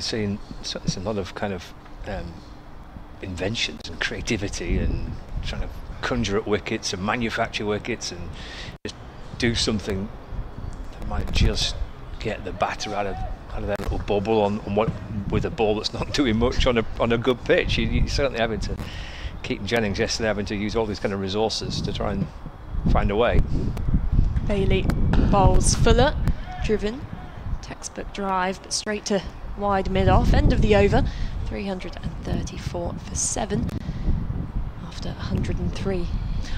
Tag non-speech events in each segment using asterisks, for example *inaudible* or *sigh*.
seeing there's a lot of kind of um, inventions and creativity and trying to conjure up wickets and manufacture wickets and just do something that might just get the batter out of out of their little bubble on, on what, with a ball that's not *laughs* doing much on a on a good pitch. You, you're certainly having to Keaton Jennings yesterday having to use all these kind of resources to try and find a way. Bailey bowls Fuller, driven, textbook drive, but straight to wide mid off. End of the over, 334 for seven after 103.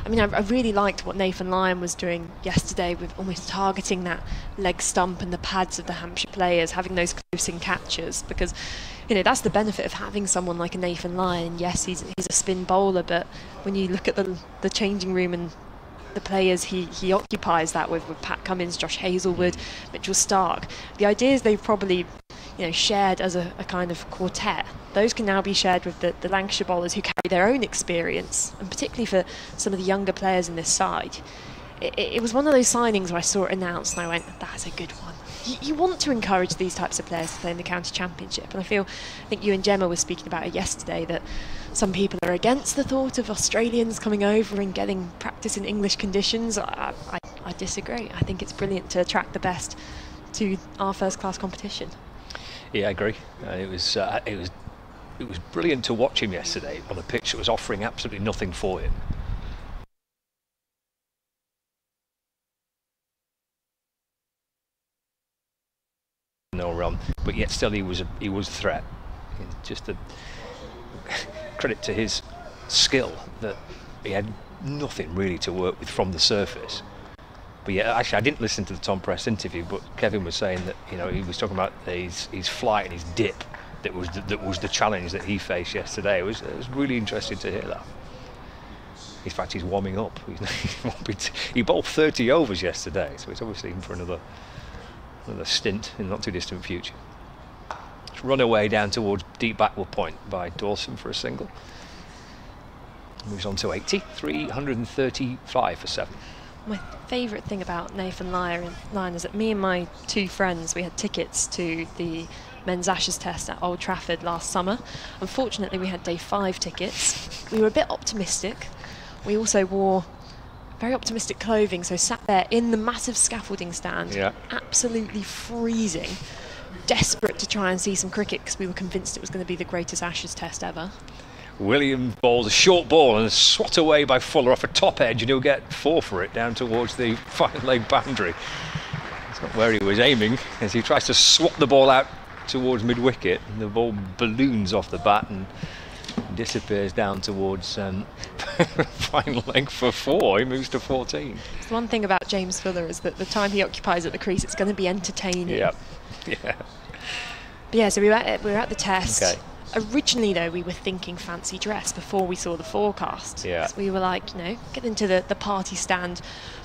I mean, I, I, really liked what Nathan Lyon was doing yesterday with almost targeting that leg stump and the pads of the Hampshire players, having those close in catches, because, you know, that's the benefit of having someone like a Nathan Lyon. Yes, he's, he's a spin bowler, but when you look at the, the changing room and the players he, he occupies that with, with Pat Cummins, Josh Hazlewood, Mitchell Starc, the idea is they've probably you know, shared as a, a, kind of quartet. Those can now be shared with the, the Lancashire bowlers who carry their own experience, and particularly for some of the younger players in this side. It, it, was one of those signings where I saw it announced and I went, that's a good one. You, you, want to encourage these types of players to play in the county championship, and I feel, I think you and Gemma were speaking about it yesterday that some people are against the thought of Australians coming over and getting practice in English conditions. I, I, I disagree. I think it's brilliant to attract the best to our first class competition. Yeah, I agree. Uh, it was uh, it was it was brilliant to watch him yesterday on a pitch that was offering absolutely nothing for him. No run, but yet still he was a, he was a threat. Just a *laughs* credit to his skill that he had nothing really to work with from the surface. But yeah, actually, I didn't listen to the Tom Press interview, but Kevin was saying that you know he was talking about his his flight and his dip that was the, that was the challenge that he faced yesterday. It was it was really interesting to hear that. In fact, he's warming up. *laughs* He bowled 30 overs yesterday, so it's obviously in for another another stint in the not too distant future. It's run away down towards deep backward point by Dawson for a single. Moves on to 80, 335 for seven my favourite thing about Nathan Lyon, Lyon is that me and my two friends, we had tickets to the men's Ashes test at Old Trafford last summer. Unfortunately, we had day five tickets. We were a bit optimistic. We also wore very optimistic clothing, so sat there in the massive scaffolding stand, yeah. absolutely freezing, desperate to try and see some cricket because we were convinced it was going to be the greatest Ashes test ever. William bowls a short ball and swat away by Fuller off a top edge and he'll get four for it down towards the *laughs* fine leg boundary. It's not where he was aiming as he tries to swat the ball out towards mid wicket and the ball balloons off the bat and disappears down towards um, *laughs* fine leg for four. He moves to 14. The one thing about James Fuller is that the time he occupies at the crease, it's going to be entertaining. Yep. *laughs* Yeah. But yeah, so we were at, we were at the test. Okay. Originally, though, we were thinking fancy dress before we saw the forecast. Yeah. we were like, you know, get into the, the party stand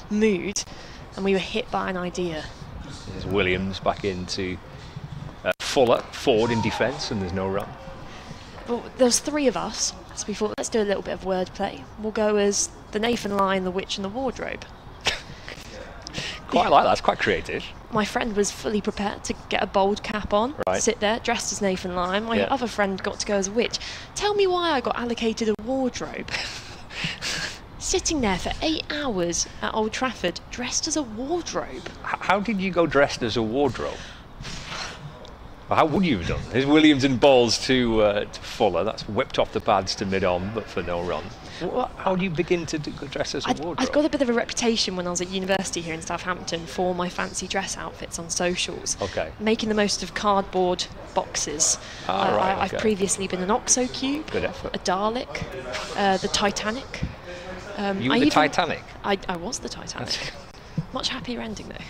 mood, and we were hit by an idea. There's Williams back into uh, Fuller, forward in defence, and there's no run. Well, there's three of us, so we thought, let's do a little bit of wordplay. We'll go as the Nathan Lyon, the Witch, and the Wardrobe. *laughs* quite like that. It's quite creative. My friend was fully prepared to get a bold cap on, right. sit there dressed as Nathan Lyon. My yeah. other friend got to go as a witch. Tell me why I got allocated a wardrobe. *laughs* Sitting there for eight hours at Old Trafford, dressed as a wardrobe. How did you go dressed as a wardrobe? How would you have done? There's Williams and balls to, uh, to Fuller. That's whipped off the pads to mid on, but for no run. What, how do you begin to do, dress as a I'd, wardrobe? I'd got a bit of a reputation when I was at university here in Southampton for my fancy dress outfits on socials. Okay. Making the most of cardboard boxes. Ah, uh, right, I, have previously been an OXO cube, Good effort. a Dalek, uh, the Titanic. Um, you were I the even, Titanic? I, I was the Titanic. *laughs* Much happier ending though.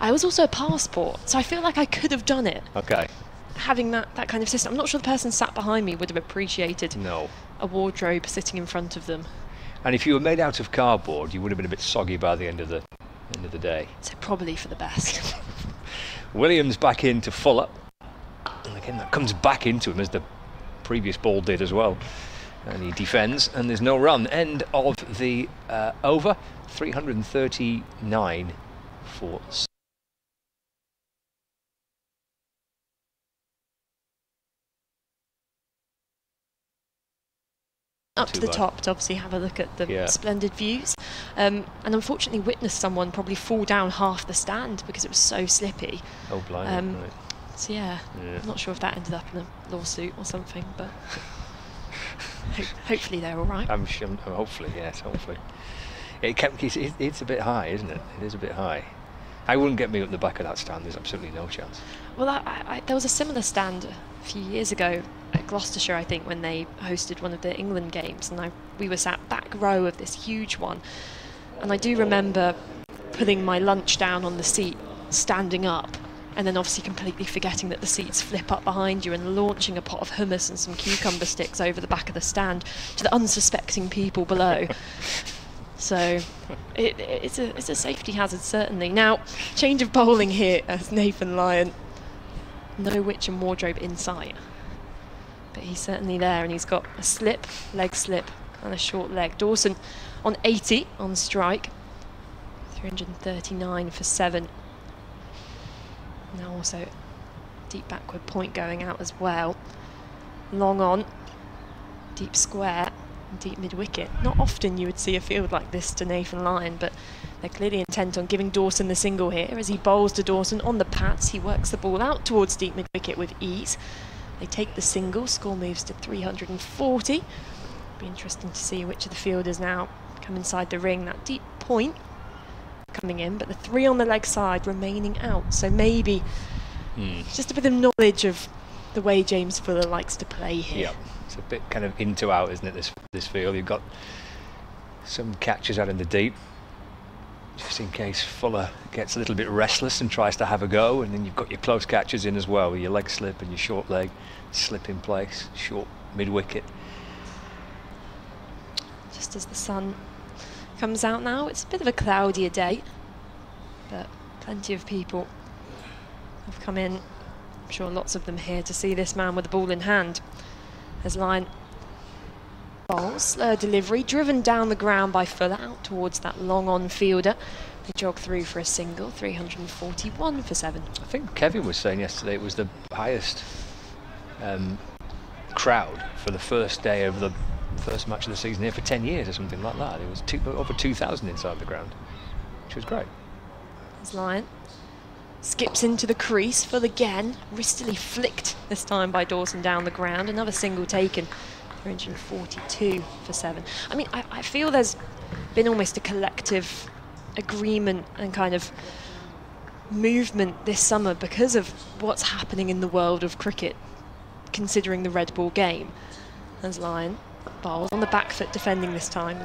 I was also a passport, so I feel like I could have done it. Okay. Having that, that kind of system. I'm not sure the person sat behind me would have appreciated no. A wardrobe sitting in front of them. And if you were made out of cardboard, you would have been a bit soggy by the end of the end of the day. So probably for the best. *laughs* Williams back into Fuller. And again, that comes back into him as the previous ball did as well. And he defends, and there's no run. End of the uh, over. 339 for up to the top to obviously have a look at the Yeah. splendid views. Um, and unfortunately, witnessed someone probably fall down half the stand because it was so slippy. Oh, blimey. Um, right. So yeah, Yeah. I'm not sure if that ended up in a lawsuit or something, but *laughs* ho- hopefully they're all right. I'm sure. Hopefully, yes. Hopefully. It kept, it's, it's a bit high, isn't it? It is a bit high. I wouldn't get me up the back of that stand. There's absolutely no chance. Well, I, I, there was a similar stand few years ago at Gloucestershire, I think, when they hosted one of the England games, and I, we were sat back row of this huge one, and I do remember putting my lunch down on the seat, standing up, and then obviously completely forgetting that the seats flip up behind you and launching a pot of hummus and some cucumber sticks over the back of the stand to the unsuspecting people below. *laughs* So it, it's a it's a safety hazard certainly. Now, change of bowling here as Nathan Lyon. No witch and wardrobe in sight, but he's certainly there, and he's got a slip, leg slip, and a short leg. Dawson on 80 on strike, 339 for seven. Now also deep backward point going out as well. Long on, deep square, deep mid wicket. Not often you would see a field like this to Nathan Lyon, but they're clearly intent on giving Dawson the single here as he bowls to Dawson on the pats. He works the ball out towards deep mid wicket with ease. They take the single, score moves to 340. Be interesting to see which of the fielders now come inside the ring. That deep point coming in, but the three on the leg side remaining out. So maybe Hmm. just a bit of knowledge of the way James Fuller likes to play here. Yeah, it's a bit kind of into out, isn't it? This this field. You've got some catches out in the deep, just in case Fuller gets a little bit restless and tries to have a go, and then you've got your close catches in as well, with your leg slip and your short leg slip in place, short mid wicket. Just as the sun comes out now, it's a bit of a cloudier day, but plenty of people have come in. I'm sure lots of them here to see this man with the ball in hand. As Lyon bowls, slow delivery, driven down the ground by Fuller out towards that long on fielder. They jog through for a single, 341 for seven. I think Kevin was saying yesterday it was the highest um, crowd for the first day of the first match of the season here for 10 years or something like that. It was two, over 2,000 inside the ground, which was great. As Lyon skips into the crease, full again, wristily flicked this time by Dawson down the ground. Another single taken, 342 for seven. I mean, I, I feel there's been almost a collective agreement and kind of movement this summer because of what's happening in the world of cricket, considering the red ball game. As Lyon bowls on the back foot, defending this time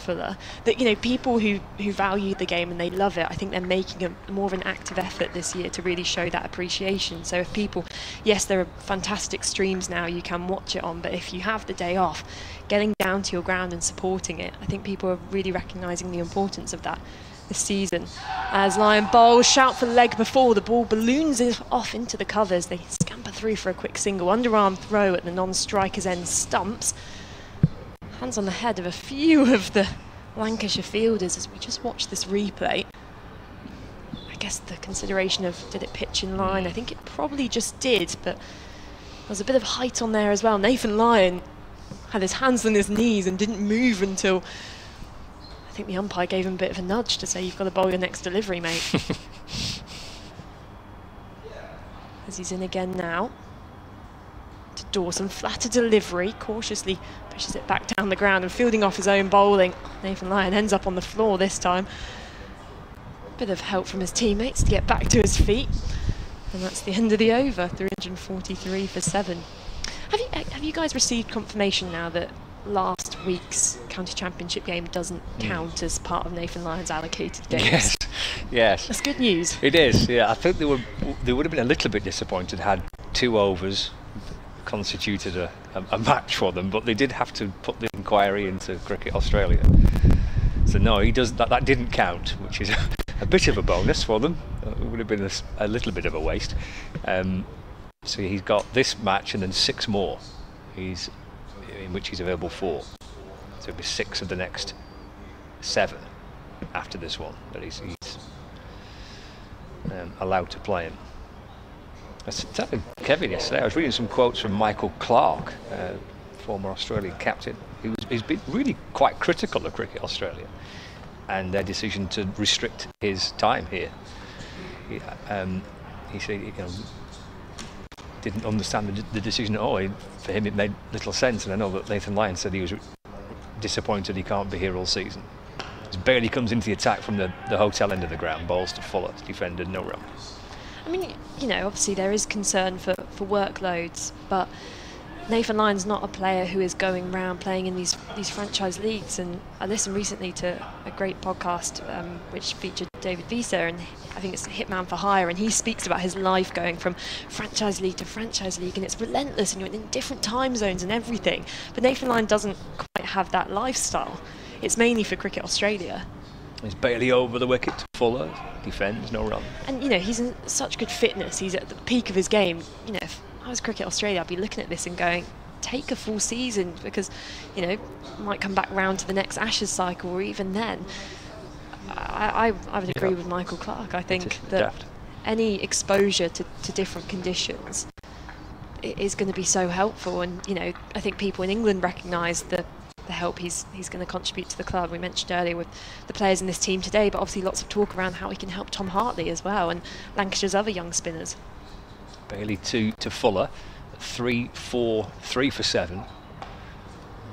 Fuller. That you know, people who who value the game and they love it, I think they're making a more of an active effort this year to really show that appreciation. So if people, yes, there are fantastic streams now you can watch it on, but if you have the day off, getting down to your ground and supporting it, I think people are really recognising the importance of that this season. As Lyon bowls, shout for leg before the ball balloons off into the covers. They scamper through for a quick single underarm throw at the non-striker's end stumps. Hands on the head of a few of the Lancashire fielders as we just watch this replay. I guess the consideration of did it pitch in line? I think it probably just did, but there was a bit of height on there as well. Nathan Lyon had his hands on his knees and didn't move until I think the umpire gave him a bit of a nudge to say, You've got to bowl your next delivery, mate. *laughs* As he's in again now. To Dawson, flatter delivery, cautiously pushes it back down the ground and fielding off his own bowling. Nathan Lyon ends up on the floor this time. Bit of help from his teammates to get back to his feet. And that's the end of the over, 343 for seven. Have you, have you guys received confirmation now that last week's county championship game doesn't hmm. count as part of Nathan Lyon's allocated games? Yes, *laughs* yes. That's good news. It is, yeah. I think they were they would have been a little bit disappointed had two overs constituted a, a, a match for them, but they did have to put the inquiry into Cricket Australia. So no, he does that. That didn't count, which is *laughs* a, bit of a bonus for them. Uh, It would have been a, little bit of a waste. Um, so he's got this match and then six more. He's in which he's available for. So it'll be six of the next seven after this one that he's, he's um, allowed to play in. I was telling Kevin yesterday, I was reading some quotes from Michael Clarke, uh, former Australian captain, who's, who's been really quite critical of Cricket Australia and their decision to restrict his time here. He, um, he said, you know, didn't understand the, the decision at all. He, for him, it made little sense. And I know that Nathan Lyon said he was disappointed he can't be here all season. As Bailey comes into the attack from the, the hotel end of the ground, balls to Fuller, defender, no run. I mean, you know, obviously there is concern for, for workloads, but Nathan Lyon's not a player who is going around playing in these these franchise leagues. And I listened recently to a great podcast um, which featured David Wiese, and I think it's Hitman for Hire, and he speaks about his life going from franchise league to franchise league, and it's relentless, and you're in different time zones and everything. But Nathan Lyon doesn't quite have that lifestyle. It's mainly for Cricket Australia. Is Bailey over the wicket to Fuller, defends, no run. And you know he's in such good fitness. He's at the peak of his game. You know, if I was Cricket Australia, I'd be looking at this and going, take a full season because you know might come back round to the next Ashes cycle or even then. I, I, I would agree yeah. with Michael Clarke. I think that daft. any exposure to, to different conditions is going to be so helpful. And you know, I think people in England recognise the the help he's he's going to contribute to the club. We mentioned earlier with the players in this team today, but obviously lots of talk around how he can help Tom Hartley as well and Lancashire's other young spinners. Bailey two to Fuller, three, four, three for seven.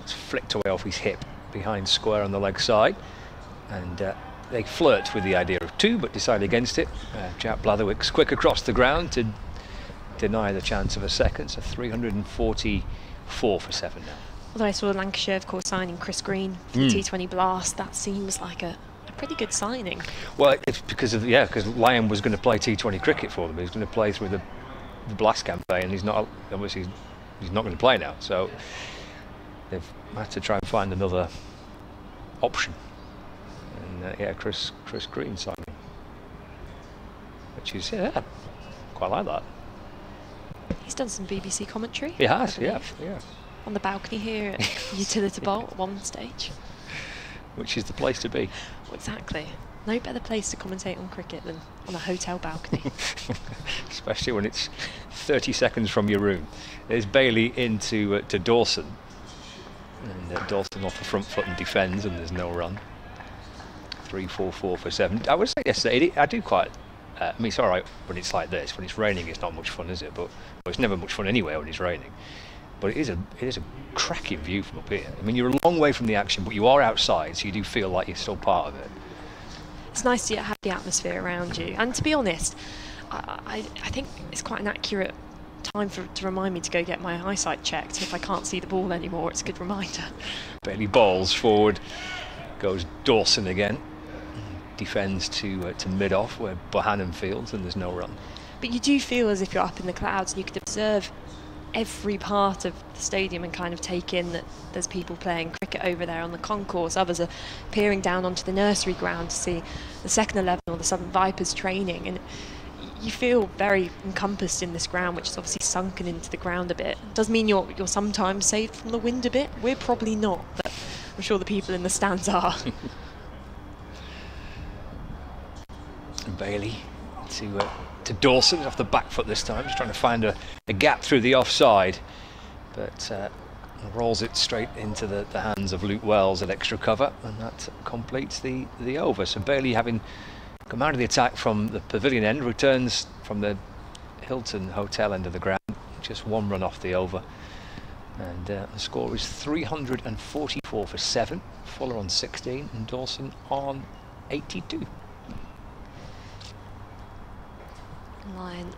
It's flicked away off his hip behind square on the leg side, and uh, they flirt with the idea of two, but decide against it. Uh, Jack Blatherwick's quick across the ground to deny the chance of a second, so 344 for seven now. Although I saw Lancashire, of course, signing Chris Green for mm. the hmm. T20 Blast, that seems like a, a pretty good signing. Well, it's because of yeah, because Lyon was going to play T20 cricket for them. He was going to play through the, the Blast campaign. And he's not obviously he's not going to play now, so they've had to try and find another option. And uh, yeah, Chris Chris Green signing, which is yeah, quite like that. He's done some BBC commentary. He has, yeah, yeah on the balcony here at *laughs* Utilita *laughs* Bowl at one stage. Which is the place to be. Exactly. No better place to commentate on cricket than on a hotel balcony. *laughs* Especially when it's 30 seconds from your room. There's Bailey into uh, to Dawson. And uh, Dawson off the front foot and defends, and there's no run. Three, four, four for seven. I would say yesterday, I do quite. Uh, I mean, it's all right when it's like this. When it's raining, it's not much fun, is it? But well, it's never much fun anyway when it's raining but it is a it is a cracking view from up here. I mean, you're a long way from the action, but you are outside, so you do feel like you're still part of it. It's nice to have the atmosphere around you, and to be honest, I, I, I think it's quite an accurate time for to remind me to go get my eyesight checked. If I can't see the ball anymore, it's a good reminder. *laughs* Bailey balls forward, goes Dawson again, defends to uh, to mid off where Bohannon fields, and there's no run. But you do feel as if you're up in the clouds, and you could observe every part of the stadium and kind of take in that there's people playing cricket over there on the concourse. Others are peering down onto the nursery ground to see the second 11 or the Southern Vipers training. And you feel very encompassed in this ground, which is obviously sunken into the ground a bit. It does mean you're, you're sometimes saved from the wind a bit. We're probably not, but I'm sure the people in the stands are. *laughs* Bailey to uh, to Dawson off the back foot this time, just trying to find a, a gap through the offside, but uh, rolls it straight into the, the, hands of Luke Wells at extra cover, and that completes the, the over. So Bailey, having come out of the attack from the pavilion end, returns from the Hilton Hotel end of the ground, just one run off the over. And uh, the score is 344 for 7, Fuller on 16, and Dawson on 82. Lyon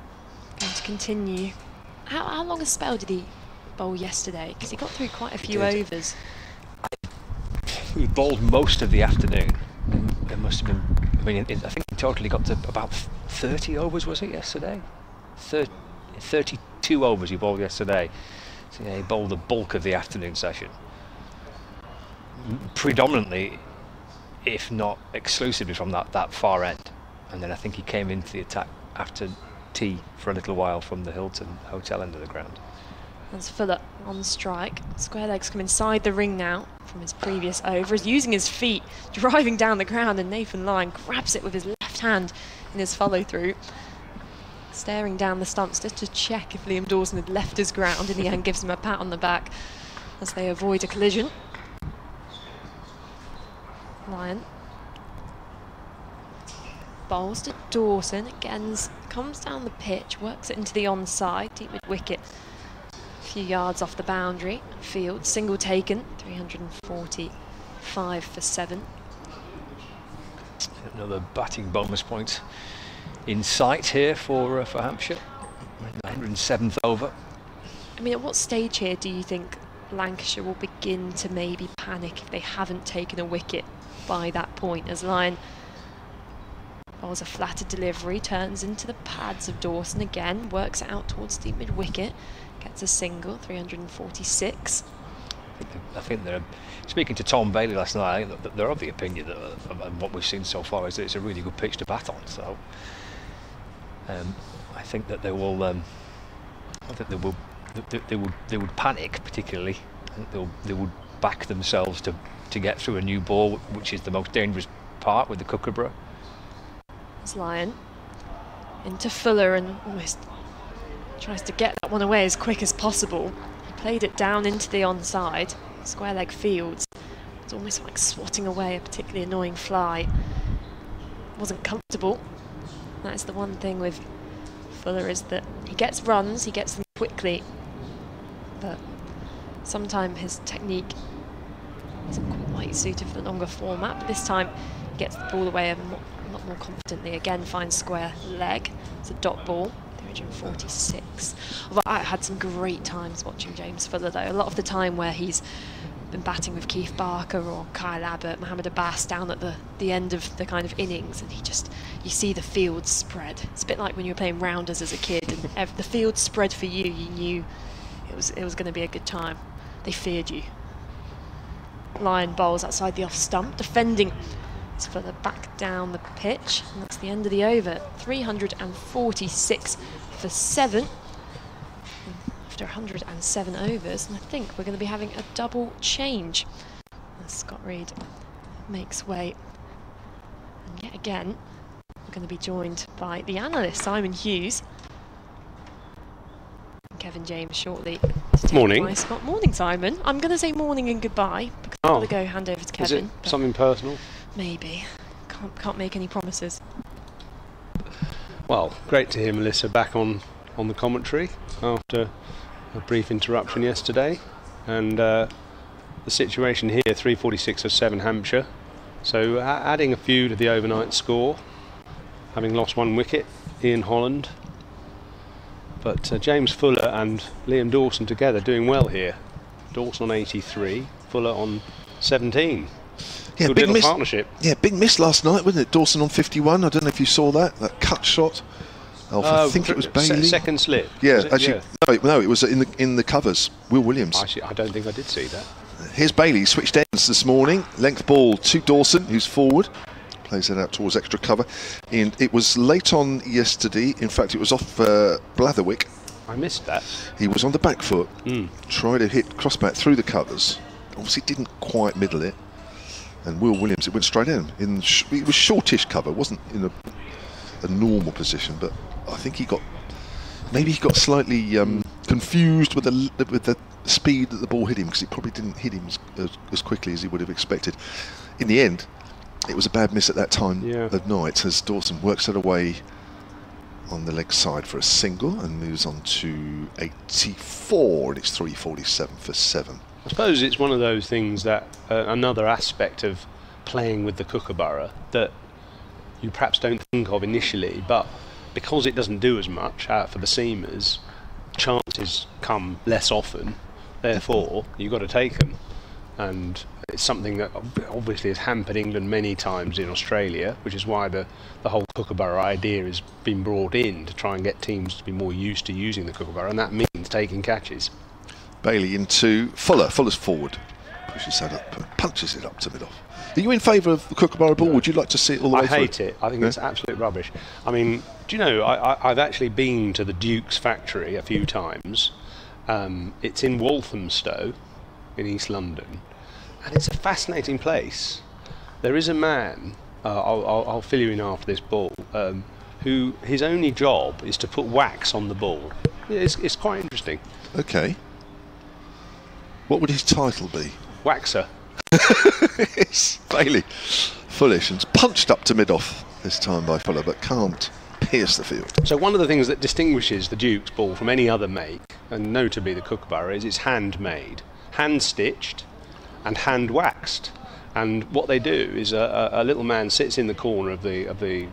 going to continue. How, how long a spell did he bowl yesterday? Because he got through quite a few overs. He bowled most of the afternoon. It must have been, I mean, it, I think he totally got to about 30 overs, was it, yesterday? 30, 32 overs he bowled yesterday. So yeah, he bowled the bulk of the afternoon session. Predominantly, if not exclusively from that, that far end. And then I think he came into the attack after tea for a little while from the Hilton Hotel end of the ground. That's Fuller on strike. Square legs come inside the ring now from his previous over. He's using his feet, *laughs* driving down the ground, and Nathan Lyon grabs it with his left hand in his follow through. Staring down the stumps just to check if Liam Dawson had left his ground. In the end, gives him a pat on the back. as they avoid a collision. Lyon. Bowls to Dawson. Again, comes down the pitch, works it into the onside, deep mid wicket. A few yards off the boundary. Field, single taken, 345 for seven. Another batting bonus point in sight here for uh, for Hampshire. 107th over. I mean, at what stage here do you think Lancashire will begin to maybe panic if they haven't taken a wicket by that point? As Lyon bowls a flattered delivery, turns into the pads of Dawson again, works out towards the mid wicket, gets a single, 346. I think they're speaking to Tom Bailey last night. They're of the opinion that uh, what we've seen so far is that it's a really good pitch to bat on. So um, I think that they will. Um, I think they will. They, they would. They would panic particularly. I think they'll. They would back themselves to to get through a new ball, which is the most dangerous part with the Kookaburra. Lyon into Fuller and almost tries to get that one away as quick as possible. He played it down into the onside, square leg fields. It's almost like swatting away a particularly annoying fly. Wasn't comfortable. That's the one thing with Fuller is that he gets runs, he gets them quickly, but sometimes his technique isn't quite suited for the longer format. But this time, he gets the ball away lot more confidently. Again, finds square leg. It's a dot ball. 346. Although I had some great times watching James Fuller though. A lot of the time where he's been batting with Keith Barker or Kyle Abbott, Mohamed Abbas down at the, the end of the kind of innings and he just, you see the field spread. It's a bit like when you were playing rounders as a kid and *laughs* the field spread for you, you knew it was, it was going to be a good time. They feared you. Lyon bowls outside the off stump, defending it's further back down the pitch. And that's the end of the over. 346 for seven. After 107 overs, and I think we're going to be having a double change. As Scott Reed makes way. And yet again, we're going to be joined by the analyst, Simon Hughes. And Kevin James shortly. Morning. Morning, Simon. I'm going to say morning and goodbye because oh. I'm going to go hand over to Kevin. Is it something personal? Maybe. Can't, can't make any promises. Well, great to hear Melissa back on, on the commentary after a brief interruption yesterday. And uh, the situation here, 346 of 7 Hampshire. So adding a few to the overnight score, having lost one wicket, Ian Holland. But uh, James Fuller and Liam Dawson together doing well here. Dawson on 83, Fuller on 17. Yeah, big miss. partnership. Yeah, big miss last night, wasn't it? Dawson on 51. I don't know if you saw that. That cut shot. Oh, uh, I think it was Bailey. second slip. Yeah, actually, yeah. No, no, it was in the in the covers. Will Williams. Actually, I don't think I did see that. Here's Bailey switched ends this morning. Length ball to Dawson, who's forward. Plays it out towards extra cover. And it was late on yesterday. In fact, it was off uh, Blatherwick. I missed that. He was on the back foot, mm. tried to hit crossback through the covers. Obviously, didn't quite middle it and Will Williams, it went straight in. In it was shortish cover, wasn't in a, a, normal position, but I think he got maybe he got slightly um, confused with the with the speed that the ball hit him because it probably didn't hit him as, as, quickly as he would have expected. In the end, it was a bad miss at that time yeah. of night as Dawson works it away on the leg side for a single and moves on to 84 and it's 347 for 7. I suppose it's one of those things that uh, another aspect of playing with the kookaburra that you perhaps don't think of initially, but because it doesn't do as much for the seamers, chances come less often. Therefore, you've got to take them, and it's something that obviously has hampered England many times in Australia, which is why the the whole kookaburra idea has been brought in to try and get teams to be more used to using the kookaburra, and that means taking catches. Bailey into Fuller. Fuller's forward. Pushes that up, punches it up to mid off. Are you in favour of the Kookaburra ball? Would you like to see it all the I way through? I hate it. I think yeah? it's absolute rubbish. I mean, do you know, I, have actually been to the Duke's factory a few times. Um, it's in Walthamstow in East London. And it's a fascinating place. There is a man, uh, I'll, I'll, I'll, fill you in after this ball, um, who his only job is to put wax on the ball. It's, it's quite interesting. Okay. What would his title be? Waxer. *laughs* it's Bailey. Foolish and punched up to mid off this time by Fuller, but can't pierce the field. So one of the things that distinguishes the Duke's ball from any other make, and notably the Kookaburra, is it's handmade, hand stitched, and hand waxed. And what they do is a, a, a little man sits in the corner of the of the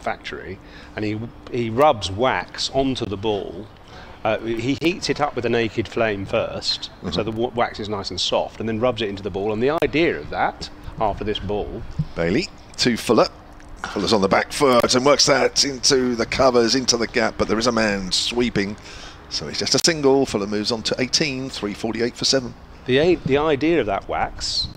factory, and he he rubs wax onto the ball. Uh, he heats it up with a naked flame 1st so the wa- wax is nice and soft, and then rubs it into the ball. And the idea of that, after this ball, Bailey to Fuller. Fuller's on the back foot and works that into the covers, into the gap, but there is a man sweeping. So it's just a single. Fuller moves on to 18, 348 for 7. The, a- the idea of that wax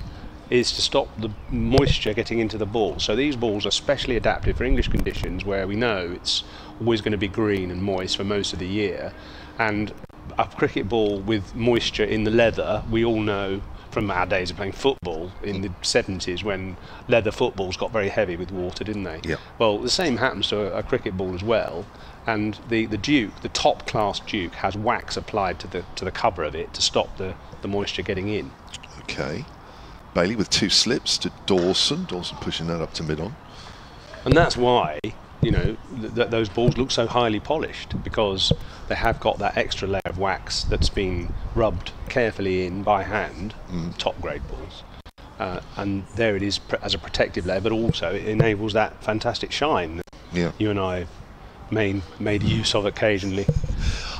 is to stop the moisture getting into the ball. So these balls are specially adapted for English conditions where we know it's always going to be green and moist for most of the year. And a cricket ball with moisture in the leather, we all know from our days of playing football in the 70s when leather footballs got very heavy with water, didn't they? Yeah. Well, the same happens to a, a cricket ball as well. And the, the Duke, the top class Duke, has wax applied to the to the cover of it to stop the, the moisture getting in. Okay. Bailey with two slips to Dawson. Dawson pushing that up to mid on. And that's why, you know, th- th- those balls look so highly polished because they have got that extra layer of wax that's been rubbed carefully in by hand, top grade balls. Uh, and there it is pr- as a protective layer, but also it enables that fantastic shine that Yeah. you and I made, made use of occasionally.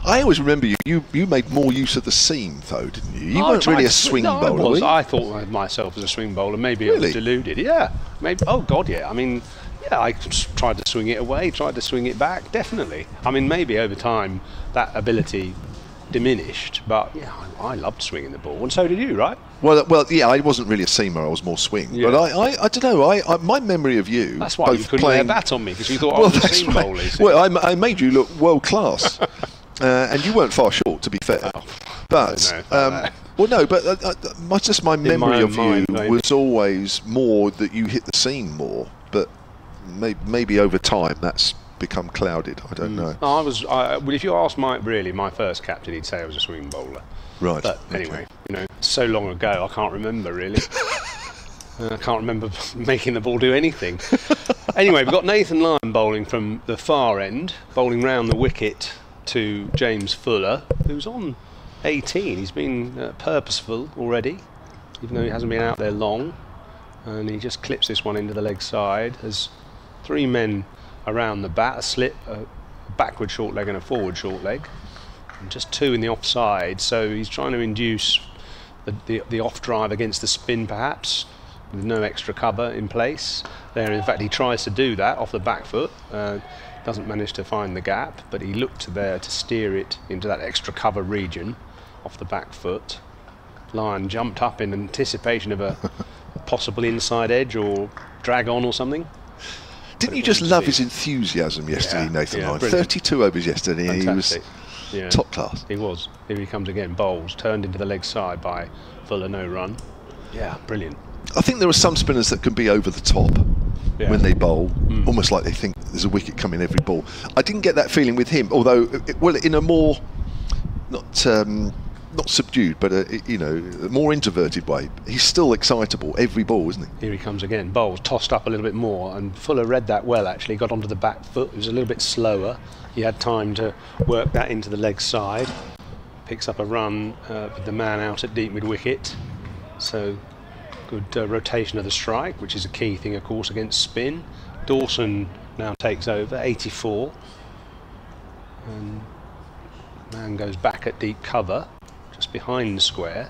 I always remember you. You you made more use of the seam, though, didn't you? You I weren't really a swing no, bowler. I, was. I thought of myself as a swing bowler. Maybe I was deluded. Yeah, maybe. Oh God, yeah. I mean, yeah. I tried to swing it away, tried to swing it back. Definitely. I mean, maybe over time that ability diminished, but yeah, I, I loved swinging the ball, and so did you, right? Well, well, yeah. I wasn't really a seamer. I was more swing. Yeah. But I, I, I don't know. I, I, my memory of you. That's why both you couldn't lay a bat on me because you thought I was a seam right. bowler. Well, I, I made you look world class, *laughs* uh, and you weren't far short, to be fair. Oh, but I don't know um, well, no, but uh, uh, my, just my memory my of you maybe. was always more that you hit the seam more. But maybe over time that's become clouded. I Mm. don't know. I was. I, well, if you ask Mike, really, my first captain, he'd say I was a swing bowler. Right. But okay. anyway, you know, so long ago, I can't remember really. *laughs* Uh, I can't remember *laughs* making the ball do anything. anyway, we've got Nathan Lyon bowling from the far end, bowling round the wicket to James Fuller, who's on 18. He's been uh, purposeful already, even though he hasn't been out there long. And he just clips this one into the leg side. There's three men around the bat, a slip, a backward short leg and a forward short leg and just two in the offside. So he's trying to induce the, the, the off drive against the spin, perhaps, with no extra cover in place. There, in fact, he tries to do that off the back foot. Uh, doesn't manage to find the gap, but he looked there to steer it into that extra cover region off the back foot. Lyon jumped up in anticipation of a *laughs* possible inside edge or drag on or something. Didn't you just love his enthusiasm yesterday, Yeah, Nathan yeah, Lyon? brilliant. 32 overs yesterday, and he was Fantastic. Yeah. top class. He was. Here he comes again. Bowls turned into the leg side by Fuller, no run. Yeah, brilliant. I think there are some spinners that can be over the top Yeah. Mm. when they bowl, almost like they think there's a wicket coming every ball. I didn't get that feeling with him, although, it, well, in a more not um, not subdued, but a, you know, more introverted way. He's still excitable every ball, isn't he? Here he comes again. Bowles tossed up a little bit more, and Fuller read that well. Actually, got onto the back foot. It was a little bit slower. He had time to work that into the leg side. Picks up a run uh, with the man out at deep mid wicket. So good uh, rotation of the strike, which is a key thing, of course, against spin. Dawson now takes over, 84. And man goes back at deep cover, behind the square.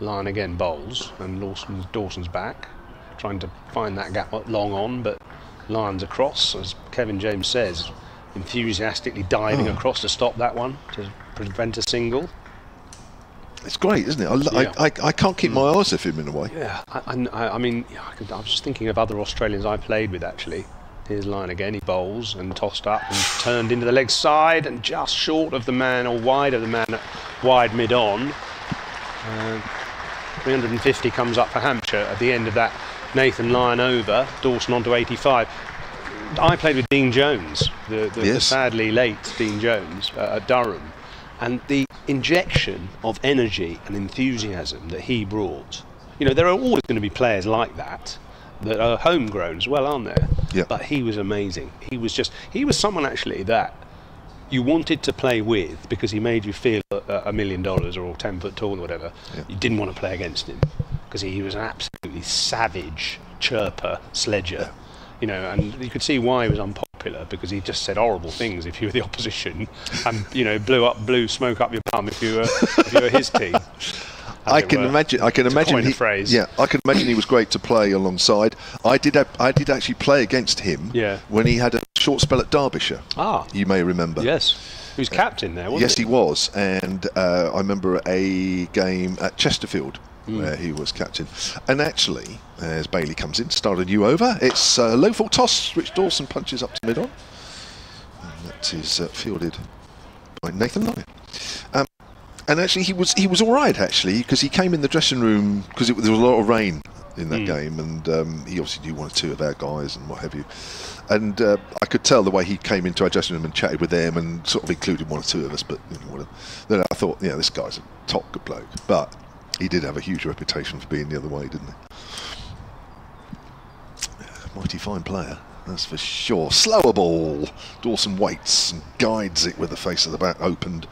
Lyon again bowls, and Lawson's, Dawson's back, trying to find that gap long on, but Lyon's across, as Kevin James says, enthusiastically diving Oh. across to stop that one to prevent a single. It's great, isn't it? I, Yeah. I, I, I can't keep my mm. eyes off him in a way. Yeah, I, I, I mean, I was just thinking of other Australians I played with actually. Here's Lyon again. He bowls and tossed up and turned into the leg side and just short of the man or wide of the man, at wide mid on. Uh, 350 comes up for Hampshire at the end of that. Nathan Lyon over, Dawson on to 85. I played with Dean Jones, the, the, the sadly late Dean Jones uh, at Durham, and the injection of energy and enthusiasm that he brought. You know, there are always going to be players like that that are homegrown as well, aren't there? Yeah. But he was amazing. He was just, he was someone actually that you wanted to play with because he made you feel a, million dollars or 10 foot tall or whatever. Yeah. You didn't want to play against him because he was an absolutely savage chirper, sledger. You know, and you could see why he was unpopular because he just said horrible things if you were the *laughs* opposition, and you know, blew up, blew smoke up your bum if you were if you were his team. *laughs* I can were. imagine. I can imagine. He, phrase. Yeah, I can imagine he was great to play alongside. I did. I did actually play against him. Yeah. When he had a short spell at Derbyshire. Ah, You may remember. yes, he was captain there, wasn't Yes, he? he was, and uh, I remember a game at Chesterfield Hmm. where he was captain. And actually, as Bailey comes in to start a new over, it's a low full toss which Dawson punches up to mid on. And that is uh, fielded by Nathan Lyon. Um, and actually, he was he was all right actually because he came in the dressing room because there was a lot of rain in that game, and um, he obviously knew one or two of our guys and what have you. And uh, I could tell the way he came into our dressing room and chatted with them and sort of included one or two of us. But you know, then I thought, yeah, this guy's a top good bloke. But he did have a huge reputation for being the other way, didn't he? *sighs* Mighty fine player, that's for sure. Slower ball. Dawson waits and guides it with the face of the bat opened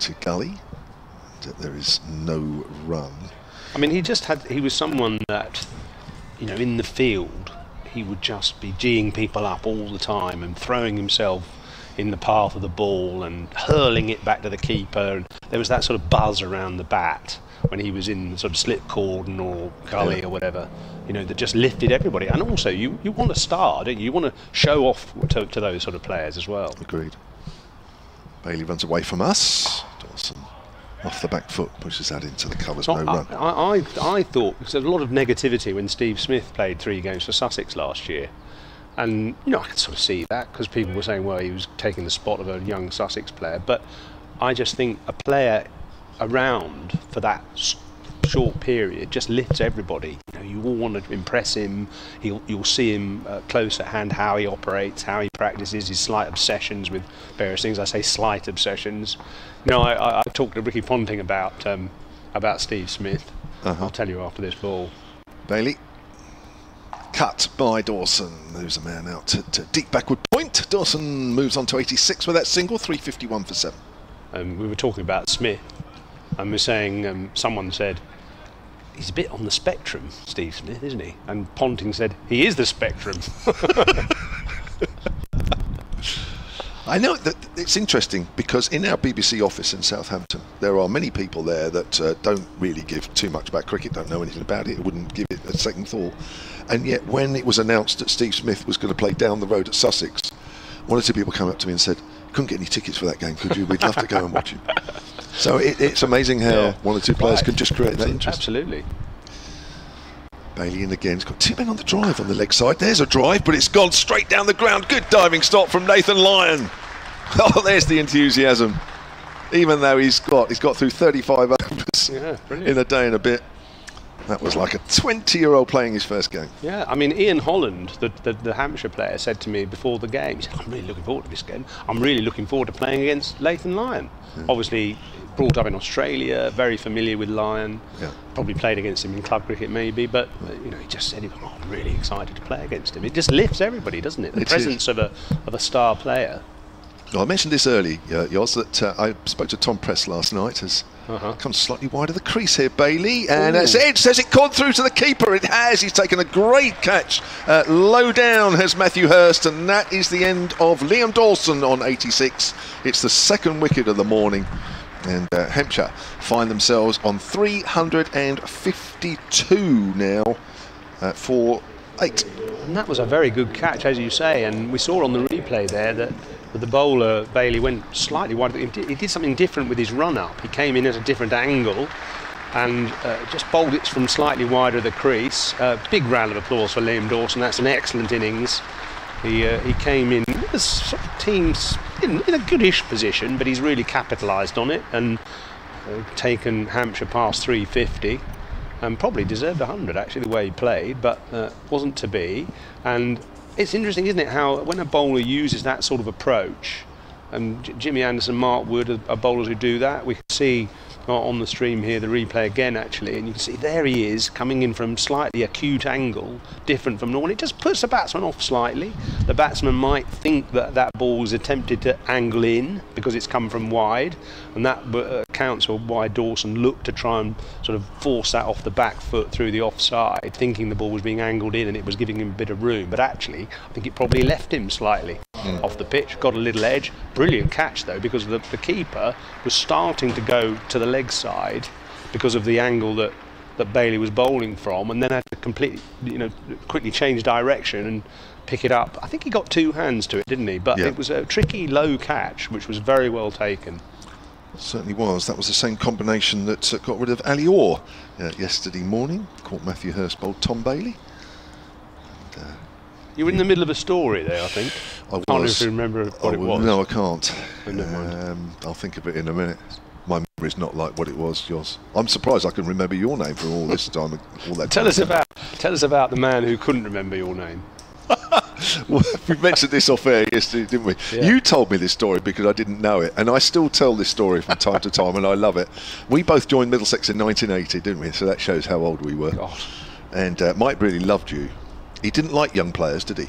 to Gully. And There is no run. I mean, he just had. He was someone that, you know, in the field, he would just be geeing people up all the time and throwing himself in the path of the ball and hurling it back to the keeper. And there was that sort of buzz around the bat when he was in sort of slip cordon or gully Yeah. or whatever. You know, that just lifted everybody. And also, you, you want to star, don't you? You want to show off to, to those sort of players as well. Agreed. Bailey runs away from us. Off the back foot pushes that into the covers. No I, run. I, I, I thought because there was a lot of negativity when Steve Smith played three games for Sussex last year, and you know I could sort of see that because people were saying, well, he was taking the spot of a young Sussex player, but I just think a player around for that short period just lifts everybody. You know, you all want to impress him. He'll, you'll see him uh, close at hand, how he operates, how he practices, his slight obsessions with various things. I say slight obsessions. You know, I, I, I talked to Ricky Ponting about um, about Steve Smith. Uh-huh. I'll tell you after this ball. Bailey. Cut by Dawson. Moves a man out to, to deep backward point. Dawson moves on to 86 with that single. 351 for 7. Um, we were talking about Smith, and we're saying um, someone said he's a bit on the spectrum, Steve Smith, isn't he? And Ponting said he is the spectrum. *laughs* I know that it's interesting because in our BBC office in Southampton, there are many people there that uh, don't really give too much about cricket, don't know anything about it, wouldn't give it a second thought. And yet, when it was announced that Steve Smith was going to play down the road at Sussex, one or two people came up to me and said, "Couldn't get any tickets for that game, could you? We'd love to go and watch it." So it, it's amazing how Yeah. one or two players Right. can just create that interest. Absolutely. Bailey in again. He's got two men on the drive on the leg side. There's a drive, but it's gone straight down the ground. Good diving stop from Nathan Lyon. *laughs* Oh, there's the enthusiasm. Even though he's got he's got through 35 overs Yeah, in a day and a bit. That was like a 20-year-old playing his first game. Yeah, I mean, Ian Holland, the, the, the Hampshire player, said to me before the game, he said, I'm really looking forward to this game. I'm really looking forward to playing against Leighton Lyon. Obviously, brought up in Australia, very familiar with Lyon. Yeah. Probably played against him in club cricket, maybe, but uh, you know, he just said, oh, I'm really excited to play against him. It just lifts everybody, doesn't it? The It is. presence of a, of a star player. Now, I mentioned this early, uh, Yoz, that uh, I spoke to Tom Prest last night as Uh-huh. comes slightly wide of the crease here, Bailey. And Ooh. it's Ed says it gone through to the keeper. It has. He's taken a great catch. Uh, low down has Matthew Hurst, and that is the end of Liam Dawson on 86. It's the second wicket of the morning. And uh, Hampshire find themselves on 352 now uh, for eight. And that was a very good catch, as you say. And we saw on the replay there that the bowler Bailey went slightly wide. He did, something different with his run up. He came in at a different angle and uh, just bowled it from slightly wider of the crease. Uh, big round of applause for Liam Dawson. That's an excellent innings. He, uh, he came in as sort of teams in, in a goodish position, but he's really capitalised on it and uh, taken Hampshire past 350 and probably deserved 100 actually the way he played, but uh, wasn't to be. And it's interesting, isn't it, how when a bowler uses that sort of approach, and Jimmy Anderson, Mark Wood are, are bowlers who do that. We can see on the stream here the replay again actually, and you can see there he is coming in from slightly acute angle, different from normal. It just puts the batsman off slightly. The batsman might think that that ball was attempted to angle in because it's come from wide, and that accounts uh, for why Dawson looked to try and sort of force that off the back foot through the offside, thinking the ball was being angled in and it was giving him a bit of room. But actually, I think it probably left him slightly off the pitch, got a little edge. Brilliant catch though, because the, the keeper was starting to go to the leg side because of the angle that, that Bailey was bowling from, and then had to completely, you know, quickly change direction and pick it up. I think he got two hands to it, didn't he? But Yeah. it was a tricky low catch, which was very well taken. Certainly was. That was the same combination that uh, got rid of Ali Orr uh, yesterday morning. Caught Matthew Hurst bowled Tom Bailey. You were in the middle of a story there, I think. I Can't even remember what Oh, it was. No, I can't. Oh. Um, I'll think of it in a minute. My memory's not like what it was. Yours. I'm surprised I can remember your name for all this time. All that. Tell time. us about tell us about the man who couldn't remember your name. *laughs* Well, we mentioned this off air yesterday, didn't we? Yeah. You told me this story because I didn't know it, and I still tell this story from time to time, and I love it. We both joined Middlesex in 1980, didn't we? So that shows how old we were. God. And uh, Mike really loved you. He didn't like young players, did he?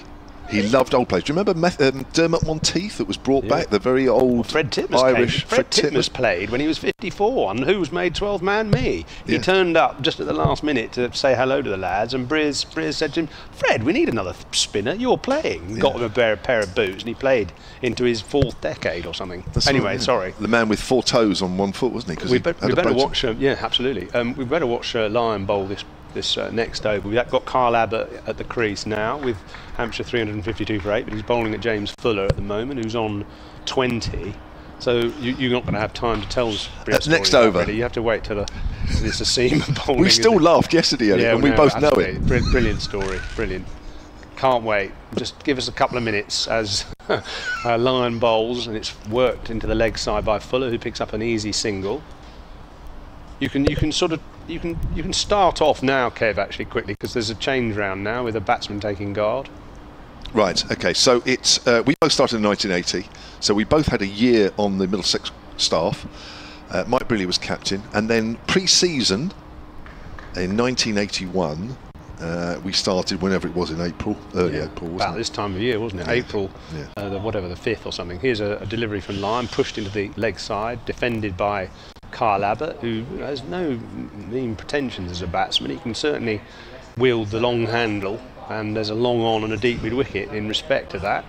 He loved old players. Do you remember Meth- um, Dermot Monteith that was brought Yeah. back? The very old Fred Titmus Irish came. Fred, Titmus played when he was 54, and who was made 12 man me. He Yeah. turned up just at the last minute to say hello to the lads, and Briz, Briz said to him, "Fred, we need another spinner. You're playing." And Got him a pair, pair of boots, and he played into his fourth decade or something. That's anyway, yeah. sorry. The man with four toes on one foot, wasn't he? We, he we better watch. Uh, yeah, absolutely. Um, we better watch uh, Lyon Bowl this this uh, next over. We've got Carl Abbott at the crease now with Hampshire 352 for eight, but he's bowling at James Fuller at the moment, who's on 20. So you, you're not going to have time to tell us. Next over. Really. You have to wait till the, till it's a seam bowling. We still laughed yesterday, Elliot, and we no, both know it. Brill- Brilliant story. Brilliant. Can't wait. Just give us a couple of minutes as *laughs* uh, Lyon bowls, and it's worked into the leg side by Fuller, who picks up an easy single. You can you can sort of you can you can start off now, Kev, actually quickly because there's a change round now with a batsman taking guard. Right. Okay. So it's uh, we both started in 1980. So we both had a year on the Middlesex staff. Uh, Mike Brearley was captain, and then pre-season in 1981, uh, we started whenever it was in April, early April, About it? this time of year, wasn't it? Yeah. April, Yeah. uh, the, whatever the fifth or something. Here's a, a delivery from Lyon, pushed into the leg side, defended by Carl Abbott, who has no mean pretensions as a batsman. He can certainly wield the long handle, and there's a long on and a deep mid wicket in respect to that.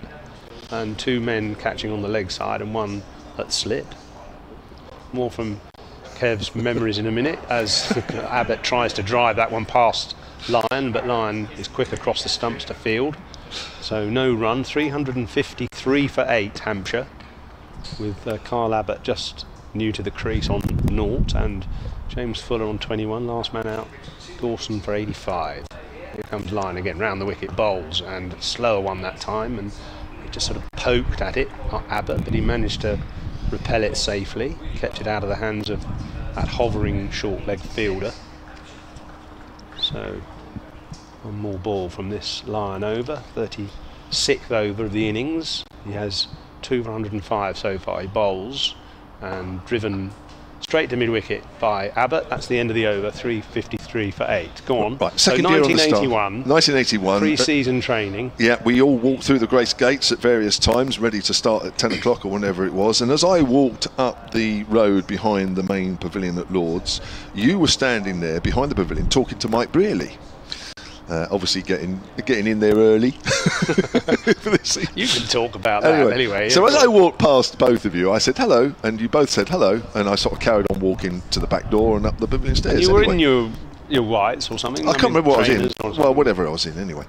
And two men catching on the leg side and one at slip. More from Kev's memories in a minute as *laughs* Abbott tries to drive that one past Lyon, but Lyon is quick across the stumps to field. So no run, 353 for 8 Hampshire, with uh, Carl Abbott just new to the crease on naught and James Fuller on 21, last man out, Dawson for 85. Here comes Lyon again, round the wicket, bowls and slower one that time and he just sort of poked at it, uh, Abbott, but he managed to repel it safely, kept it out of the hands of that hovering short leg fielder. So one more ball from this Lyon over, 36th over of the innings. He has 205 so far. He bowls and driven straight to mid wicket by Abbott. That's the end of the over, 353 for 8. Go on. Right. so Second year on the staff. 1981, 1981. pre season training. Yeah, we all walked through the Grace Gates at various times, ready to start at 10 o'clock or whenever it was. And as I walked up the road behind the main pavilion at Lords, you were standing there behind the pavilion talking to Mike Brearley. Uh, obviously, getting getting in there early. *laughs* for this season. You can talk about that anyway, anyway. so as I walked past both of you, I said hello, and you both said hello, and I sort of carried on walking to the back door and up the pavilion stairs. you were anyway. in your your whites or something. I can't mean, remember what I was in. Well, whatever I was in anyway.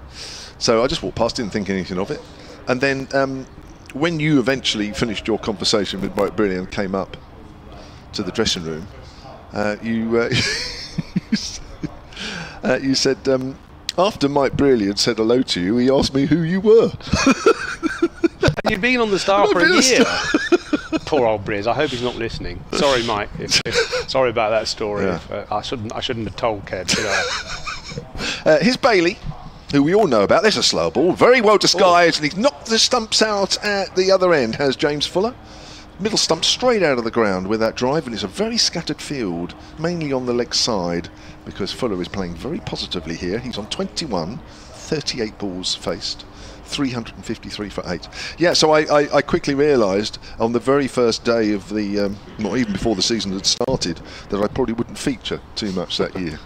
So I just walked past, didn't think anything of it. And then um, when you eventually finished your conversation with Mike Brearley and came up to the dressing room, uh, you uh, *laughs* uh, you said um, after Mike Brearley had said hello to you, he asked me who you were. *laughs* And you've been on the staff for a year. *laughs* Poor old Briz. I hope he's not listening. Sorry, Mike. If, if, sorry about that story. Yeah. If, uh, I shouldn't. I shouldn't have told Kev. Should I? *laughs* Uh, here's Bailey. who we all know about. There's a slow ball, very well disguised, and he's knocked the stumps out at the other end. Has James Fuller. Middle stump straight out of the ground with that drive, and it's a very scattered field, mainly on the leg side, because Fuller is playing very positively here. He's on 21, 38 balls faced. 353 for eight. Yeah, so I, I, I quickly realised on the very first day of the, um, not even before the season had started, that I probably wouldn't feature too much that year.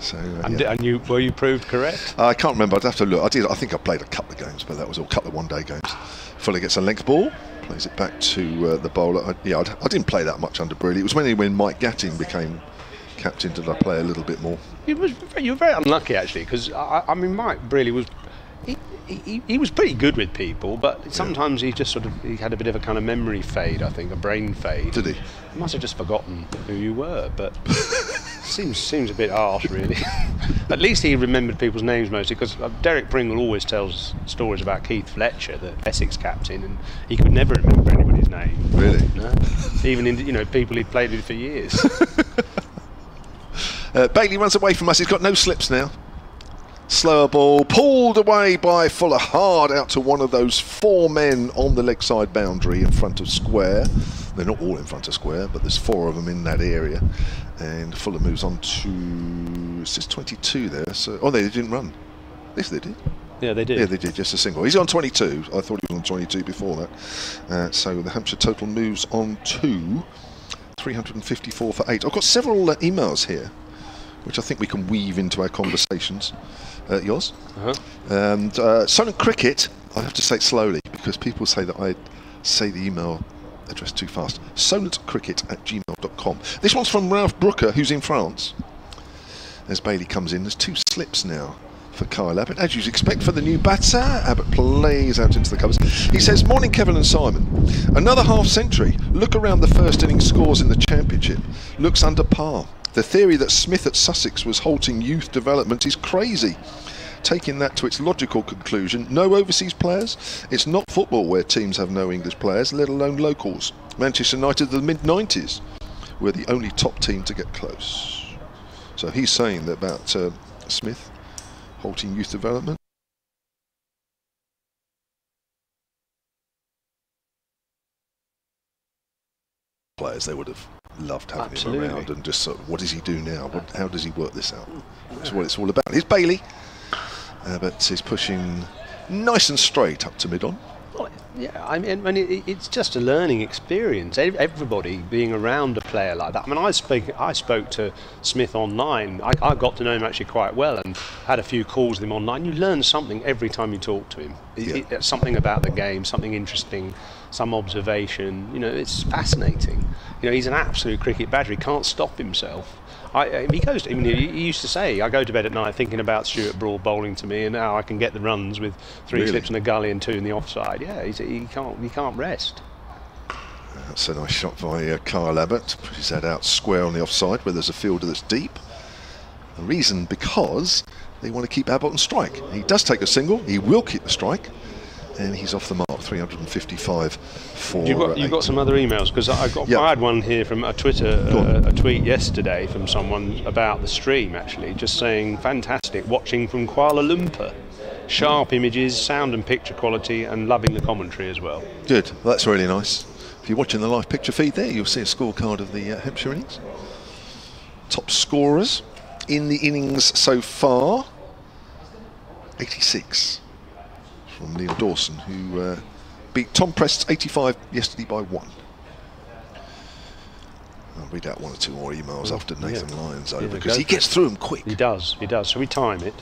So, uh, And, yeah. and you were you proved correct? I can't remember. I'd have to look. I did. I think I played a couple of games, but that was all a couple of one-day games. Fuller gets a length ball, plays it back to uh, the bowler. I, yeah, I'd, I didn't play that much under Brearley. It was when when Mike Gatting became captain did I play a little bit more. You was you were very unlucky actually because I, I mean Mike really was. He, he, he was pretty good with people, but sometimes he just sort of he had a bit of a kind of memory fade. I think a brain fade. Did he? He must have just forgotten who you were, but *laughs* seems seems a bit harsh, really. *laughs* At least he remembered people's names mostly, because uh, Derek Pringle always tells stories about Keith Fletcher, the Essex captain, and he could never remember anybody's name. Really? No, even in you know people he'd played with for years. *laughs* Uh, Bailey runs away from us. He's got no slips now. Slower ball pulled away by Fuller, hard out to one of those four men on the leg side boundary in front of square. They're not all in front of square, but there's four of them in that area. And Fuller moves on to. It says 22 there. So, oh, they didn't run. Yes, they did. yeah, they did. Yeah, they did. Just a single. He's on 22. I thought he was on 22 before that. Uh, so the Hampshire total moves on to 354 for eight. I've got several uh, emails here, which I think we can weave into our conversations. Uh, yours? Uh-huh. And uh, Solent Cricket, I have to say it slowly because people say that I say the email address too fast. Solentcricket at gmail.com. This one's from Ralph Brooker, who's in France. As Bailey comes in, there's two slips now for Kyle Abbott. As you'd expect for the new batter, Abbott plays out into the covers. He says, Morning, Kevin and Simon. Another half century. Look around the first inning scores in the Championship. Looks under par. The theory that Smith at Sussex was halting youth development is crazy. Taking that to its logical conclusion, no overseas players. It's not football where teams have no English players, let alone locals. Manchester United, the mid 90s, were the only top team to get close. So he's saying that about uh, Smith halting youth development. Players they would have loved having Absolutely. him around and just sort of, what does he do now? What, how does he work this out? That's what it's all about. Here's Bailey, uh, but he's pushing nice and straight up to mid on. Well, yeah, I mean, I mean it's just a learning experience. Everybody being around a player like that. I mean, I spoke, I spoke to Smith online. I, I got to know him actually quite well and had a few calls with him online. You learn something every time you talk to him. Yeah. it- something about the game, something interesting, some observation. You know, it's fascinating. You know, he's an absolute cricket badger. He can't stop himself. I, I- he goes. I mean, he used to say, "I go to bed at night thinking about Stuart Broad bowling to me, and now I can get the runs with three Really? slips and a gully and two in the offside." Yeah, he's, he can't. He can't rest. That's a nice shot by uh, Kyle Abbott. His head out square on the offside where there's a fielder that's deep. The reason because they want to keep Abbott on strike. He does take a single. He will keep the strike. And he's off the mark, 355 for You've got, you've got some other emails because I got Yeah. I had one here from a Twitter uh, a tweet yesterday from someone about the stream actually just saying fantastic watching from Kuala Lumpur sharp images sound and picture quality and loving the commentary as well Good. Well, that's really nice. If you're watching the live picture feed there, you'll see a scorecard of the uh, Hampshire innings. Top scorers in the innings so far 86 from Neil Dawson, who uh, beat Tom Prest's 85 yesterday by one. I'll read out one or two more emails after Nathan Lyon's over Yeah, because he gets through them quick. he does he does so we time it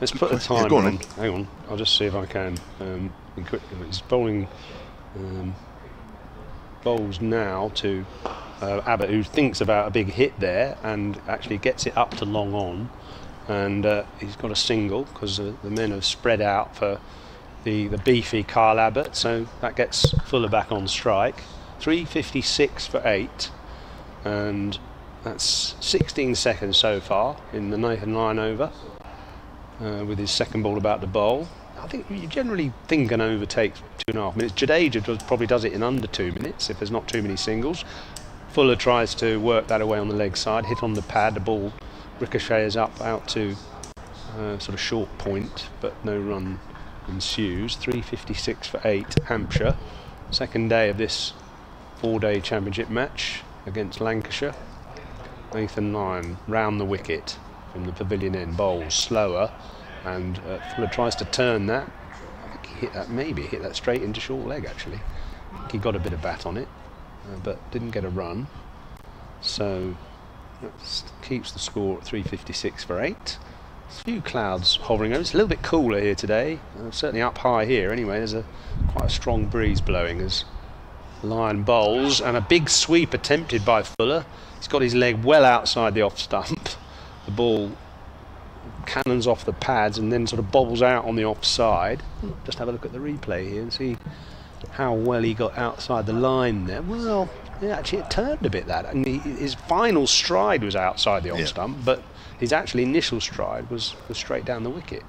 let's put a. Yeah, time go on on, hang on I'll just see if I can um, quick. he's bowling um, bowls now to uh, Abbott, who thinks about a big hit there and actually gets it up to long on. And uh, he's got a single because uh, the men have spread out for the, the beefy Carl Abbott. So that gets Fuller back on strike. 356 for eight. And that's 16 seconds so far in the Nathan Lyon over uh, with his second ball about to bowl. I think you generally think an over takes two and a half minutes. Jadeja does, probably does it in under two minutes if there's not too many singles. Fuller tries to work that away on the leg side, hit on the pad, the ball ricochets up out to uh, sort of short point, but no run ensues. 356 for 8, Hampshire. Second day of this four-day championship match against Lancashire. Nathan Lyon round the wicket from the pavilion end, bowls slower, and uh, Fuller tries to turn that. I think he hit that, maybe hit that straight into short leg actually. he got a bit of bat on it, uh, but didn't get a run. So that keeps the score at 356 for 8. A few clouds hovering over. It's a little bit cooler here today. Uh, certainly up high here anyway. There's a quite a strong breeze blowing as Lyon bowls and a big sweep attempted by Fuller. He's got his leg well outside the off stump. The ball cannons off the pads and then sort of bobbles out on the offside. Just have a look at the replay here and see how well he got outside the line there. Well, yeah, actually it turned a bit that. And he, his final stride was outside the off Yeah. stump, but his actually initial stride was, was straight down the wicket.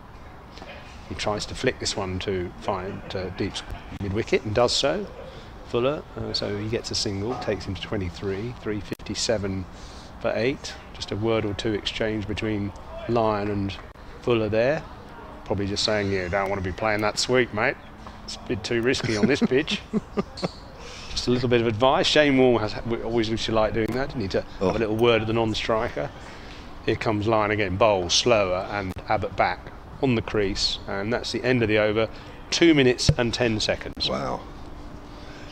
He tries to flick this one to find uh, deep mid wicket and does so. Fuller, uh, so he gets a single, takes him to 23, 357 for 8. Just a word or two exchange between Lyon and Fuller there. Probably just saying, you don't want to be playing that sweep, mate. It's a bit too risky on this pitch. *laughs* just a little bit of advice. Shane Warne has always used to like doing that, didn't he? To Oh. have a little word with the non-striker. Here comes Lyon again, bowl slower, and Abbott back on the crease, and that's the end of the over. Two minutes and ten seconds. Wow.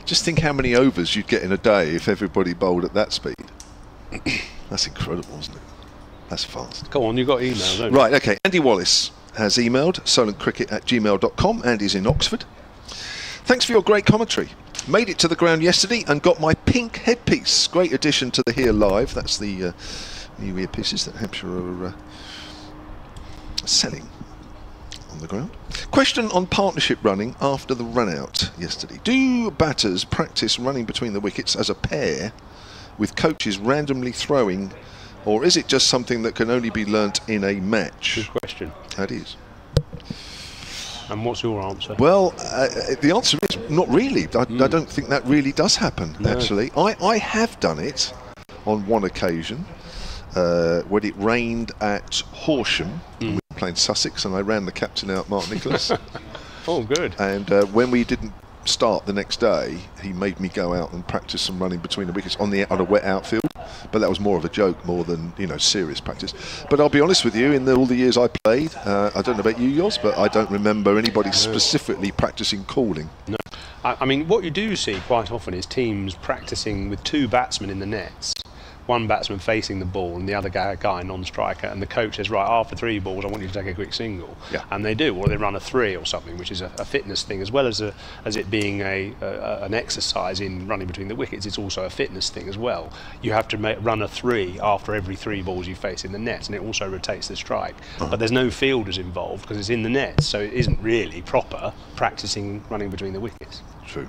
Just think how many overs you'd get in a day if everybody bowled at that speed. *coughs* That's incredible, isn't it? That's fast. Go on, you've got emails, don't you? Right, okay. Andy Wallace has emailed solentcricket at gmail.com. Andy's in Oxford. Thanks for your great commentary. Made it to the ground yesterday and got my pink headpiece. Great addition to the Here Live. That's the uh, new earpieces that Hampshire are uh, selling on the ground. Question on partnership running after the run out yesterday. Do batters practice running between the wickets as a pair with coaches randomly throwing, or is it just something that can only be learnt in a match? Good question. That is. And what's your answer? Well, uh, the answer is not really. I, I don't think that really does happen, No. actually. I, I have done it on one occasion uh, when it rained at Horsham. We were playing Sussex, and I ran the captain out, Mark Nicholas. *laughs* Oh, good. and uh, when we didn't start the next day, he made me go out and practice some running between the wickets on the on a wet outfield. But that was more of a joke, more than you know serious practice. But I'll be honest with you, in the, all the years I played, uh, I don't know about you, yours, but I don't remember anybody specifically practicing calling. No. I, I mean, what you do see quite often is teams practicing with two batsmen in the nets. One batsman facing the ball and the other guy, guy non-striker, and the coach says, "Right, after three balls, I want you to take a quick single." Yeah. And they do, or they run a three or something, which is a, a fitness thing as well as a, as it being a, a an exercise in running between the wickets. It's also a fitness thing as well. You have to make, run a three after every three balls you face in the net, and it also rotates the strike. Uh-huh. But there's no fielders involved because it's in the net, so it isn't really proper practicing running between the wickets. True.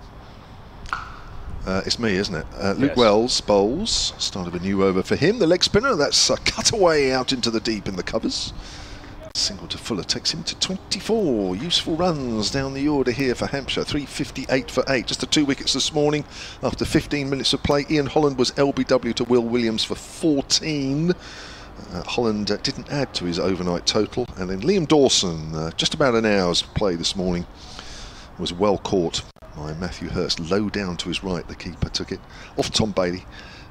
Uh, it's me, isn't it? Uh, Luke Yes. Wells bowls. Start of a new over for him. The leg spinner. That's a cutaway out into the deep in the covers. Single to Fuller takes him to 24. Useful runs down the order here for Hampshire. 358 for 8. Just the two wickets this morning after 15 minutes of play. Ian Holland was LBW to Will Williams for 14. Uh, Holland uh, didn't add to his overnight total. And then Liam Dawson, uh, just about an hour's play this morning, was well caught by Matthew Hurst. Low down to his right, the keeper took it off Tom Bailey.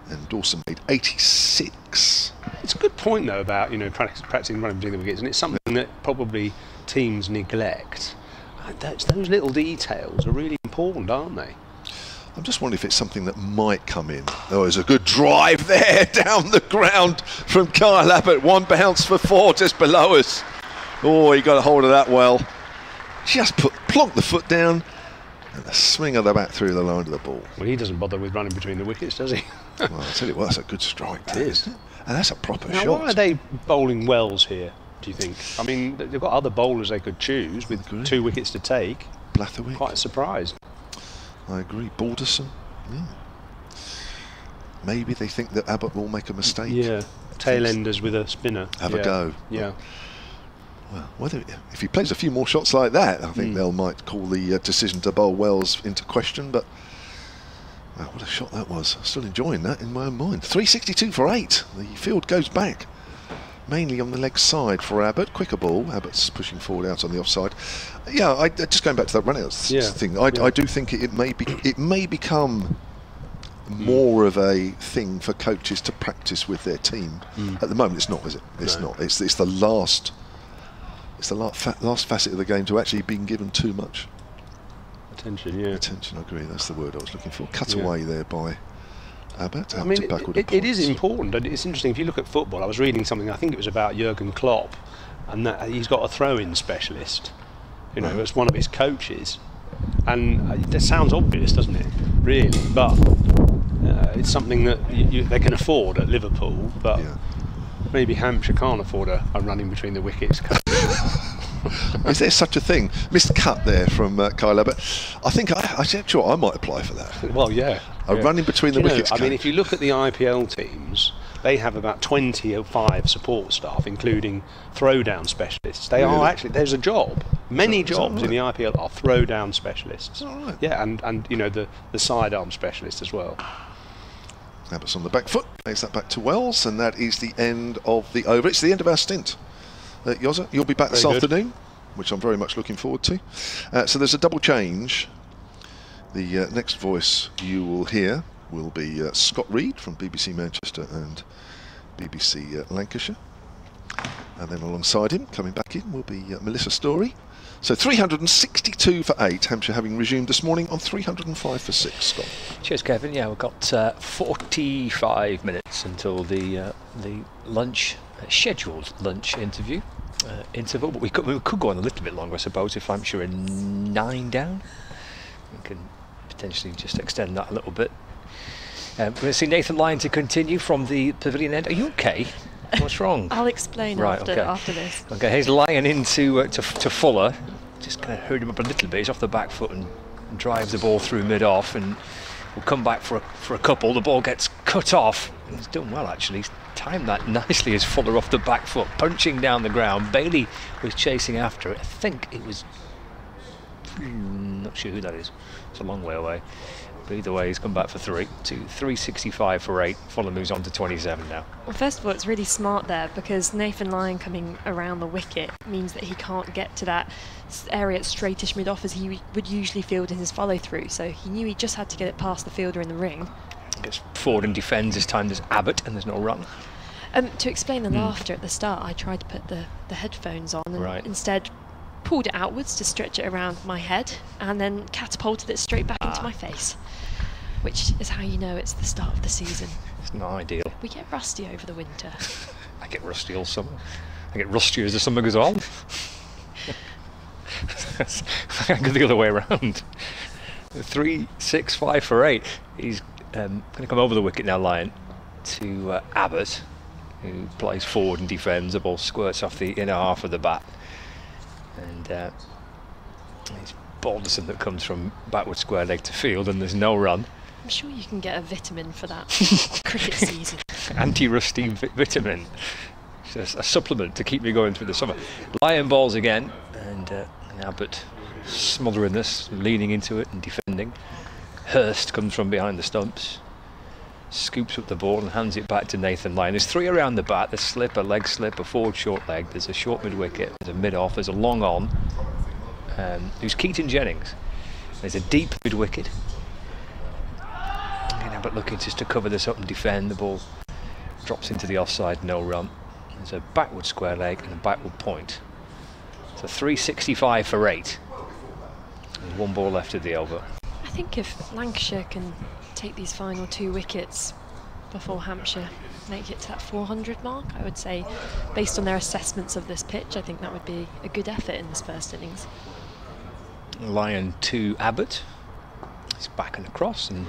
And Dawson made 86. It's a good point though about you know practicing running between the wickets, and it's something that probably teams neglect. Uh, Those, those little details are really important, aren't they? I'm just wondering if it's something that might come in. Oh, there's a good drive there *laughs* down the ground from Kyle Abbott. One bounce for four just below us. Oh, he got a hold of that well. Just put plonk the foot down and the swing of the bat through the line of the ball. Well, he doesn't bother with running between the wickets, does he? *laughs* Well, I tell you what, that's a good strike. that, is. isn't it? And that's a proper now, shot. why are they bowling Wells here? Do you think? I mean, they've got other bowlers they could choose with two wickets to take. Blatherwick. Quite surprised. I agree. Balderson. Yeah. Maybe they think that Abbott will make a mistake. Yeah, tail enders with a spinner. Have a go. Yeah. Well, whether if he plays a few more shots like that, I think hmm. they'll might call the uh, decision to bowl Wells into question. But wow, what a shot that was! Still enjoying that in my own mind. 362 for eight. The field goes back. mainly on the leg side for Abbott. Quicker ball. Abbott's pushing forward out on the offside. Yeah, I, uh, just going back to that run out uh, Yeah, thing. I, yeah. I do think it, it may be it may become more of a thing for coaches to practice with their team. Hmm. At the moment, it's not, is it? It's No. not. It's it's the last. It's the last, facet of the game to actually being given too much Attention, yeah. attention. I agree. That's the word I was looking for. Cut Yeah. away there by Abbott. I mean, to it, it, it is important. and It's interesting if you look at football. I was reading something. I think it was about Jurgen Klopp, and that he's got a throw-in specialist. You know, Right. as one of his coaches, and uh, that sounds obvious, doesn't it? Really, but uh, it's something that you, you, they can afford at Liverpool. But Yeah. Maybe Hampshire can't afford a, a running between the wickets. *laughs* Is there such a thing? Missed cut there from uh, Kyle Abbott. I think I, I said, sure, I might apply for that. well, yeah. A yeah. running between the you know, wickets I mean, if you look at the IPL teams, they have about 25 support staff, including throwdown specialists. They Really? are actually there's a job. Many Is that- is that jobs in the IPL are throwdown specialists. Right. Yeah, and and you know the the sidearm specialist as well. Abbott's on the back foot. Takes that back to Wells, and that is the end of the over. It's the end of our stint. Uh, Yoza, you'll be back this good. afternoon, which I'm very much looking forward to. Uh, so there's a double change. The uh, next voice you will hear will be uh, Scott Reed from BBC Manchester and BBC uh, Lancashire. And then alongside him, coming back in, will be uh, Melissa Story. So 362 for 8, Hampshire having resumed this morning on 305 for 6, Scott. Cheers, Kevin. Yeah, we've got uh, 45 minutes until the uh, the lunch uh, scheduled lunch interview uh, interval, but we could we could go on a little bit longer, I suppose, if Hampshire are nine down. We can potentially just extend that a little bit. Um, we're going to see Nathan Lyon to continue from the pavilion end. Are you okay? What's wrong? I'll explain Right, after okay. after this. Okay, he's lying into uh, to, to Fuller. Just kind of hurried him up a little bit. He's off the back foot and drives the ball through mid off and will come back for a, for a couple. The ball gets cut off. He's done well actually. He's timed that nicely as Fuller off the back foot, punching down the ground. Bailey was chasing after it. I think it was. hmm, Not sure who that is. It's a long way away. But either way, he's come back for three. To 365 for eight. Fuller moves on to 27 now. Well, first of all, it's really smart there because Nathan Lyon coming around the wicket means that he can't get to that area at straightish mid off as he would usually field in his follow through. So he knew he just had to get it past the fielder in the ring. Gets forward and defends this time. There's Abbott and there's no run. Um, to explain the laughter at the start, I tried to put the, the headphones on and Right. instead pulled it outwards to stretch it around my head and then catapulted it straight back into my face. Which is how you know it's the start of the season. *laughs* It's not ideal. We get rusty over the winter. *laughs* I get rusty all summer. I get rustier as the summer goes on. *laughs* I go the other way around. Three, six, five for eight. He's um, going to come over the wicket now, Lyon, to uh, Abbott, who plays forward and defends. The ball squirts off the inner half of the bat. And uh, it's Balderson that comes from backward square leg to field, and there's no run. I'm sure you can get a vitamin for that *laughs* cricket season. anti-rusty vi- vitamin. It's a supplement to keep me going through the summer. Lyon balls again, and uh, Abbott smothering this, leaning into it and defending. Hurst comes from behind the stumps, scoops up the ball and hands it back to Nathan Lyon. There's three around the bat. There's slip, a leg slip, a forward short leg. There's a short mid wicket. There's a mid off. There's a long on. Um, who's Keaton Jennings? There's a deep mid wicket. Again, Abbott looking just to cover this up and defend. The ball drops into the offside, no run. There's a backward square leg and a backward point. So 365 for eight. And one ball left of the over. I think if Lancashire can take these final two wickets before Hampshire make it to that 400 mark, I would say, based on their assessments of this pitch, I think that would be a good effort in this first innings. Lyon to Abbott. He's back and across and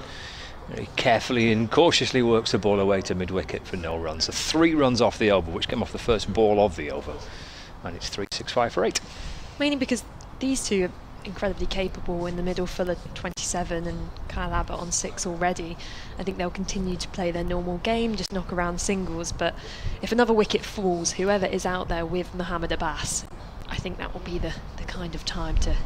very carefully and cautiously works the ball away to mid wicket for no runs. So three runs off the over, which came off the first ball of the over. And it's 365 for eight. Mainly because these two are incredibly capable in the middle, Fuller 27 and Kyle Abbott on six already. I think they'll continue to play their normal game, just knock around singles. But if another wicket falls, whoever is out there with Mohammed Abbas, I think that will be the, the kind of time to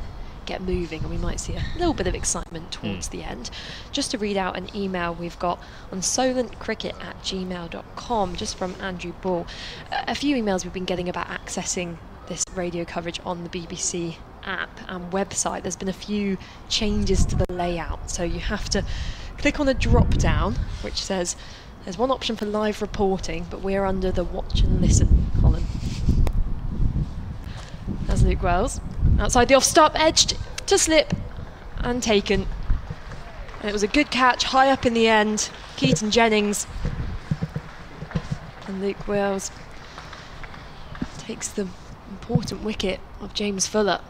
get moving and we might see a little bit of excitement towards Mm. the end. Just to read out an email we've got on solentcricket at gmail.com, just from Andrew Ball. A a few emails we've been getting about accessing this radio coverage on the BBC app and website. There's been a few changes to the layout, so you have to click on a drop down which says there's one option for live reporting, but we're under the watch and listen column. As Luke Wells, outside the off stop, edged to slip and taken. And it was a good catch, high up in the end. Keaton Jennings and Luke Wells takes the important wicket of James Fuller.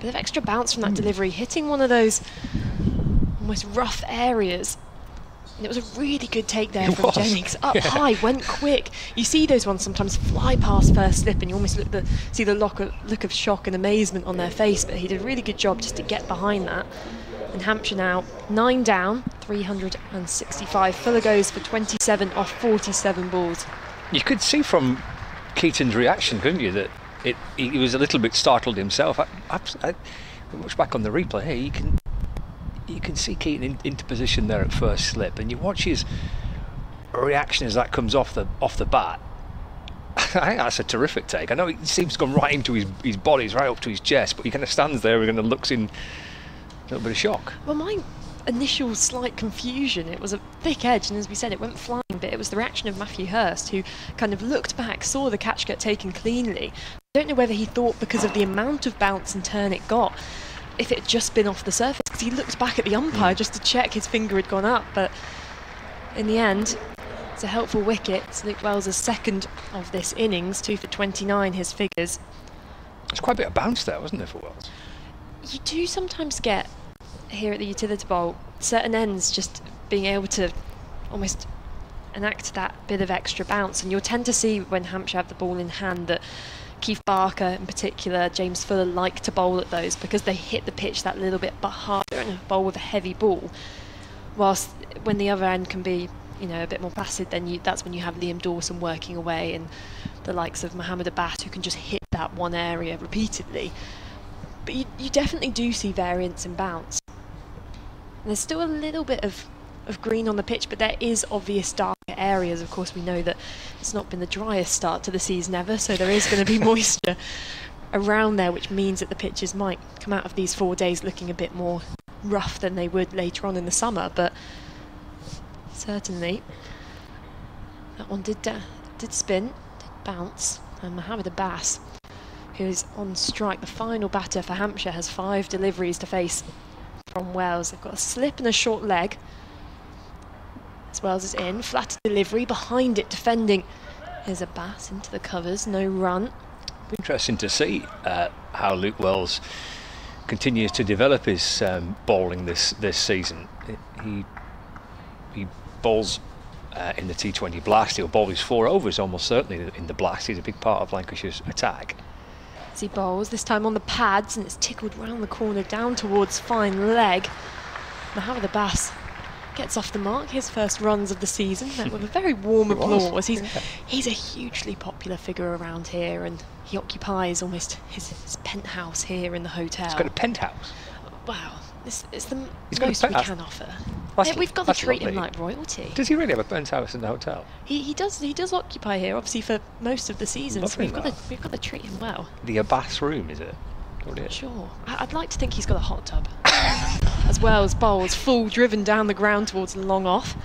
Bit of extra bounce from that hmm. delivery, hitting one of those almost rough areas. And it was a really good take there It from was, Jennings. *laughs* Up yeah. high, went quick. You see those ones sometimes fly past first slip, and you almost look the, see the look of, look of shock and amazement on their face. But he did a really good job just to get behind that. And Hampshire now nine down, 365. Fuller goes for 27 off 47 balls. You could see from Keaton's reaction, couldn't you, that it he was a little bit startled himself. I, I, I watch back on the replay here. You can you can see Keaton in, into position there at first slip, and you watch his reaction as that comes off the off the bat. *laughs* I think that's a terrific take. I know it seems to come right into his his body's right up to his chest, but he kind of stands there and kind of looks in a little bit of shock. Well, my initial slight confusion, it was a thick edge, and as we said, it went flying, but it was the reaction of Matthew Hurst, who kind of looked back, saw the catch get taken cleanly. I don't know whether he thought because of the amount of bounce and turn it got, if it had just been off the surface, because he looked back at the umpire mm. just to check his finger had gone up, but in the end, it's a helpful wicket. It's Luke Wells' second of this innings, two for 29, his figures. It's quite a bit of bounce there, wasn't there, for Wells? you do sometimes get here at the Utilita Bowl certain ends just being able to almost enact that bit of extra bounce and you'll tend to see when Hampshire have the ball in hand that Keith Barker in particular, James Fuller like to bowl at those because they hit the pitch that little bit but harder and bowl with a heavy ball. Whilst when the other end can be, you know, a bit more placid, then you, that's when you have Liam Dawson working away and the likes of Mohammed Abbas who can just hit that one area repeatedly. But you, you definitely do see variance in bounce. And there's still a little bit of, of green on the pitch, but there is obvious darker areas. Of course, we know that it's not been the driest start to the season ever, so there is going to be *laughs* moisture around there, which means that the pitches might come out of these four days looking a bit more rough than they would later on in the summer. But certainly, that one did uh, did spin, did bounce, and Mohammed Abbas who's on strike. The final batter for Hampshire has five deliveries to face from Wells. They've got a slip and a short leg. As Wells is in, flat delivery behind it, defending. Here's Abbas into the covers, no run. Interesting to see uh, how Luke Wells continues to develop his um, bowling this this season. He he bowls uh, in the T20 Blast. He'll bowl his four overs almost certainly in the Blast. He's a big part of Lancashire's attack. As he bowls, this time on the pads, and it's tickled round the corner down towards fine leg. Mohammed Abbas gets off the mark. His first runs of the season met with a very *laughs* warm applause. He's yeah. he's a hugely popular figure around here, and he occupies almost his, his penthouse here in the hotel. He's got a penthouse. Wow, this is the He's most we can offer. That's, yeah, we've got to treat him like royalty. Does he really have a penthouse in the hotel? He, he does he does occupy here, obviously for most of the season. So we've got to we've got to treat him well. The Abbas room, is it? It? Sure, I, I'd like to think he's got a hot tub, *coughs* as well as bowls full driven down the ground towards long off,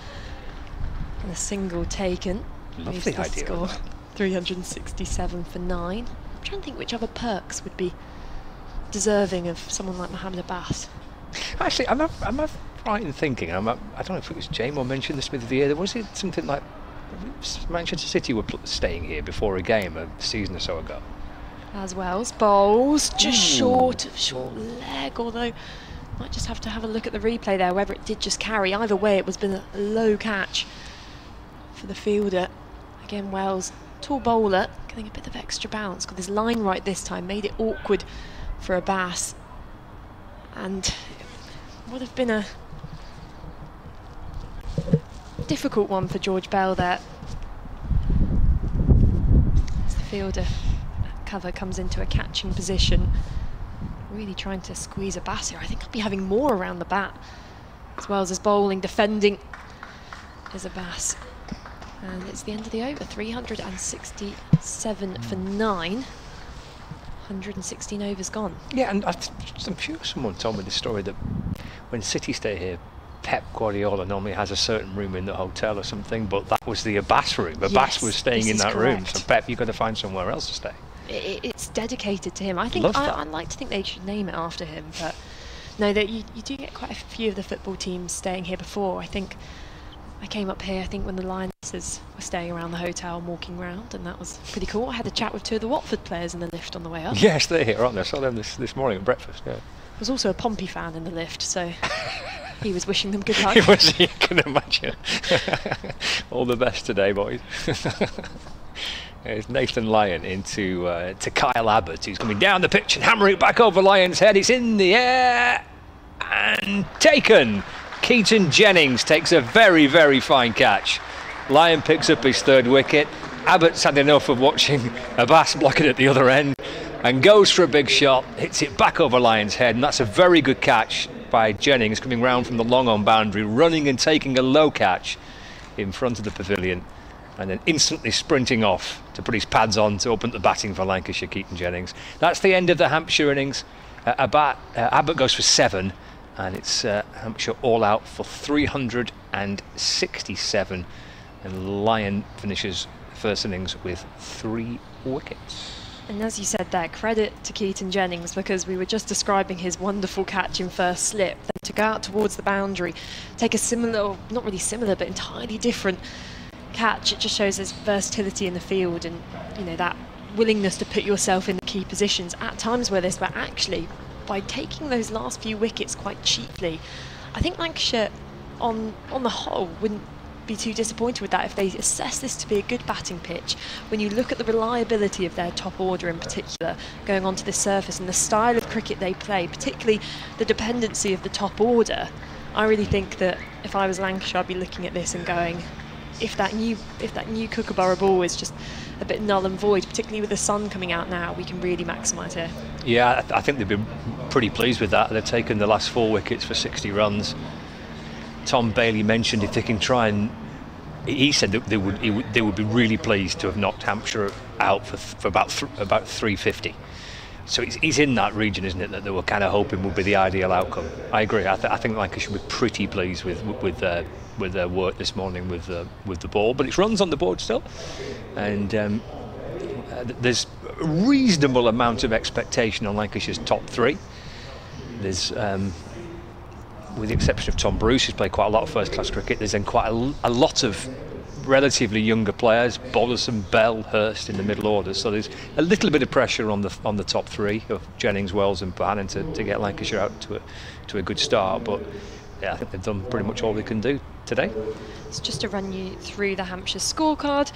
and a single taken. Lovely the idea Score 367 for nine. I'm trying to think which other perks would be deserving of someone like Mohammed Abbas. *laughs* Actually, I'm I, am I right in thinking? I'm, I don't know if it was Jamie mentioned this with the other. Was it something like Manchester City were staying here before a game a season or so ago? As Wells bowls just Ooh. short of short leg although might just have to have a look at the replay there whether it did just carry. Either way it was been a low catch for the fielder. Again Wells tall bowler getting a bit of extra bounce got his line right this time made it awkward for Abbas. And it would have been a difficult one for George Bell there. As the fielder cover comes into a catching position. really trying to squeeze Abbas here. I think I'll be having more around the bat as well as his bowling, defending is Abbas. And it's the end of the over, 367 for hmm. nine. 116 overs gone. Yeah, and I I'm sure someone told me the story that when City stay here, Pep Guardiola normally has a certain room in the hotel or something, but that was the Abbas room. Abbas Yes, was staying in that room, so Pep, you've got to find somewhere else to stay. I- it's dedicated to him. I think I. I'd like to think they should name it after him, but no, that you, you do get quite a few of the football teams staying here before. I think I came up here. I think when the Lionesses were staying around the hotel, and walking around, and that was pretty cool. I had a chat with two of the Watford players in the lift on the way up. *laughs* Yes, they're here, aren't they? I saw them this, this morning at breakfast. Yeah. There was also a Pompey fan in the lift, so *laughs* he was wishing them good *laughs* luck. It was, you can imagine. All the best today, boys. It's Nathan Lyon into uh, to Kyle Abbott, who's coming down the pitch and hammering it back over Lyon's head. It's in the air and taken. Keaton Jennings takes a very, very fine catch. Lyon picks up his third wicket. Abbott's had enough of watching *laughs* Abbas block it at the other end and goes for a big shot, hits it back over Lyon's head, and that's a very good catch by Jennings coming round from the long on boundary, running and taking a low catch in front of the pavilion, and then instantly sprinting off to put his pads on to open the batting for Lancashire, Keaton Jennings. That's the end of the Hampshire innings. Uh, Abbott, uh, Abbott goes for seven, and it's uh, Hampshire all out for 367, and Lyon finishes first innings with three wickets. And as you said there, credit to Keaton Jennings because we were just describing his wonderful catch in first slip. Then to go out towards the boundary, take a similar, not really similar, but entirely different catch. It just shows his versatility in the field and you know that willingness to put yourself in the key positions at times where this, but actually by taking those last few wickets quite cheaply, I think Lancashire, on on the whole, wouldn't be too disappointed with that if they assess this to be a good batting pitch. When you look at the reliability of their top order in particular, going onto this surface and the style of cricket they play, particularly the dependency of the top order, I really think that if I was Lancashire, I'd be looking at this and going, if that new if that new Kookaburra ball is just a bit null and void, particularly with the sun coming out now, we can really maximise here. Yeah, I, th- I think they've been pretty pleased with that. They've taken the last four wickets for 60 runs. Tom Bailey mentioned if they can try and he- said that they would, would they would be really pleased to have knocked Hampshire out for, for about th- about 350. So he's, he's in that region, isn't it? That they were kind of hoping would be the ideal outcome. I agree. I, th- I think Lancashire should be pretty pleased with with uh, with their work this morning with uh, with the ball, but it runs on the board still, and um, uh, there's a reasonable amount of expectation on Lancashire's top three. There's, um, with the exception of Tom Bruce, who's played quite a lot of first-class cricket. There's then quite a lot of relatively younger players: Balderson, Bell, Hurst in the middle order. So there's a little bit of pressure on the on the top three of Jennings, Wells, and Bohannon to, to get Lancashire out to a to a good start. But yeah, I think they've done pretty much all they can do today. Just to run you through the Hampshire scorecard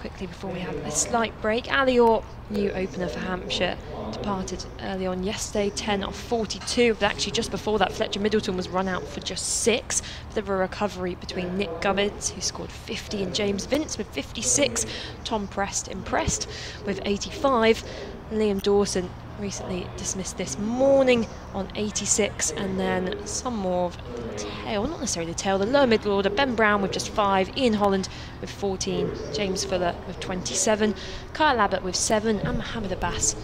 quickly before we have a slight break. Ali Orr, new opener for Hampshire, departed early on yesterday, 10 off 42. But actually, just before that, Fletcher Middleton was run out for just six. Bit of a recovery between Nick Gubbins, who scored 50, and James Vince with 56. Tom Prest impressed with 85. Liam Dawson recently dismissed this morning on 86, and then some more of the tail, not necessarily the tail, the lower middle order. Ben Brown with just five, Ian Holland with 14, James Fuller with 27, Kyle Abbott with seven, and Mohammed Abbas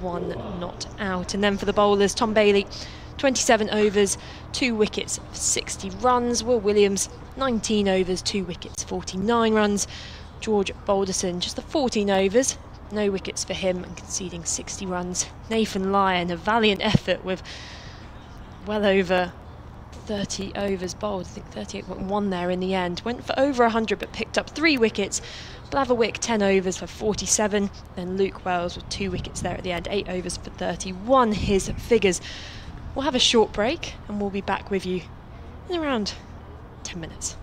one not out. And then for the bowlers, Tom Bailey. 27 overs, two wickets, 60 runs. Will Williams, 19 overs, two wickets, 49 runs. George Balderson, just the 14 overs, no wickets for him and conceding 60 runs. Nathan Lyon, a valiant effort with well over 30 overs bowled, I think 38.1 there in the end. Went for over 100 but picked up three wickets. Blatherwick 10 overs for 47, then Luke Wells with two wickets there at the end, 8 overs for 31. His figures. We'll have a short break and we'll be back with you in around 10 minutes.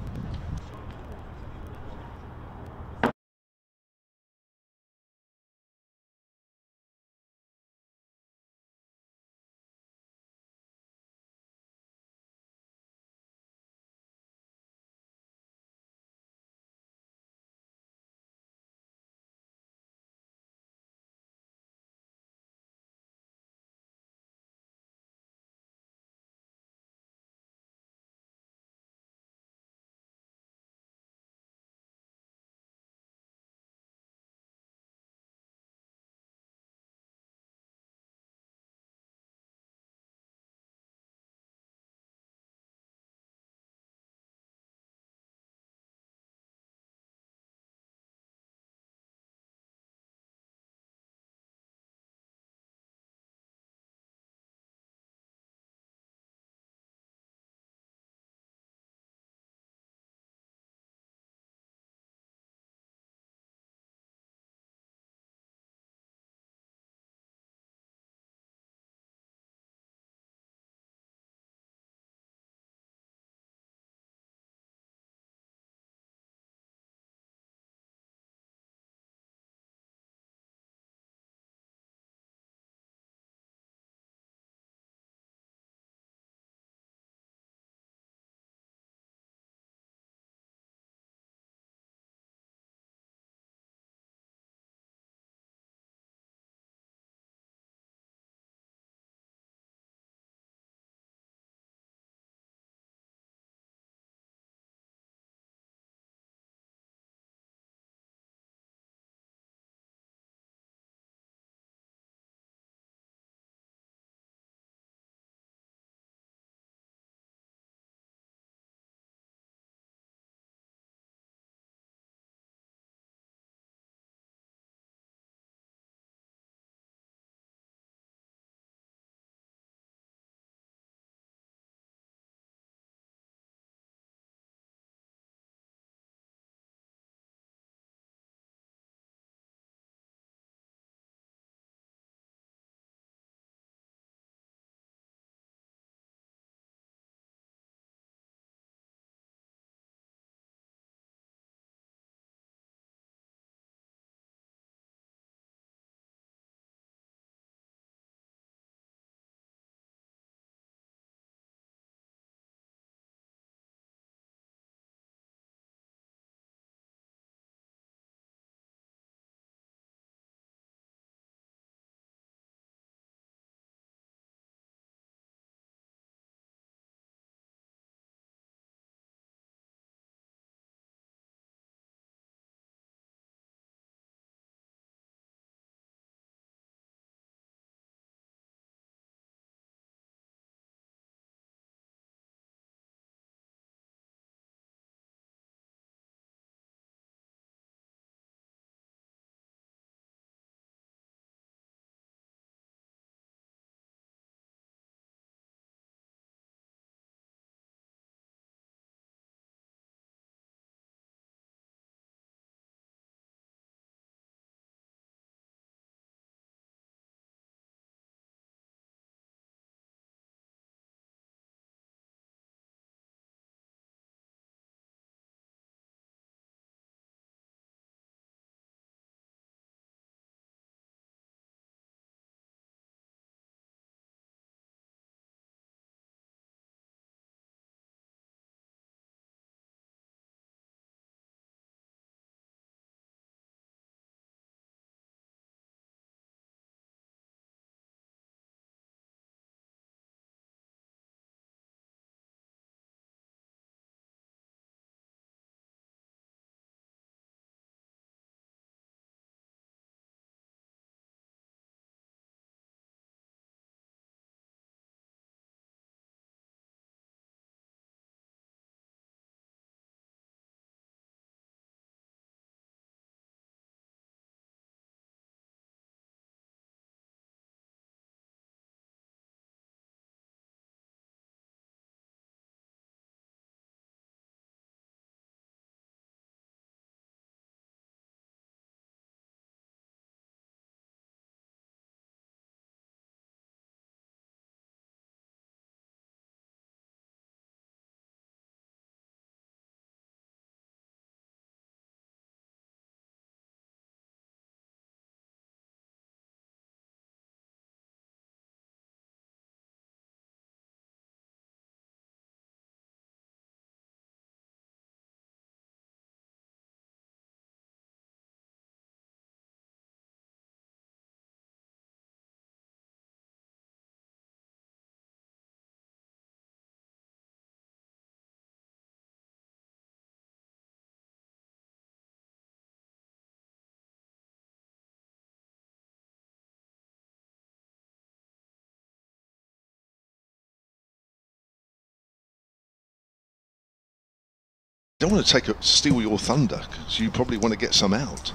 Don't want to take a, steal your thunder because you probably want to get some out.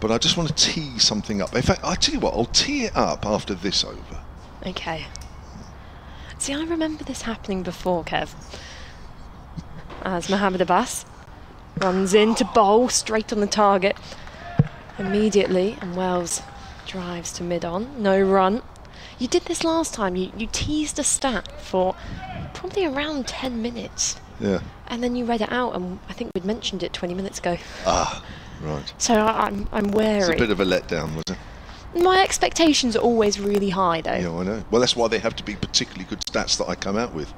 But I just want to tee something up. In fact, I tell you what, I'll tee it up after this over. Okay. See, I remember this happening before, Kev. As Mohammed Abbas runs in to bowl straight on the target immediately, and Wells drives to mid on. No run. You did this last time. You, you teased a stat for probably around 10 minutes. Yeah. And then you read it out, and I think we'd mentioned it 20 minutes ago. Ah, right. So I, I'm, I'm wary. It's a bit of a letdown, was it? My expectations are always really high, though. Yeah, I know. Well, that's why they have to be particularly good stats that I come out with.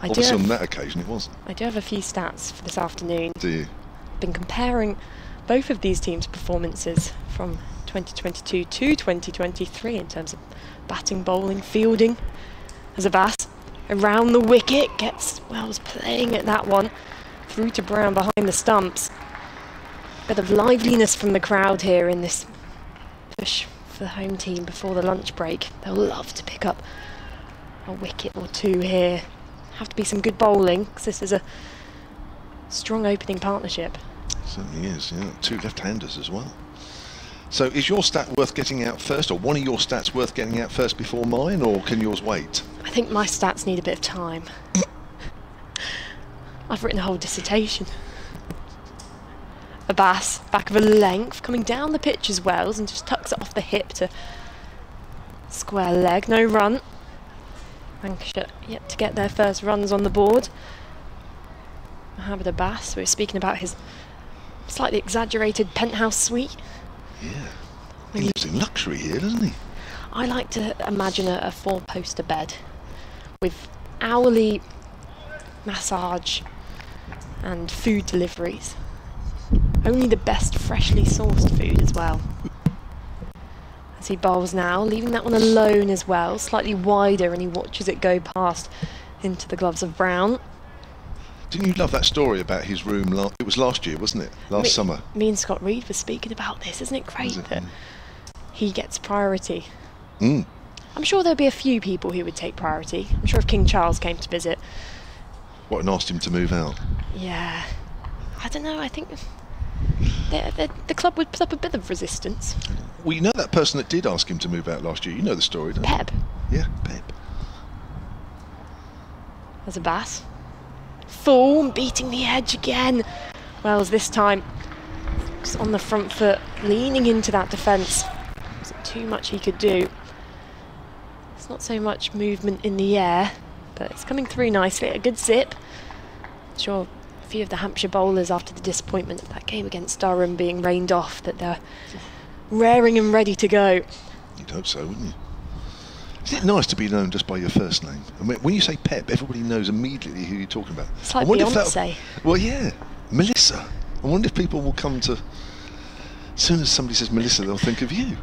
I, do Obviously, on that occasion, it wasn't. I do have a few stats for this afternoon. Do you? I've Been comparing both of these teams' performances from 2022 to 2023 in terms of batting, bowling, fielding. As Abbas around the wicket gets Wells playing at that one through to Brown behind the stumps. Bit of liveliness from the crowd here in this push for the home team before the lunch break. They'll love to pick up a wicket or two here. Have to be some good bowling because this is a strong opening partnership. Certainly is, yeah. Two left-handers as well. So is your stat worth getting out first, or one of your stats worth getting out first before mine, or can yours wait? I think my stats need a bit of time. *laughs* I've written a whole dissertation. Abbas, back of a length, coming down the pitch as Wells and just tucks it off the hip to square leg, no run. Lancashire yet to get their first runs on the board. Mohammed Abbas, we were speaking about his slightly exaggerated penthouse suite. Yeah. He lives in luxury here, doesn't he? I like to imagine a, a four poster bed with hourly massage and food deliveries. Only the best freshly sourced food as well. As he bowls now, leaving that one alone as well, slightly wider, and he watches it go past into the gloves of Brown. Didn't you love that story about his room? La- it was last year, wasn't it? Last Me- summer. Me and Scott Reed were speaking about this. Isn't it great it? that he gets priority? Mm. I'm sure there'd be a few people who would take priority. I'm sure if King Charles came to visit, What, and asked him to move out? Yeah, I don't know. I think the, the, the club would put up a bit of resistance. Well, you know that person that did ask him to move out last year. You know the story, don't Pep you? Yeah, Pep. as Abbas. And beating the edge again. Wells this time just on the front foot, leaning into that defence. Wasn't too much he could do. It's not so much movement in the air, but it's coming through nicely. A good zip. Sure, a few of the Hampshire bowlers after the disappointment of that game against Durham being rained off, that they're raring and ready to go. You'd hope so, wouldn't you? Isn't it nice to be known just by your first name? I mean, when you say Pep, everybody knows immediately who you're talking about. It's like I wonder if Beyonce. that- well, yeah, Melissa. I wonder if people will come to. As soon as somebody says Melissa, they'll think of you.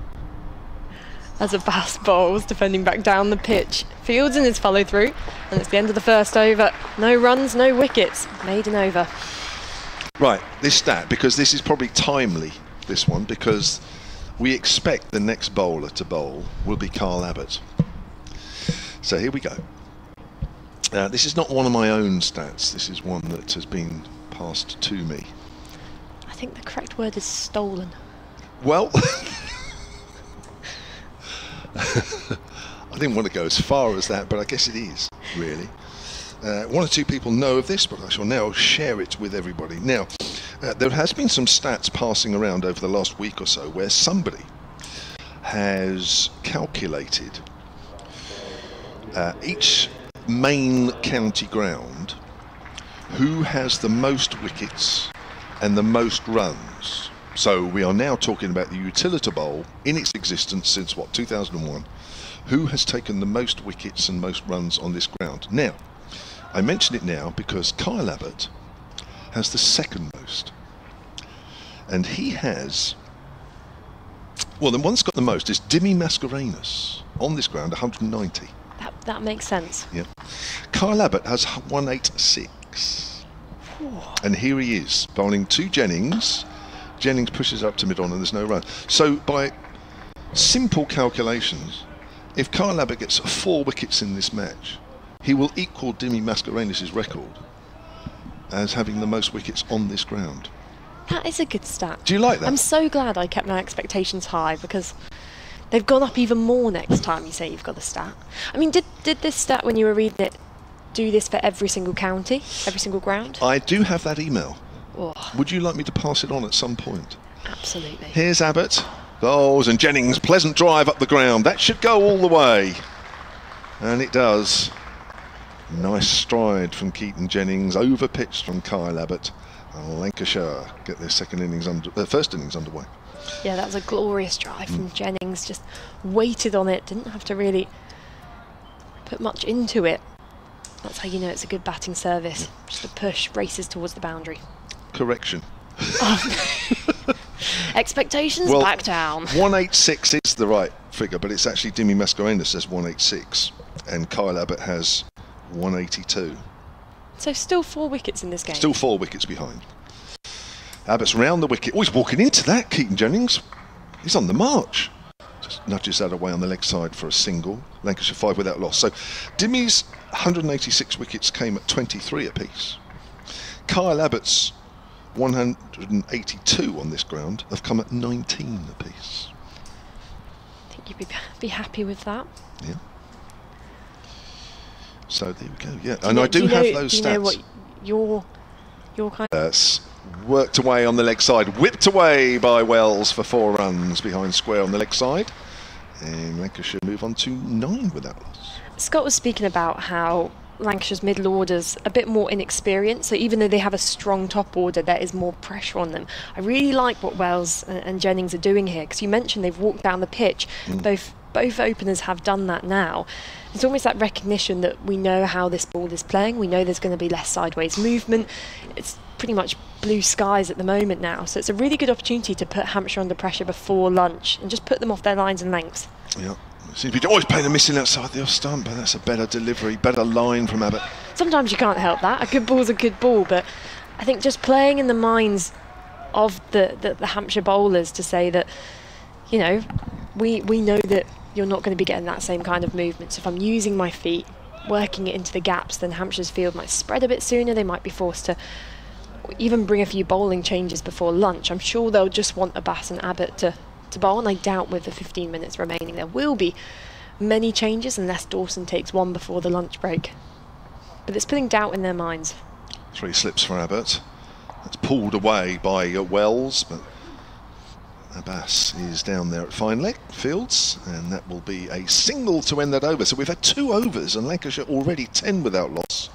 as Abbas bowls, defending back down the pitch. Fields in his follow through, and it's the end of the first over. No runs, no wickets. Maiden over. Right, this stat, because this is probably timely, this one, because we expect the next bowler to bowl will be Carl Abbott. So here we go. Uh, this is not one of my own stats, this is one that has been passed to me. I think the correct word is stolen. Well, *laughs* I didn't want to go as far as that, but I guess it is, really. Uh, one or two people know of this, but I shall now share it with everybody. Now, uh, there has been some stats passing around over the last week or so where somebody has calculated uh, each main county ground who has the most wickets and the most runs. So we are now talking about the Utilita Bowl in its existence since what 2001. Who has taken the most wickets and most runs on this ground? Now, I mention it now because Kyle Abbott has the second most, and he has. Well, the one that's got the most is Dimi Mascarenhas on this ground, 190. That, that makes sense. Yeah. Kyle Abbott has 186. And here he is, bowling to Jennings. Jennings pushes up to mid on and there's no run. So by simple calculations, if Kyle Abbott gets four wickets in this match, he will equal Dimi Mascarenhas' record as having the most wickets on this ground. That is a good stat. Do you like that? I'm so glad I kept my expectations high because they've gone up even more next time you say you've got a stat. I mean, did did this stat when you were reading it do this for every single county, every single ground? I do have that email. Oh, Would you like me to pass it on at some point? absolutely. Here's Abbott, Bowles and Jennings. Pleasant drive up the ground. That should go all the way. And it does. Nice stride from Keaton Jennings, over pitched from Kyle Abbott. And Lancashire get their second innings under, uh, first innings underway. Yeah, that was a glorious drive from Jennings. Just waited on it, didn't have to really put much into it. That's how you know it's a good batting service. Just a push, races towards the boundary. Correction. *laughs* Expectations Well, back down. 186 is the right figure, but it's actually Dimi Mascarenhas says 186, and Kyle Abbott has 182. So still four wickets in this game. Still four wickets behind. Abbott's round the wicket. Oh, he's walking into that, Keaton Jennings. He's on the march. Just nudges that away on the leg side for a single. Lancashire five without loss. So Dimi's 186 wickets came at 23 apiece. Kyle Abbott's 182 on this ground have come at 19 apiece. I think you'd be, be happy with that. Yeah. So there we go. Yeah, Do and know- I do, you have know, those do you stats. know what your your kind That's worked away on the leg side, whipped away by Wells for four runs behind square on the leg side. And Lancashire move on to nine without loss. Scott was speaking about how Lancashire's middle order's a bit more inexperienced, so even though they have a strong top order, there is more pressure on them. I really like what Wells and, and Jennings are doing here because you mentioned they've walked down the pitch. Mm. Both both openers have done that now. It's almost that recognition that we know how this ball is playing. We know there's going to be less sideways movement. It's pretty much blue skies at the moment now, so it's a really good opportunity to put Hampshire under pressure before lunch and just put them off their lines and lengths. Yeah. Seems to be always playing a missing outside the off stump, but that's a better delivery, better line from Abbott. sometimes you can't help that. A good ball's a good ball, but I think just playing in the minds of the, the, the Hampshire bowlers to say that, you know, we, we know that you're not going to be getting that same kind of movement. So if I'm using my feet, working it into the gaps, then Hampshire's field might spread a bit sooner. They might be forced to even bring a few bowling changes before lunch. I'm sure they'll just want Abbas and Abbott to, to bowl, and I doubt with the 15 minutes remaining there will be many changes unless Dawson takes one before the lunch break. But it's putting doubt in their minds. Three slips for Abbott. That's pulled away by uh, Wells, but Abbas is down there at fine leg fields, and that will be a single to end that over. So we've had two overs, and Lancashire already 10 without loss.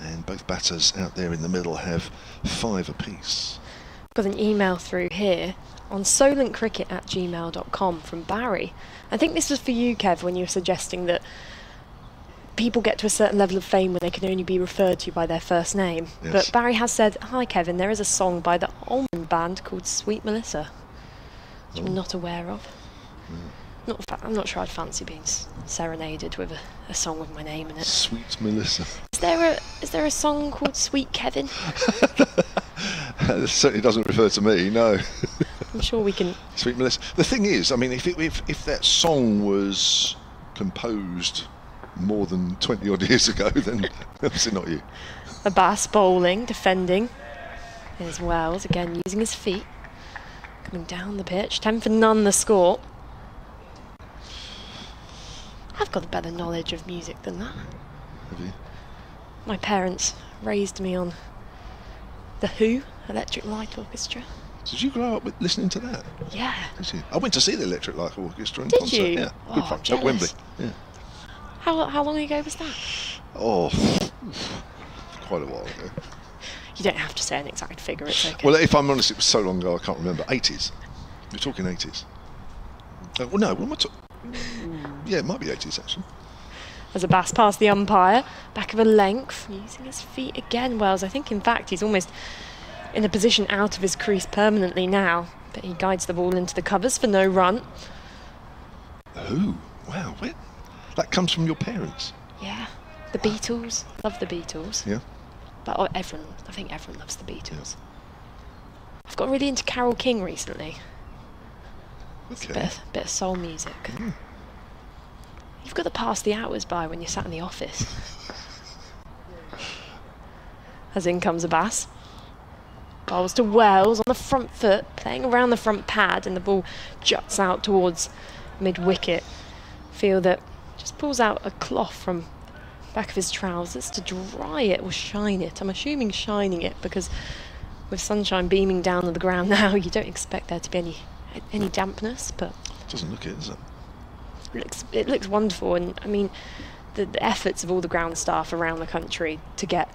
And both batters out there in the middle have five apiece. Got an email through here on solentcricket at gmail.com from Barry. I think this was for you, Kev, when you were suggesting that people get to a certain level of fame when they can only be referred to by their first name. Yes. But Barry has said, Hi, Kevin, there is a song by the Allman Band called Sweet Melissa, which. I'm not aware of. Hmm. Not fa- I'm not sure I'd fancy being s- serenaded with a, a song with my name in it. Sweet Melissa. Is there a is there a song called Sweet Kevin? That *laughs* certainly doesn't refer to me, no. I'm sure we can *laughs* Sweet Melissa. The thing is, I mean, if, it, if if that song was composed more than 20 odd years ago, *laughs* then obviously not you. Abbas bowling, defending. There's Wells again using his feet. Coming down the pitch. 10 for none the score. I've got a better knowledge of music than that. Have you? My parents raised me on The Who, Electric Light Orchestra. Did you grow up with listening to that? Yeah. I went to see the Electric Light Orchestra in Did concert. you? Yeah, Oh, good fun. At. Wembley. Yeah. How, how long ago was that? Oh, *sighs* quite a while ago. You don't have to say an exact figure, it's okay. Well, if I'm honest, it was so long ago I can't remember. 80s. You're talking 80s. Uh, well, no, what am I talking? Yeah, it might be 80s actually. As Abbas past the umpire, back of a length, using his feet again. Wells, I think in fact he's almost in a position out of his crease permanently now, but he guides the ball into the covers for no run. Who? Wow, where? That comes from your parents. Yeah, the Beatles, love the Beatles, Yeah. But oh, everyone, I think everyone loves the Beatles. I've got really into Carole King recently. Bit Okay. of, bit of soul music. Hmm. You've got to pass the hours by when you're sat in the office. *laughs* as in comes Abbas. Bowls to Wells on the front foot, playing around the front pad, and the ball juts out towards mid wicket. Feel that just pulls out a cloth from back of his trousers to dry it or shine it. I'm assuming shining it because with sunshine beaming down on the ground *laughs* now, you don't expect there to be any any dampness, but it doesn't look it, does it? It looks it looks wonderful, and I mean, the, the efforts of all the ground staff around the country to get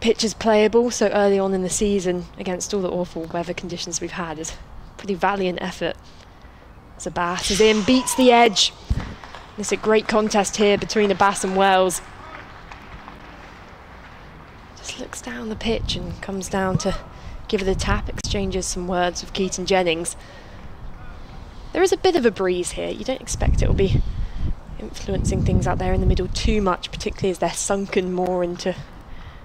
pitches playable so early on in the season against all the awful weather conditions we've had is pretty valiant effort. Abbas is in, beats the edge. There's a great contest here between Abbas and Wells. Just looks down the pitch and comes down to give it a tap, exchanges some words with Keaton Jennings. There is a bit of a breeze here. You don't expect it will be influencing things out there in the middle too much, particularly as they're sunken more into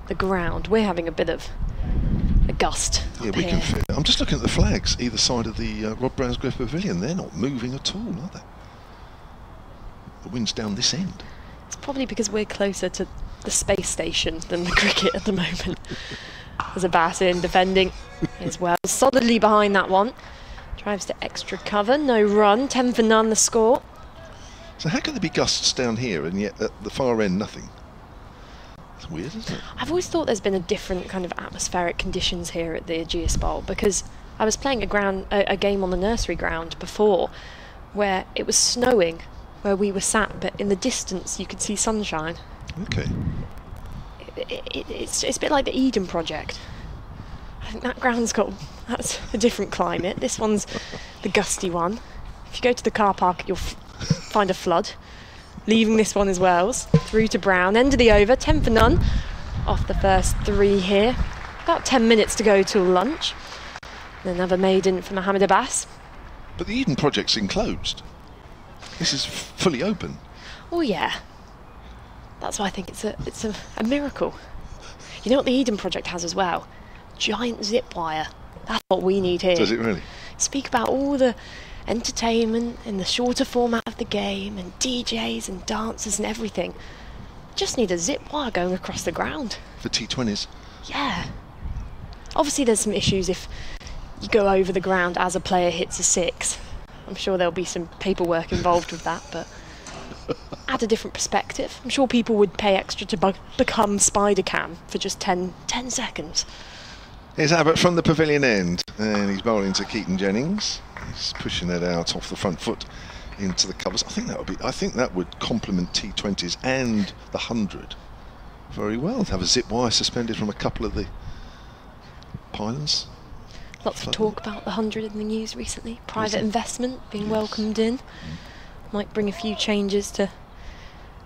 the ground. We're having a bit of a gust. Yeah, we here. can feel it. I'm just looking at the flags either side of the uh, Rob Brownsgrove Pavilion. They're not moving at all, are they? The wind's down this end. It's probably because we're closer to the space station than the *laughs* cricket at the moment. There's a bat in defending as well. Solidly behind that one. Drives to extra cover, no run, 10 for none the score. So how can there be gusts down here and yet at the far end nothing? It's weird, isn't it? I've always thought there's been a different kind of atmospheric conditions here at the Ageas Bowl because I was playing a ground a, a game on the nursery ground before where it was snowing where we were sat, but in the distance you could see sunshine. Okay. It, it, it's it's a bit like the Eden Project. I think that ground's got that's a different climate. This one's the gusty one. If you go to the car park, you'll find a flood. Leaving this one as Wells through to Brown. End of the over, ten for none. Off the first three here. About ten minutes to go till lunch. Another maiden for Mohammed Abbas. But the Eden Project's enclosed. This is fully open. Oh yeah. That's why I think it's a it's a, a miracle. You know what the Eden Project has as well? Giant zip wire. That's what we need here. Does it really? Speak about all the entertainment in the shorter format of the game and DJs and dancers and everything. Just need a zip wire going across the ground. For T20s. Yeah. Obviously there's some issues if you go over the ground as a player hits a six. I'm sure there'll be some paperwork involved with that, but *laughs* add a different perspective. I'm sure people would pay extra to bu- become Spider Cam for just 10, 10 seconds. Here's Abbott from the pavilion end, and he's bowling to Keaton Jennings. He's pushing it out off the front foot into the covers. I think that would be. I think that would complement T20s and the hundred very well. To have a zip wire suspended from a couple of the pylons. Lots of talk about the 100 in the news recently. Private investment being Yes. welcomed in. Might bring a few changes to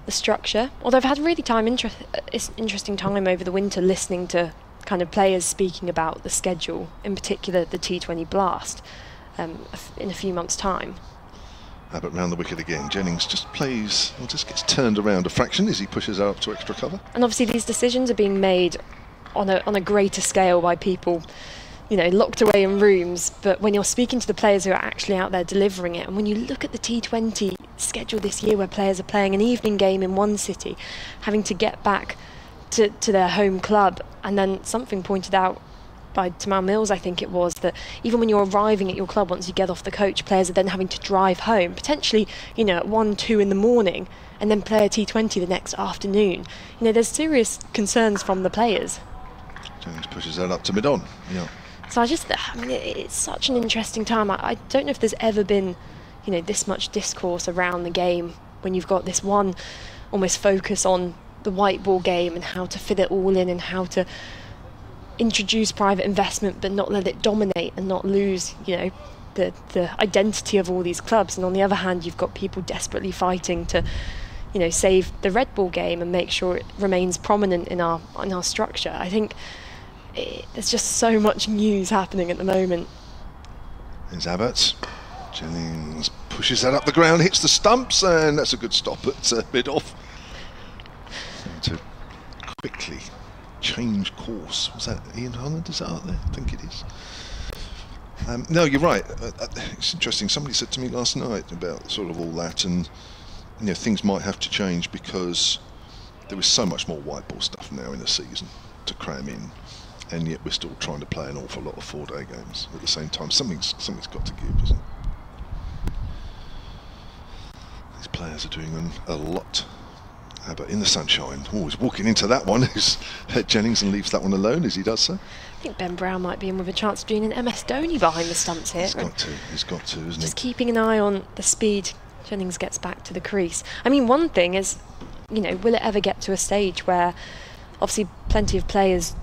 the structure. Although I've had a really time inter- uh, interesting time over the winter listening to kind of players speaking about the schedule, in particular the T20 Blast, um, in a few months' time. Abbott round the wicket again. Jennings just plays, or just gets turned around a fraction as he pushes up to extra cover. And obviously these decisions are being made on a on a greater scale by people, you know, locked away in rooms. But when you're speaking to the players who are actually out there delivering it, and when you look at the T20 schedule this year, where players are playing an evening game in one city, having to get back to, to their home club, and then something pointed out by Tymal Mills, I think it was, that even when you're arriving at your club, once you get off the coach, players are then having to drive home, potentially, you know, at 1, 2 in the morning, and then play a T20 the next afternoon. You know, there's serious concerns from the players. Jennings pushes that up to mid on. Yeah. So I just, *sighs* I mean, it's such an interesting time. I, I don't know if there's ever been, you know, this much discourse around the game when you've got this one almost focus on the white ball game and how to fit it all in and how to introduce private investment but not let it dominate and not lose, you know, the the identity of all these clubs. And on the other hand, you've got people desperately fighting to, you know, save the red ball game and make sure it remains prominent in our in our structure. I think it, there's just so much news happening at the moment. There's Abbott. Jennings pushes that up the ground, hits the stumps, and that's a good stop at uh, mid off. To quickly change course. Was that Ian Holland? Is that out there? I think it is. Um, no, you're right. Uh, uh, it's interesting. Somebody said to me last night about sort of all that, and you know things might have to change because there is so much more white ball stuff now in the season. to cram in, and yet we're still trying to play an awful lot of four-day games at the same time. Something's something's got to give, isn't it? These players are doing an, a lot. How about in the sunshine? Oh, he's walking into that one. *laughs* Jennings and leaves that one alone as he does so. I think Ben Brown might be in with a chance of doing an MS Dhoni behind the stumps here. He's got to. He's got to, isn't Just he? keeping an eye on the speed Jennings gets back to the crease. I mean, one thing is, you know, will it ever get to a stage where obviously plenty of players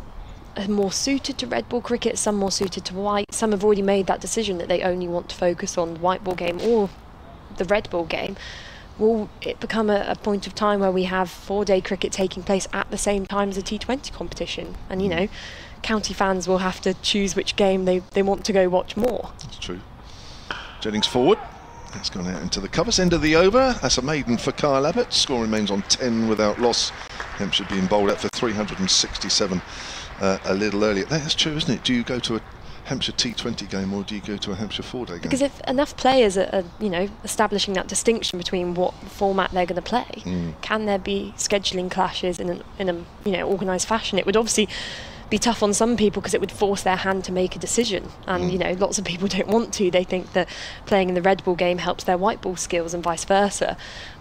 are more suited to red ball cricket, some more suited to white. Some have already made that decision that they only want to focus on the white ball game or the red ball game. Will it become a, a point of time where we have four day cricket taking place at the same time as a T20 competition? And, you hmm. know, county fans will have to choose which game they, they want to go watch more. That's true. Jennings forward. That's gone out into the covers. End of the over. That's a maiden for Kyle Abbott. Score remains on 10 without loss. Hampshire being bowled out for 367 uh, a little earlier. That's true, isn't it? Do you go to a Hampshire T20 game or do you go to a Hampshire four-day game? Because if enough players are, are, you know, establishing that distinction between what format they're going to play, Mm. can there be scheduling clashes in an, in a you know organised fashion? It would obviously be tough on some people because it would force their hand to make a decision, and Mm. you know, lots of people *laughs* don't want to. They think that playing in the red ball game helps their white ball skills and vice versa,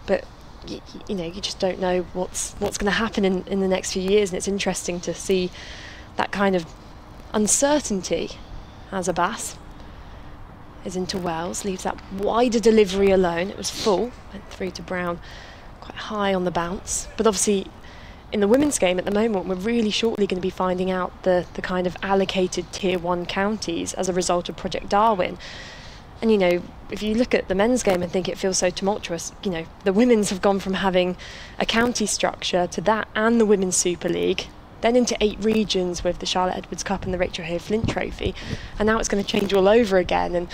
but. You, you know, you just don't know what's what's going to happen in, in the next few years, and it's interesting to see that kind of uncertainty as Abbas is into Wells, leaves that wider delivery alone. It was full, went through to Brown, quite high on the bounce. But obviously, in the women's game at the moment, we're really shortly going to be finding out the, the kind of allocated tier one counties as a result of Project Darwin. And you know, if you look at the men's game and think it feels so tumultuous, you know, the women's have gone from having a county structure to that and the Women's Super League, then into eight regions with the Charlotte Edwards Cup and the Rachael Heyhoe Flint Trophy, and now it's going to change all over again. And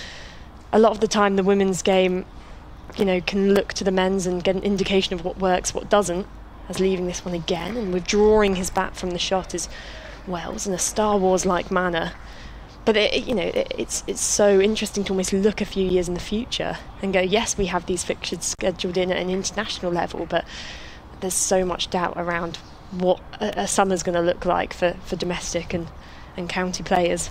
a lot of the time, the women's game, you know, can look to the men's and get an indication of what works, what doesn't. As leaving this one again and withdrawing his bat from the shot is Wells in a Star Wars-like manner. But it, you know, it, it's it's so interesting to almost look a few years in the future and go, yes, we have these fixtures scheduled in at an international level, but there's so much doubt around what a, a summer's going to look like for, for domestic and, and county players.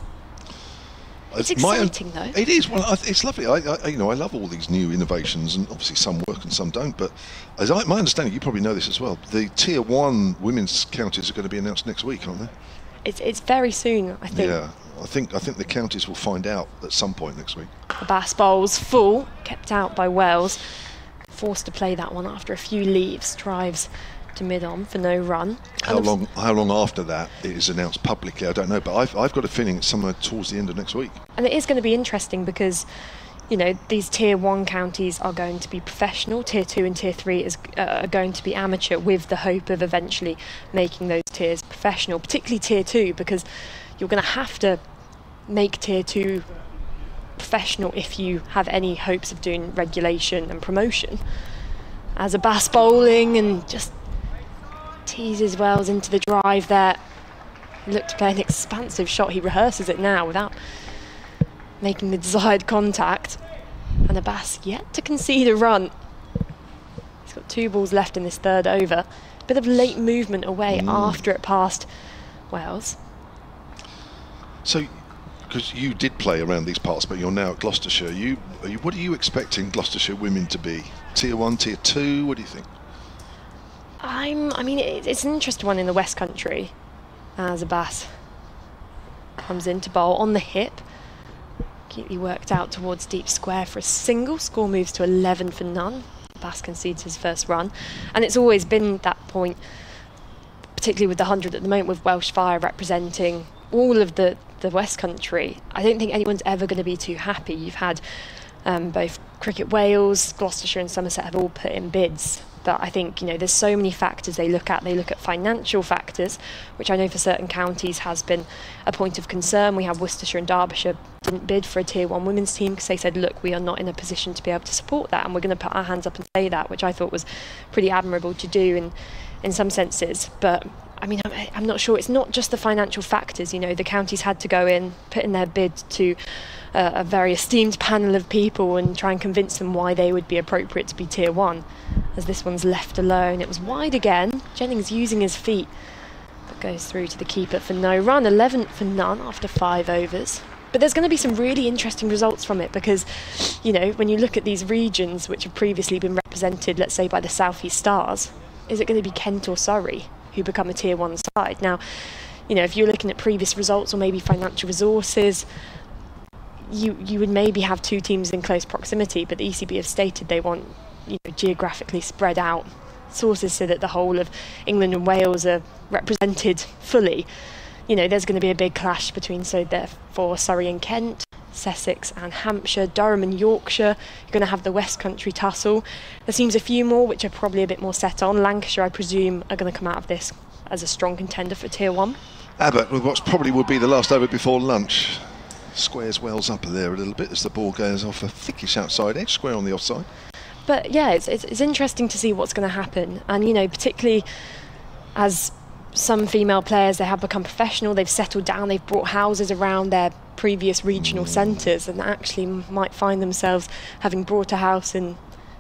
It's exciting, though. It is. Well, I, it's lovely. I, I, you know, I love all these new innovations, and obviously some work and some don't. But as I, my understanding, you probably know this as well. The tier one women's counties are going to be announced next week, aren't they? It's it's very soon, I think. Yeah. I think I think the counties will find out at some point next week. Abbas Bowl's full, kept out by Wells. Forced to play that one after a few leaves, drives to mid on for no run. How And long? How long after that it is announced publicly? I don't know, but I've, I've got a feeling it's somewhere towards the end of next week. And it is going to be interesting because, you know, these tier one counties are going to be professional. Tier two and tier three is uh, are going to be amateur, with the hope of eventually making those tiers professional. Particularly tier two, because you're going to have to make tier two professional if you have any hopes of doing regulation and promotion. As Abbas bowling and just teases Wells into the drive there. Looked to play an expansive shot. He rehearses it now without making the desired contact. And Abbas yet to concede a run. He's got two balls left in this third over. Bit of late movement away mm. after it passed Wells. So, because you did play around these parts, but you're now at Gloucestershire. You, are you, what are you expecting Gloucestershire women to be? Tier one, tier two? What do you think? I'm. I mean, it, it's an interesting one in the West Country. As Abbas comes in to bowl on the hip. Cutely worked out towards deep square for a single. Score moves to 11 for none. Abbas concedes his first run, and it's always been that point, particularly with the hundred at the moment, with Welsh Fire representing all of the the West Country. I don't think anyone's ever going to be too happy. You've had um, both Cricket Wales, Gloucestershire, and Somerset have all put in bids. But I think you know there's so many factors they look at. They look at financial factors, which I know for certain counties has been a point of concern. We have Worcestershire and Derbyshire didn't bid for a Tier One women's team because they said, look, we are not in a position to be able to support that, and we're going to put our hands up and say that, which I thought was pretty admirable to do in in some senses. But I mean, I'm, I'm not sure. It's not just the financial factors. You know, the counties had to go in, put in their bid to a very esteemed panel of people and try and convince them why they would be appropriate to be tier one. As this one's left alone, it was wide again. Jennings using his feet That goes through to the keeper for no run. 11th for none after five overs. But there's going to be some really interesting results from it because, you know, when you look at these regions which have previously been represented, let's say by the Southeast Stars, is it going to be Kent or Surrey who become a tier one side? Now, you know, if you're looking at previous results or maybe financial resources, you you would maybe have two teams in close proximity, but the ECB have stated they want you know geographically spread out. Sources so that the whole of England and Wales are represented fully. You know, there's going to be a big clash between so therefore Surrey and Kent, Sussex and Hampshire, Durham and Yorkshire. You're going to have the West Country tussle. There seems a few more which are probably a bit more set on. Lancashire, I presume, are going to come out of this as a strong contender for Tier One. Abbott with what probably would be the last over before lunch. Squares Wells up there a little bit as the ball goes off a thickish outside edge, square on the offside. But yeah, it's, it's, it's interesting to see what's going to happen. And, you know, particularly as some female players, they have become professional, they've settled down, they've brought houses around their previous regional centres and actually might find themselves having brought a house in,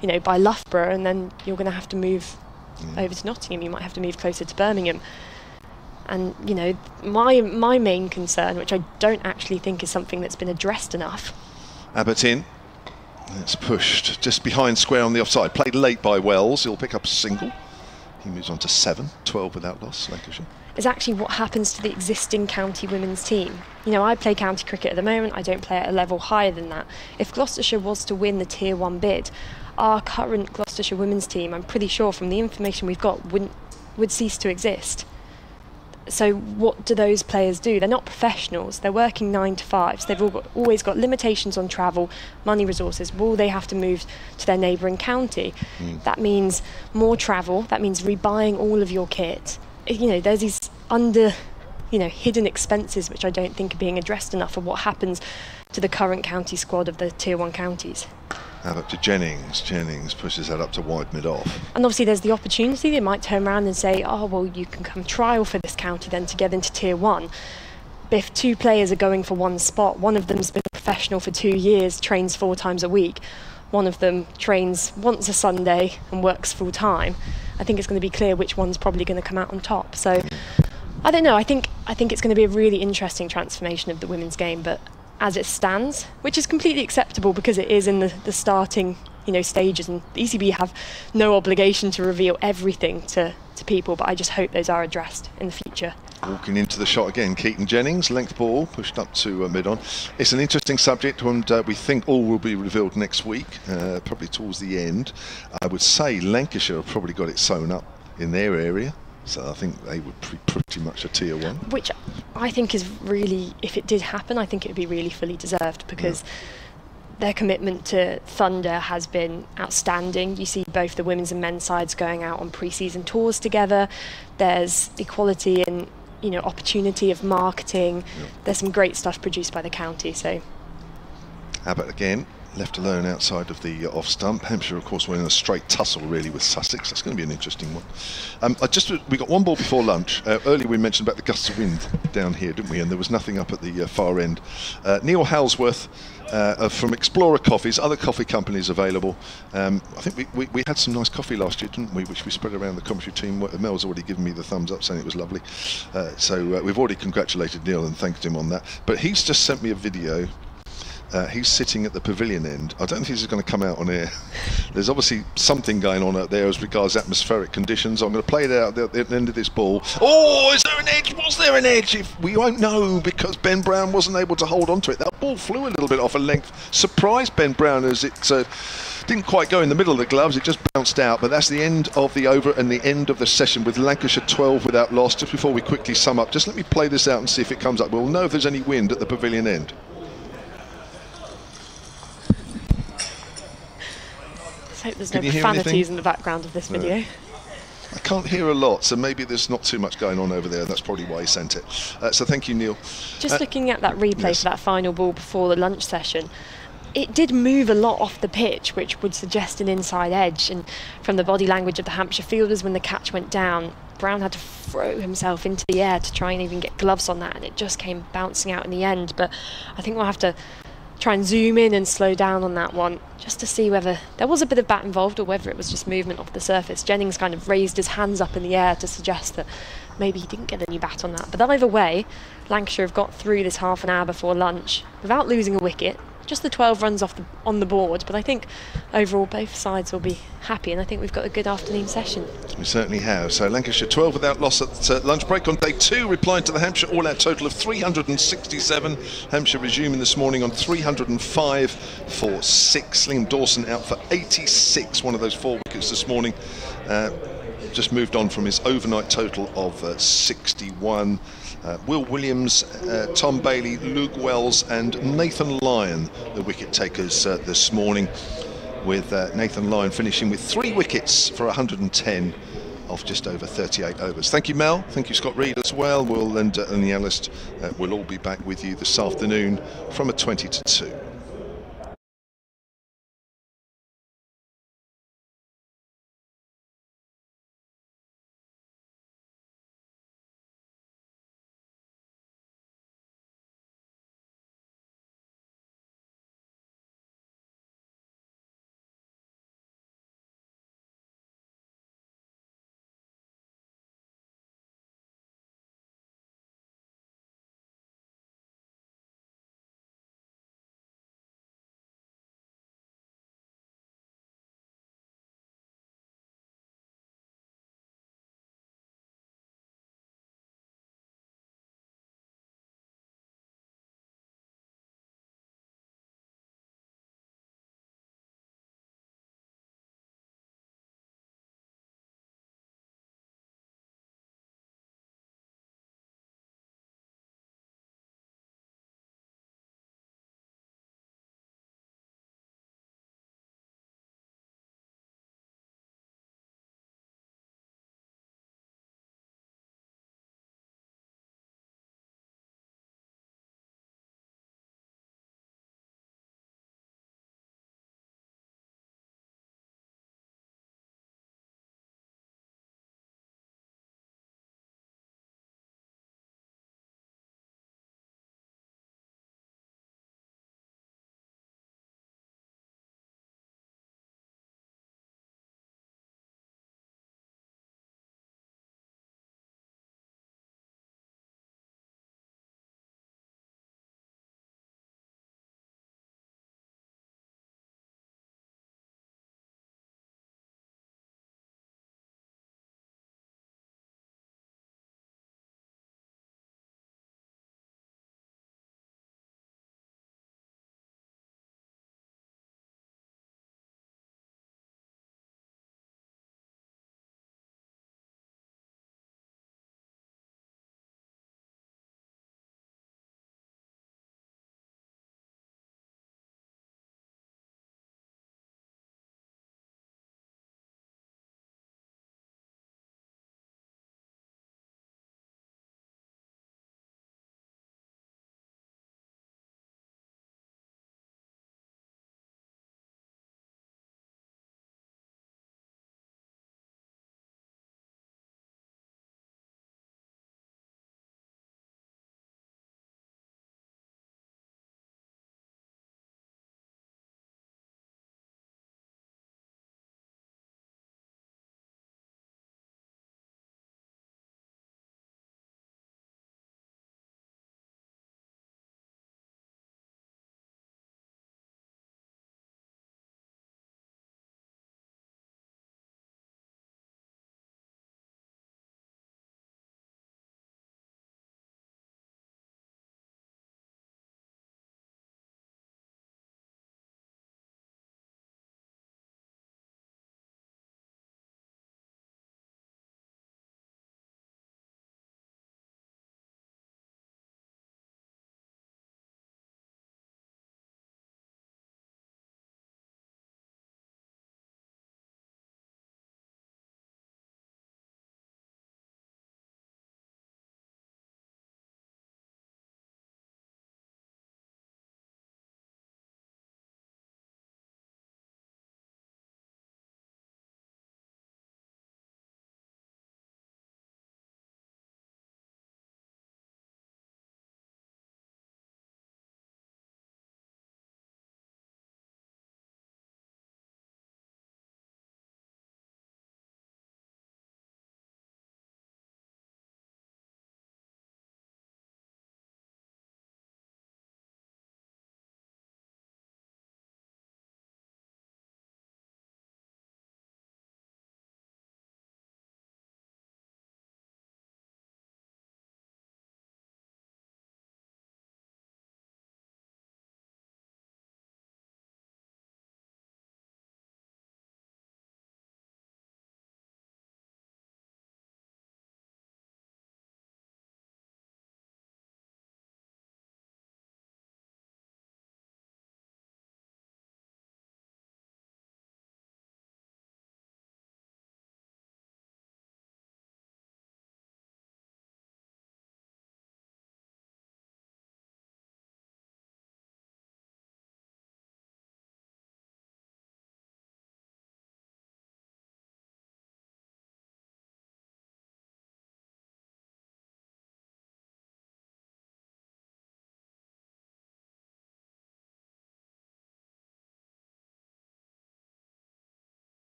you know, by Loughborough and then you're going to have to move mm. over to Nottingham, you might have to move closer to Birmingham. And you know, my my main concern, which I don't actually think is something that's been addressed enough. In. It's pushed just behind square on the offside. Played late by Wells. He'll pick up a single. He moves on to seven, 12 without loss, Lancashire. Is actually what happens to the existing county women's team. You know, I play county cricket at the moment, I don't play at a level higher than that. If Gloucestershire was to win the Tier 1 bid, our current Gloucestershire women's team, I'm pretty sure from the information we've got, wouldn't, would cease to exist so what do those players do? They're not professionals. They're working nine to five. So they've all got, always got limitations on travel, money, resources. Will they have to move to their neighbouring county? Mm. That means more travel. That means rebuying all of your kit. You know, there's these under, you know, hidden expenses which I don't think are being addressed enough of what happens to the current county squad of the tier one counties. Out up to Jennings. Jennings pushes that up to wide mid off. And obviously, there's the opportunity. They might turn around and say, oh, well, you can come trial for this county then to get into tier one. But if two players are going for one spot, one of them's been a professional for two years, trains four times a week, one of them trains once a Sunday and works full time, I think it's going to be clear which one's probably going to come out on top. So I don't know. I think I think it's going to be a really interesting transformation of the women's game, but as it stands, which is completely acceptable because it is in the, the starting you know stages and the ECB have no obligation to reveal everything to, to people but I just hope those are addressed in the future. Walking into the shot again, Keaton Jennings, length ball, pushed up to uh, mid-on. It's an interesting subject and uh, we think all will be revealed next week, uh, probably towards the end. I would say Lancashire have probably got it sewn up in their area. So I think they would be pretty much a tier one. Which I think is really, if it did happen, I think it would be really fully deserved because. Yeah. Their commitment to Thunder has been outstanding. You see both the women's and men's sides going out on pre-season tours together. There's equality and you know opportunity of marketing. There's some great stuff produced by the county. So Abbott again left alone outside of the uh, off stump. Hampshire, of course, were in a straight tussle really with Sussex. That's going to be an interesting one. Um, I just we got one ball before lunch. Uh, earlier we mentioned about the gusts of wind down here, didn't we? And there was nothing up at the uh, far end. Uh, Neil Halsworth. Uh, from Explorer Coffees, other coffee companies available. Um, I think we, we, we, had some nice coffee last year, didn't we? Which we spread around the commentary team. Mel's already given me the thumbs up saying it was lovely. Uh, so we've already congratulated Neil and thanked him on that. But he's just sent me a video uh, he's sitting at the pavilion end. I don't think this is going to come out on air. *laughs* There's obviously something going on out there as regards atmospheric conditions. I'm going to play it out at the end of this ball. Oh, is there an edge? Was there an edge? If we won't know because Ben Brown wasn't able to hold on to it. That ball flew a little bit off a length. Surprised Ben Brown as it uh, didn't quite go in the middle of the gloves. It just bounced out. But that's the end of the over and the end of the session with Lancashire 12 without loss. Just before we quickly sum up, just let me play this out and see if it comes up. We'll know if there's any wind at the pavilion end. Let's hope there's Can no profanities in the background of this video. No. I can't hear a lot, so maybe there's not too much going on over there. That's probably why he sent it. Uh, so thank you, Neil. Just uh, looking at that replay yes. for that final ball before the lunch session, it did move a lot off the pitch, which would suggest an inside edge. And from the body language of the Hampshire fielders, when the catch went down, Brown had to throw himself into the air to try and even get gloves on that, and it just came bouncing out in the end. But I think we'll have to try and zoom in and slow down on that one just to see whether there was a bit of bat involved or whether it was just movement off the surface. Jennings kind of raised his hands up in the air to suggest that maybe he didn't get any bat on that. But either way, Lancashire have got through this half an hour before lunch without losing a wicket. Just the 12 runs off the, on the board, but I think overall both sides will be happy, and I think we've got a good afternoon session. We certainly have. So Lancashire 12 without loss at uh, lunch break on day two, replying to the Hampshire all-out total of 367. Hampshire resuming this morning on 305 for six. Liam Dawson out for 86, one of those four wickets this morning. Uh, just moved on from his overnight total of uh, 61. Uh, Will Williams, uh, Tom Bailey, Luke Wells, and Nathan Lyon, the wicket takers uh, this morning, with uh, Nathan Lyon finishing with three wickets for 110 off just over 38 overs. Thank you, Mel. Thank you, Scott Reed, as well. Will and, uh, and the analyst uh, will all be back with you this afternoon from a 20 to 2.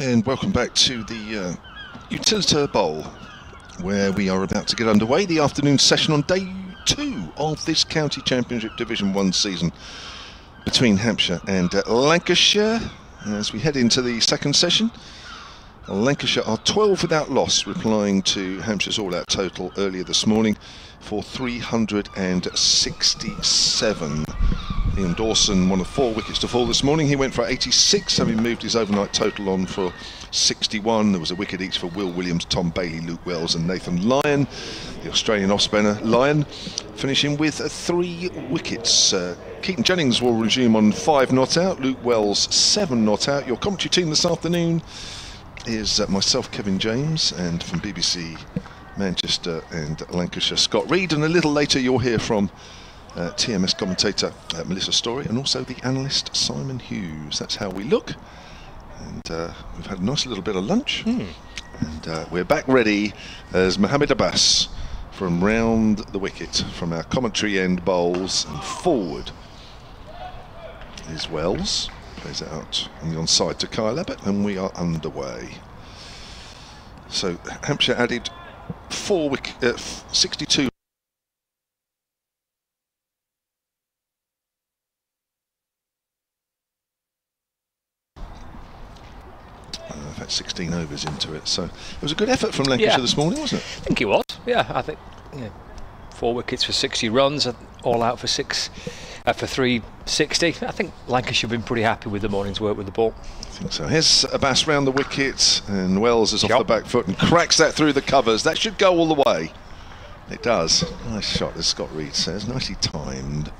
And welcome back to the uh, Utilita Bowl, where we are about to get underway the afternoon session on day two of this County Championship Division 1 season between Hampshire and uh, Lancashire. As we head into the second session, Lancashire are 12 without loss, replying to Hampshire's all out total earlier this morning for 367. Liam Dawson, one of four wickets to fall this morning. He went for 86, having moved his overnight total on for 61. There was a wicket each for Will Williams, Tom Bailey, Luke Wells, and Nathan Lyon. The Australian off spinner Lyon finishing with three wickets. Uh, Keaton Jennings will resume on five not out. Luke Wells seven not out. Your commentary team this afternoon is uh, myself, Kevin James, and from BBC Manchester and Lancashire, Scott Reed. And a little later, you'll hear from uh, TMS commentator uh, Melissa Story and also the analyst Simon Hughes. That's how we look. And uh, we've had a nice little bit of lunch. Hmm. And uh, we're back ready as Mohammed Abbas from round the wicket from our commentary end bowls and forward is Wells. Plays it out on the onside to Kyle Abbott, and we are underway. So Hampshire added four wicket, uh, 62 Uh, had 16 overs into it. So it was a good effort from Lancashire Yeah. this morning, wasn't it? I think it was. Yeah, I think. Yeah, four wickets for 60 runs, all out for six, uh, for 360. I think Lancashire have been pretty happy with the morning's work with the ball. I think so. Here's Abbas round the wicket, and Wells is off Yep. the back foot and cracks that through the covers. That should go all the way. It does. Nice shot, as Scott Reed says. Nicely timed.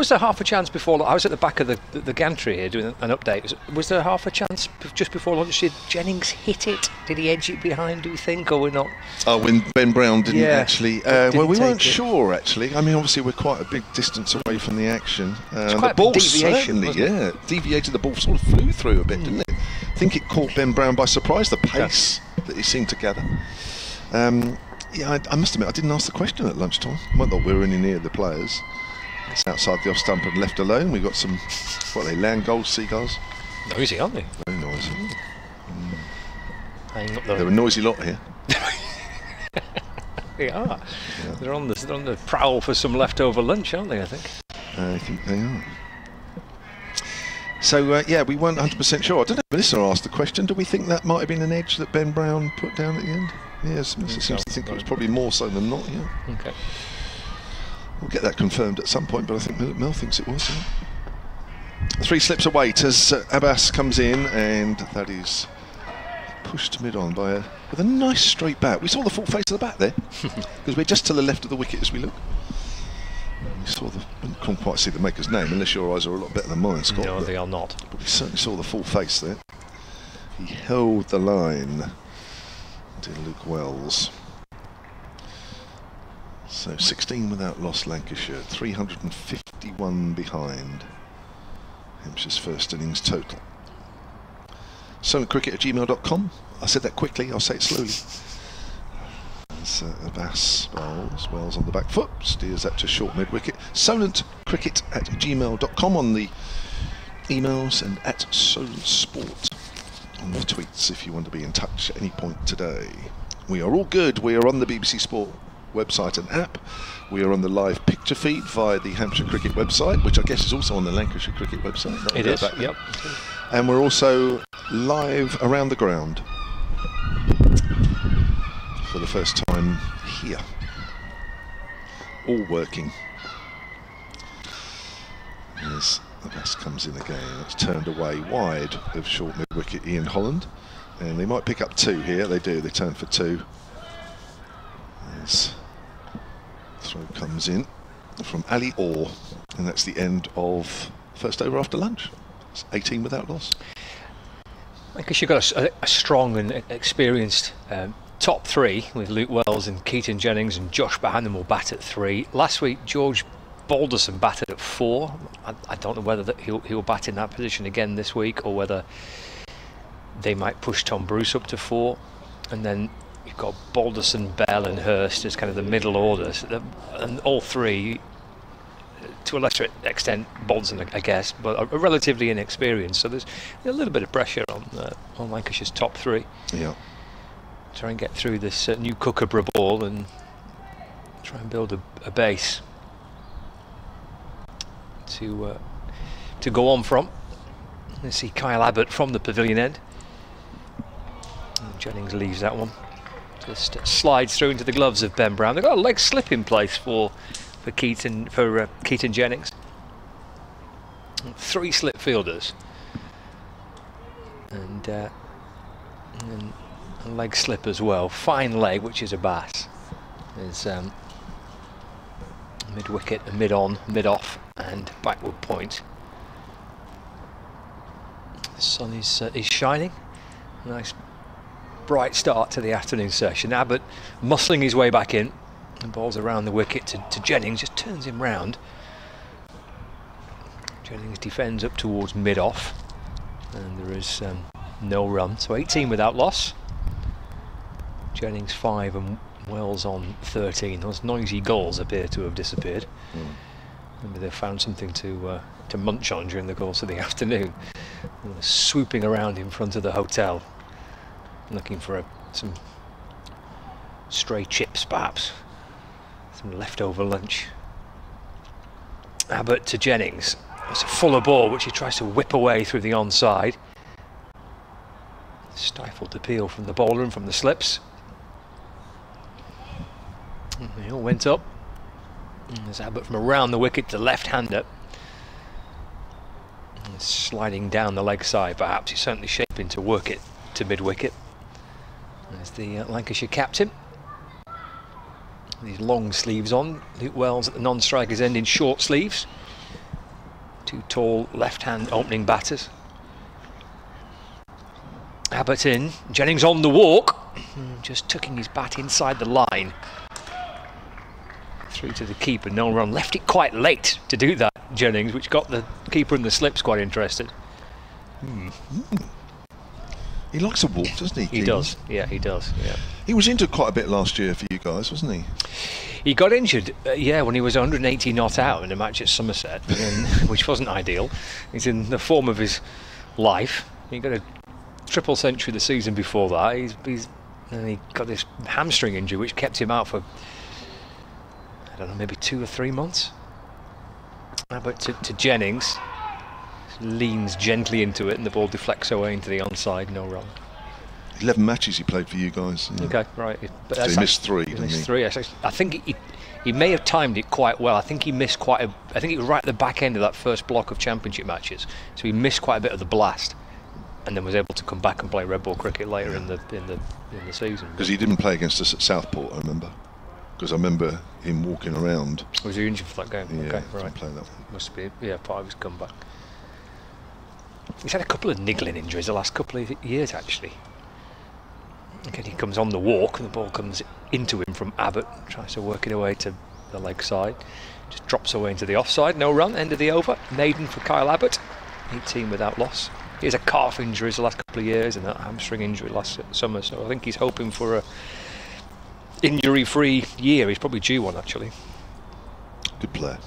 Was there half a chance before? I was at the back of the, the, the gantry here doing an update. Was, was there half a chance just before lunch? Did Jennings hit it? Did he edge it behind? Do you think, or we're not? Oh, when Ben Brown didn't Yeah, actually. Uh, didn't well, we weren't it. sure actually. I mean, obviously, we're quite a big distance away from the action. Uh, quite the ball deviation, certainly, wasn't it? yeah, deviated. The ball sort of flew through a bit, didn't it? I think it caught Ben Brown by surprise. The pace that he seemed to gather. Um, yeah, I, I must admit, I didn't ask the question at lunchtime. Not that we were any near the players. It's outside the off stump and left alone. We've got some, what are they, land gold seagulls. Noisy, aren't they? Very noisy. Hanging up They're a noisy lot here. *laughs* they are. They're on the they're on the prowl for some leftover lunch, aren't they? I think. I think they are. So uh, yeah, we weren't 100% sure. I don't know. Melissa asked the question. Do we think that might have been an edge that Ben Brown put down at the end? Yes, Melissa seems to think it was probably more so than not. Yeah, Okay. We'll get that confirmed at some point. But I think Mel, Mel thinks it was. Three slips away as uh, Abbas comes in, and that is pushed mid on by a with a nice straight bat. We saw the full face of the bat there *laughs* because we're just to the left of the wicket as we look. We saw the. Couldn't quite see the maker's name unless your eyes are a lot better than mine, Scott. No, they are not. but we certainly saw the full face there. He held the line, did Luke Wells. So 16 without loss Lancashire, 351 behind Hampshire's first innings total. Cricket at gmail.com. I said that quickly, I'll say it slowly. As uh, Abbas bowls, Wells on the back foot, steers that to short mid wicket. Cricket at gmail.com on the emails and at Solent Sport on the tweets if you want to be in touch at any point today. We are all good. We are on the BBC Sport website and app. We are on the live picture feed via the Hampshire Cricket website, which I guess is also on the Lancashire Cricket website. It is. back. Yep. And we're also live around the ground for the first time here. All working. As Abbas comes in again, it's turned away wide of short mid wicket Ian Holland. And they might pick up two here. They do. They turn for two. Throw comes in from Ali Orr. And that's the end of first over after lunch. It's 18 without loss. Because you've got a strong and experienced um, top three with Luke Wells and Keaton Jennings and Josh Bohannon will bat at three. Last week, George Balderson batted at four. I, I don't know whether that he'll, he'll bat in that position again this week or whether they might push Tom Bruce up to four. And then got Balderson, Bell, and Hurst as kind of the middle order. So and all three to a lesser extent Bonson, I guess, but are relatively inexperienced. So there's a little bit of pressure on uh, on Lancashire's top three. Yeah. Try and get through this uh, new Kookaburra ball and try and build a, a base to uh, to go on from. Let's see Kyle Abbott from the pavilion end. Jennings leaves that one. Just slides through into the gloves of Ben Brown. They've got a leg slip in place for for Keaton for uh, Keaton Jennings. Three slip fielders. And, uh, and a leg slip as well. Fine leg, which is Abbas. Is um, mid wicket, mid on, mid off, and backward point. The sun is uh, is shining. Nice bright start to the afternoon session. Abbott muscling his way back in. The ball's around the wicket to, to Jennings, just turns him round. Jennings defends up towards mid off, and there is um, no run. So 18 without loss. Jennings 5 and Wells on 13. Those noisy goals appear to have disappeared. Mm. Maybe they found something to uh, to munch on during the course of the *laughs* afternoon. swooping around in front of the hotel, looking for a, some stray chips, perhaps some leftover lunch. Abbott to Jennings. It's a fuller ball which he tries to whip away through the onside. Stifled appeal from the bowler and from the slips. And they all went up. And there's Abbott from around the wicket to left-hander. Up sliding down the leg side, perhaps he's certainly shaping to work it to mid-wicket. There's the uh, Lancashire captain. These long sleeves on. Luke Wells at the non-striker's end in short sleeves. Two tall left-hand opening batters. Abbott in. Jennings on the walk. Hmm, just tucking his bat inside the line. Through to the keeper, no run. Left it quite late to do that, Jennings, which got the keeper and the slips quite interested. Hmm. He likes a walk, doesn't he? He does. Yeah, he does. Yeah. He was injured quite a bit last year for you guys, wasn't he? He got injured, uh, yeah, when he was 180 not out in a match at Somerset, *laughs* which wasn't ideal. He's in the form of his life. He got a triple century the season before that. He's, he's and he got this hamstring injury, which kept him out for I don't know, maybe two or three months. But to, to Jennings, leans gently into it and the ball deflects away into the onside, no run. 11 matches he played for you guys. Yeah. Okay, right. But so he missed three, he missed he? three. I think he, he may have timed it quite well. I think he missed quite a... I think it was right at the back end of that first block of championship matches. So he missed quite a bit of the blast and then was able to come back and play red ball cricket later yeah. in the in the in the season. Because he didn't play against us at Southport, I remember. Because I remember him walking around. Oh, was he injured for that game? Yeah, okay, right. Play that Must be yeah part of his comeback. He's had a couple of niggling injuries the last couple of years, actually. Again, he comes on the walk, and the ball comes into him from Abbott, tries to work it away to the leg side. Just drops away into the offside, no run, end of the over. Maiden for Kyle Abbott, 18 without loss. He has a calf injury the last couple of years and that hamstring injury last summer, so I think he's hoping for a injury-free year. He's probably due one, actually. Good player.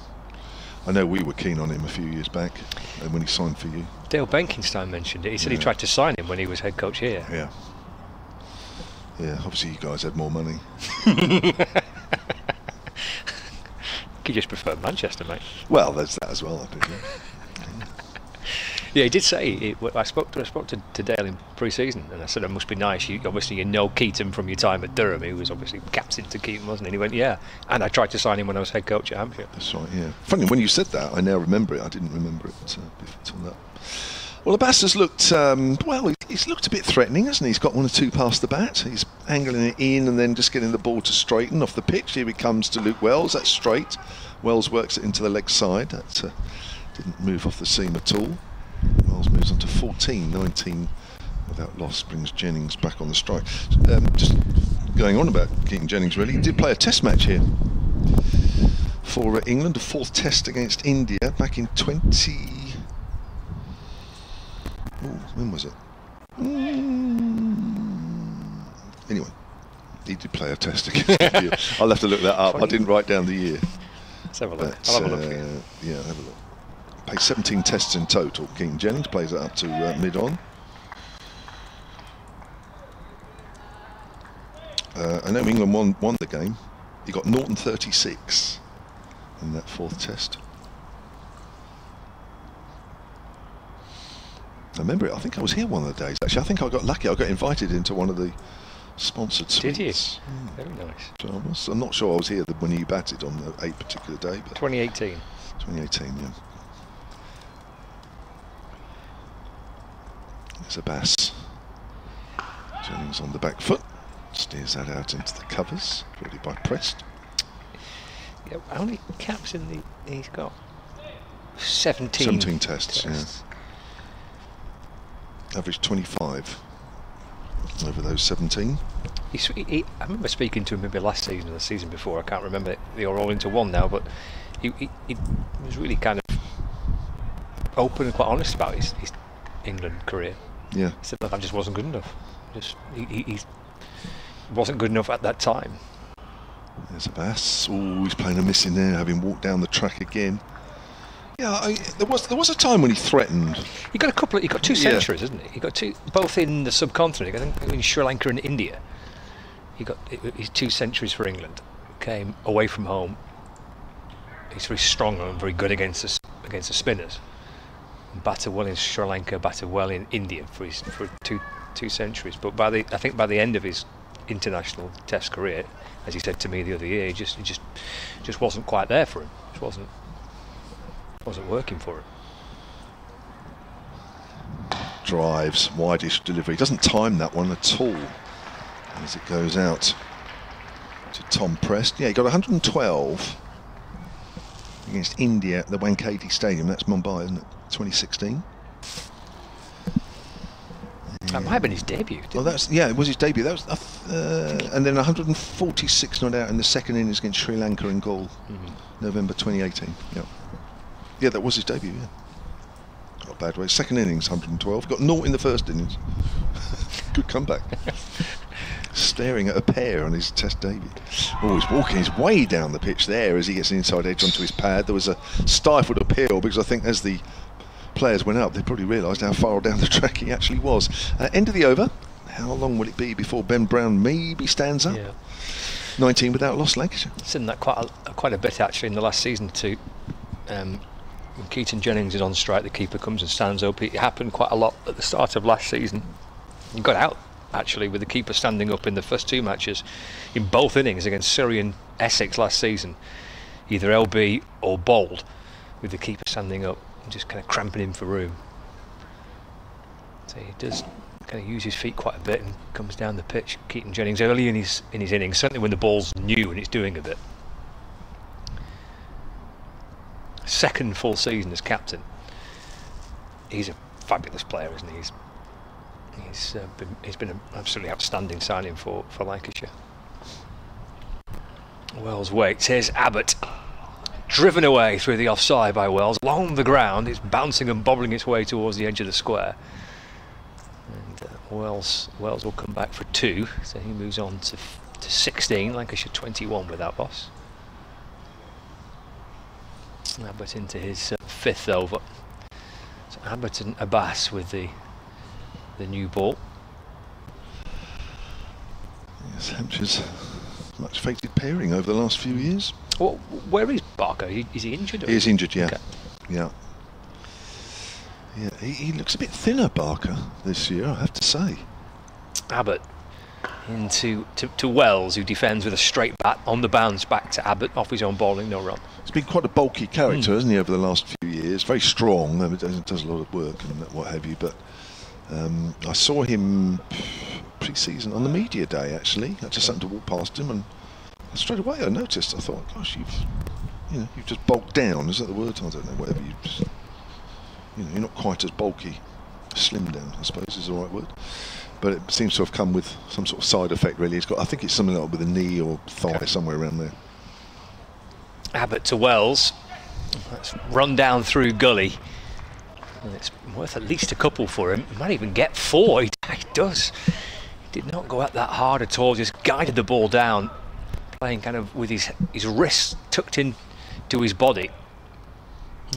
I know we were keen on him a few years back when he signed for you. Dale Benkenstein mentioned it. He said yeah. he tried to sign him when he was head coach here. Yeah. Yeah, obviously you guys had more money. *laughs* you just prefer Manchester, mate. Well, there's that as well, I do. *laughs* Yeah, he did say. It, I spoke to I spoke to, to Dale in pre-season, and I said it must be nice. You obviously you know Keaton from your time at Durham. He was obviously captain to Keaton, wasn't he? And he went, yeah. And I tried to sign him when I was head coach at Hampshire. That's right. Yeah. Funny when you said that, I now remember it. I didn't remember it uh, until that. Well, Abbas's looked um, well. He's looked a bit threatening, hasn't he? He's got one or two past the bat. He's angling it in and then just getting the ball to straighten off the pitch. Here he comes to Luke Wells. That's straight. Wells works it into the leg side. That uh, didn't move off the seam at all. Wells moves on to 14, 19 without loss brings Jennings back on the strike. Um, just going on about Keaton Jennings really, he did play a test match here for England, a fourth test against India back in 20... When was it? Mm. Anyway, he did play a test against *laughs* India. I'll have to look that up. I didn't write down the year. Let's have a look. But, I'll have a look. uh, yeah, have a look. Played 17 tests in total. Keaton Jennings plays it up to uh, mid on. Uh, I know England won, won the game. He got Norton 36 in that fourth test. I remember it. I think I was here one of the days. Actually, I think I got lucky. I got invited into one of the sponsored Did you? suites. Hmm. Very nice. So I was, I'm not sure I was here when you batted on the eight particular day, but 2018. 2018, yeah. There's Abbas. Jennings on the back foot. Steers that out into the covers. really by Prest. Yeah, how many caps in the he's got? 17. 17 tests, yeah. Tests. Average 25 over those 17. He, he, I remember speaking to him maybe last season or the season before. I can't remember. They were all into one now, but he, he, he was really kind of open and quite honest about his, his England career. Yeah. He said, "Look, I just wasn't good enough. Just he, he, he wasn't good enough at that time." There's Abbas. Oh, he's playing a miss in there, having walked down the track again. Yeah, I, there was there was a time when he threatened. He got a couple. Of, he got two Yeah. centuries, isn't he? He got two, both in the subcontinent. I think in Sri Lanka and India. He got his two centuries for England. Came away from home. He's very strong and very good against the, against the spinners. Batted well in Sri Lanka, batted well in India for his for two two centuries. But by the I think by the end of his international Test career, as he said to me the other year, he just he just just wasn't quite there for him. Just wasn't wasn't working for him. drives, wideish delivery. Doesn't time that one at all as it goes out to Tom Prest. Yeah, he got 112 against India at the Wankhede Stadium. That's Mumbai, isn't it? 2016. That might have been his debut. Didn't Well, that's yeah, it was his debut. That was, uh, and then 146 not out in the second innings against Sri Lanka in Galle, November 2018. Yeah, yeah, that was his debut. Yeah, not a bad way. Second innings, 112. Got naught in the first innings. *laughs* Good comeback. *laughs* Staring at a pair on his Test debut. Oh, he's walking his way down the pitch there as he gets an inside edge onto his pad. There was a stifled appeal because I think as the players went up, they probably realised how far down the track he actually was. Uh, end of the over. How long will it be before Ben Brown maybe stands up? Yeah, 19 without lost Lancashire. seen that quite a, quite a bit actually in the last season too. Um, when Keaton Jennings is on strike, the keeper comes and stands up. It happened quite a lot at the start of last season. He got out actually with the keeper standing up in the first two matches in both innings against Surrey and Essex last season. Either LB or Bowled, with the keeper standing up and just kind of cramping him for room. So he does kind of use his feet quite a bit and comes down the pitch. Keaton Jennings early in his in his innings, certainly when the ball's new and it's doing a bit. Second full season as captain. He's a fabulous player, isn't he? He's he's uh, been he's been an absolutely outstanding signing for for Lancashire. Wells waits. Here's Abbott. Driven away through the offside by Wells. Along the ground, it's bouncing and bobbling its way towards the edge of the square. And uh, Wells Wells will come back for two, so he moves on to to 16. Lancashire 21 with that loss. Abbott into his uh, fifth over. So Abbott and Abbas with the the new ball. Yes, Hampshire's much fated pairing over the last few years. Well, where is Barker? Is he injured? or- He is injured, yeah. Okay. Yeah. Yeah, he, he looks a bit thinner, Barker, this year, I have to say. Abbott into to, to Wells, who defends with a straight bat on the bounce back to Abbott off his own bowling, no run. He's been quite a bulky character, Hmm. hasn't he, over the last few years? Very strong, I mean, does, does a lot of work and what have you. But um, I saw him pre-season on the media day. Actually, I just happened to walk past him, and straight away I noticed. I thought, gosh, you've you know you've just bulked down. Is that the word? I don't know. Whatever you just you know, you're not quite as bulky. Slim down, I suppose, is the right word. But it seems to have come with some sort of side effect. Really, it's got. I think it's something like with a knee or thigh, Okay. somewhere around there. Abbott to Wells. Let's run down through gully. And it's worth at least a couple for him. He might even get four. He, *laughs* he does. He did not go out that hard at all. Just guided the ball down, playing kind of with his his wrists tucked in to his body.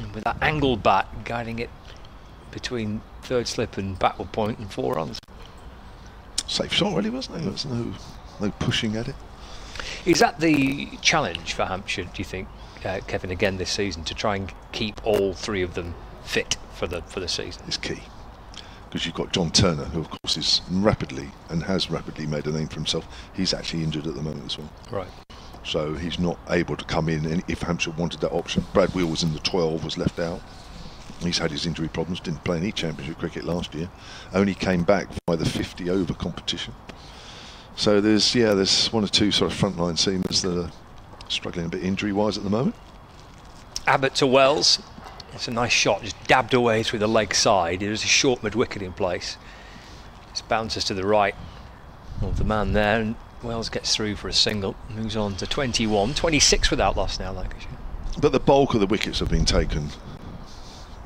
And with that angled bat, guiding it between third slip and backward point and four runs. Safe shot, really, wasn't it? There was no, no pushing at it. Is that the challenge for Hampshire, do you think, uh, Kevin, again this season, to try and keep all three of them fit for the for the season? Is key. Because you've got John Turner, who of course is rapidly and has rapidly made a name for himself. He's actually injured at the moment as well. Right. So he's not able to come in and if Hampshire wanted that option. Brad Wheal was in the 12, was left out. He's had his injury problems, didn't play any championship cricket last year. Only came back by the 50 over competition. So there's yeah, there's one or two sort of frontline seamers that are struggling a bit injury wise at the moment. Abbott to Wells. It's a nice shot, just dabbed away through the leg side. There's a short mid wicket in place. Just bounces to the right of the man there, and Wells gets through for a single. Moves on to 21, 26 without loss now, Lancashire. But the bulk of the wickets have been taken,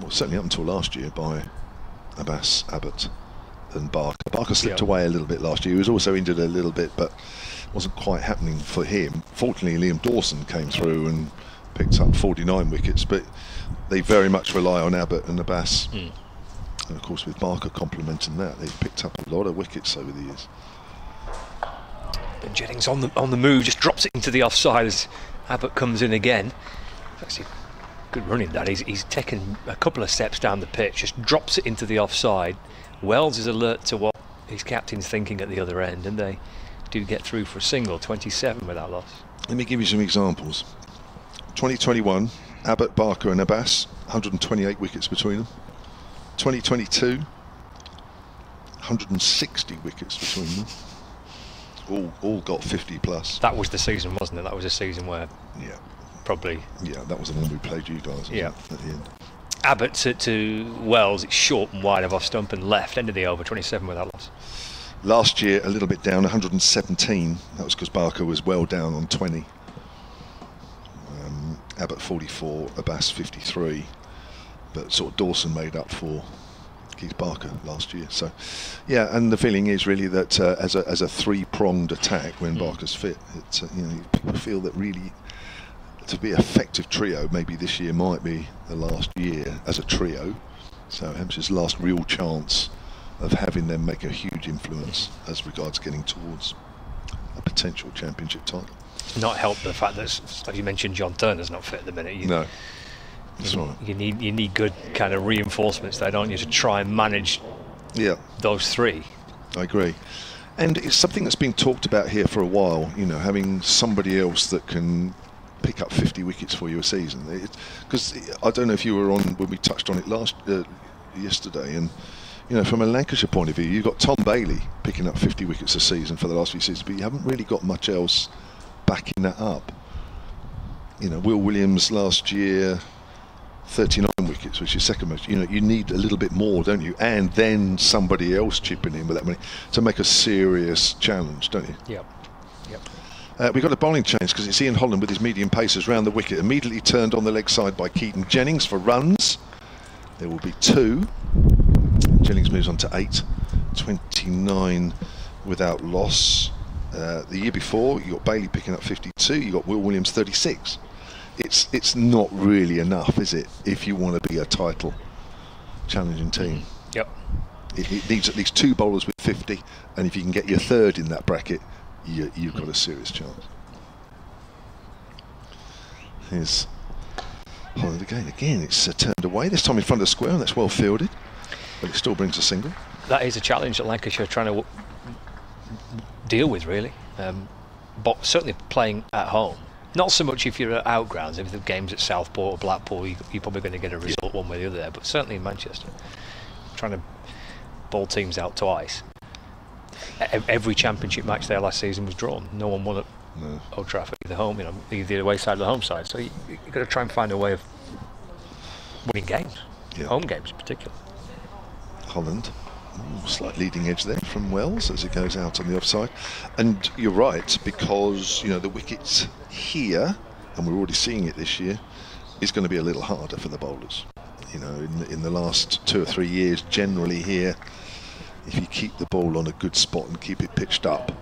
well, certainly up until last year, by Abbas, Abbott, and Barker. Barker slipped Yeah. away a little bit last year. He was also injured a little bit, but wasn't quite happening for him. Fortunately, Liam Dawson came through and picked up 49 wickets, but they very much rely on Abbott and Abbas. Mm. And of course, with Barker complementing that, they've picked up a lot of wickets over the years. Ben Jennings on the on the move, just drops it into the offside as Abbott comes in again. Actually, good running that. He's, he's taken a couple of steps down the pitch, just drops it into the offside. Wells is alert to what his captain's thinking at the other end, and they do get through for a single, 27 without loss. Let me give you some examples. 2021, Abbott, Barker, and Abbas, 128 wickets between them. 2022, 160 wickets between them. All, all got 50 plus. That was the season, wasn't it? That was a season where Yeah, probably yeah, that was the one we played you guys. Yeah. it, at the end. Abbott to, to Wells, it's short and wide of off stump and left, end of the over, 27 without loss. Last year, a little bit down, 117. That was because Barker was well down on 20. Um, Abbott 44, Abbas 53. But sort of Dawson made up for Keith Barker last year. So, yeah, and the feeling is really that uh, as a as a three-pronged attack when Barker's fit, it's uh, you know people feel that really to be effective trio, maybe this year might be the last year as a trio. So Hampshire's last real chance of having them make a huge influence as regards getting towards a potential championship title. Not helped the fact that, s- like you mentioned, John Turner's not fit at the minute. You, No, that's you, right. you need you need good kind of reinforcements there, don't you, to try and manage Yeah, those three. I agree. And it's something that's been talked about here for a while, you know, having somebody else that can pick up 50 wickets for you a season. Because I don't know if you were on when we touched on it last uh, yesterday, and you know, from a Lancashire point of view, you've got Tom Bailey picking up 50 wickets a season for the last few seasons, but you haven't really got much else backing that up. You know, Will Williams last year, 39 wickets, which is second most. You know, you need a little bit more, don't you? And then somebody else chipping in with that money to make a serious challenge, don't you? Yep. Uh, we've got a bowling change because it's Ian Holland with his medium pacers round the wicket. Immediately turned on the leg side by Keaton Jennings for runs. There will be two. Jennings moves on to eight. 29 without loss. Uh, the year before, you got Bailey picking up 52. You got Will Williams 36. It's it's not really enough, is it? If you want to be a title challenging team, Yep. it, it needs at least two bowlers with 50, and if you can get your third in that bracket, you, you've got a serious chance. Here's Holland again. Again, it's uh, turned away. This time in front of the square, and that's well fielded, but it still brings a single. That is a challenge that Lancashire are trying to deal with, really. Um, but certainly playing at home. Not so much if you're at outgrounds. If the game's at Southport or Blackpool, you, you're probably going to get a result one way or the other there. But certainly in Manchester, trying to bowl teams out twice. Every championship match there last season was drawn. No one won at No. Old Trafford, either home, you know, either the away side or the home side. So you, you've got to try and find a way of winning games, Yeah. home games in particular. Holland. Ooh, slight leading edge there from Wells as it goes out on the offside. And you're right, because, you know, the wickets here, and we're already seeing it this year, is going to be a little harder for the bowlers. You know, in, in the last two or three years, generally here, if you keep the ball on a good spot and keep it pitched up,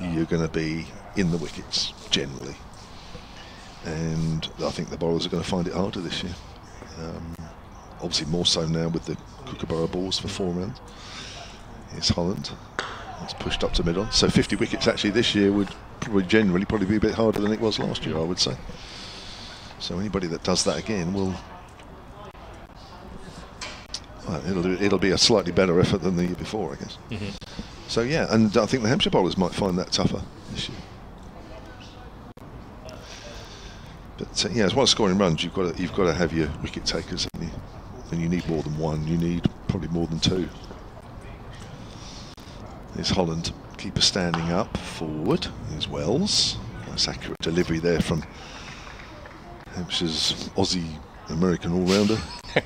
you're going to be in the wickets, generally. and I think the bowlers are going to find it harder this year. Um, obviously, more so now with the Kookaburra balls for four rounds. It's Holland. It's pushed up to mid on. So 50 wickets actually this year would probably generally probably be a bit harder than it was last year, I would say. So anybody that does that again will. Well, it'll it'll be a slightly better effort than the year before, I guess. Mhm. So yeah, and I think the Hampshire bowlers might find that tougher this year. But uh, yeah, as well as scoring runs, you've got to you've got to have your wicket takers, haven't you? and you need more than one. You need probably more than two. There's Holland, keeper standing up, forward. There's Wells. Nice accurate delivery there from Hampshire's Aussie American all-rounder. *laughs*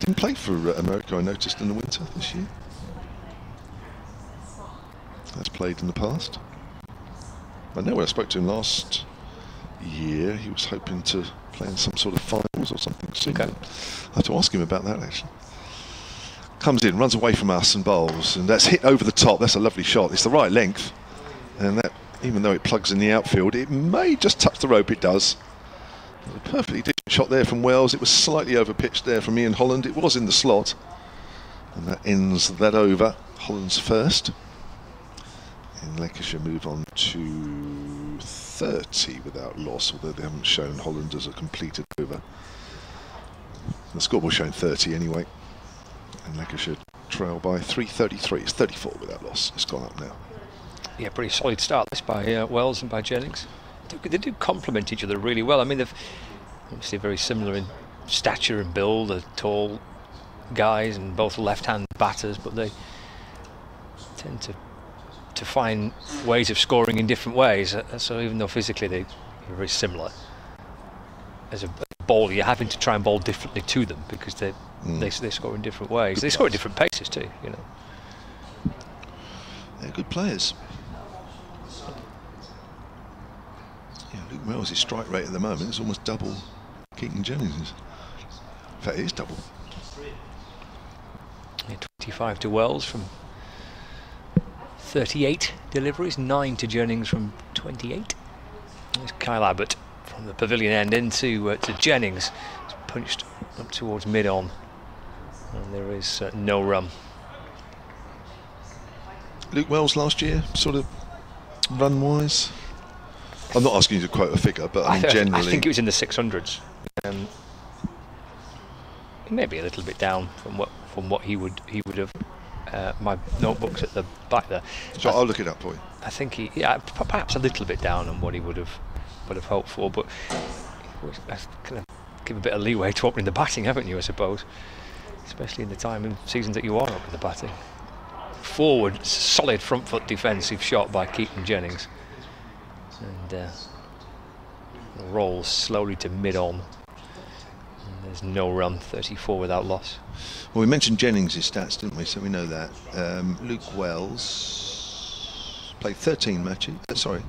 Didn't play for uh, America, I noticed, in the winter this year. Has played in the past. I know when I spoke to him last year, he was hoping to play in some sort of finals or something soon. Okay. I have to ask him about that actually. Comes in, runs away from us and bowls, and that's hit over the top. That's a lovely shot. It's the right length, and that even though it plugs in the outfield, it may just touch the rope. It does. A perfectly decent shot there from Wells. It was slightly overpitched there from Ian Holland. It was in the slot, and that ends that over. Holland's first. And Lancashire move on to 30 without loss, although they haven't shown Holland as a completed over. The scoreboard showing 30 anyway. And Lancashire trail by 333. It's 34 without loss. It's gone up now. Yeah, pretty solid start this by uh, Wells and by Jennings. They do, complement each other really well. I mean, they're obviously very similar in stature and build. They're tall guys and both left-hand batters, but they tend to to find ways of scoring in different ways. Uh, So even though physically they- they're very similar, as a bowler, you're having to try and bowl differently to them because they Mm. they, they score in different ways. Good they score at different paces too. You know. They're good players. Yeah, his strike rate at the moment is almost double Keaton Jennings'. In fact, it is double. Yeah, 25 to Wells from 38 deliveries, 9 to Jennings from 28. There's Kyle Abbott from the pavilion end into uh, to Jennings. It's punched up towards mid on. And there is uh, no run. Luke Wells last year, sort of run wise. I'm not asking you to quote a figure, but I mean generally. I think it was in the 600s. Um, maybe a little bit down from what from what he would he would have. Uh, my notebooks at the back there. so I- I'll look it up for you. I think he, yeah, perhaps a little bit down on what he would have would have hoped for, but that's kind of give a bit of leeway to opening the batting, haven't you? I suppose, especially in the time and seasons that you are opening the batting. Forward, solid front foot defensive shot by Keaton Jennings, and uh, rolls slowly to mid on. There's no run, 34 without loss. Well, we mentioned Jennings' stats, didn't we? So we know that. Um, Luke Wells played 13 matches. uh, sorry,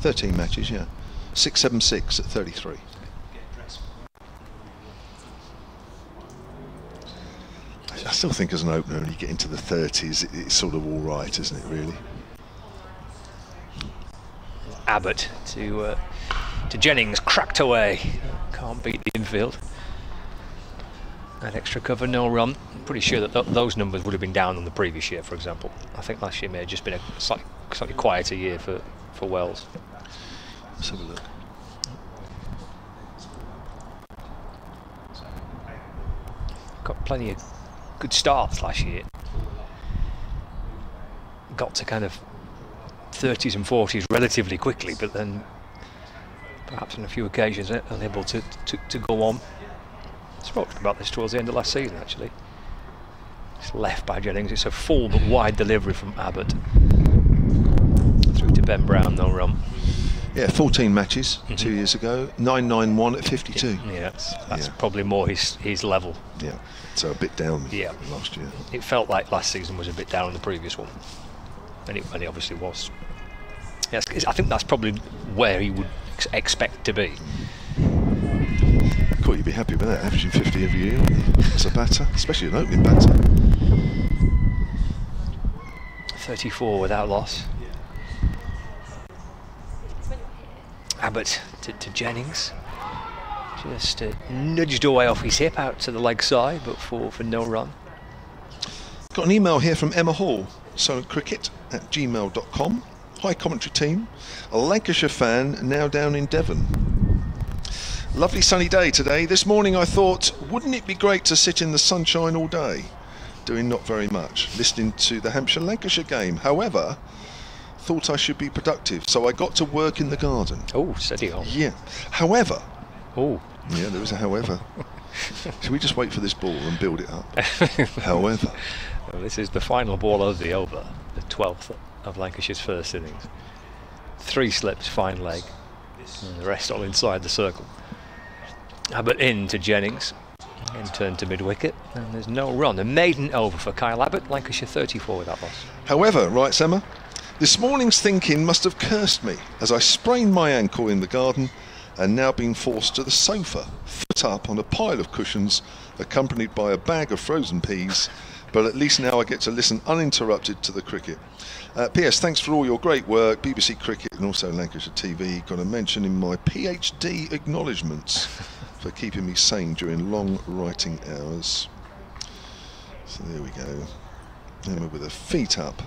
13 matches, yeah. 676 at 33. I I still think as an opener, when you get into the 30s, it's sort of all right, isn't it, really? Abbott to uh, to Jennings, cracked away. Can't beat the infield. That extra cover, no run. Pretty sure that th- those numbers would have been down on the previous year, for example. I think last year may have just been a slightly, slightly quieter year for, for Wells. Let's have a look. Got plenty of good starts last year. Got to kind of 30s and 40s relatively quickly, but then perhaps on a few occasions uh, unable to, to, to go on. Spoke about this towards the end of last season actually. It's left by Jennings. It's a full but wide delivery from Abbott. Through to Ben Brown, no run. Yeah, 14 matches Mhm. two years ago, 991 at 52. Yeah, that's, that's Yeah. probably more his, his level. Yeah, so a bit down Yeah. last year. It felt like last season was a bit down on the previous one, and it, and it obviously was. Yes, I think that's probably where he would ex- expect to be. Cool, you'd be happy with that, averaging 50 every year you? as a batter, especially an opening batter. 34 without loss. Abbott to, to Jennings. Just uh, nudged away off his hip out to the leg side, but for, for no run. Got an email here from Emma Hall, cricket at gmail.com. Hi, commentary team. A Lancashire fan now down in Devon. Lovely sunny day today. This morning I thought, wouldn't it be great to sit in the sunshine all day? Doing not very much, listening to the Hampshire Lancashire game. However, thought I should be productive, so I got to work in the garden. Oh, steady on. Yeah. However, Oh, yeah, there is a however. *laughs* Should we just wait for this ball and build it up? *laughs* however, this is the final ball of the over, the 12th of Lancashire's first innings. Three slips, fine leg, and the rest all inside the circle. Abbott in to Jennings, and turn to mid wicket, and there's no run. A maiden over for Kyle Abbott, Lancashire 34 with that loss. However, writes Emma, this morning's thinking must have cursed me as I sprained my ankle in the garden and now been forced to the sofa, foot up on a pile of cushions, accompanied by a bag of frozen peas. But at least now I get to listen uninterrupted to the cricket. Uh, P.S. Thanks for all your great work, BBC Cricket and also Lancashire TV. Got a mention in my PhD acknowledgements *laughs* for keeping me sane during long writing hours. So there we go. Emma with her feet up.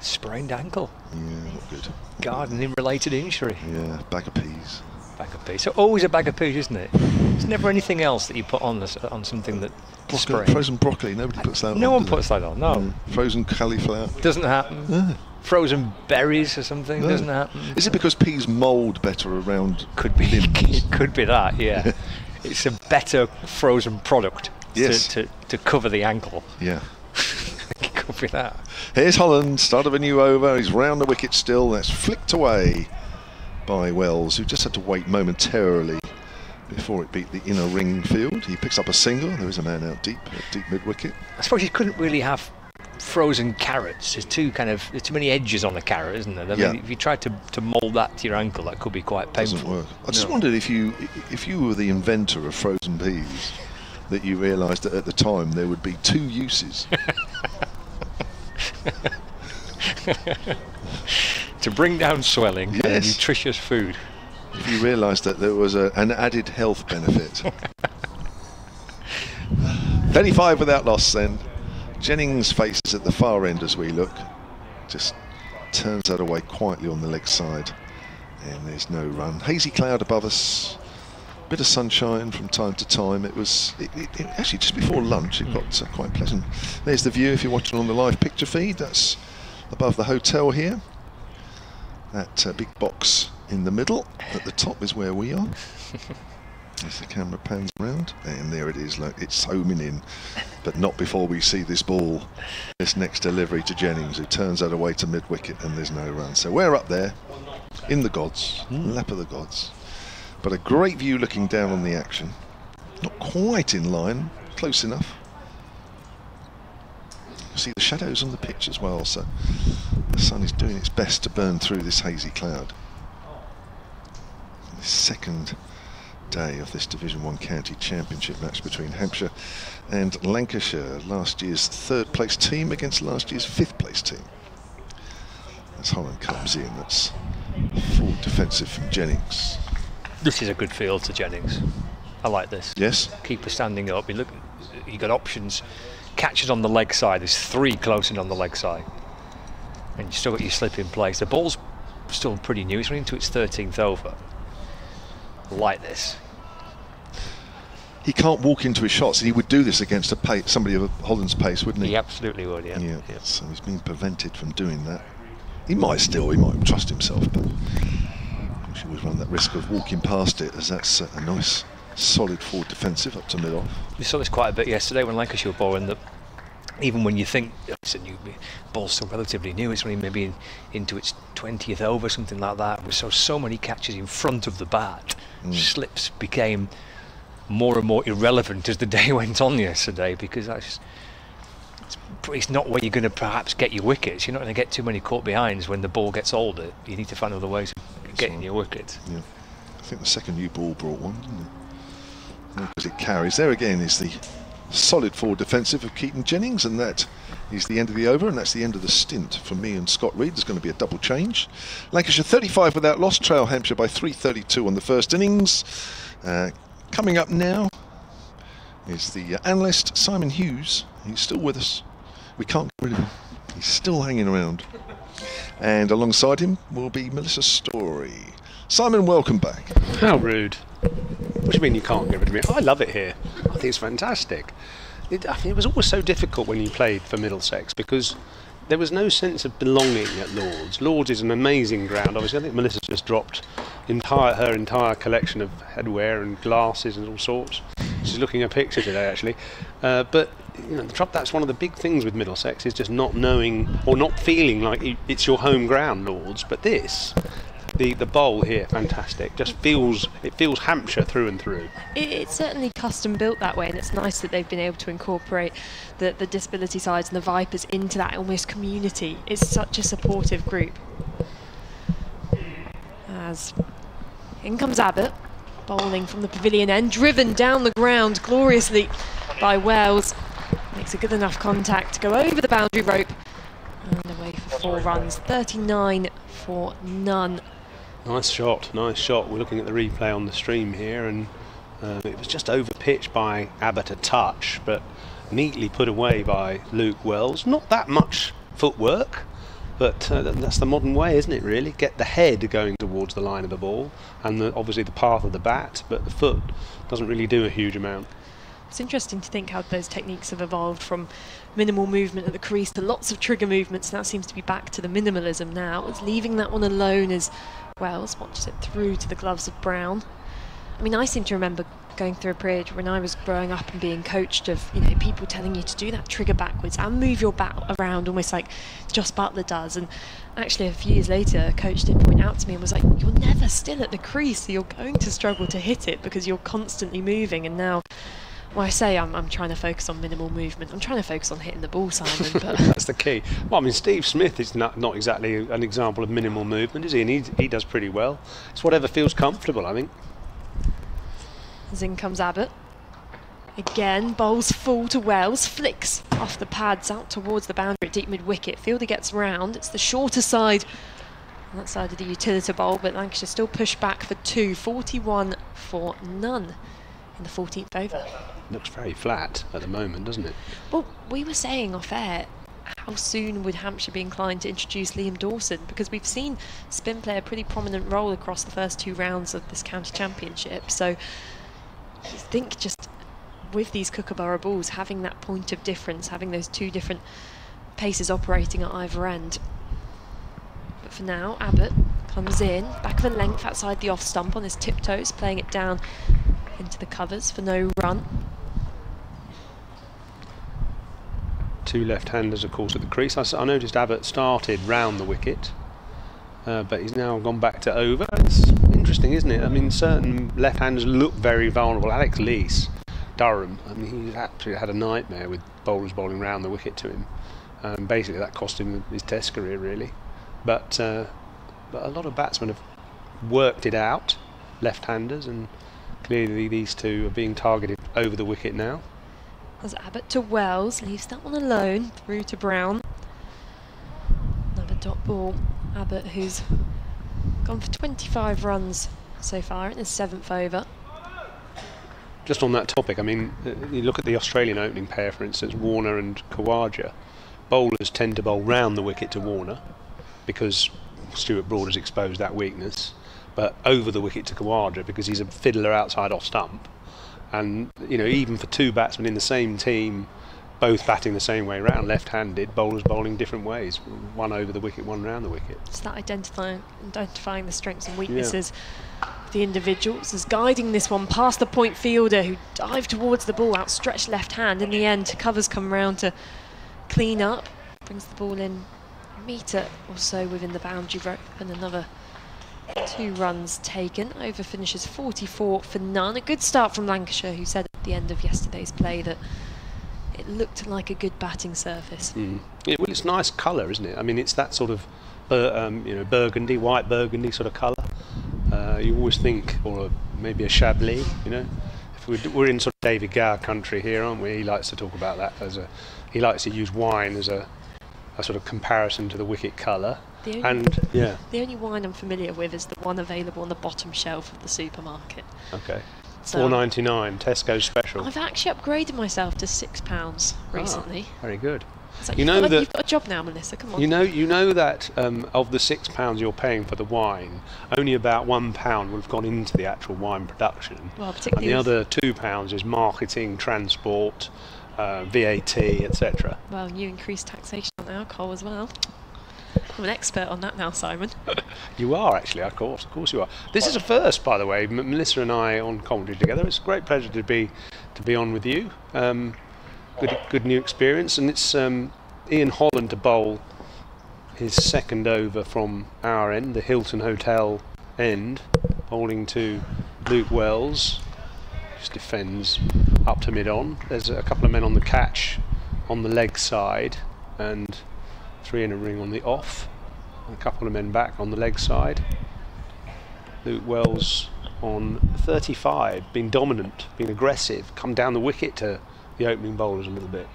Sprained ankle, Yeah, not good. gardening related injury. Yeah, bag of peas. Bag of peas. So always a bag of peas, isn't it? There's never anything else that you put on this, on something that Broccoli, frozen broccoli. Nobody puts that on. No one puts that on. No, Mm. Frozen cauliflower. doesn't happen. No. Frozen berries or something No. doesn't happen. Is it because peas mould better around? Could be. *laughs* It could be that. Yeah. it's a better frozen product. Yes. To, to, to cover the ankle. Yeah. *laughs* could be that. Here's Holland, start of a new over. He's round the wicket still. That's flicked away by Wells, who just had to wait momentarily before it beat the inner ring field. He picks up a single. There is a man out deep, at deep mid wicket. I suppose you couldn't really have frozen carrots. There's too kind of there's too many edges on a carrot, isn't there? I mean, Yeah. if you tried to, to mould that to your ankle, that could be quite painful. Doesn't work. I just No. wondered if you if you were the inventor of frozen peas, that you realised that at the time there would be two uses. *laughs* *laughs* To bring down swelling and nutritious food. if you realised that there was a, an added health benefit. *laughs* 35 without loss then. Jennings faces at the far end as we look. Just turns that away quietly on the leg side. And there's no run. Hazy cloud above us. Bit of sunshine from time to time. It was it, it, it- actually just before lunch. It got uh, quite pleasant. There's the view if you're watching on the live picture feed. That's above the hotel here. That uh, big box in the middle at the top is where we are. *laughs* As the camera pans around, and there it is. Look, it's homing in, but not before we see this ball. This next delivery to Jennings, who turns that away to mid wicket, and there's no run. So we're up there in the gods, lap of the gods. But a great view looking down on the action. Not quite in line, close enough. See the shadows on the pitch as well, so the sun is doing its best to burn through this hazy cloud. The second day of this Division 1 County Championship match between Hampshire and Lancashire, last year's third place team against last year's fifth place team. As Holland comes in, that's full defensive from Jennings. This is a good field to Jennings. I like this. Yes? Keeper standing up. You look. You got options. Catches on the leg side. There's three close in on the leg side, and you still got your slip in place. The ball's still pretty new. It's running into its 13th over. Like this. He can't walk into his shots, he would do this against a pace, somebody of Holland's pace, wouldn't he? He absolutely would. Yeah. Yeah, Yeah. so he's been prevented from doing that. He might still, he might trust himself, but he always run that risk of walking past it, as that's a nice, solid forward defensive up to mid off. We saw this quite a bit yesterday when Lancashire were bowling. That even when you think it's a new ball's still relatively new, it's only maybe in, into its 20th over, something like that. We saw so many catches in front of the bat. Mm. Slips became more and more irrelevant as the *laughs* day went on yesterday because that's it's, it's not where you're going to perhaps get your wickets. You're not going to get too many caught behinds when the ball gets older. You need to find other ways of getting right. your wickets. Yeah. I think the second new ball brought one, Because it carries. There again is the solid forward defensive of Keaton Jennings, and that is the end of the over, and that's the end of the stint for me and Scott Reed. There's going to be a double change. Lancashire 35 without loss, trail Hampshire by 332 on the first innings. Uh, coming up now is the uh, analyst Simon Hughes. He's still with us. We can't get rid of him. He's still hanging around. And alongside him will be Melissa Story. Simon, welcome back. How rude. What do you mean you can't get rid of me? I love it here. I think it's fantastic. It, I mean, it was always so difficult when you played for Middlesex because there was no sense of belonging at Lords. Lords is an amazing ground. Obviously, I think Melissa's just dropped entire her entire collection of headwear and glasses and all sorts. She's looking a picture today, actually. Uh, but you know, the trouble, that's one of the big things with Middlesex is just not knowing or not feeling like it's your home ground, Lords. But this, the the bowl here, fantastic. Just feels it feels Hampshire through and through. It, it's certainly custom built that way, and it's nice that they've been able to incorporate the, the disability sides and the Vipers into that almost community. It's such a supportive group. As in comes Abbott, bowling from the pavilion end, driven down the ground gloriously by Wells. Makes a good enough contact to go over the boundary rope and away for four runs, 39 for none. Nice shot, nice shot. We're looking at the replay on the stream here, and uh, it was just over pitched by Abbott a touch, but neatly put away by Luke Wells. Not that much footwork, but uh, that's the modern way, isn't it? Really, get the head going towards the line of the ball, and the, obviously the path of the bat, but the foot doesn't really do a huge amount. It's interesting to think how those techniques have evolved from minimal movement at the crease to lots of trigger movements. Now seems to be back to the minimalism now. It's leaving that one alone as Wells watches it through to the gloves of Brown. I mean, I seem to remember going through a period when I was growing up and being coached of, you know, people telling you to do that trigger backwards and move your bat around almost like Jos Buttler does. And actually, a few years later, a coach did point out to me and was like, you're never still at the crease, so you're going to struggle to hit it because you're constantly moving. And now well, I say I'm, I'm trying to focus on minimal movement. I'm trying to focus on hitting the ball, Simon. But *laughs* that's the key. Well, I mean, Steve Smith is not not exactly an example of minimal movement, is he? And he, he does pretty well. It's whatever feels comfortable, I think. As in comes Abbott. Again, bowls full to Wells, flicks off the pads out towards the boundary at deep mid wicket. Fielder gets round. It's the shorter side on that side of the Utilita Bowl, but Lancashire still push back for two, 41 for none in the 14th over. Looks very flat at the moment, doesn't it? Well, we were saying off air, how soon would Hampshire be inclined to introduce Liam Dawson? Because we've seen spin play a pretty prominent role across the first two rounds of this county championship. So I think just with these Kookaburra balls, having that point of difference, having those two different paces operating at either end. But for now, Abbott comes in, back of a length outside the off stump on his tiptoes, playing it down into the covers for no run. Two left-handers, of course, at the crease. I, I, noticed Abbott started round the wicket, uh, but he's now gone back to over. It's interesting, isn't it? I mean, certain left-handers look very vulnerable. Alex Lees, Durham, I mean, he's actually had a nightmare with bowlers bowling round the wicket to him. Um, basically, that cost him his Test career, really. But, uh, but a lot of batsmen have worked it out, left-handers, and Clearly these two are being targeted over the wicket now. As Abbott to Wells, leaves that one alone, through to Brown. Another dot ball. Abbott who's gone for 25 runs so far in his seventh over. Just on that topic, I mean, uh, you look at the Australian opening pair, for instance, Warner and Khawaja. Bowlers tend to bowl round the wicket to Warner because Stuart Broad has exposed that weakness but over the wicket to Khawaja because he's a fiddler outside off stump. And you know, even for two batsmen in the same team, both batting the same way round, left-handed, bowlers bowling different ways, one over the wicket, one round the wicket. It's that identifying identifying the strengths and weaknesses yeah. of the individuals is guiding this one past the point fielder who dived towards the ball, outstretched left hand. In the end, covers come round to clean up, brings the ball in a metre or so within the boundary rope, and another Two runs taken. Over finishes 44 for none. A good start from Lancashire, who said at the end of yesterday's play that it looked like a good batting surface. Mm. Yeah, well, it's nice colour, isn't it? I mean, it's that sort of uh, um, you know burgundy, white burgundy sort of colour. Uh, you always think, or a, maybe a Chablis, you know. If we're, we're in sort of David Gower country here, aren't we? He likes to talk about that as a he likes to use wine as a, a sort of comparison to the wicket colour. The only, And yeah, the only wine I'm familiar with is the one available on the bottom shelf of the supermarket. okay. So Four ninety nine, Tesco special. I've actually upgraded myself to six pounds recently. Very good. Like, You you've know got a- that- you've got a job now, Melissa. Come on. You know, you know that um, of the six pounds you're paying for the wine, only about one pound will have gone into the actual wine production, well, and particularly the other two pounds is marketing, transport, uh, VAT, etc. well, you increase taxation on alcohol as well. I'm an expert on that now, Simon. *laughs* You are actually, of course, of course you are. This is a first, by the way. M- Melissa and I on commentary together. It's a great pleasure to be to be on with you. Um, good, good new experience, and it's um, Ian Holland to bowl his second over from our end, the Hilton Hotel end, bowling to Luke Wells. Just defends up to mid on. There's a couple of men on the catch on the leg side, and three in a ring on the off. A couple of men back on the leg side. Luke Wells on 35, been dominant, been aggressive, come down the wicket to the opening bowlers a little bit.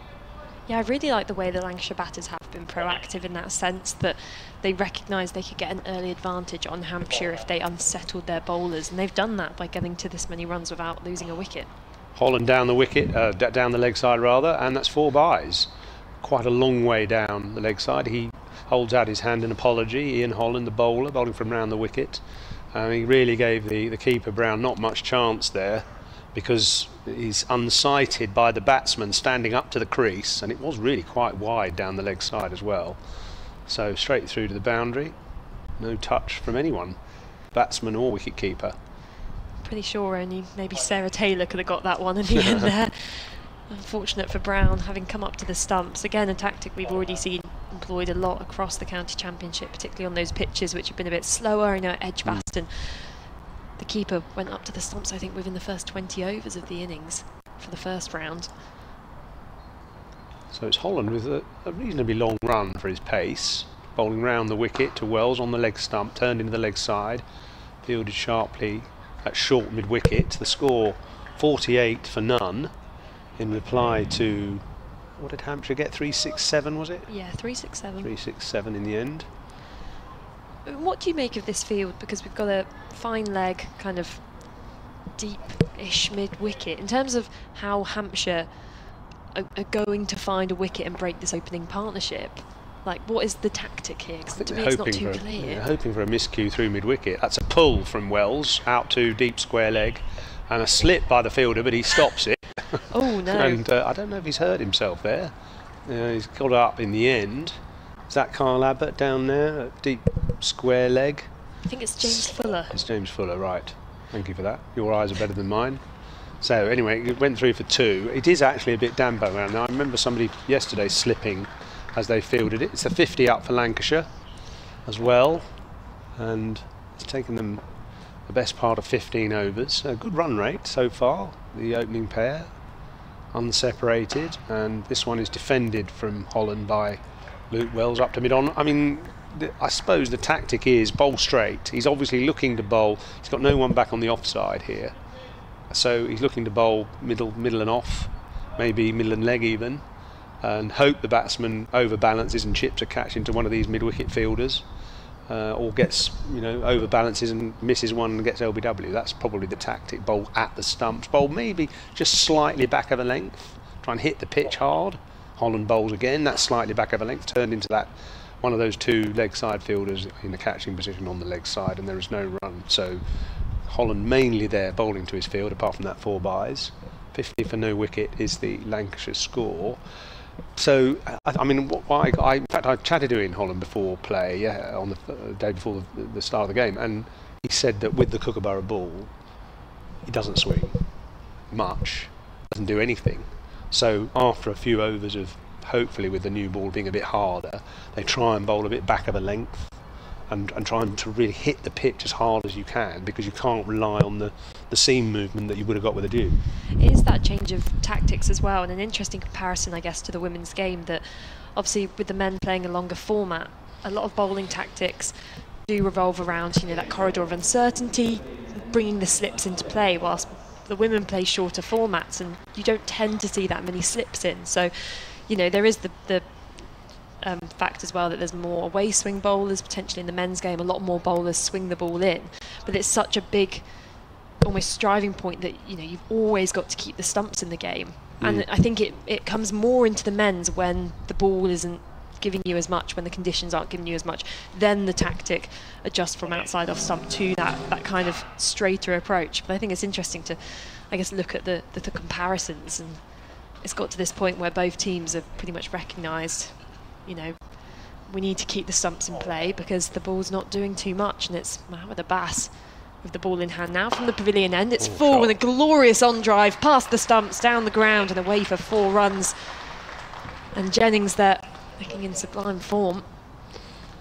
Yeah, I really like the way the Lancashire batters have been proactive in that sense that they recognised they could get an early advantage on Hampshire if they unsettled their bowlers, and they've done that by getting to this many runs without losing a wicket. Holland down the wicket, uh, down the leg side rather, and that's four byes. Quite a long way down the leg side. He holds out his hand in apology. Ian Holland, the bowler, bowling from round the wicket. Uh, he really gave the, the keeper Brown not much chance there because he's unsighted by the batsman standing up to the crease, and it was really quite wide down the leg side as well. So straight through to the boundary, no touch from anyone, batsman or wicket keeper. Pretty sure only maybe Sarah Taylor could have got that one in the end *laughs* there. Unfortunate for Brown having come up to the stumps. Again, a tactic we've already seen employed a lot across the county championship, particularly on those pitches which have been a bit slower. You know, at Edgbaston. Hmm. The keeper went up to the stumps, I think, within the first 20 overs of the innings for the first round. So it's Holland with a, a reasonably long run for his pace, bowling round the wicket to Wells on the leg stump, turned into the leg side, fielded sharply at short mid wicket. The score 48 for none. In reply to what did Hampshire get? 367 was it? Yeah, 367. 367 in the end. What do you make of this field? Because we've got a fine leg, kind of deep-ish mid-wicket. In terms of how Hampshire are, are going to find a wicket and break this opening partnership, like what is the tactic here? Because to me, it's not too clear. yeah, hoping for a miscue through mid wicket. That's a pull from Wells out to deep square leg, and a slip by the fielder, but he stops it. *laughs* Oh no! And uh, I don't know if he's hurt himself there. Uh, he's got up in the end. Is that Carl Abbott down there deep square leg? I think it's James Fuller. It's James Fuller, right. Thank you for that. Your eyes are better than mine. So anyway, it went through for two. It is actually a bit damp around now. I remember somebody yesterday slipping as they fielded it. It's a 50 up for Lancashire as well. And it's taken them the best part of 15 overs. A good run rate so far, the opening pair. Unseparated. And this one is defended from Holland by Luke Wells up to mid on. I mean, I suppose the tactic is bowl straight. He's obviously looking to bowl. He's got no one back on the offside here, so he's looking to bowl middle, middle and off, maybe middle and leg even, and hope the batsman overbalances and chips a catch into one of these mid-wicket fielders, uh, or gets you know overbalances and misses one and gets LBW. That's probably the tactic. Bowl at the stumps. Bowl maybe just slightly back of a length. Try and hit the pitch hard. Holland bowls again. That's slightly back of a length, turned into that one of those two leg side fielders in the catching position on the leg side, and there is no run. So Holland mainly there bowling to his field, apart from that four byes. 50 for no wicket is the Lancashire score. So, I, mean, I, I, in fact, I chatted to Ian Holland before play, yeah, on the day before the, the start of the game, and he said that with the Kookaburra ball, he doesn't swing much, doesn't do anything. So, after a few overs of hopefully with the new ball being a bit harder, they try and bowl a bit back of a length and, and trying to really hit the pitch as hard as you can because you can't rely on the, the seam movement that you would have got with a Duke. It is that change of tactics as well, and an interesting comparison, I guess, to the women's game. That obviously, with the men playing a longer format, a lot of bowling tactics do revolve around, you know, that corridor of uncertainty, bringing the slips into play, whilst the women play shorter formats, and you don't tend to see that many slips in. So, you know, there is the, the um, fact as well that there's more away swing bowlers potentially in the men's game. A lot more bowlers swing the ball in, but it's such a big, almost striving point that you know you've always got to keep the stumps in the game. And Mm. I think it, it comes more into the men's when the ball isn't giving you as much, when the conditions aren't giving you as much. Then the tactic adjusts from outside off stump to that that kind of straighter approach. But I think it's interesting to, I guess, look at the the, the comparisons and. It's got to this point where both teams have pretty much recognised you know, we need to keep the stumps in play because the ball's not doing too much. And it's Mohamed Abbas with the ball in hand now from the pavilion end. It's Oh, full with a glorious on drive past the stumps, down the ground, and away for four runs. And Jennings there looking in sublime form.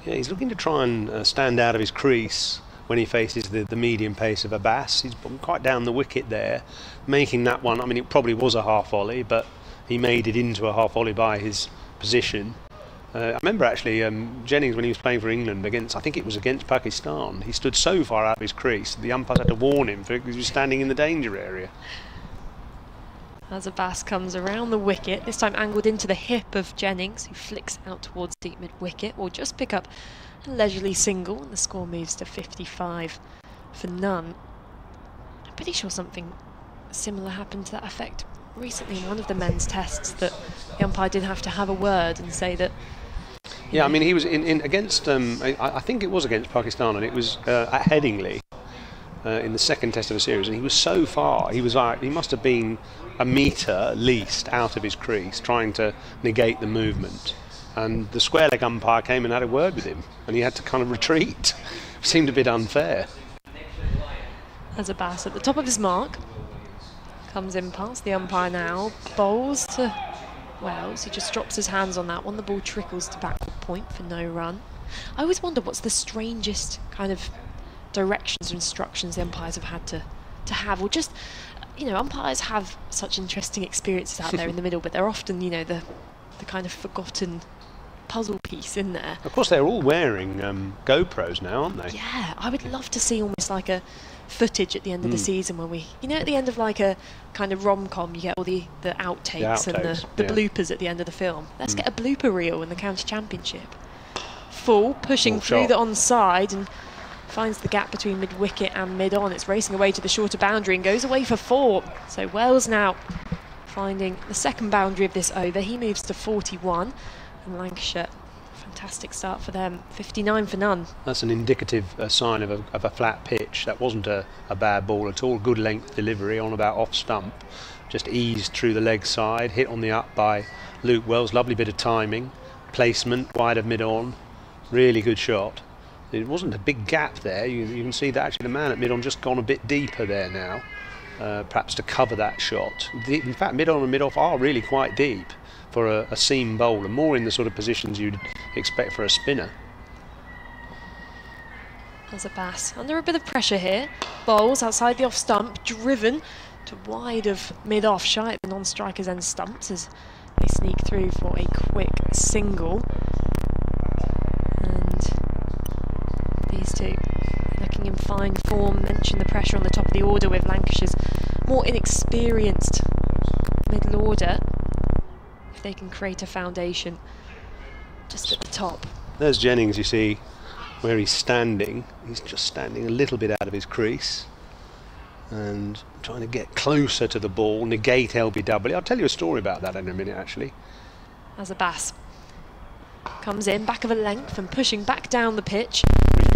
Yeah, he's looking to try and uh, stand out of his crease when he faces the, the medium pace of Abbas. He's quite down the wicket there, making that one. I mean, it probably was a half volley, but he made it into a half volley by his position. Uh, I remember actually um, Jennings when he was playing for England against, I think it was against Pakistan. He stood so far out of his crease, that the umpires had to warn him for he was standing in the danger area. As Abbas comes around the wicket, this time angled into the hip of Jennings, who flicks out towards deep mid wicket, will just pick up a leisurely single, and the score moves to 55 for none. I'm pretty sure something similar happened to that effect recently in one of the men's tests that the umpire did have to have a word and say that Yeah, I mean, he was in, in against. Um, I, I think it was against Pakistan, and it was uh, at Headingley uh, in the second test of the series, and he was so far. He was like he must have been a metre at least out of his crease, trying to negate the movement. And the square leg umpire came and had a word with him, and he had to kind of *laughs* retreat. Seemed a bit unfair. as Abbas at the top of his mark comes in past the umpire now, bowls to Wells. He just drops his hands on that one. The ball trickles to backward point for no run. I always wonder what's the strangest kind of directions or instructions the umpires have had to, to have, or just, you know, umpires have such interesting experiences out there in the *laughs* middle, but they're often, you know, the, the kind of forgotten puzzle piece in there. Of course, they're all wearing um, GoPros now, aren't they? Yeah, I would love to see almost like a footage at the end of the hmm. season when we, you know, at the end of like a kind of rom com, you get all the, the outtakes, and outtakes, the, the yeah. bloopers at the end of the film. Let's hmm. get a blooper reel in the county championship. Full, pushing Full through shot. the onside and finds the gap between mid wicket and mid on. It's racing away to the shorter boundary and goes away for four. So Wells now finding the second boundary of this over. He moves to 41, and Lancashire. Fantastic start for them. 59 for none. That's an indicative uh, sign of a, of a flat pitch. That wasn't a, a bad ball at all. Good length delivery on about off stump. Just eased through the leg side, hit on the up by Luke Wells. Lovely bit of timing. Placement wide of mid on. Really good shot. It wasn't a big gap there. You, you can see that actually the man at mid on just gone a bit deeper there now. Uh, perhaps to cover that shot. The, in fact, mid on and mid off are really quite deep for a, a seam bowler, more in the sort of positions you'd expect for a spinner. There's Abbas. Under a bit of pressure here. Bowls outside the off stump, driven to wide of mid off, shy at the non striker's end stumps as they sneak through for a quick single. And these two looking in fine form. Mention the pressure on the top of the order with Lancashire's more inexperienced middle order. If they can create a foundation just at the top. There's Jennings, you see, where he's standing. He's just standing a little bit out of his crease and trying to get closer to the ball, negate LBW. I'll tell you a story about that in a minute, actually. as Abbas. Comes in, back of a length and pushing back down the pitch.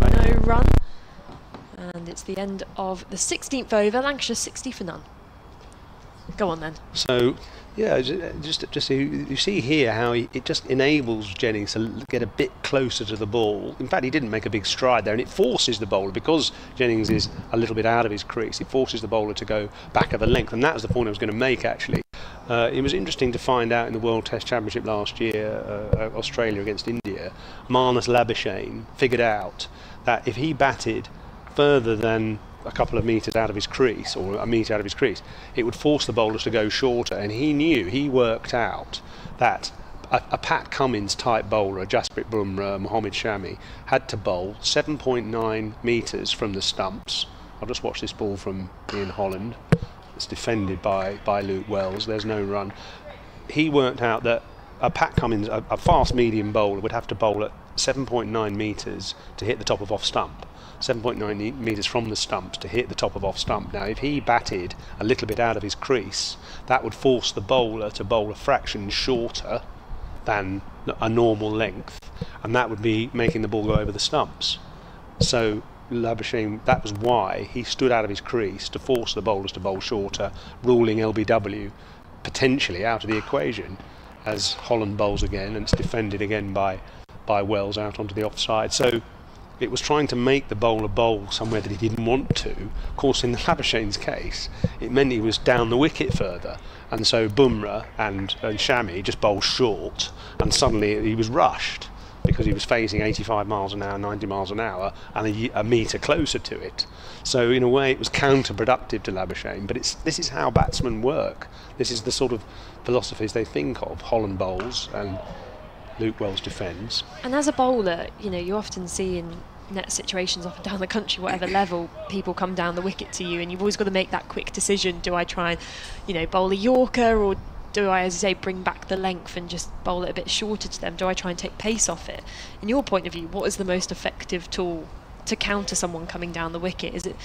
No run. And it's the end of the 16th over. Lancashire 60 for none. Go on then. So, yeah, just just you, see here how he, it just enables Jennings to get a bit closer to the ball. In fact, he didn't make a big stride there, and it forces the bowler because Jennings is a little bit out of his crease. It forces the bowler to go back of the length, and that was the point I was going to make actually. Uh, it was interesting to find out in the World Test Championship last year, uh, uh, Australia against India, Marnus Labuschagne figured out that if he batted further than a couple of metres out of his crease or a metre out of his crease, it would force the bowlers to go shorter. And he knew, he worked out that a, a Pat Cummins type bowler, Jasprit Bumrah, Mohammed Shami, had to bowl 7.9 metres from the stumps. I'll just watch this ball from Ian Holland. It's defended by, by Luke Wells. There's no run. He worked out that a Pat Cummins, a, a fast medium bowler, would have to bowl at 7.9 metres to hit the top of off stump. 7.9 metres from the stumps to hit the top of off stump. Now, if he batted a little bit out of his crease, that would force the bowler to bowl a fraction shorter than a normal length, and that would be making the ball go over the stumps. So Labuschagne, that was why he stood out of his crease to force the bowlers to bowl shorter, ruling LBW potentially out of the equation as Holland bowls again and it's defended again by by Wells out onto the offside. So it was trying to make the bowler bowl somewhere that he didn't want to. Of course, in the Labuschagne's case, it meant he was down the wicket further, and so Bumrah and, and Shami just bowled short, and suddenly he was rushed because he was phasing 85 miles an hour, 90 miles an hour, and a, a metre closer to it. So in a way, it was counterproductive to Labuschagne. But it's this is how batsmen work. This is the sort of philosophies they think of. Holland bowls and Luke Wells defends. And as a bowler, you know, you often see in net situations up and down the country, whatever level, people come down the wicket to you, and you've always got to make that quick decision. Do I try and, you know, bowl a Yorker, or do I, as I say, bring back the length and just bowl it a bit shorter to them? Do I try and take pace off it? In your point of view, what is the most effective tool to counter someone coming down the wicket? Is it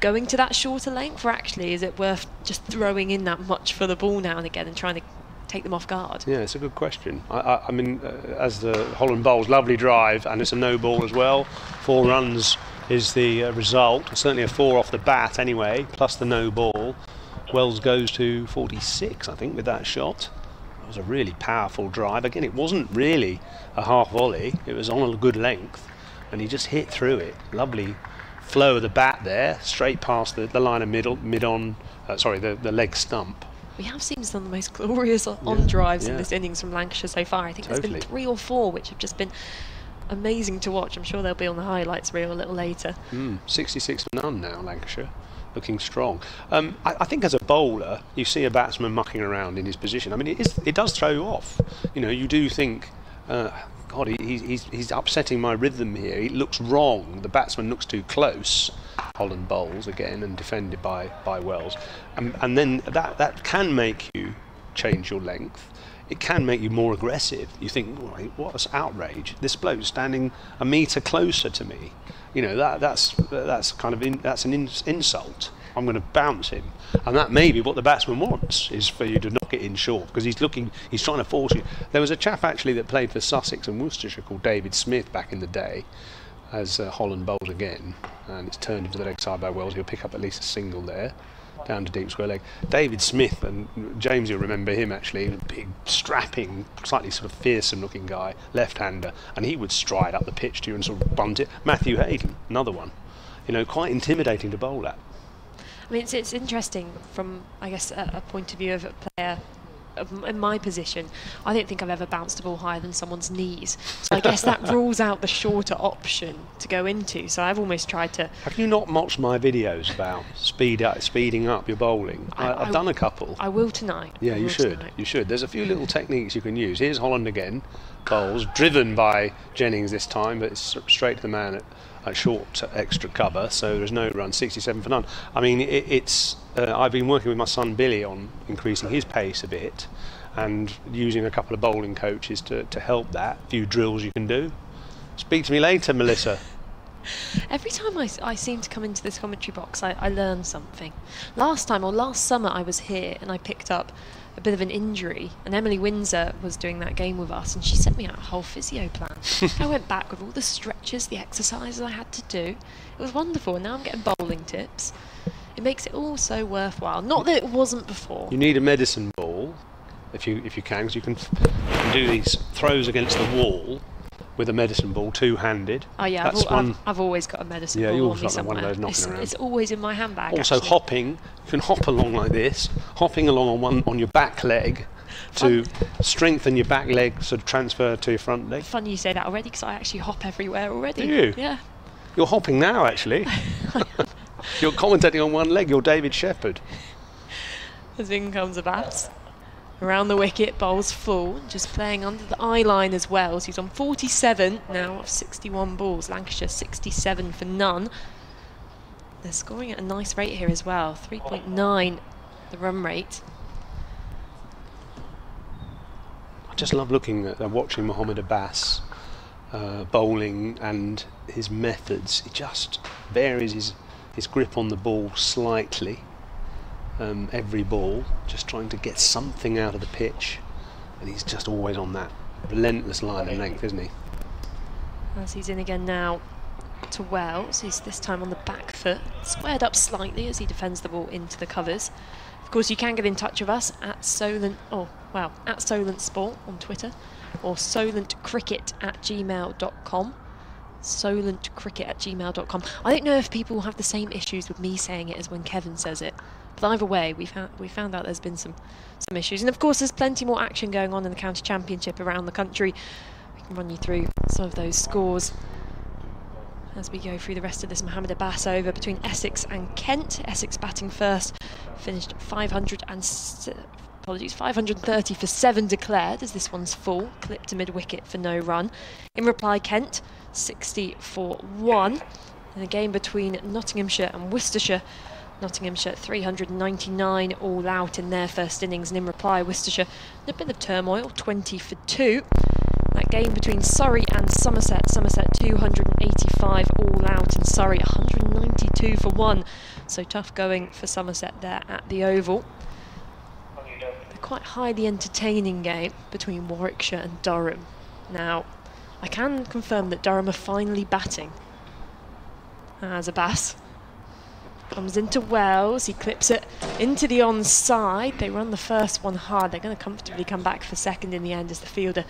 going to that shorter length, or actually is it worth just throwing in that much for the ball now and again and trying to take them off guard? Yeah, it's a good question. I, I, I mean, uh, as the Holland bowls, lovely drive, and it's a no ball as well. Four runs is the uh, result. Certainly a four off the bat anyway, plus the no ball. Wells goes to 46, I think, with that shot. That was a really powerful drive. Again, it wasn't really a half volley, it was on a good length, and he just hit through it. Lovely flow of the bat there, straight past the, the line of middle, mid on, uh, sorry, the, the leg stump. We have seen some of the most glorious on drives yeah. in this innings from Lancashire so far. I think there's been three or four which have just been amazing to watch. I'm sure they'll be on the highlights reel a little later. Mm, 66 for none now, Lancashire. Looking strong. Um, I, I think as a bowler, you see a batsman mucking around in his position. I mean, it, is, it does throw you off. You know, you do think, uh, God, he, he's, he's upsetting my rhythm here. It looks wrong. The batsman looks too close. Holland bowls again and defended by, by Wells. And, and then that, that can make you change your length. It can make you more aggressive. You think, "Wait, what an outrage! This bloke's standing a metre closer to me. You know that that's that's kind of in, that's an in, insult. I'm going to bounce him, and that may be what the batsman wants is for you to knock it in short because he's looking, he's trying to force you. There was a chap actually that played for Sussex and Worcestershire called David Smith back in the day, as uh, Holland bowls again, and it's turned into the leg side by Wells. He'll pick up at least a single there, down to deep square leg. David Smith, and James, you'll remember him actually, a big, strapping, slightly sort of fearsome looking guy, left hander, and he would stride up the pitch to you and sort of bunt it. Matthew Hayden, another one. You know, quite intimidating to bowl at. I mean, it's, it's interesting from, I guess, a, a point of view of a player Uh, in my position. I don't think I've ever bounced a ball higher than someone's knees. So I guess that rules out the shorter option to go into. So I've almost tried to. Have you not watched my videos about speed up, speeding up your bowling? I- I- done a couple. I will tonight. Yeah, you should. tonight. You should. There's a few little techniques you can use. Here's Holland again. Bowls driven by Jennings this time, but it's straight to the man at, at short extra cover. So there's no run. 67 for none. I mean, it, it's. Uh, I've been working with my son Billy on increasing his pace a bit, and using a couple of bowling coaches to, to help that. A few drills you can do. Speak to me later, Melissa. *laughs* Every time I, I seem to come into this commentary box, I, I learn something. Last time, or last summer, I was here and I picked up a bit of an injury, and Emily Windsor was doing that game with us, and she sent me out a whole physio plan. *laughs* I went back with all the stretches, the exercises I had to do. It was wonderful, and now I'm getting bowling tips. It makes it all so worthwhile. Not that it wasn't before. You need a medicine ball, if you if you can, 'cause you can, you can do these throws against the wall with a medicine ball, two-handed. Oh yeah, I've, That's al- one. I've, I've always got a medicine Yeah, ball Yeah, you on always got one of those knocking it's, around. it's always in my handbag. also, actually. hopping. You can hop along like this, hopping along on one on your back leg to strengthen your back leg, sort of transfer to your front leg. Funny you say that already, because I actually hop everywhere already. Do you? Yeah. You're hopping now, actually. *laughs* You're commentating on one leg. You're David Shepherd. As in comes a bat. Around the wicket, bowls full, just playing under the eye line as well. So he's on 47 now of 61 balls. Lancashire 67 for none. They're scoring at a nice rate here as well. 3.9 the run rate. I just love looking at uh, watching Mohamed Abbas uh, bowling and his methods. He just varies his his grip on the ball slightly um, every ball, just trying to get something out of the pitch, and he's just always on that relentless line of length, isn't he? As he's in again now to Wells, he's this time on the back foot, squared up slightly as he defends the ball into the covers. Of course, you can get in touch with us at Solent, oh, wow, at Solent Sport on Twitter or solentcricket at gmail.com. Solentcricket at gmail.com. I don't know if people have the same issues with me saying it as when Kevin says it. But either way, we found we found out there's been some some issues, and of course there's plenty more action going on in the county championship around the country. We can run you through some of those scores as we go through the rest of this Mohamed Abbas over between Essex and Kent. Essex batting first, finished 500 and apologies 530 for seven declared as this one's full, clipped to mid wicket for no run. In reply, Kent 60 for one. In a game between Nottinghamshire and Worcestershire. Nottinghamshire 399 all out in their first innings, and in reply, Worcestershire in a bit of turmoil, 20 for 2. That game between Surrey and Somerset, Somerset 285 all out, and Surrey 192 for 1. So tough going for Somerset there at the Oval. A quite highly entertaining game between Warwickshire and Durham. Now, I can confirm that Durham are finally batting. As Abbas Comes into Wells, he clips it into the onside. They run the first one hard. They're going to comfortably come back for second in the end as the fielder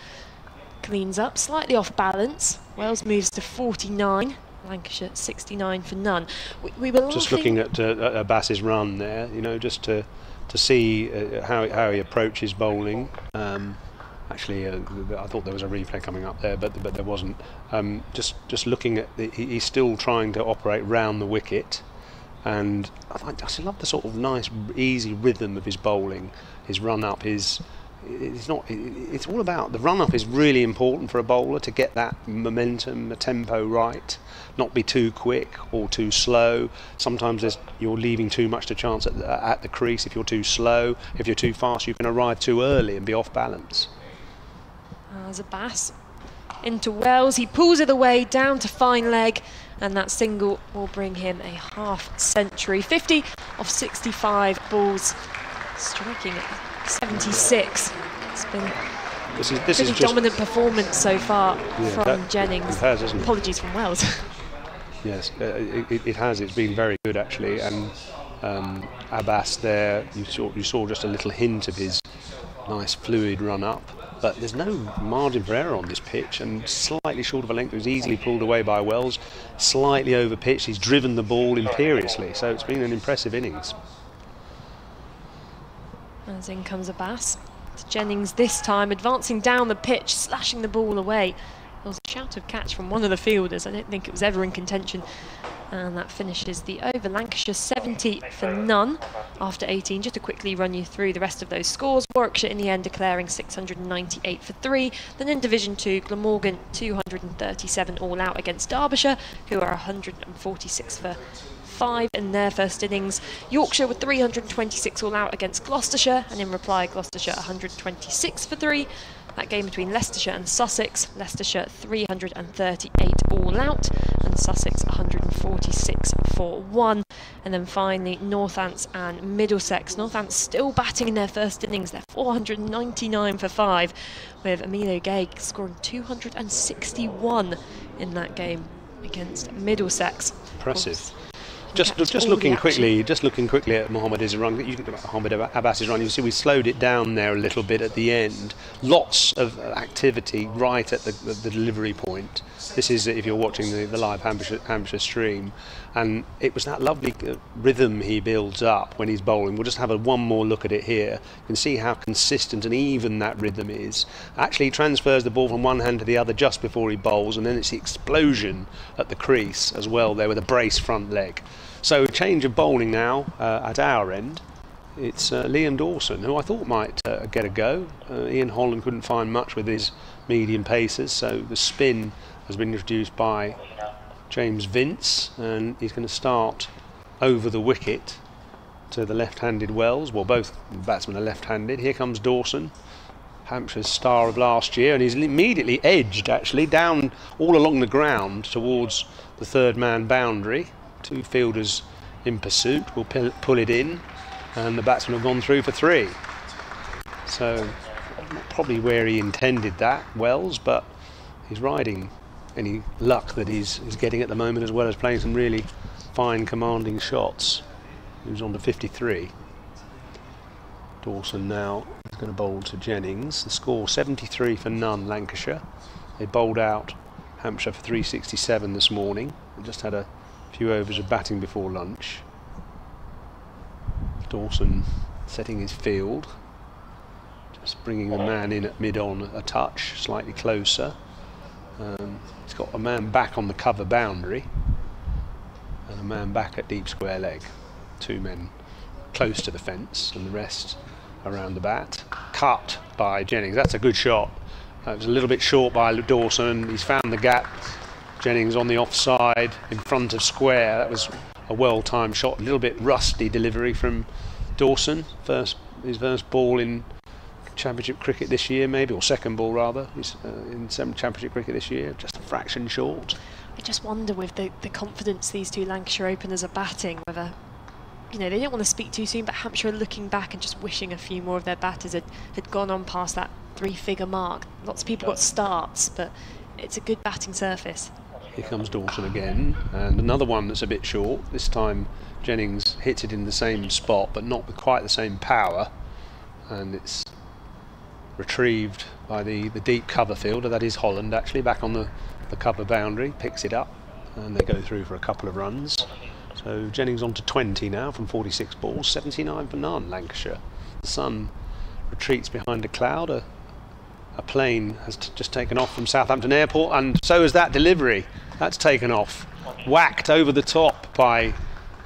cleans up. Slightly off balance. Wells moves to 49. Lancashire 69 for none. We, we were just looking at uh, Abbas's run there, you know, just to to see uh, how how he approaches bowling. Um, actually, uh, I thought there was a replay coming up there, but but there wasn't. Um, just just looking at the, he's still trying to operate round the wicket and I, I love the sort of nice, easy rhythm of his bowling, his run up, his it's not it's all about the run up is really important for a bowler to get that momentum the tempo right not be too quick or too slow. Sometimes you're leaving too much to chance at the, at the crease. If you're too slow if you're too fast you can arrive too early and be off balance. Ah, as Abbas into Wells he pulls it away down to fine leg and that single will bring him a half century. 50 of 65 balls, striking at 76. It's been this is, this pretty is dominant performance so far yeah, from that, Jennings. Has, Apologies from Wells. *laughs* yes, uh, it, it, has. It's been very good actually, and um, Abbas there, you saw you saw just a little hint of his nice fluid run up but there's no margin for error on this pitch and slightly short of a length. It was easily pulled away by Wells, slightly over pitch. He's driven the ball imperiously, so it's been an impressive innings. As in comes Abbas. Jennings this time advancing down the pitch, slashing the ball away. There was a shout of catch from one of the fielders. I don't think it was ever in contention and that finishes the over. Lancashire 70 for none after 18. Just to quickly run you through the rest of those scores. Warwickshire in the end declaring 698 for three. Then in Division 2, Glamorgan 237 all out against Derbyshire, who are 146 for five in their first innings. Yorkshire with 326 all out against Gloucestershire, and in reply, Gloucestershire 126 for three. That game between Leicestershire and Sussex, Leicestershire 338 all out, and Sussex 146 for one. And then finally, Northants and Middlesex. Northants still batting in their first innings. They're 499 for five, with Emilio Gay scoring 261 in that game against Middlesex. Impressive. Just, just looking quickly, just looking quickly at Mohamed run. You Mohamed Abbas's run. You see, we slowed it down there a little bit at the end. Lots of activity right at the, the, the delivery point. This is if you're watching the, the live Hampshire, Hampshire stream, and it was that lovely uh, rhythm he builds up when he's bowling. We'll just have a one more look at it here. You can see how consistent and even that rhythm is. Actually, he transfers the ball from one hand to the other just before he bowls, and then it's the explosion at the crease as well there with a brace front leg. So a change of bowling now uh, at our end. It's uh, Liam Dawson, who I thought might uh, get a go. Uh, Ian Holland couldn't find much with his medium paces, so the spin has been introduced by James Vince, and he's going to start over the wicket to the left-handed Wells. Well, both batsmen are left-handed. Here comes Dawson. Hampshire's star of last year, and he's immediately edged actually down all along the ground towards the third man boundary. Two fielders in pursuit will pull it in, and the batsman have gone through for three. So, probably where he intended that, Wells, but he's riding any luck that he's, he's getting at the moment, as well as playing some really fine, commanding shots. He was on to 53. Dawson now is going to bowl to Jennings. The score 73 for none, Lancashire. They bowled out Hampshire for 367 this morning. They just had a few overs of batting before lunch. Dawson setting his field. Just bringing the man in at mid-on a touch, slightly closer. Um, he's got a man back on the cover boundary and a man back at deep square leg. Two men close to the fence and the rest around the bat. Cut by Jennings. That's a good shot. That was a little bit short by Dawson. He's found the gap. Jennings on the offside in front of square. That was a well-timed shot. A little bit rusty delivery from Dawson. First his first ball in Championship cricket this year, maybe, or second ball rather, He's, uh, in Championship cricket this year. Just a fraction short. I just wonder with the, the confidence these two Lancashire openers are batting, whether you know, they didn't want to speak too soon, but Hampshire are looking back and just wishing a few more of their batters had, had gone on past that three-figure mark. Lots of people got starts, but it's a good batting surface. Here comes Dawson again, and another one that's a bit short. This time Jennings hits it in the same spot, but not with quite the same power, and it's retrieved by the, the deep cover fielder, that is Holland actually, back on the, the cover boundary, picks it up, and they go through for a couple of runs. So Jennings on to 20 now from 46 balls, 79 for none, Lancashire. The sun retreats behind a cloud. A, a plane has just taken off from Southampton Airport, and so is that delivery. That's taken off. Whacked over the top by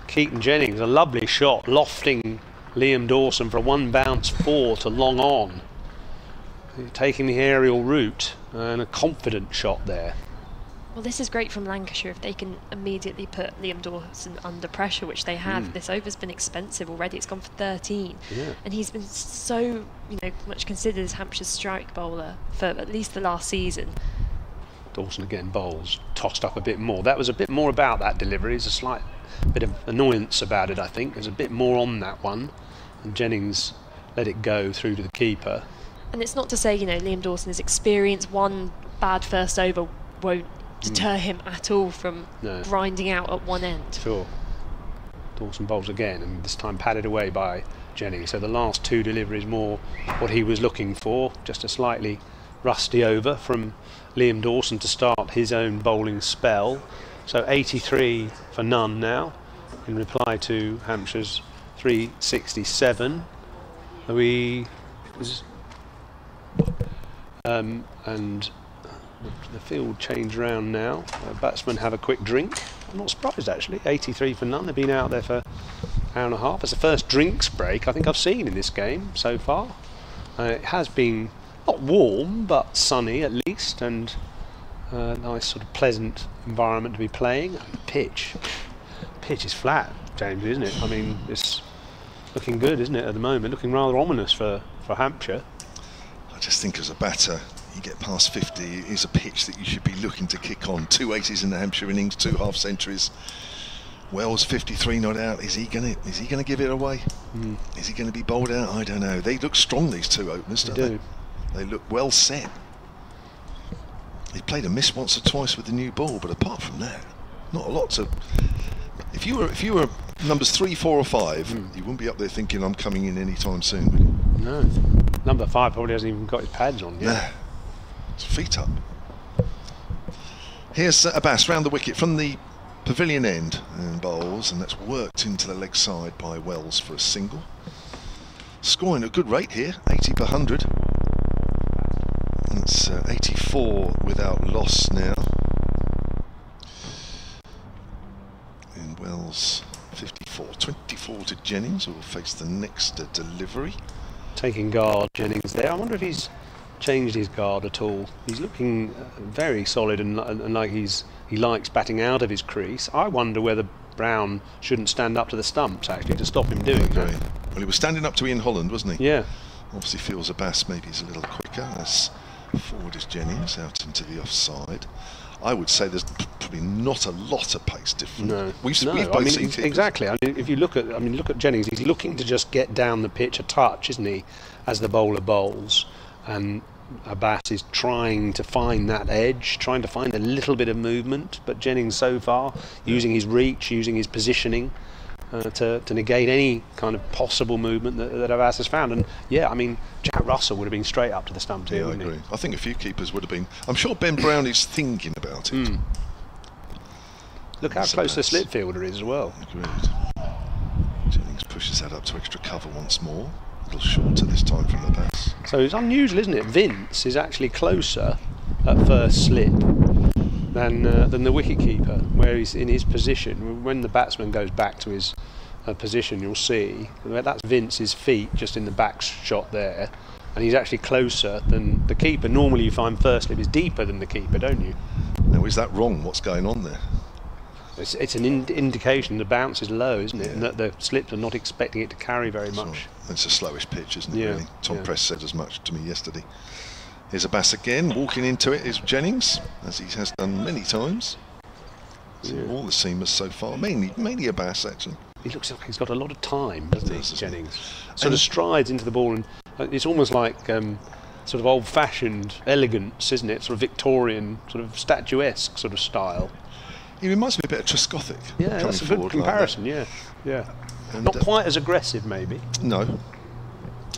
Keaton Jennings. A lovely shot, lofting Liam Dawson for a one bounce four to long on. Taking the aerial route and a confident shot there. Well, this is great from Lancashire if they can immediately put Liam Dawson under pressure, which they have. Mm. This over's been expensive already. It's gone for 13. Yeah. And he's been so, you know, much considered as Hampshire's strike bowler for at least the last season. Dawson again bowls, tossed up a bit more. That was a bit more about that delivery. There's a slight bit of annoyance about it, I think. There's a bit more on that one. And Jennings let it go through to the keeper. And it's not to say, you know, Liam Dawson is experienced. One bad first over won't deter mm. him at all from no. grinding out at one end. Sure. Dawson bowls again, and this time padded away by Jennings. So the last two deliveries more what he was looking for, just a slightly rusty over from Liam Dawson to start his own bowling spell. So 83 for none now, in reply to Hampshire's 367. We um, and the field change round now. Uh, batsmen have a quick drink. I'm not surprised actually. 83 for none. They've been out there for an hour and a half. It's the first drinks break I think I've seen in this game so far. Uh, it has been not warm but sunny at least and a nice sort of pleasant environment to be playing. the pitch, pitch is flat, James, isn't it? I mean, it's looking good, isn't it, at the moment? Looking rather ominous for, for Hampshire. I just think as a batter, you get past 50, is a pitch that you should be looking to kick on. Two 80s in the Hampshire innings, two half centuries. Wells 53 not out. Is he gonna is he gonna give it away? Mm. Is he gonna be bowled out? I don't know. They look strong these two openers, don't? Do. They look well set. He played a miss once or twice with the new ball, but apart from that, not a lot to. If you were if you were numbers three, four, or five, mm. you wouldn't be up there thinking I'm coming in anytime soon. No, number five probably hasn't even got his pads on yet. Nah feet up. Here's Abbas round the wicket from the pavilion end and bowls, and that's worked into the leg side by Wells for a single. Scoring a good rate here, 80 per 100. It's uh, 84 without loss now. And Wells 54, 24 to Jennings, who will face the next uh, delivery. Taking guard, Jennings there. I wonder if he's changed his guard at all. He's looking uh, very solid and, and, like he's he likes batting out of his crease. I wonder whether Brown shouldn't stand up to the stumps actually to stop him doing okay. that. Well, he was standing up to Ian Holland, wasn't he? Yeah. Obviously feels Abbas maybe he's a little quicker. as forward is Jennings out into the offside. I would say there's probably not a lot of pace difference. No, we've, no. we've I both mean, seen ex- it. exactly. I mean, if you look at, I mean, look at Jennings. He's looking to just get down the pitch a touch, isn't he, as the bowler bowls, and Abbas is trying to find that edge, trying to find a little bit of movement. But Jennings, so far, using his reach, using his positioning. Uh, to, to negate any kind of possible movement that, that Abbas has found, and yeah, I mean, Jack Russell would have been straight up to the stumps Yeah, I wouldn't he? agree. I think a few keepers would have been. I'm sure Ben Brown is thinking about it. Hmm. Look how That's close the slip fielder is as well. Agreed. Jennings pushes that up to extra cover once more. A little shorter this time from the pass. So it's unusual, isn't it? Vince is actually closer at first slip than uh, than the wicketkeeper, where he's in his position. When the batsman goes back to his uh, position, you'll see that's Vince's feet just in the back shot there, and he's actually closer than the keeper. Normally, you find first slip is deeper than the keeper, don't you? Now, is that wrong? What's going on there? It's, it's an ind- indication the bounce is low, isn't it? Yeah. And that the slips are not expecting it to carry very So much. it's a slowish pitch, isn't it? Yeah, Really? Tom yeah. Prest said as much to me yesterday. Here's Abbas again. Walking into it is Jennings, as he has done many times. Yeah. All the seamers so far, mainly mainly Abbas actually. He looks like he's got a lot of time, doesn't he, he? Jennings? Sort And- of strides into the ball, and uh, it's almost like um, sort of old-fashioned elegance, isn't it? Sort of Victorian, sort of statuesque sort of style. He reminds me a bit of Trescothick. Yeah, that's a good forward like that. comparison. yeah, yeah. And, Not uh, quite as aggressive, maybe. No.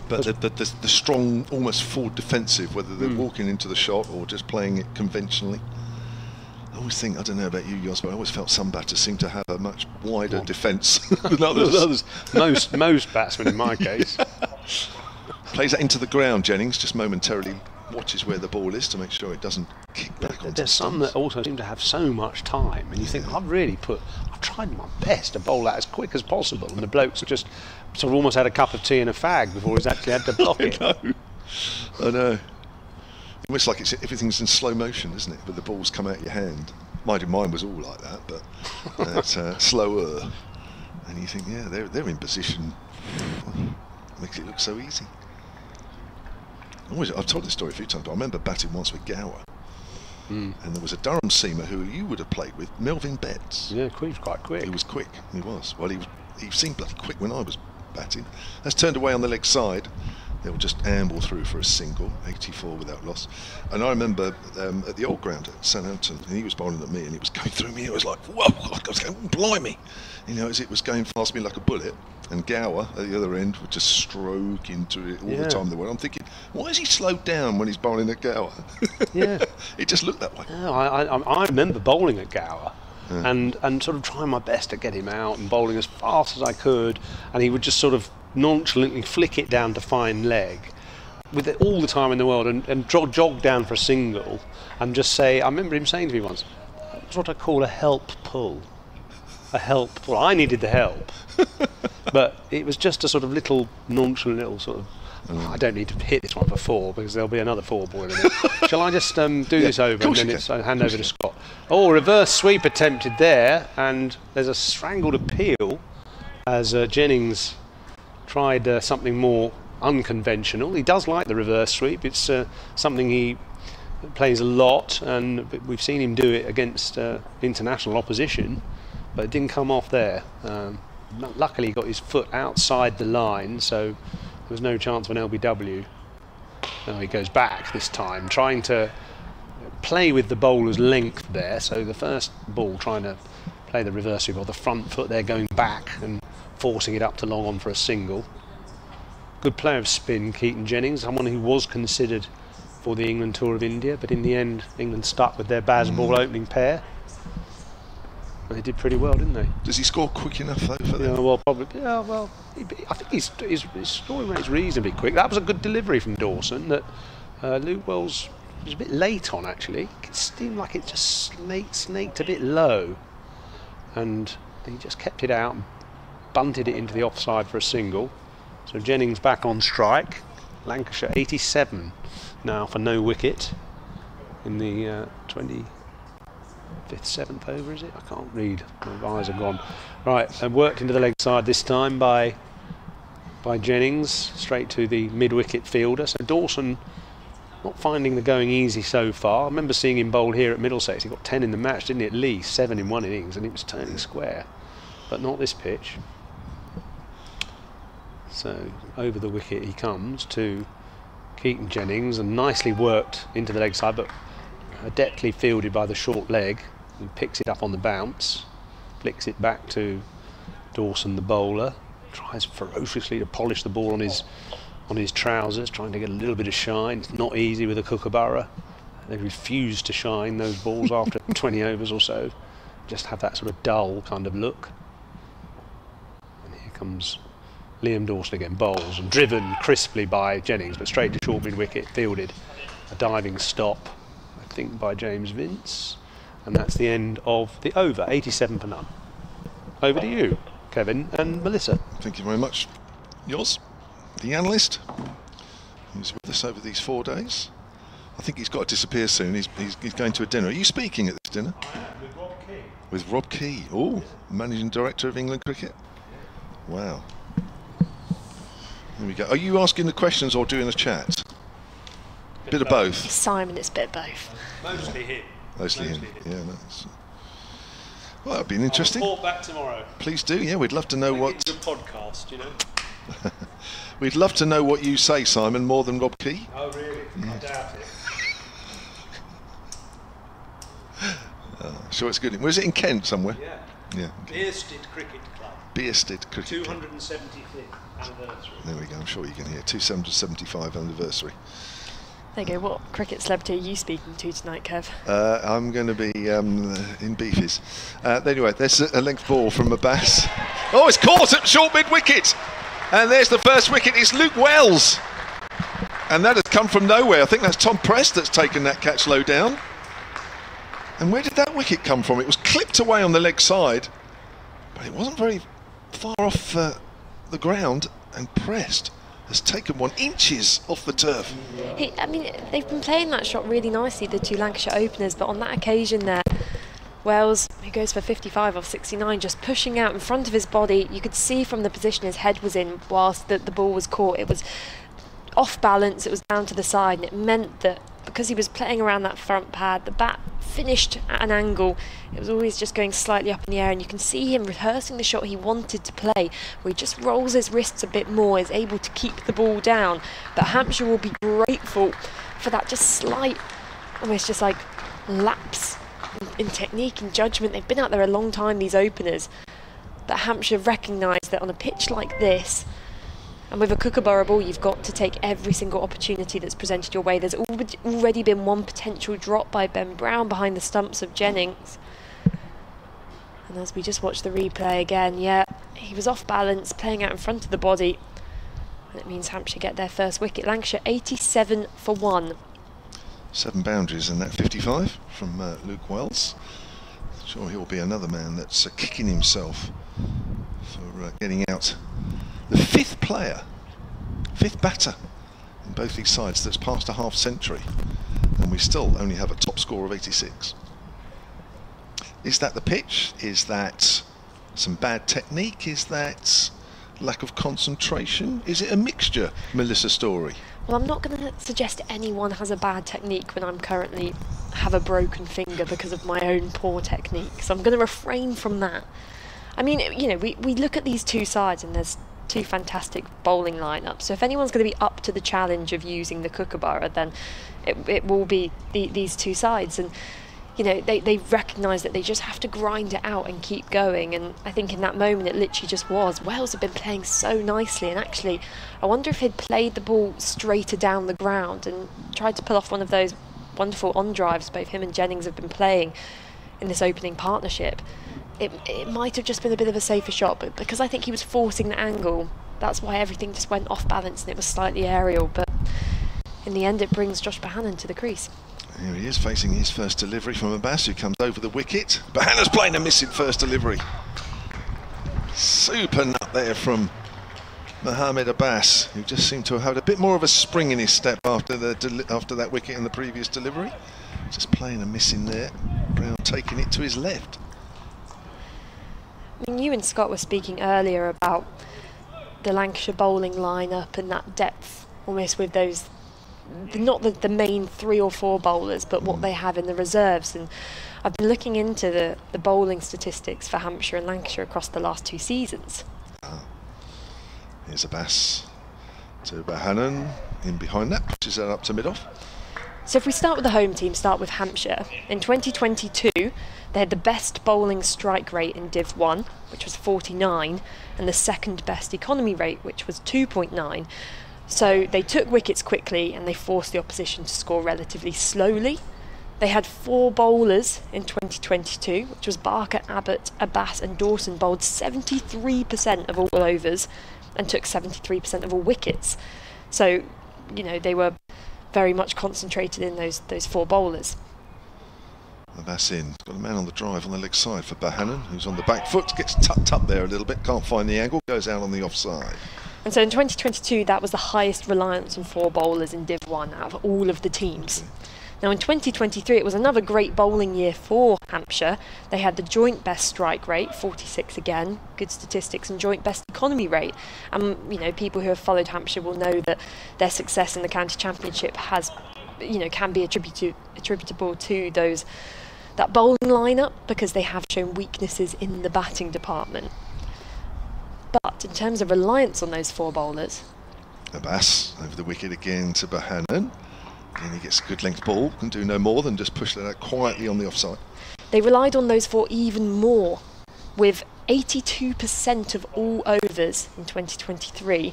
But the, the, the, the strong, almost forward defensive, whether they're hmm. walking into the shot or just playing it conventionally. I always think, I don't know about you, Jos, but I always felt some batters seem to have a much wider defence *laughs* than others. Most most batsmen, in my *laughs* case. Plays that into the ground, Jennings, just momentarily watches where the ball is to make sure it doesn't kick back onto the There's some that also seem to have so much time, and you think I've really put, I've tried my best to bowl that as quick as possible, and the bloke's are just sort of almost had a cup of tea and a fag before he's actually had to *laughs* block it. I know. Almost like it's everything's in slow motion, isn't it? But the balls come out your hand. Mind you, mine was all like that, but *laughs* it's uh, slower. And you think, yeah, they're they're in position. Makes it look so easy. Always, I've told this story a few times. But I remember batting once with Gower, Hmm. and there was a Durham seamer who you would have played with, Melvyn Betts. Yeah, Queen's quite quick. He was quick. He was. Well, he was. He seemed bloody quick when I was batting. That's turned away on the leg side. They'll just amble through for a single, 84 without loss. And I remember um, at the old ground at Southampton, and he was bowling at me, and it was going through me. It was like, whoa! I was going, blimey! You know, as it was going past me like a bullet. And Gower at the other end would just stroke into it all Yeah. the time. They were. I'm thinking, why is he slowed down when he's bowling at Gower? Yeah. *laughs* it just looked that way. No, I, I, I remember bowling at Gower. And, and sort of trying my best to get him out and bowling as fast as I could, and he would just sort of nonchalantly flick it down to fine leg, with it all the time in the world, and, and jog, jog down for a single, and just say, I remember him saying to me once, "It's what I call a help pull." A help pull. I needed the help, *laughs* but it was just a sort of little nonchalant little sort of. "Oh, I don't need to hit this one for four because there'll be another four ball in it. *laughs* Shall I just um, do this over and then it's uh, hand over to Scott? Oh, reverse sweep attempted there, and there's a strangled appeal as uh, Jennings tried uh, something more unconventional. He does like the reverse sweep. It's uh, something he plays a lot, and we've seen him do it against uh, international opposition, but it didn't come off there. Um, luckily, he got his foot outside the line, so there was no chance of an LBW. Now he goes back this time, trying to play with the bowler's length there. So the first ball trying to play the reverse sweep, or the front foot there going back and forcing it up to long on for a single. Good player of spin, Keaton Jennings, someone who was considered for the England tour of India, but in the end, England stuck with their Bazball mm. opening pair. They did pretty well, didn't they? Does he score quick enough though for Yeah, them? well, probably. Yeah, well, he- I think his, his, his scoring rate's reasonably quick. That was a good delivery from Dawson that uh, Luke Wells was a bit late on, actually. It seemed like it just snaked, snaked a bit low. And he just kept it out and bunted it into the offside for a single. So Jennings back on strike. Lancashire 87 now for no wicket in the uh, 25th, 7th over, is it? I can't read. My eyes are gone. Right, and worked into the leg side this time by by Jennings, straight to the mid wicket fielder. So Dawson not finding the going easy so far. I remember seeing him bowl here at Middlesex. He got 10 in the match, didn't he? At least seven in one innings, and it was turning square. But not this pitch. So over the wicket he comes to Keaton Jennings, and nicely worked into the leg side, but adeptly fielded by the short leg. He picks it up on the bounce, flicks it back to Dawson, the bowler. Tries ferociously to polish the ball on his on his trousers, trying to get a little bit of shine. It's not easy with a kookaburra. They refuse to shine those balls *laughs* after 20 overs or so. Just have that sort of dull kind of look. And here comes Liam Dawson again, bowls and driven crisply by Jennings, but straight to short mid wicket, fielded. A diving stop, I think, by James Vince. And that's the end of the over, 87 for none. Over to you, Kevin and Melissa. Thank you very much. Yours, the analyst, who's with us over these four days. I think he's got to disappear soon. He's, he's, he's going to a dinner. Are you speaking at this dinner? With Rob Key. With Rob Key. Oh, managing director of England Cricket. Wow. There we go. Are you asking the questions or doing a chat? Bit, of both. Simon, it's a bit of both. Mostly him. Mostly him. Yeah, that's. Uh, well, that'd be interesting. Report back tomorrow. Please do. Yeah, we'd love to know what. It's a podcast, you know. *laughs* We'd love to know what you say, Simon, more than Rob Key. Oh, really? Mm. I doubt it. *laughs* Uh, sure, it's good. Was it in Kent somewhere? Yeah. Yeah. okay. Bearsted Cricket Club. Bearsted Cricket Club. 275th anniversary. There we go. I'm sure you can hear. 275 anniversary. There you go. What cricket celebrity are you speaking to tonight, Kev? Uh, I'm going to be um, in beefies. Uh, anyway, there's a, length ball from Abbas. Oh, it's caught at short mid wicket. And there's the first wicket. It's Luke Wells. And that has come from nowhere. I think that's Tom Prest that's taken that catch low down. And where did that wicket come from? It was clipped away on the leg side, but it wasn't very far off uh, the ground. And Prest has taken one inches off the turf. He, I mean, they've been playing that shot really nicely, the two Lancashire openers, but on that occasion there, Wells, who goes for 55 off 69, just pushing out in front of his body. You could see from the position his head was in whilst the, the ball was caught. It was off balance, it was down to the side, and it meant that because he was playing around that front pad, the bat finished at an angle. It was always just going slightly up in the air, and you can see him rehearsing the shot he wanted to play, where he just rolls his wrists a bit more, is able to keep the ball down. But Hampshire will be grateful for that just slight, almost just like lapse in, technique and judgment. They've been out there a long time, these openers. But Hampshire recognised that on a pitch like this, and with a Kookaburra ball, you've got to take every single opportunity that's presented your way. There's already- been one potential drop by Ben Brown behind the stumps of Jennings. And as we just watch the replay again, yeah, he was off balance, playing out in front of the body. And it means Hampshire get their first wicket. Lancashire 87 for 1. Seven boundaries in that 55 from uh, Luke Wells. Sure, he'll be another man that's uh, kicking himself for uh, getting out the fifth player, fifth batter in both these sides that's passed a half century, and we still only have a top score of 86. Is that the pitch? Is that some bad technique? Is that lack of concentration? Is it a mixture, Melissa Story? Well, I'm not going to suggest anyone has a bad technique when I'm currently have a broken finger because of my own poor technique. So I'm going to refrain from that. I mean, you know, we, we look at these two sides and there's two fantastic bowling lineups. So if anyone's going to be up to the challenge of using the Kookaburra, then it, it will be the, these two sides. And you know, they, they recognise that they just have to grind it out and keep going. And I think in that moment, it literally just was. Wells have been playing so nicely, and actually, I wonder if he'd played the ball straighter down the ground and tried to pull off one of those wonderful on drives both him and Jennings have been playing in this opening partnership. It, it might have just been a bit of a safer shot, but because I think he was forcing the angle, that's why everything just went off balance and it was slightly aerial. But in the end, it brings Josh Bohannon to the crease. Here he is facing his first delivery from Abbas, who comes over the wicket. Bohannon's playing a missing first delivery. Super nut there from Mohamed Abbas, who just seemed to have had a bit more of a spring in his step after the after that wicket in the previous delivery. Just playing a missing there. Brown taking it to his left. I mean, you and Scott were speaking earlier about the Lancashire bowling lineup and that depth, almost with those, not the, the main three or four bowlers, but what they have in the reserves. And I've been looking into the, the bowling statistics for Hampshire and Lancashire across the last two seasons. Ah, here's Abbas to Bohannon in behind that, pushes that up to mid off. So if we start with the home team, start with Hampshire. In 2022, they had the best bowling strike rate in Div 1, which was 49, and the second best economy rate, which was 2.9. So they took wickets quickly and they forced the opposition to score relatively slowly. They had four bowlers in 2022, which was Barker, Abbott, Abbas, and Dawson bowled 73% of all overs and took 73% of all wickets. So, you know, they were very much concentrated in those those four bowlers. Abbas in. Got a man on the drive on the leg side for Bohannon, who's on the back foot, gets tucked up there a little bit, can't find the angle, goes out on the offside. And so in 2022, that was the highest reliance on four bowlers in Div 1 out of all of the teams. Mm-hmm. Now in 2023, it was another great bowling year for Hampshire. They had the joint best strike rate, 46 again, good statistics, and joint best economy rate. And you know, people who have followed Hampshire will know that their success in the county championship has, you know, can be attributed attributable to those that bowling lineup because they have shown weaknesses in the batting department. But in terms of reliance on those four bowlers, Abbas over the wicket again to Bohannon. And he gets a good length ball, can do no more than just push that out quietly on the offside. they relied on those four even more, with 82% of all overs in 2023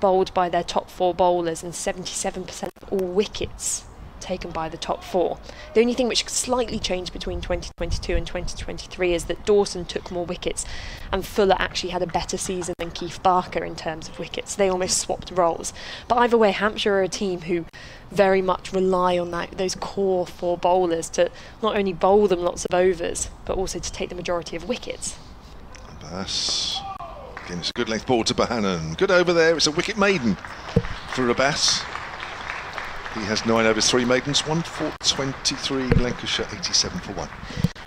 bowled by their top four bowlers and 77% of all wickets taken by the top four. The only thing which slightly changed between 2022 and 2023 is that Dawson took more wickets and Fuller actually had a better season than Keith Barker in terms of wickets. They almost swapped roles. But either way, Hampshire are a team who very much rely on that those core four bowlers to not only bowl them lots of overs, but also to take the majority of wickets. Abbas. Again, it's a good length ball to Bohannon. Good over there. It's a wicket maiden for Abbas. He has nine overs, three maidens, one for 23, Lancashire 87 for one.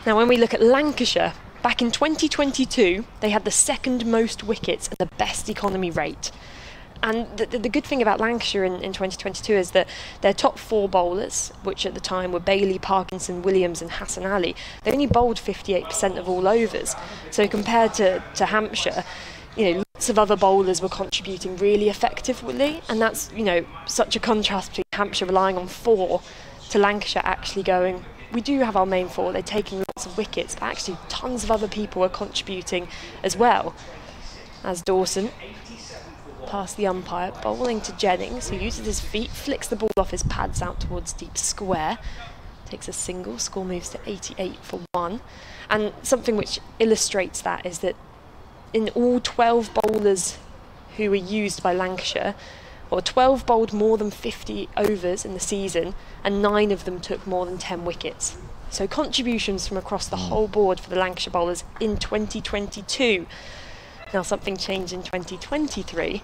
Now, when we look at Lancashire, back in 2022, they had the second most wickets and the best economy rate. And the, the, the good thing about Lancashire in, in 2022 is that their top four bowlers, which at the time were Bailey, Parkinson, Williams, and Hassan Ali, they only bowled 58% of all overs. So compared to, to Hampshire, you know, of other bowlers were contributing really effectively, and that's you know such a contrast between Hampshire relying on four to Lancashire actually going. We do have our main four; they're taking lots of wickets, but actually tons of other people are contributing as well. As Dawson past the umpire, bowling to Jennings, who uses his feet, flicks the ball off his pads out towards deep square, takes a single, score moves to 88 for one. And something which illustrates that is that in all 12 bowlers who were used by Lancashire, or 12 bowled more than 50 overs in the season, and nine of them took more than 10 wickets. So contributions from across the hmm. whole board for the Lancashire bowlers in 2022. Now something changed in 2023,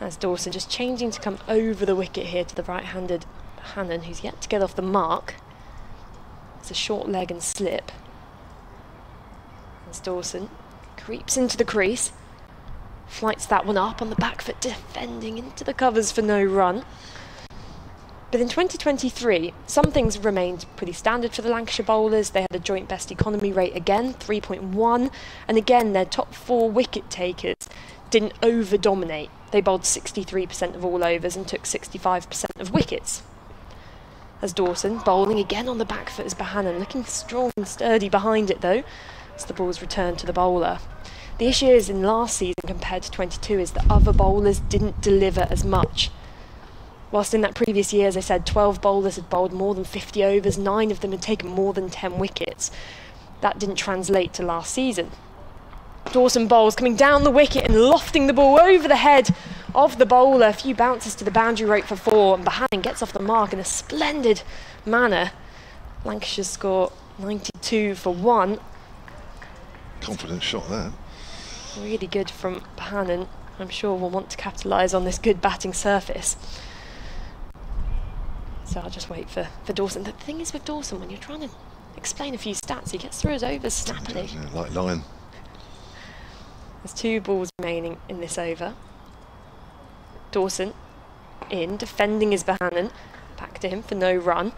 as Dawson just changing to come over the wicket here to the right-handed Hannon, who's yet to get off the mark. It's a short leg and slip. As Dawson creeps into the crease, flights that one up on the back foot, defending into the covers for no run. But in 2023, some things remained pretty standard for the Lancashire bowlers. They had a joint best economy rate again, 3.1, and again, their top four wicket takers didn't over dominate. They bowled 63% of all overs and took 65% of wickets. As Dawson, bowling again on the back foot as Bohannon, looking strong and sturdy behind it though, as the ball's returned to the bowler. The issue is in last season compared to 22 is that other bowlers didn't deliver as much. Whilst in that previous year, as I said, 12 bowlers had bowled more than 50 overs, nine of them had taken more than 10 wickets. That didn't translate to last season. Dawson bowls coming down the wicket and lofting the ball over the head of the bowler. A few bounces to the boundary rope for four, and Bohannon gets off the mark in a splendid manner. Lancashire score 92 for one. Confident shot there. Really good from Bohannon. I'm sure we'll want to capitalise on this good batting surface. So I'll just wait for, for Dawson. The thing is with Dawson, when you're trying to explain a few stats, he gets through his overs snappily. Yeah, like Lyon. There's two balls remaining in this over. Dawson in, defending is Bohannon, back to him for no run.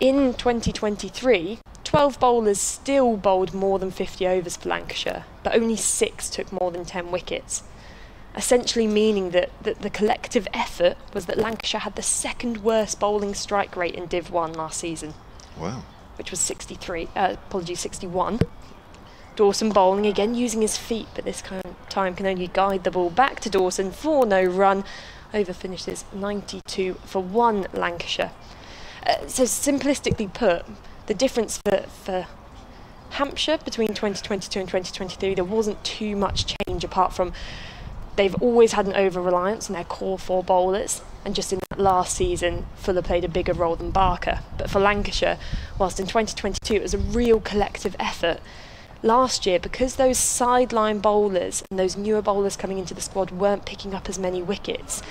In 2023, 12 bowlers still bowled more than 50 overs for Lancashire, but only six took more than 10 wickets. Essentially, meaning that, that the collective effort was that Lancashire had the second worst bowling strike rate in Div 1 last season, Wow. which was 63, uh, apologies, 61. Dawson bowling again using his feet, but this kind of time can only guide the ball back to Dawson for no run. Over finishes 92 for one Lancashire. Uh, so simplistically put, the difference for, for Hampshire between 2022 and 2023, there wasn't too much change apart from they've always had an over reliance on their core four bowlers, and just in that last season, Fuller played a bigger role than Barker. But for Lancashire, whilst in 2022 it was a real collective effort, last year, because those sideline bowlers and those newer bowlers coming into the squad weren't picking up as many wickets,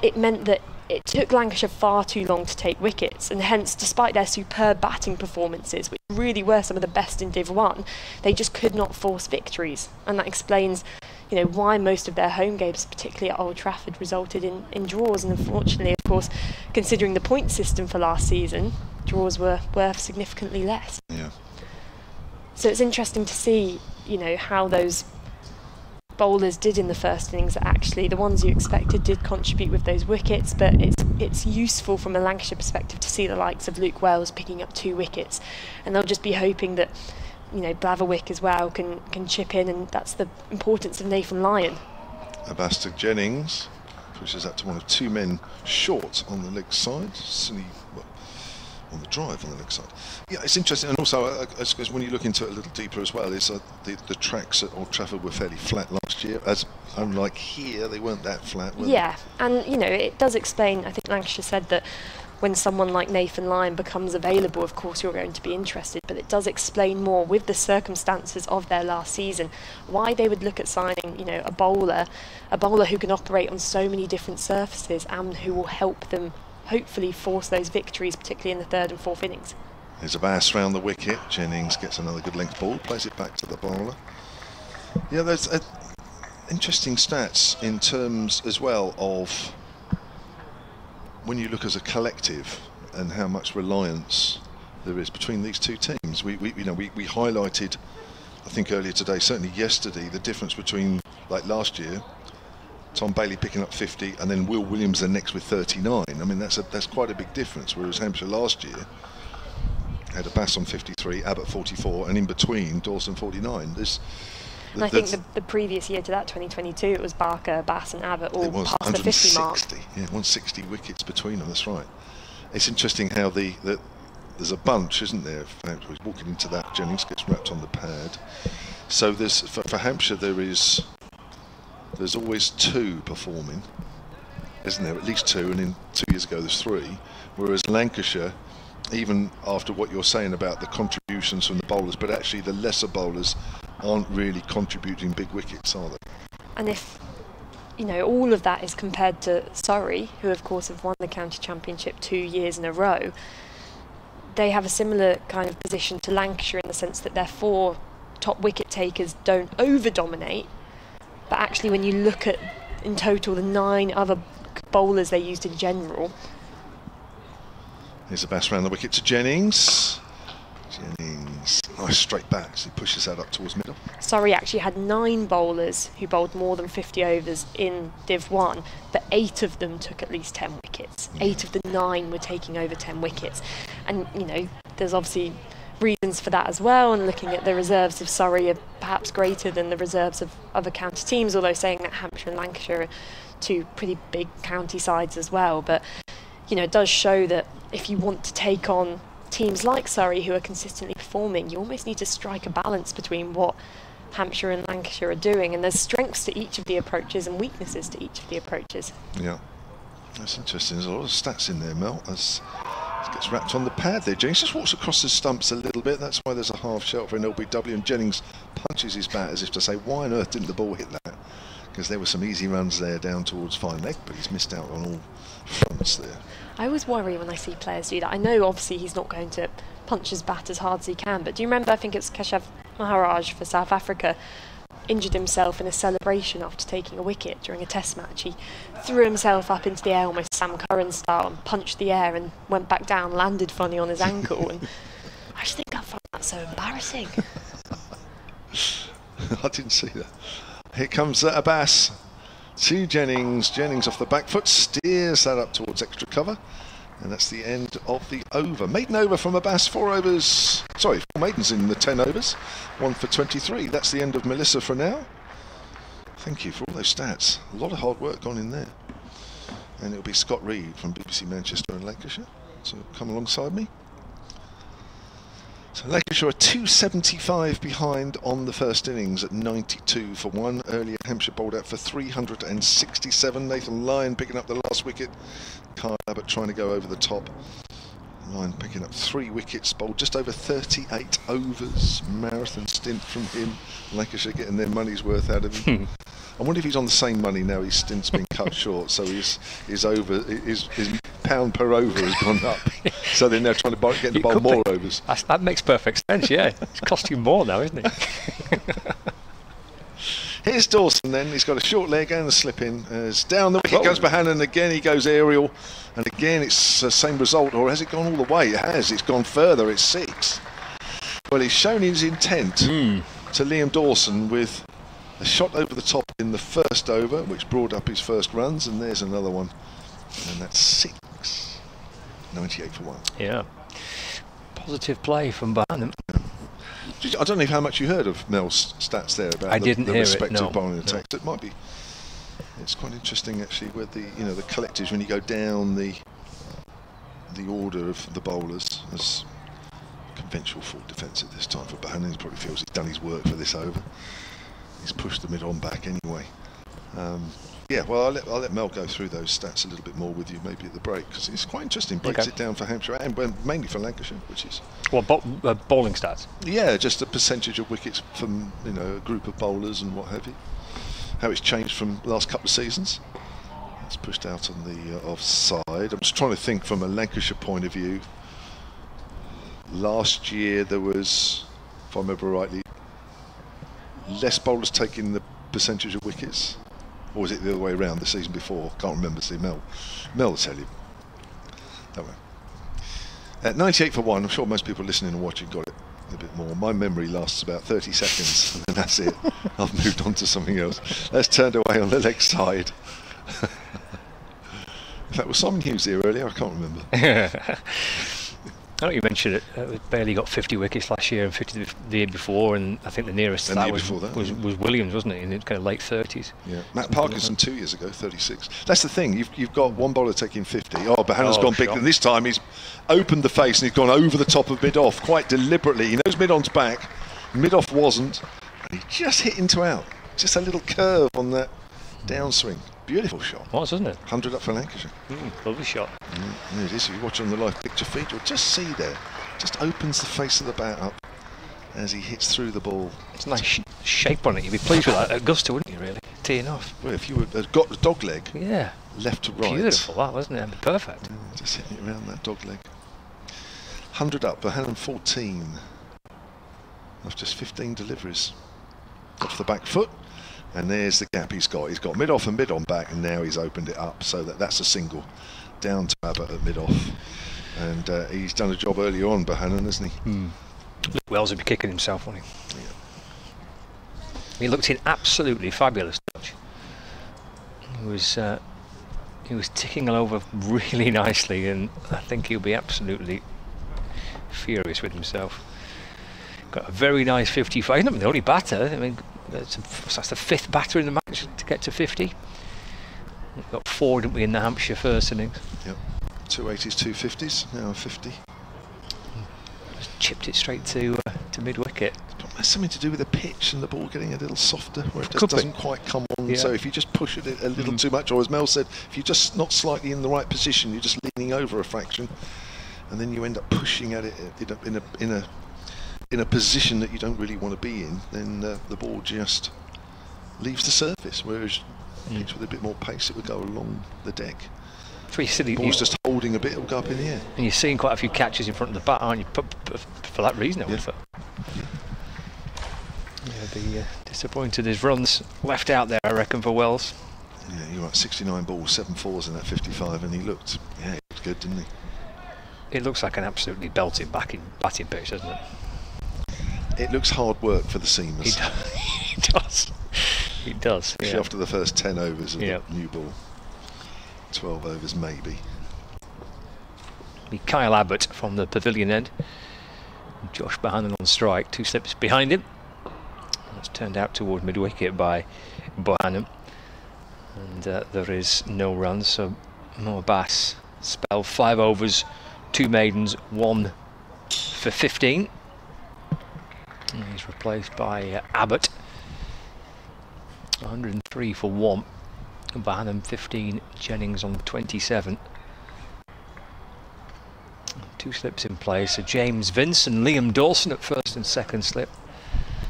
it meant that it took Lancashire far too long to take wickets, and hence, despite their superb batting performances, which really were some of the best in Div 1, they just could not force victories. And that explains you know, why most of their home games, particularly at Old Trafford, resulted in, in draws. And unfortunately, of course, considering the point system for last season, draws were worth significantly less. Yeah. So it's interesting to see, you know, how those bowlers did in the first innings. That actually, the ones you expected did contribute with those wickets. But it's it's useful from a Lancashire perspective to see the likes of Luke Wells picking up two wickets, and they'll just be hoping that, you know, Blatherwick as well can can chip in, and that's the importance of Nathan Lyon. Abbas to Jennings pushes that to one of two men short on the leg side. Well, on the drive on the leg side. Yeah, it's interesting, and also I, I suppose when you look into it a little deeper as well, is uh, the the tracks at Old Trafford were fairly flat last year, as unlike here, they weren't that flat. Were Yeah, and you know it does explain. I think Lancashire said that when someone like Nathan Lyon becomes available, of course you're going to be interested. But it does explain more with the circumstances of their last season why they would look at signing, you know, a bowler, a bowler who can operate on so many different surfaces and who will help them hopefully force those victories, particularly in the third and fourth innings. There's Abbas round the wicket. Jennings gets another good length ball, plays it back to the bowler. Yeah, there's uh, interesting stats in terms as well of when you look as a collective and how much reliance there is between these two teams. We, we you know, we, we highlighted, I think earlier today, certainly yesterday, the difference between like last year, Tom Bailey picking up 50, and then Will Williams the next with 39. I mean, that's a, that's quite a big difference. Whereas Hampshire last year had Abbas on 53, Abbott 44, and in between Dawson 49. There's, And I think the, the previous year to that, 2022, it was Barker, Bass, and Abbott all past the 50 mark. 160. Yeah, 160 wickets between them. That's right. It's interesting how the, the there's a bunch, isn't there? Hampshire. Walking into that. Jennings gets wrapped on the pad. So there's for, for Hampshire there is there's always two performing, isn't there? At least two, and in two years ago there's three. Whereas Lancashire, even after what you're saying about the contributions from the bowlers, but actually the lesser bowlers aren't really contributing big wickets, are they? And if you know all of that is compared to Surrey, who of course have won the county championship two years in a row, they have a similar kind of position to Lancashire in the sense that their four top wicket takers don't over dominate, but actually when you look at in total the nine other bowlers they used in general, Here's the best round the wicket to Jennings. Jennings, nice straight back. So he pushes that up towards middle. Surrey actually had nine bowlers who bowled more than 50 overs in Div 1, but eight of them took at least 10 wickets. Eight of the nine were taking over 10 wickets. And, you know, there's obviously reasons for that as well, and looking at the reserves of Surrey are perhaps greater than the reserves of other county teams, although saying that Hampshire and Lancashire are two pretty big county sides as well. But, you know, it does show that if you want to take on teams like Surrey who are consistently performing, you almost need to strike a balance between what Hampshire and Lancashire are doing, and there's strengths to each of the approaches and weaknesses to each of the approaches. Yeah. That's interesting. There's a lot of stats in there, Mel. It gets wrapped on the pad there. Jennings just walks across the stumps a little bit. That's why there's a half for an LBW. And Jennings punches his bat as if to say, why on earth didn't the ball hit that? Because there were some easy runs there down towards fine leg, but he's missed out on all fronts there. I always worry when I see players do that. I know obviously he's not going to punch his bat as hard as he can, but do you remember, I think it's Keshav Maharaj for South Africa, injured himself in a celebration after taking a wicket during a test match. He threw himself up into the air almost Sam Curran style and punched the air and went back down, landed funny on his ankle. and I just think I find that so embarrassing. *laughs* I didn't see that. Here comes uh, Abbas to Jennings. Jennings off the back foot steers that up towards extra cover. And that's the end of the over. Maiden over from Abbas, four overs. Sorry, four maidens in the 10 overs. One for 23. That's the end of Melissa for now. Thank you for all those stats. A lot of hard work gone in there. And it'll be Scott Reed from BBC Manchester and Lancashire to come alongside me. So Lancashire are 275 behind on the first innings at 92 for one. Earlier Hampshire bowled out for 367. Nathan Lyon picking up the last wicket. Kyle Abbott trying to go over the top. Lyon picking up three wickets, bowled just over 38 overs. Marathon stint from him. Lancashire getting their money's worth out of him. *laughs* I wonder if he's on the same money now. His stint's been cut *laughs* short, so his his over his, his pound per over has gone up. so they're now trying to bowl, get the It bowl more be. overs. That's- that makes perfect sense, yeah. It's costing more now, isn't it? *laughs* Here's Dawson then. He's got a short leg and a slip in. As down the wicket Whoa. goes Bohannon. Again, he goes aerial. And again, it's the same result. Or has it gone all the way? It has. It's gone further. It's six. Well, he's shown his intent hmm. to Liam Dawson with a shot over the top in the first over, which brought up his first runs. And there's another one. And that's six. 98 for one. yeah. Positive play from Barnum. I don't know how much you heard of Mel's stats there about I the, didn't the hear it, respective no, bowling no. attacks. It might be. It's quite interesting actually where the you know the collectives when you go down the the order of the bowlers as conventional full defence at this time for Bohannon. He probably feels he's done his work for this over. He's pushed the mid on back anyway. Um, yeah, well, I'll let, I'll let Mel go through those stats a little bit more with you maybe at the break because it's quite interesting. Breaks Okay. it down for Hampshire and mainly for Lancashire, which is Well, bo- uh, bowling stats. yeah, just a percentage of wickets from you know a group of bowlers and what have you. How it's changed from last couple of seasons. It's pushed out on the uh, offside. I'm just trying to think from a Lancashire point of view. Last year there was, if I remember rightly, less bowlers taking the percentage of wickets, or was it the other way around the season before? Can't remember. See Mel, Mel will tell you. Don't worry. At 98 for one, I'm sure most people listening and watching got it a bit more. My memory lasts about 30 seconds, *laughs* and that's it. I've moved on to something else. That's turned away on the leg side. *laughs* In fact, was Simon Hughes here earlier? I can't remember. *laughs* I know you mentioned it. Uh, Bailey got 50 wickets last year and 50 the- year before, and I think the nearest to And that was, that, was, was Williams, wasn't it? In the kind of late 30s. Yeah, Matt Parkinson two years ago, 36. That's the thing. You've, you've got one bowler taking 50. Oh, Bohannon's Oh, gone big, and this time he's opened the face and he's gone over the top of mid off quite deliberately. He knows mid on's back. Mid off wasn't, and he just hit into out. Just a little curve on that downswing. Beautiful shot. Was, wasn't it? 100 up for Lancashire. Mm, lovely shot. There it is. If you watch on the live picture feed, you'll just see there. Just opens the face of the bat up as he hits through the ball. It's a nice sh- shape on it. You'd be pleased with that at Augusta, wouldn't you, really? Teeing off. Well, if you were, uh, got the dog leg Yeah. left to right. Beautiful, that, wasn't it? Perfect. Yeah, just hitting it around that dog leg. 100 up, Bohannon 14. Of just 15 deliveries. Off the back foot. And there's the gap he's got. He's got mid off and mid on back, and now he's opened it up so that that's a single down to Abbott at mid off. And uh, he's done a job earlier on, Bohannon, hasn't he? Luke Wells would be kicking himself, wouldn't he? He looked in absolutely fabulous touch. He was uh, he was ticking all over really *laughs* nicely, and I think he'll be absolutely furious with himself. Got a very nice 55. He's not the only batter. I mean, that's, that's the fifth batter in the match to get to 50. We've Got four, didn't we, in the Hampshire first innings? Yep. 280s, 250s, now 50. Just chipped it straight to uh, to mid wicket. But that's something to do with the pitch and the ball getting a little softer where it just Could doesn't quite come on. Yeah. So if you just push it a little Mm. too much, or as Mel said, if you're just not slightly in the right position, you're just leaning over a fraction, and then you end up pushing at it in a in a in a, in a position that you don't really want to be in, then uh, the ball just leaves the surface. Whereas Mm. pitch with a bit more pace, it would go along the deck. That's what you said. The you- ball's just holding a bit, it'll go up in the air. And you're seeing quite a few catches in front of the bat, aren't you? For that reason, I would Yeah. Yeah, the uh, Disappointed his runs left out there, I reckon, for Wells. Yeah, you're right. 69 balls, seven fours in that 55, and he looked, yeah, he looked good, didn't he? It looks like an absolutely belting batting, batting pitch, doesn't it? It looks hard work for the He seamers, *laughs* does. he does. He does. especially yeah. after the first 10 overs of Yeah. the new ball. 12 overs, maybe. Be Kyle Abbott from the pavilion end. Josh Bohannon on strike, two slips behind him. That's turned out toward mid wicket by Bohannon. And uh, there is no run, so Mo Abbas spell five overs, two maidens, one for 15. He's replaced by uh, Abbott. 103 for one. Bohannon 15, Jennings on 27. Two slips in play, so James Vince and Liam Dawson at first and second slip.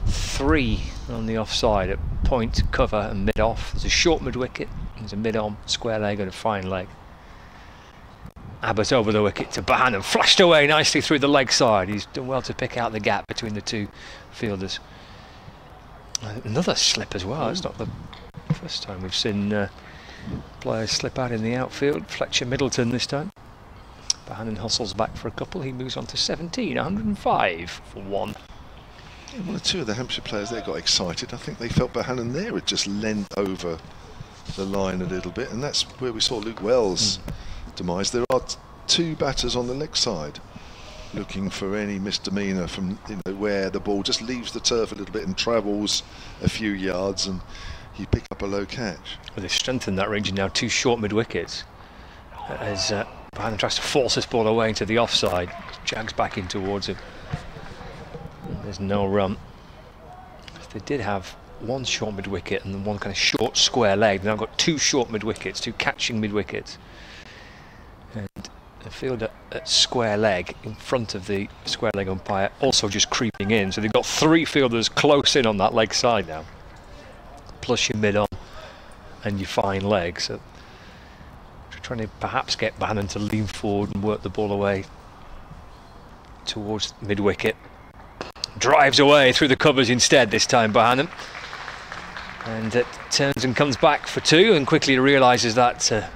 Three on the offside at point, cover and mid-off. There's a short mid-wicket, there's a mid-on, square leg and a fine leg. Abbott over the wicket to Bohannon flashed away nicely through the leg side. He's done well to pick out the gap between the two fielders. Another slip as well, it's not the first time we've seen uh, players slip out in the outfield. Fletcher Middleton this time. Bohannon hustles back for a couple. He moves on to 17, 105 for one. Yeah, one or two of the Hampshire players there got excited. I think they felt Bohannon there had just leant over the line a little bit, and that's where we saw Luke Wells' demise. There are two batters on the leg side looking for any misdemeanor from you know where the ball just leaves the turf a little bit and travels a few yards, and you pick up a low catch. Well, they've strengthened that range now, two short mid wickets. As uh, Bohannon tries to force this ball away into the offside, jags back in towards him. There's no run. They did have one short mid wicket and one kind of short square leg. They've now got two short mid wickets, two catching mid wickets. The fielder at square leg in front of the square leg umpire also just creeping in. So they've got three fielders close in on that leg side now. Plus your mid on and your fine leg. So trying to perhaps get Bannon to lean forward and work the ball away towards mid wicket. Drives away through the covers instead this time, Bohannon. And it turns and comes back for two and quickly realises that uh,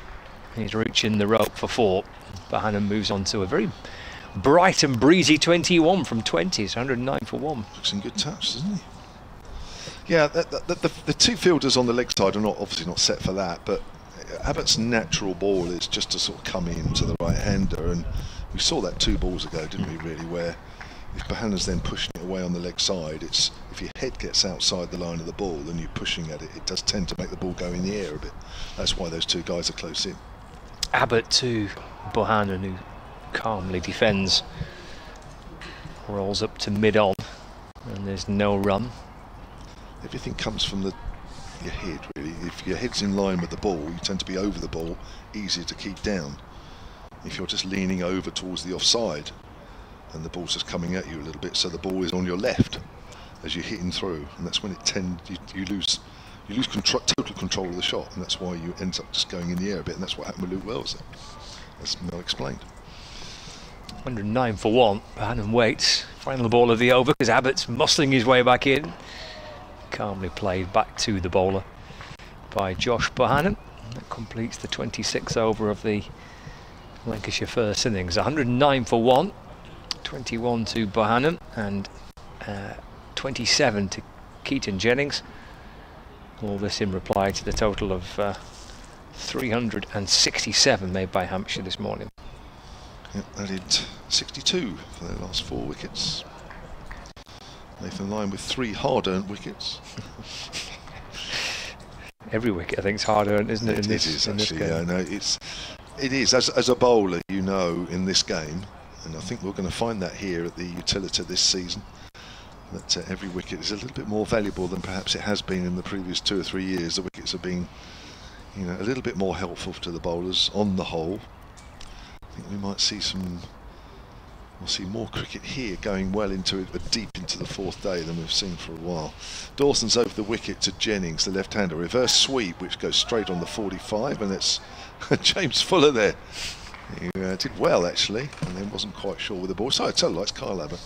he's reaching the rope for four. Bohannon moves on to a very bright and breezy 21 from 20, so 109 for one. Looks in good touch, doesn't he? Yeah, the, the, the, the two fielders on the leg side are not obviously not set for that, but Abbott's natural ball is just to sort of come in to the right hander, and we saw that two balls ago, didn't we? Really, where if Bohannon's then pushing it away on the leg side, it's if your head gets outside the line of the ball and you're pushing at it, it does tend to make the ball go in the air a bit. That's why those two guys are close in. Abbott to Bohannon, who calmly defends, rolls up to mid on, and there's no run. Everything comes from the your head, really. If your head's in line with the ball, you tend to be over the ball, easier to keep down. If you're just leaning over towards the offside, and the ball's just coming at you a little bit, so the ball is on your left as you're hitting through, and that's when it tend you, you lose you lose control, total control of the shot, and that's why you end up just going in the air a bit, and that's what happened with Luke Wells. There. As Mel explained. 109 for one. Bohannon waits. Final ball of the over because Abbott's muscling his way back in. Calmly played back to the bowler by Josh Bohannon. That completes the 26th over of the Lancashire first innings. 109 for one. 21 to Bohannon and uh, 27 to Keaton Jennings. All this in reply to the total of uh, 367 made by Hampshire this morning. Yep, added 62 for their last four wickets. Nathan Lyon with three hard-earned wickets. *laughs* Every wicket, I think, is hard earned, isn't it? It in this, is in this actually. Yeah, game? no, it's it is as as a bowler, you know, in this game, and I think we're going to find that here at the Utilita this season. That uh, every wicket is a little bit more valuable than perhaps it has been in the previous two or three years. The wickets have been, you know, a little bit more helpful to the bowlers on the whole. I think we might see some. We'll see more cricket here going well into it, but deep into the fourth day than we've seen for a while. Dawson's over the wicket to Jennings, the left-hander. Reverse sweep, which goes straight on the 45, and it's *laughs* James Fuller there. He uh, did well, actually, and then wasn't quite sure with the ball. So I tell you, it's Kyle Abbott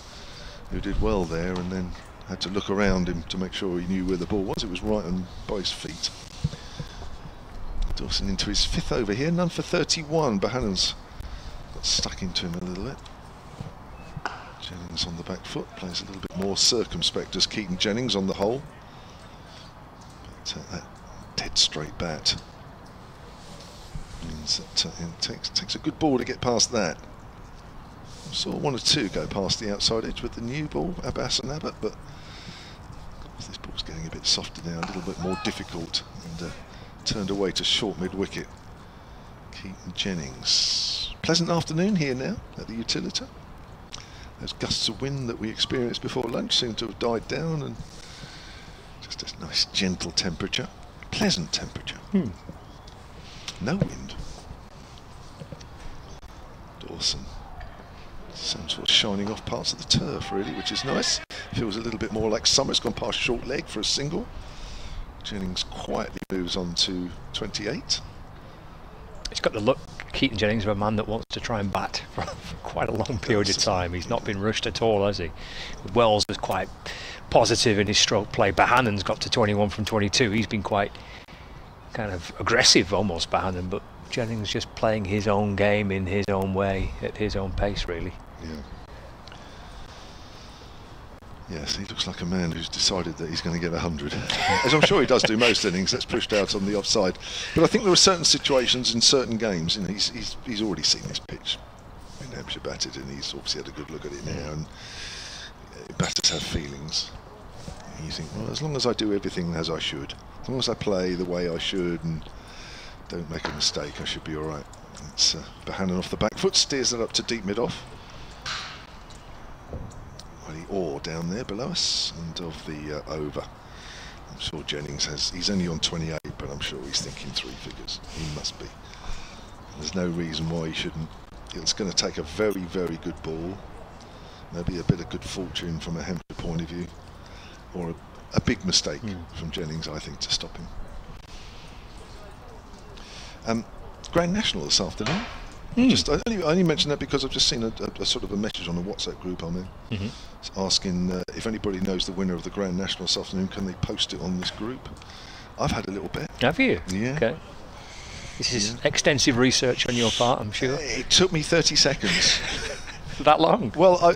who did well there, and then had to look around him to make sure he knew where the ball was. It was right on by his feet. Dawson into his fifth over here, none for 31. Bohannon's got stuck into him a little bit. Jennings on the back foot, plays a little bit more circumspect as Keaton Jennings on the hole. But uh, that dead straight bat means that uh, it takes, takes a good ball to get past that. Saw one or two go past the outside edge with the new ball, Abbas and Abbott, but this ball's getting a bit softer now, a little bit more difficult, and uh, turned away to short mid-wicket. Keaton Jennings. Pleasant afternoon here now at the Utilita. Those gusts of wind that we experienced before lunch seem to have died down and just a nice gentle temperature. Pleasant temperature. Hmm. No wind. Dawson. Some sort of shining off parts of the turf really, which is nice. Feels a little bit more like summer's gone past short leg for a single. Jennings quietly moves on to 28. He's got the look, Keaton Jennings, of a man that wants to try and bat for, *laughs* for quite a long period of time. He's not been rushed at all, has he? Wells was quite positive in his stroke play. Bohannon's got to 21 from 22. He's been quite kind of aggressive almost, Bohannon, but Jennings just playing his own game in his own way, at his own pace, really. Yeah. Yes, he looks like a man who's decided that he's going to get 100. As I'm sure he does do most innings, that's pushed out on the offside. But I think there are certain situations in certain games, and he's, he's, he's already seen this pitch. In Hampshire batted, and he's obviously had a good look at it now. And uh, batters have feelings. You think, well, as long as I do everything as I should, as long as I play the way I should and don't make a mistake, I should be all right. It's uh, Bohannon off the back foot, steers it up to deep mid off. Orr down there below us and of the uh, over. I'm sure Jennings has, he's only on 28, but I'm sure he's thinking three figures. He must be. There's no reason why he shouldn't. It's going to take a very, very good ball, maybe a bit of good fortune from a Hampshire point of view, or a, a big mistake Mm. from Jennings, I think, to stop him. Um, Grand National this afternoon. Just I only, I only mention that because I've just seen a, a, a sort of a message on a WhatsApp group I'm in, Mhm. Asking uh, if anybody knows the winner of the Grand National this afternoon. Can they post it on this group? I've had a little bit. Have you? Yeah. Okay. This is Yeah. extensive research on your part, I'm sure. It took me 30 seconds. *laughs* that long? well, I,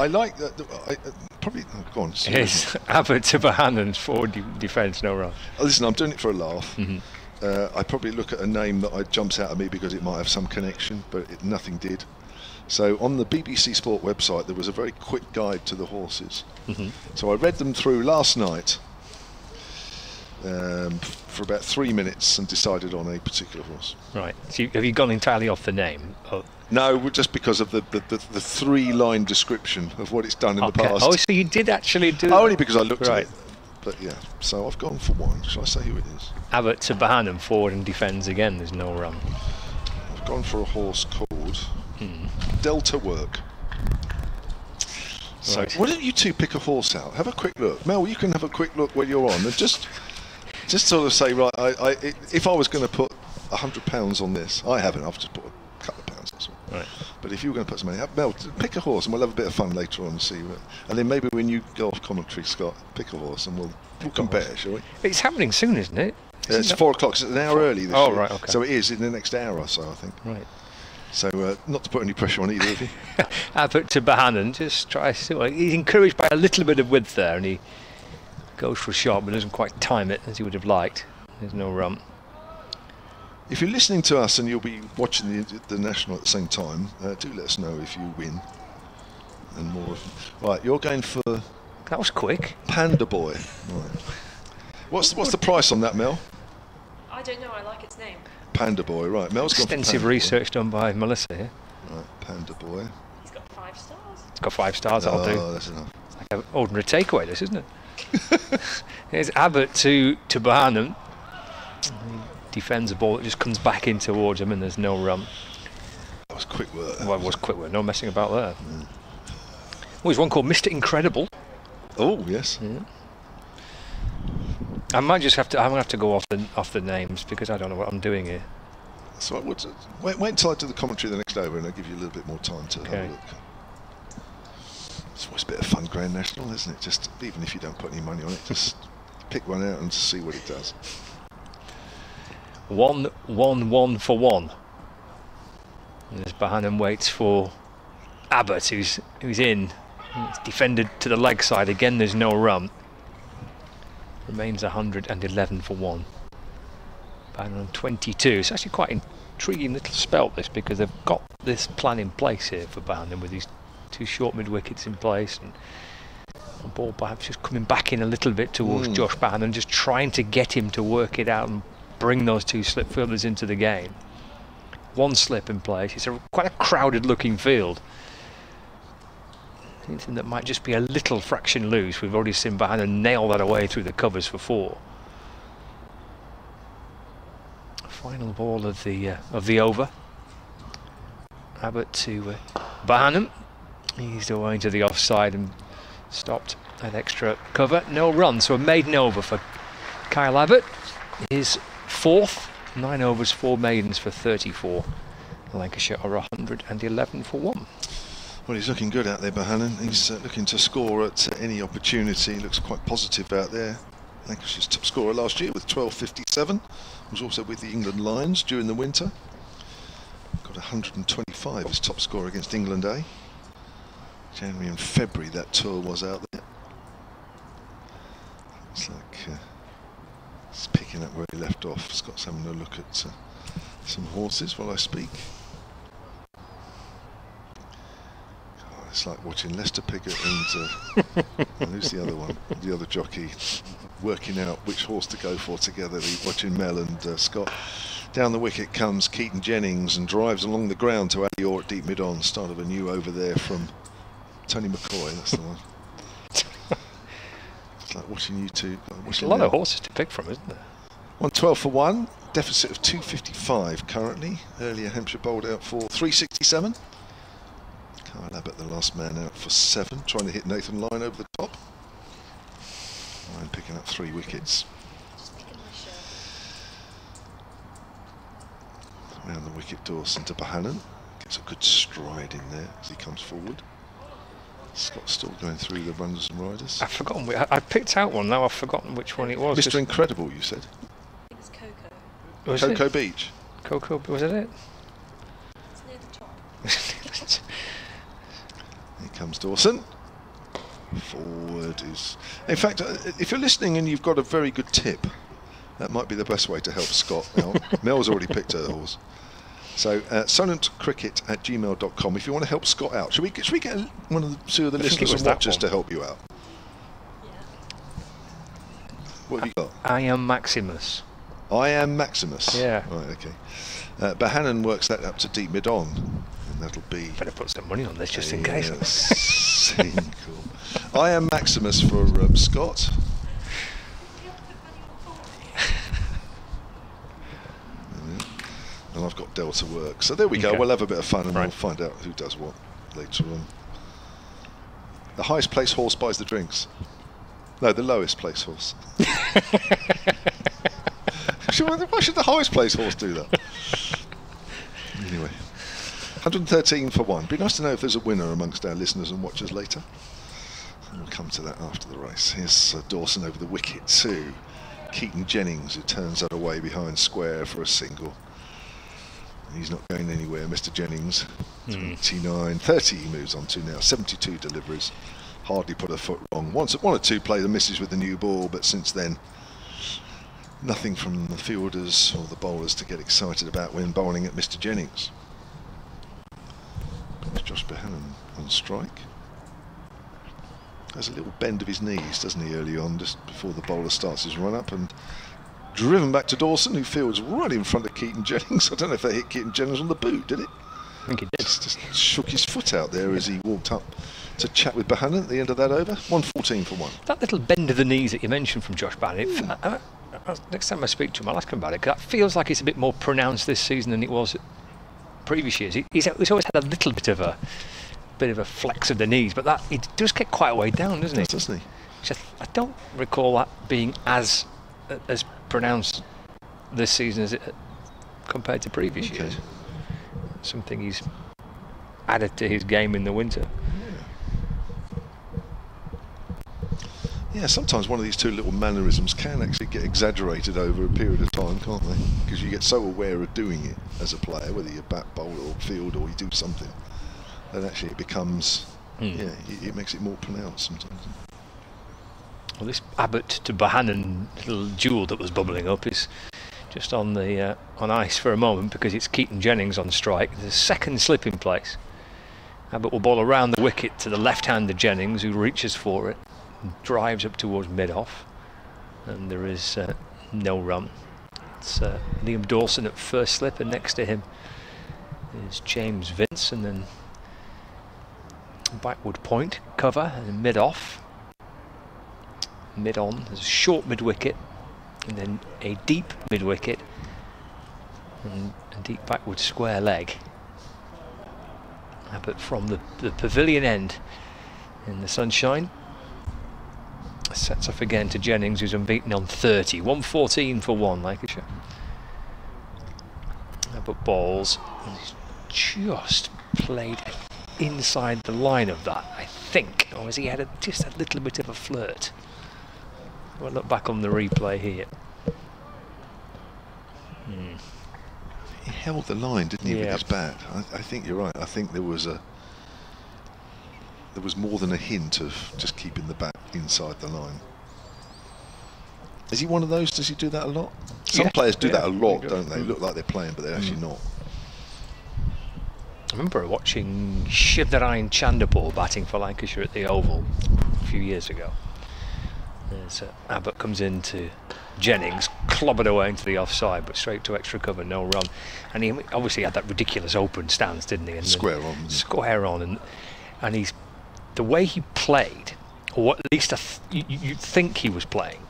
I, I like that. I, uh, probably oh, go on. *laughs* Yes, Abbott to Bohannon's forward de- defence, no run. Oh, Listen, I'm doing it for a laugh. Mhm. Uh, I probably look at a name that I, jumps out at me because it might have some connection, but it, nothing did. So on the BBC Sport website, there was a very quick guide to the horses. Mhm. So I read them through last night um, for about three minutes and decided on a particular horse. Right. So you, have you gone entirely off the name? Oh, No, just because of the, the, the, the three-line description of what it's done in okay. the past. Oh, so you did actually do Only because I looked Right. at it. But yeah, so I've gone for one. Shall I say who it is? Abbott to Bohannon forward and defends again. There's no run. I've gone for a horse called Hmm. Delta Work. So Right. why don't you two pick a horse out? Have a quick look. Mel, you can have a quick look when you're on and just just sort of say, right, I, I, if I was going to put a hundred pounds on this, I haven't. I've just put a couple of pounds. That's all. Right. But if you were going to put some money, have- Mel, pick a horse and we'll have a bit of fun later on and see. What, and then maybe when you go off commentary, Scott, pick a horse and we'll, we'll compare, shall we? It's happening soon, isn't it? It's four o'clock. It's an hour early this Oh, year. right, okay. So it is in the next hour or so, I think. Right. So uh, not to put any pressure on either of you. *laughs* Abbott to Bohannon just tries to. He's encouraged by a little bit of width there, and he goes for a shot, but doesn't quite time it as he would have liked. There's no run. If you're listening to us and you'll be watching the, the national at the same time, uh, do let us know if you win. And more. Of, right, you're going for That was quick. Panda Boy. Right. What's what's the price on that, Mel? I don't know. I like its name. Panda Boy. Right, Mel's got Extensive Panda research done by Melissa here. Right, Panda Boy. He's got five stars. It's got five stars, that'll do. Oh, that's enough. It's like an ordinary takeaway, this, isn't it? *laughs* Here's Abbott to, to Bohannon. He defends a ball that just comes back in towards him, and there's no run. That was quick work. Well, it was quick work, no messing about there. Well, oh, there's one called Mr. Incredible. Oh yes. I might just have to. I'm gonna have to go off the off the names because I don't know what I'm doing here. So what's wait, wait until I do the commentary the next over, and I'll give you a little bit more time to have Okay. a look. It's always a bit of fun Grand National, isn't it? Just even if you don't put any money on it, just *laughs* pick one out and see what it does. One, one, one for one. And as Bohannon waits for Abbott, who's who's in. It's defended to the leg side again. There's no run. Remains 111 for one. Bohannon on 22. It's actually quite intriguing little spell this because they've got this plan in place here for Bohannon with these two short mid wickets in place and the ball perhaps just coming back in a little bit towards Mm. Josh Bohannon, just trying to get him to work it out and bring those two slip fielders into the game. One slip in place. It's a quite a crowded looking field. Anything that might just be a little fraction loose. We've already seen Bohannon nail that away through the covers for four. Final ball of the uh, of the over. Abbott to uh, Bohannon. Eased away to the offside and stopped that extra cover. No run, so a maiden over for Kyle Abbott. His fourth, nine overs, four maidens for 34. Lancashire are 111 for one. Well, he's looking good out there, Bohannon. He's uh, looking to score at any opportunity. Looks quite positive out there. Lancashire's top scorer last year with 12.57. Was also with the England Lions during the winter. Got 125 as top scorer against England A. January and February that tour was out there. It's like uh, he's picking up where he left off. Scott's having a look at uh, some horses while I speak. It's like watching Lester Piggott and, uh, and who's the other one? The other jockey working out which horse to go for together. The- Watching Mel and uh, Scott. Down the wicket comes Keaton Jennings and drives along the ground to Ali Orr at deep mid on. Start of a new over there from Tony McCoy. That's the one. It's like watching you two. like There's a lot them. of horses to pick from, isn't there? 112 for one. Deficit of 255 currently. Earlier Hampshire bowled out for 367. Kyle Abbott, the last man out for seven, trying to hit Nathan Lyon over the top. Lyon picking up three wickets. Around the wicket, Dawson to Bohannon. Gets a good stride in there as he comes forward. Scott's still going through the runners and riders. I've forgotten. I, I picked out one. Now I've forgotten which one it was. Mr. Incredible, you said. It was Coko. was Coko it? Beach. Coko. Was it it? It's near the top. *laughs* *laughs* Here comes Dawson. Forward is. In fact, uh, if you're listening and you've got a very good tip, that might be the best way to help Scott out. *laughs* Mel's already picked her horse. So, uh, solentcricket at gmail.com if you want to help Scott out. Should we, should we get a- one of the two of the I think it listeners was and watchers to help you out? What have you got? I am Maximus. I am Maximus. Yeah. Right, okay. Uh, Bohannon works that up to deep mid on. That'll be. Better put some money on this just in case. uh, single. I am Maximus for um, Scott. *laughs* and I've got Delta work. So there we go. Okay. We'll have a bit of fun and we'll find out who does what later on. The highest place horse buys the drinks. No, the lowest place horse. *laughs* Why should the highest place horse do that? Anyway, 113 for one. Be nice to know if there's a winner amongst our listeners and watchers later. And we'll come to that after the race. Here's uh, Dawson over the wicket to Keaton Jennings, who turns that away behind square for a single. He's not going anywhere, Mr. Jennings. 29, 30 he moves on to now. 72 deliveries. Hardly put a foot wrong. Once, one or two play the misses with the new ball, but since then, nothing from the fielders or the bowlers to get excited about when bowling at Mr. Jennings. There's Josh Bohannon on strike. Has a little bend of his knees, doesn't he, early on, just before the bowler starts his run up and driven back to Dawson, who fields right in front of Keaton Jennings. *laughs* I don't know if they hit Keaton Jennings on the boot, did it? I think he did. Just, just shook his foot out there as he walked up to chat with Bohannon at the end of that over. 114 for one. That little bend of the knees that you mentioned from Josh hmm. I, I, next time I speak to him, I'll ask him about it. 'cause that feels like it's a bit more pronounced this season than it was previous years. He's, he's always had a little bit of a bit of a flex of the knees, but that he does get quite a way down, doesn't he? Doesn't he? Which I, I don't recall that being as as pronounced this season as it compared to previous Okay. years. Something he's added to his game in the winter. Yeah, sometimes one of these two little mannerisms can actually get exaggerated over a period of time, can't they? Because you get so aware of doing it as a player, whether you bat, bowl, or field, or you do something, that actually it becomes, Mm. yeah, it, it makes it more pronounced sometimes. Well, this Abbott to Bohannon little duel that was bubbling up is just on the uh, on ice for a moment because it's Keaton Jennings on strike. There's a second slip in place. Abbott will ball around the wicket to the left-hander Jennings, who reaches for it, drives up towards mid-off, and there is uh, no run. It's uh, Liam Dawson at first slip, and next to him is James Vince, and then backward point cover and mid-off mid on, there's a short mid wicket, and then a deep mid wicket, and a deep backward square leg. But from the, the pavilion end in the sunshine, sets off again to Jennings, who's unbeaten on 30. 114 for one, Lancashire. But balls, he's just played inside the line of that, I think. Or has he had a, just a little bit of a flirt? We'll look back on the replay here. Hmm. He held the line, didn't he, with Yeah. his bat? I, I think you're right. I think there was a there was more than a hint of just keeping the bat inside the line. Is he one of those? Does he do that a lot? Some Yeah, players do yeah, that a lot, do. don't they? Look like they're playing, but they're actually Mm. not. I remember watching Shivnarine Chanderpaul batting for Lancashire at the Oval a few years ago. As uh, Abbott comes into Jennings, clobbered away into the offside, but straight to extra cover, no run. And he obviously had that ridiculous open stance, didn't he? And Square on. Square on, and and he's the way he played, or at least th- you, you you'd think he was playing,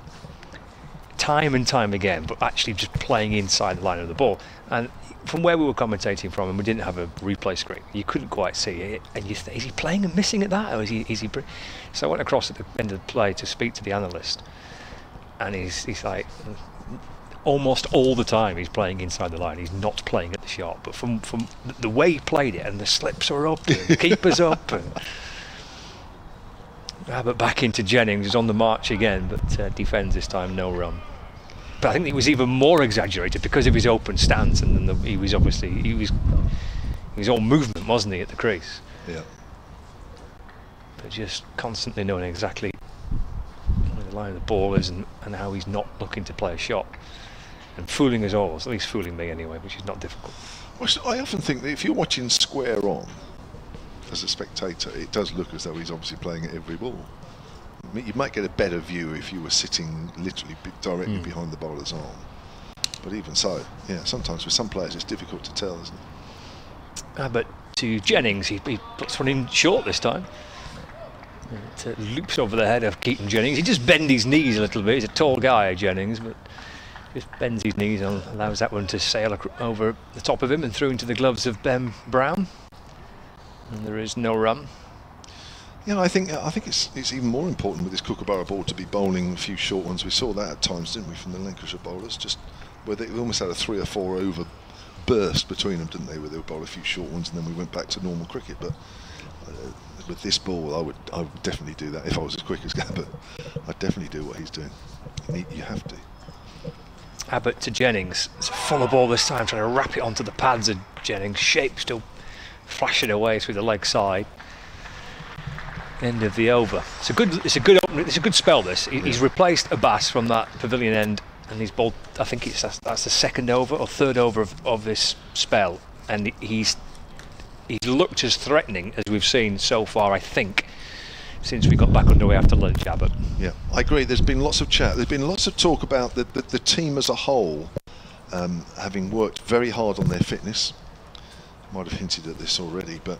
time and time again, but actually just playing inside the line of the ball. And from where we were commentating from, and we didn't have a replay screen, you couldn't quite see it. And you is he playing and missing at that, or is he? Is he? So I went across at the end of the play to speak to the analyst, and he's he's like. Almost all the time he's playing inside the line. He's not playing at the shot. But from from the way he played it, and the slips are up, and keepers up, and Abbott back into Jennings, who's on the march again, but uh, defends this time, no run. But I think it was even more exaggerated because of his open stance, and then the, he was obviously he was he was all movement, wasn't he, at the crease? Yeah. But just constantly knowing exactly where the line of the ball is and, and how he's not looking to play a shot, and fooling us all, at least fooling me anyway, which is not difficult. Well, I often think that if you're watching square on as a spectator, it does look as though he's obviously playing at every ball. I mean, You might get a better view if you were sitting literally directly Mm. behind the bowler's arm. But even so, yeah, sometimes with some players it's difficult to tell, isn't it? Abbott to Jennings, he, he puts one in short this time. It uh, loops over the head of Keaton Jennings. He just bends his knees a little bit. He's a tall guy, Jennings, but just bends his knees and allows that one to sail over the top of him and through into the gloves of Ben Brown. And there is no run. Yeah, I think I think it's it's even more important with this Kookaburra ball to be bowling a few short ones. We saw that at times, didn't we, from the Lancashire bowlers? Just where they almost had a three or four over burst between them, didn't they? Where they would bowl a few short ones and then we went back to normal cricket. But uh, with this ball, I would I would definitely do that if I was as quick as *laughs* Gabbert. I'd definitely do what he's doing. You, need, you have to. Abbott to Jennings. It's a fuller ball this time, trying to wrap it onto the pads of Jennings. Shape still flashing away through the leg side. End of the over. It's a good. It's a good. Opening, it's a good spell. This. He- He's replaced Abbas from that pavilion end, and he's bowled. I think it's that's, that's the second over or third over of, of this spell, and he's he's looked as threatening as we've seen so far. I think since we got back underway after lunch, Abbott. Yeah, I agree. There's been lots of chat. There's been lots of talk about the, the, the team as a whole um, having worked very hard on their fitness. Might have hinted at this already, but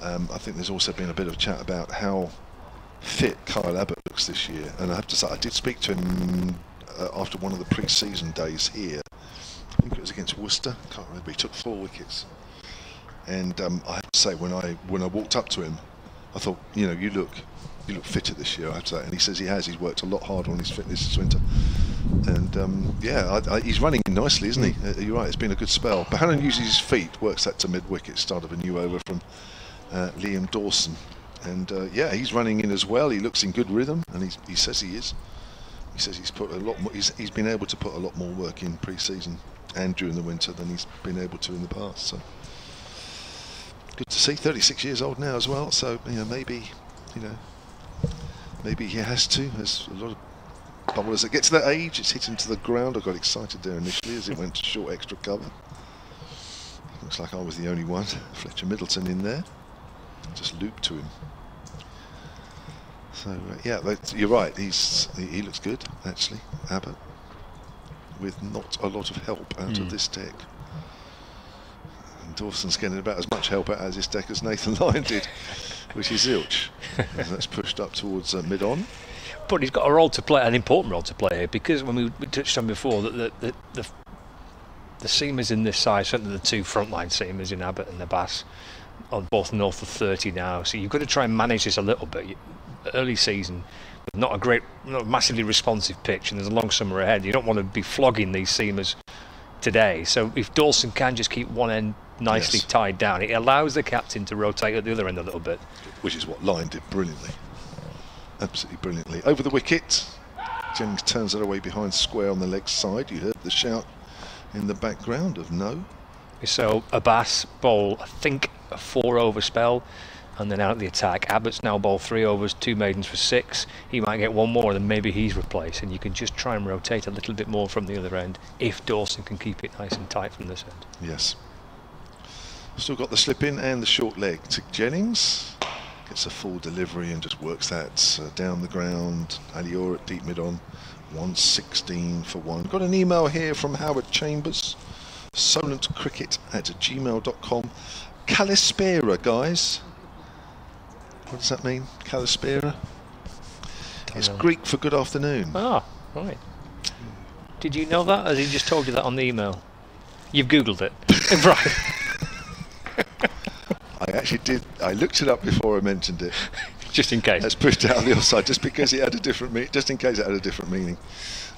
um, I think there's also been a bit of chat about how fit Kyle Abbott looks this year. And I have to say, I did speak to him uh, after one of the pre-season days here. I think it was against Worcester. I Can't remember. He took four wickets. And um, I have to say, when I when I walked up to him, I thought, you know, you look you look fitter this year. I have to say, and he says he has. He's worked a lot harder on his fitness this winter. And um, yeah, I, I, he's running nicely, isn't he? Uh, you're right. It's been a good spell. Bohannon uses his feet, works that to mid wicket. Start of a new over from uh, Liam Dawson. And uh, yeah, he's running in as well. He looks in good rhythm, and he says he is. He says he's put a lot more. He's, he's been able to put a lot more work in pre-season and during the winter than he's been able to in the past. So good to see. 36 years old now as well. So you know maybe you know maybe he has to. There's a lot of bubblers that get to that age. It's hit into the ground. I got excited there initially as it went to short extra cover. Looks like I was the only one. Fletcher Middleton in there. Just looped to him. So uh, yeah, you're right. He's he, he, looks good actually, Abbott, with not a lot of help out mm. of hmm. this deck. And Dawson's getting about as much help out of this deck as Nathan *laughs* Lyon did, which is zilch. *laughs* and that's pushed up towards uh, mid on. But he's got a role to play, an important role to play here, because when we, we touched on before that the, the, the the seamers in this side, certainly the two frontline seamers in Abbott and Abbas, are both north of 30 now. So you've got to try and manage this a little bit. Early season, not a great, not a massively responsive pitch, and there's a long summer ahead. You don't want to be flogging these seamers today. So if Dawson can just keep one end nicely yes. tied down, it allows the captain to rotate at the other end a little bit. Which is what Lyon did brilliantly. Absolutely brilliantly. Over the wicket, Jennings turns it away behind square on the leg side. You heard the shout in the background of no. So Abbas bowl, I think, a four over spell, and then out the attack. Abbott's now bowl three overs, two maidens for six. He might get one more, and then maybe he's replaced, and you can just try and rotate a little bit more from the other end if Dawson can keep it nice and tight from this end. Yes. Still got the slip in and the short leg to Jennings. Gets a full delivery and just works that uh, down the ground. Ali Orr at deep mid on. 116 for one. Got an email here from Howard Chambers, solentcricket at gmail.com. Kalispera, guys. What does that mean? Kalispera? It's know. Greek for good afternoon. Ah, right. Did you know that? Or he just told you that on the email? You've Googled it. *laughs* right. *laughs* I actually did. I looked it up before I mentioned it *laughs* just in case. Let's pushed it out on the other side, just because it had a different meaning, just in case it had a different meaning.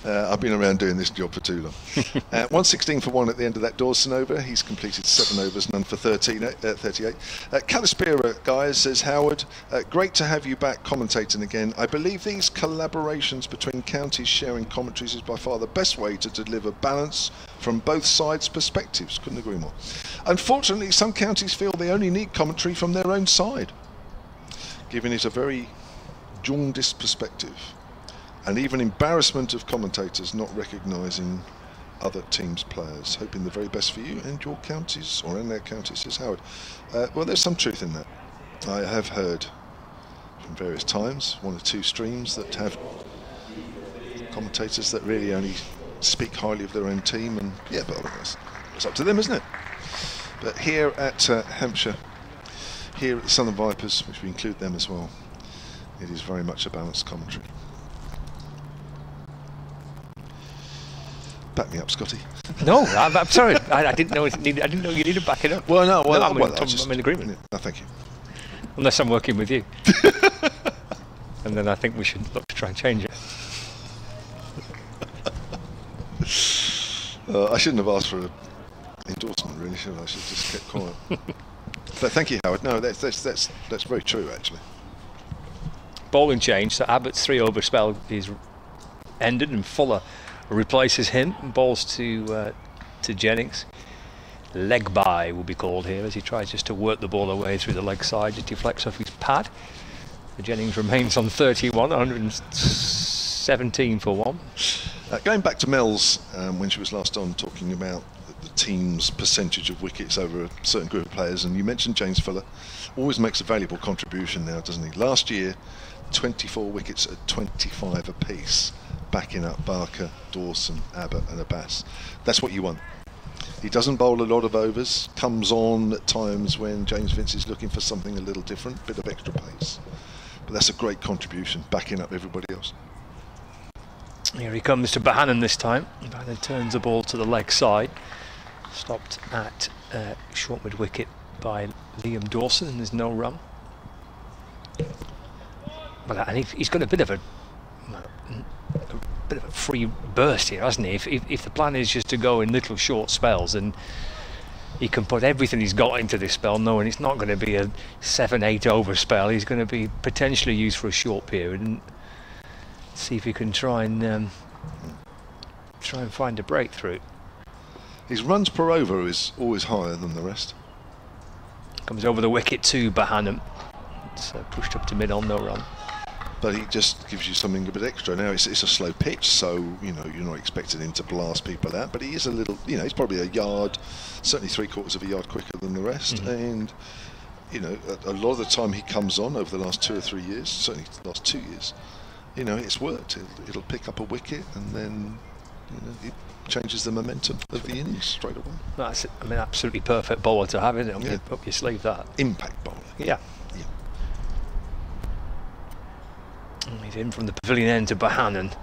Uh, I've been around doing this job for too long. *laughs* uh, 116 for one at the end of that Dawson over. He's completed seven overs, none for 13, uh, 38. Uh, guys, says Howard, uh, great to have you back commentating again. I believe these collaborations between counties sharing commentaries is by far the best way to deliver balance from both sides' perspectives. Couldn't agree more. Unfortunately, some counties feel they only need commentary from their own side giving it a very jaundiced perspective and even embarrassment of commentators not recognising other teams' players, hoping the very best for you and your counties, or in their counties, says Howard. Uh, well, there's some truth in that. I have heard from various times, one or two streams that have commentators that really only speak highly of their own team, and yeah, but it's, it's up to them, isn't it? But here at uh, Hampshire here at the Southern Vipers, which we include them as well, it is very much a balanced commentary. Back me up, Scotty. No, I'm, I'm sorry. I, I, didn't know. It needed, I didn't know you needed to back it up. Well, no. Well, no, I'm, well, in, just, I'm in agreement. No, thank you. Unless I'm working with you, *laughs* and then I think we should look to try and change it. Uh, I shouldn't have asked for endorsement, really, should I? I should just keep quiet. *laughs* But thank you, Howard. No, that's that's that's that's very true, actually. Bowling change. So Abbott's three over spell is ended, and Fuller replaces him. Balls to uh, to Jennings. Leg bye will be called here as he tries just to work the ball away through the leg side. It deflects off his pad. The Jennings remains on 31, 117 for one. Uh, going back to Mel's um, when she was last on talking about team's percentage of wickets over a certain group of players. And you mentioned James Fuller, always makes a valuable contribution now, doesn't he? Last year, 24 wickets at 25 apiece, backing up Barker, Dawson, Abbott, and Abbas. That's what you want. He doesn't bowl a lot of overs, comes on at times when James Vince is looking for something a little different, a bit of extra pace. But that's a great contribution, backing up everybody else. Here he comes to Bohannon this time. Bohannon turns the ball to the leg side stopped at uh, short mid wicket by Liam Dawson and there's no run. Well, and he's got a bit of a, a bit of a free burst here, hasn't he? If, if, if, the plan is just to go in little short spells, and he can put everything he's got into this spell, knowing it's not going to be a seven, eight over spell. He's going to be potentially used for a short period, and see if he can try and um, try and find a breakthrough. His runs per over is always higher than the rest. Comes over the wicket to Bohannon. It's uh, pushed up to mid on no run. But he just gives you something a bit extra. Now it's, it's a slow pitch, so you know you're not expecting him to blast people out. But he is a little, you know, he's probably a yard, certainly three quarters of a yard quicker than the rest. Mhm. And you know, a, a lot of the time he comes on over the last two or three years, certainly the last two years, you know, it's worked. It'll, it'll pick up a wicket, and then you know, it changes the momentum of the innings straight away. That's, I mean, absolutely perfect bowler to have, isn't it? Up, Yeah. your, up your sleeve, that. Impact bowler. Yeah. Yeah. He's in from the pavilion end to Bohannon.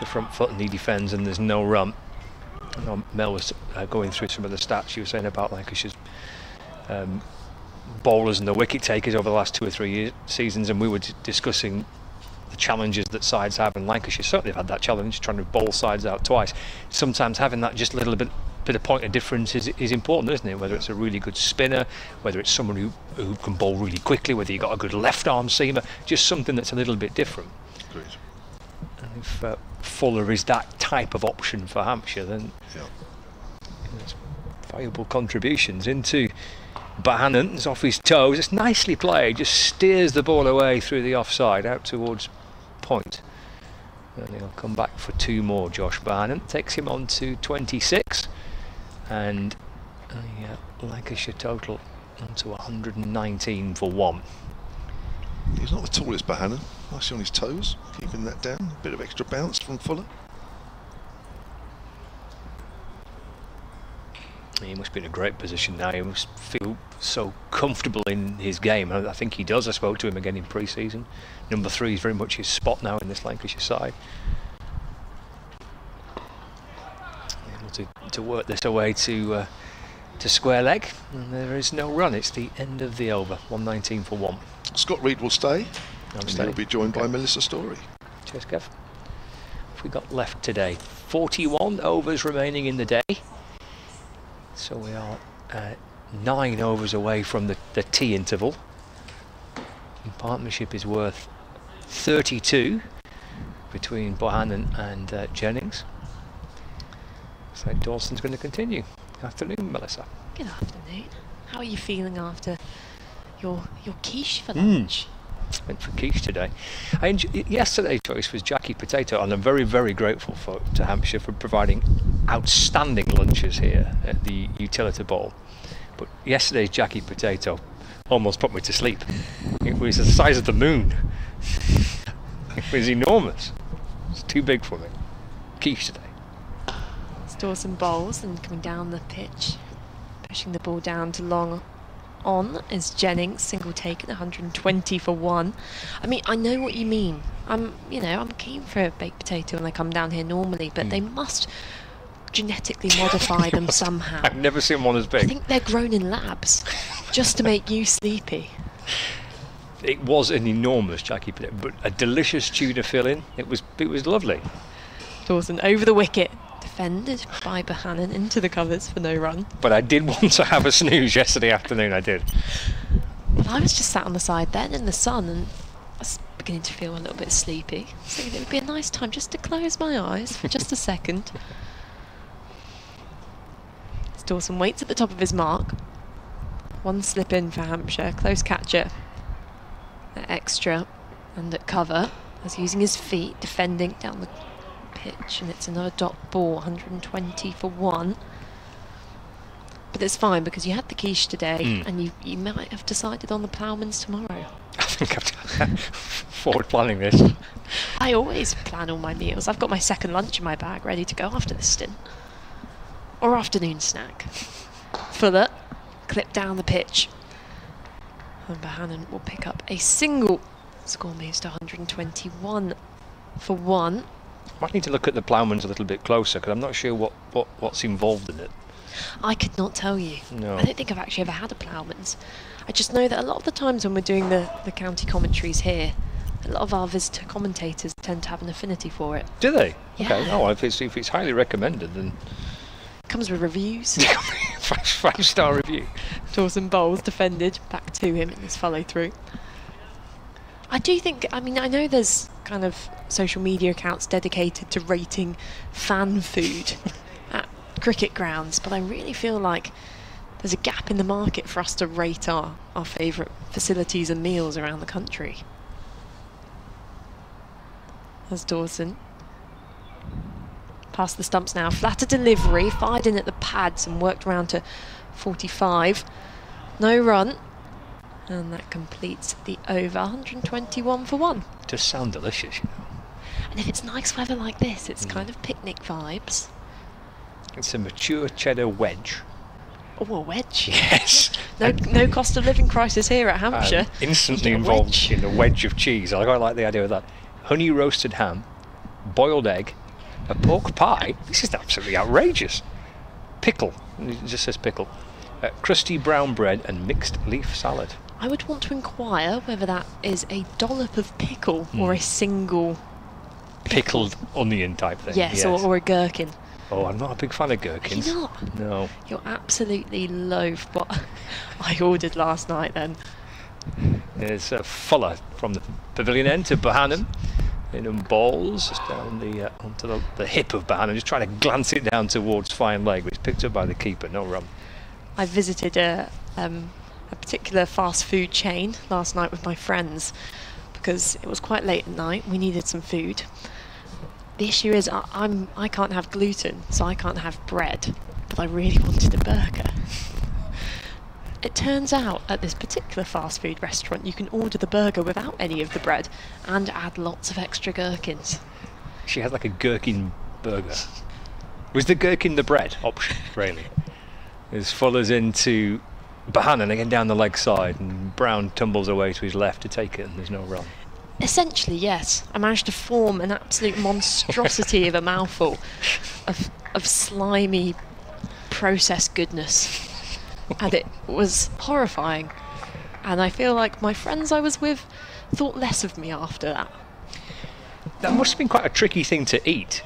The front foot and he defends, and there's no run. I know Mel was uh, going through some of the stats she was saying about Lancashire's um, bowlers and the wicket takers over the last two or three years, seasons, and we were d- discussing the challenges that sides have, and Lancashire certainly have had that challenge, trying to bowl sides out twice. Sometimes having that just little bit bit of point of difference is, is important, isn't it? Whether it's a really good spinner, whether it's someone who, who can bowl really quickly, whether you've got a good left arm seamer, just something that's a little bit different. Agreed. And if uh, Fuller is that type of option for Hampshire, then Yeah. it's valuable contributions into Bohannon's off his toes. It's nicely played, just steers the ball away through the offside out towards point. And he'll come back for two more. Josh Bohannon takes him on to 26, and uh, yeah, Lancashire total onto 119 for one. He's not the tallest Bohannon. Nicely on his toes, keeping that down. A bit of extra bounce from Fuller. He must be in a great position now. He must feel so comfortable in his game. I think he does. I spoke to him again in pre-season. Number three is very much his spot now in this Lancashire side. Able to, to work this away to uh, to square leg, and there is no run. It's the end of the over. 119 for one. Scott Reed will stay. I'm and staying. he'll be joined by Melissa Story. Cheers, Kev. What we got left today? 41 overs remaining in the day. So we are uh, nine overs away from the, the tea interval. And partnership is worth 32 between Bohannon and uh, Jennings. So Dawson's going to continue. Afternoon, Melissa. Good afternoon. How are you feeling after your your quiche for Mm. lunch? Went for quiche today. I yesterday's choice was Jackie Potato, and I'm very, very grateful for to Hampshire for providing outstanding lunches here at the Utilita Bowl. But yesterday's Jackie Potato almost put me to sleep. It was the size of the moon. *laughs* it was enormous. It's too big for me. Quiche today. It's Dawson bowls and coming down the pitch, pushing the ball down to long on is Jennings, single taken, 120 for one. I mean, I know what you mean. I'm, you know, I'm keen for a baked potato when I come down here normally, but they hmm. must genetically modify them *laughs* somehow. I've never seen one as big. I think they're grown in labs just to make you sleepy. It was an enormous Jackie Potato, but a delicious tuna filling. It was, it was lovely. Dawson over the wicket, defended by Bohannon into the covers for no run. But I did want to have a snooze yesterday afternoon. I did. I was just sat on the side then in the sun and I was beginning to feel a little bit sleepy. So it would be a nice time just to close my eyes for just a second. As Dawson waits at the top of his mark. One slip in for Hampshire, close catcher. At extra and at cover as using his feet, defending down the pitch, and it's another dot ball, 120 for one. But it's fine because you had the quiche today, Mm. and you you might have decided on the ploughmans tomorrow. *laughs* I think I'm *laughs* forward planning this. *laughs* I always plan all my meals. I've got my second lunch in my bag ready to go after this stint. Or afternoon snack. Fuller, clip down the pitch. And Bohannon will pick up a single. Score moves to 121 for one. Might need to look at the ploughmans a little bit closer because I'm not sure what, what what's involved in it. I could not tell you. No. I don't think I've actually ever had a ploughman's. I just know that a lot of the times when we're doing the, the county commentaries here, a lot of our visitor commentators tend to have an affinity for it. Do they? Okay. Yeah. Oh, if it's if it's highly recommended, then Comes with reviews. *laughs* five, star review. Dawson bowls defended back to him in this follow through. I do think, I mean, I know there's kind of social media accounts dedicated to rating fan food *laughs* at cricket grounds, but I really feel like there's a gap in the market for us to rate our, our favourite facilities and meals around the country. There's Dawson. Past the stumps now. Flatter delivery, fired in at the pads and worked round to 45. No run. And that completes the over 121 for one. Does sound delicious, you know. And if it's nice weather like this, it's mm. kind of picnic vibes. It's a mature cheddar wedge. Oh, a wedge. *laughs* Yes. *laughs* No, no cost of living crisis here at I'm Hampshire. instantly You get a involved wedge. in a wedge of cheese. I quite like the idea of that. Honey roasted ham, boiled egg, a pork pie. This is absolutely outrageous. Pickle. It just says pickle. Uh, crusty brown bread and mixed leaf salad. I would want to inquire whether that is a dollop of pickle or a single, Pickled onion type thing. yes, Or, or a gherkin. oh, I'm not a big fan of Are you gherkins. not? No. You're absolutely loath what *laughs* I ordered last night then. There's a Fuller from the pavilion end to Bohannon. In on balls, just down the uh, onto the, the hip of Ban and just trying to glance it down towards fine leg, which picked up by the keeper. No run. I visited a, um, a particular fast food chain last night with my friends because it was quite late at night. We needed some food. The issue is I, I'm I can't have gluten, so I can't have bread. But I really wanted a burger. It turns out at this particular fast food restaurant, you can order the burger without any of the bread and add lots of extra gherkins. She had like a gherkin burger. Was the gherkin the bread option, really? *laughs* As follows into Bohannon again down the leg side, and Brown tumbles away to his left to take it, and there's no run. Essentially, yes. I managed to form an absolute monstrosity of a mouthful of, of slimy processed goodness. And it was horrifying. And I feel like my friends I was with thought less of me after that. That must have been quite a tricky thing to eat.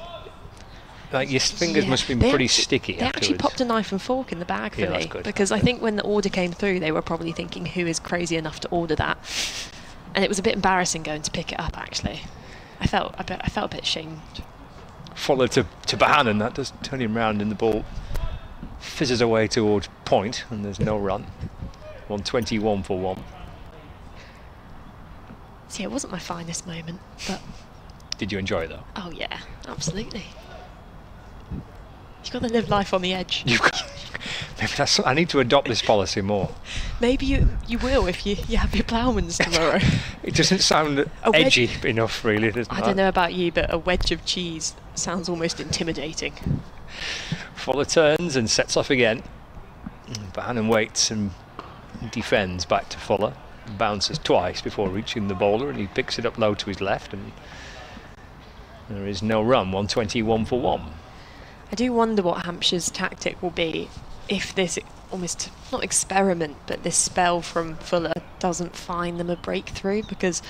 Like your fingers Yeah, must have been pretty actu- sticky They actually popped a knife and fork in the bag for Yeah, me good. because I think when the order came through, they were probably thinking, "Who is crazy enough to order that?" And it was a bit embarrassing going to pick it up. Actually, I felt a bit, I felt a bit ashamed. Followed to, to Bohannon, that does turn him round, in the ball fizzes away towards point, and there's no run. 121 for one. See, it wasn't my finest moment, but Did you enjoy it though? oh yeah, absolutely. You've got to live life on the edge. *laughs* You've got, maybe that's. I need to adopt this policy more. Maybe you you will if you, you have your ploughmans *laughs* tomorrow. It doesn't sound edgy enough, really, doesn't I don't know about you, but a wedge of cheese sounds almost intimidating. Fuller turns and sets off again. Bohannon waits and defends back to Fuller. Bounces twice before reaching the bowler, and he picks it up low to his left, and there is no run. 121 for one. I do wonder what Hampshire's tactic will be if this almost not experiment, but this spell from Fuller doesn't find them a breakthrough because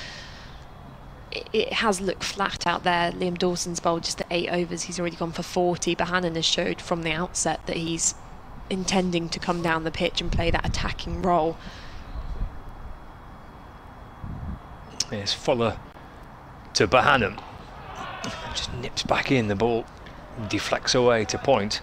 it, it has looked flat out there. Liam Dawson's bowled just at eight overs. He's already gone for 40. Bohannon has showed from the outset that he's intending to come down the pitch and play that attacking role. There's Fuller to Bohannon. Just nips back in the ball, deflects away to point.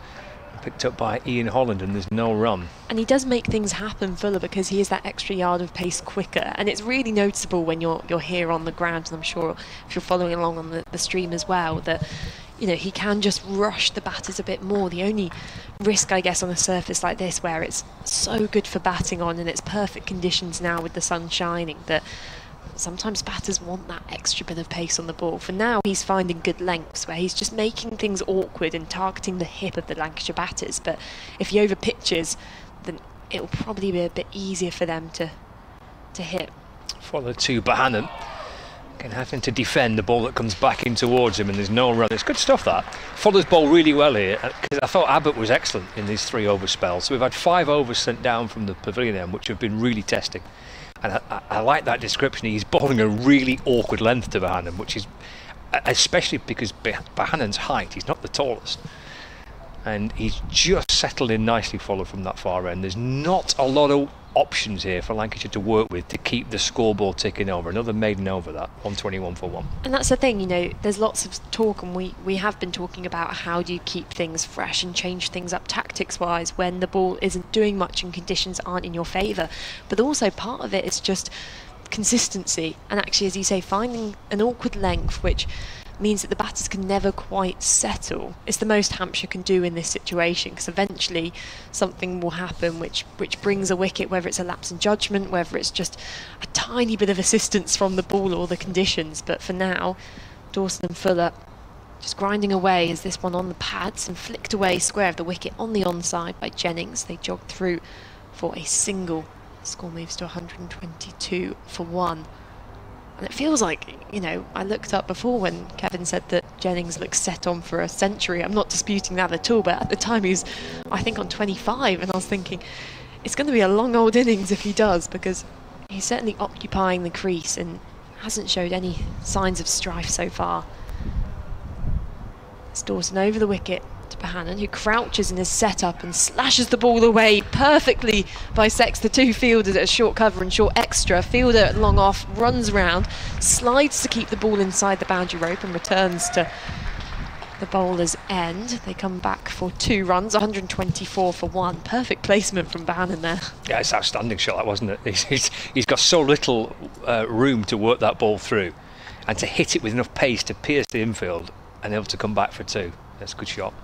Picked up by Ian Holland, and there's no run. And he does make things happen, Fuller, because he is that extra yard of pace quicker. And it's really noticeable when you're you're here on the ground, and I'm sure if you're following along on the, the stream as well, that you know he can just rush the batters a bit more. The only risk, I guess, on a surface like this, where it's so good for batting on and it's perfect conditions now with the sun shining, that sometimes batters want that extra bit of pace on the ball. For now, he's finding good lengths where he's just making things awkward and targeting the hip of the Lancashire batters. But if he over pitches, then it'll probably be a bit easier for them to to hit. Fuller to Bohannon. Again, having to defend the ball that comes back in towards him, and there's no run. It's good stuff that. Fuller's ball really well here, uh, because I thought Abbott was excellent in these three over spells. So we've had five overs sent down from the pavilion which have been really testing. And I, I, like that description. He's bowling a really awkward length to Bohannon, which is especially because Bah- Bohannon's height, he's not the tallest. And he's just settled in nicely Fuller from that far end. There's not a lot of options here for Lancashire to work with to keep the scoreboard ticking over. Another maiden over that, 121 for one. And that's the thing, you know, there's lots of talk, and we, we have been talking about how do you keep things fresh and change things up tactics wise when the ball isn't doing much and conditions aren't in your favour. But also, part of it is just consistency, and actually, as you say, finding an awkward length which means that the batters can never quite settle. It's the most Hampshire can do in this situation because eventually something will happen which which brings a wicket, whether it's a lapse in judgment, whether it's just a tiny bit of assistance from the ball or the conditions. But for now, Dawson and Fuller just grinding away as this one on the pads and flicked away square of the wicket on the onside by Jennings. They jogged through for a single. Score moves to 122 for one. And it feels like, you know, I looked up before when Kevin said that Jennings looks set on for a century. I'm not disputing that at all, but at the time he was, I think, on 25, and I was thinking, it's going to be a long old innings if he does, because he's certainly occupying the crease and hasn't showed any signs of strife so far. It's Dawson over the wicket, Bohannon, who crouches in his setup and slashes the ball away perfectly, bisects the two fielders at a short cover and short extra. Fielder at long off, runs round, slides to keep the ball inside the boundary rope and returns to the bowler's end. They come back for two runs, 124 for one. Perfect placement from Bohannon there. Yeah, it's outstanding shot, that wasn't it? *laughs* He's, he's, he's got so little uh, room to work that ball through and to hit it with enough pace to pierce the infield and able to come back for two. That's a good shot.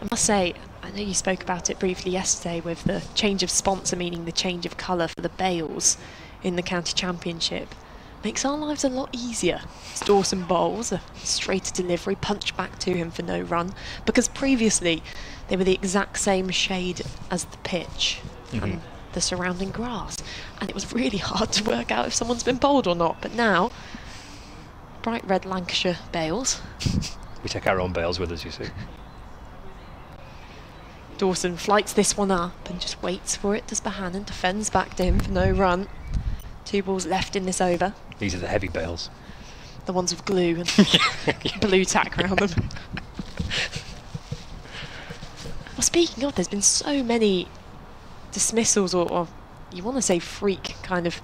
I must say, I know you spoke about it briefly yesterday with the change of sponsor, meaning the change of colour for the bails in the county championship. Makes our lives a lot easier. It's Dawson bowls, a straight delivery, punch back to him for no run, because previously they were the exact same shade as the pitch mm -hmm. and the surrounding grass. And it was really *laughs* hard to work out if someone's been bowled or not. But now, bright red Lancashire bails. *laughs* we take our own bails with us, you see. Dawson flights this one up and just waits for it. Does Bohannon defends back to him for no run. Two balls left in this over. These are the heavy bails. The ones with glue and *laughs* blue tack around them. well, speaking of, there's been so many dismissals or, or you want to say freak kind of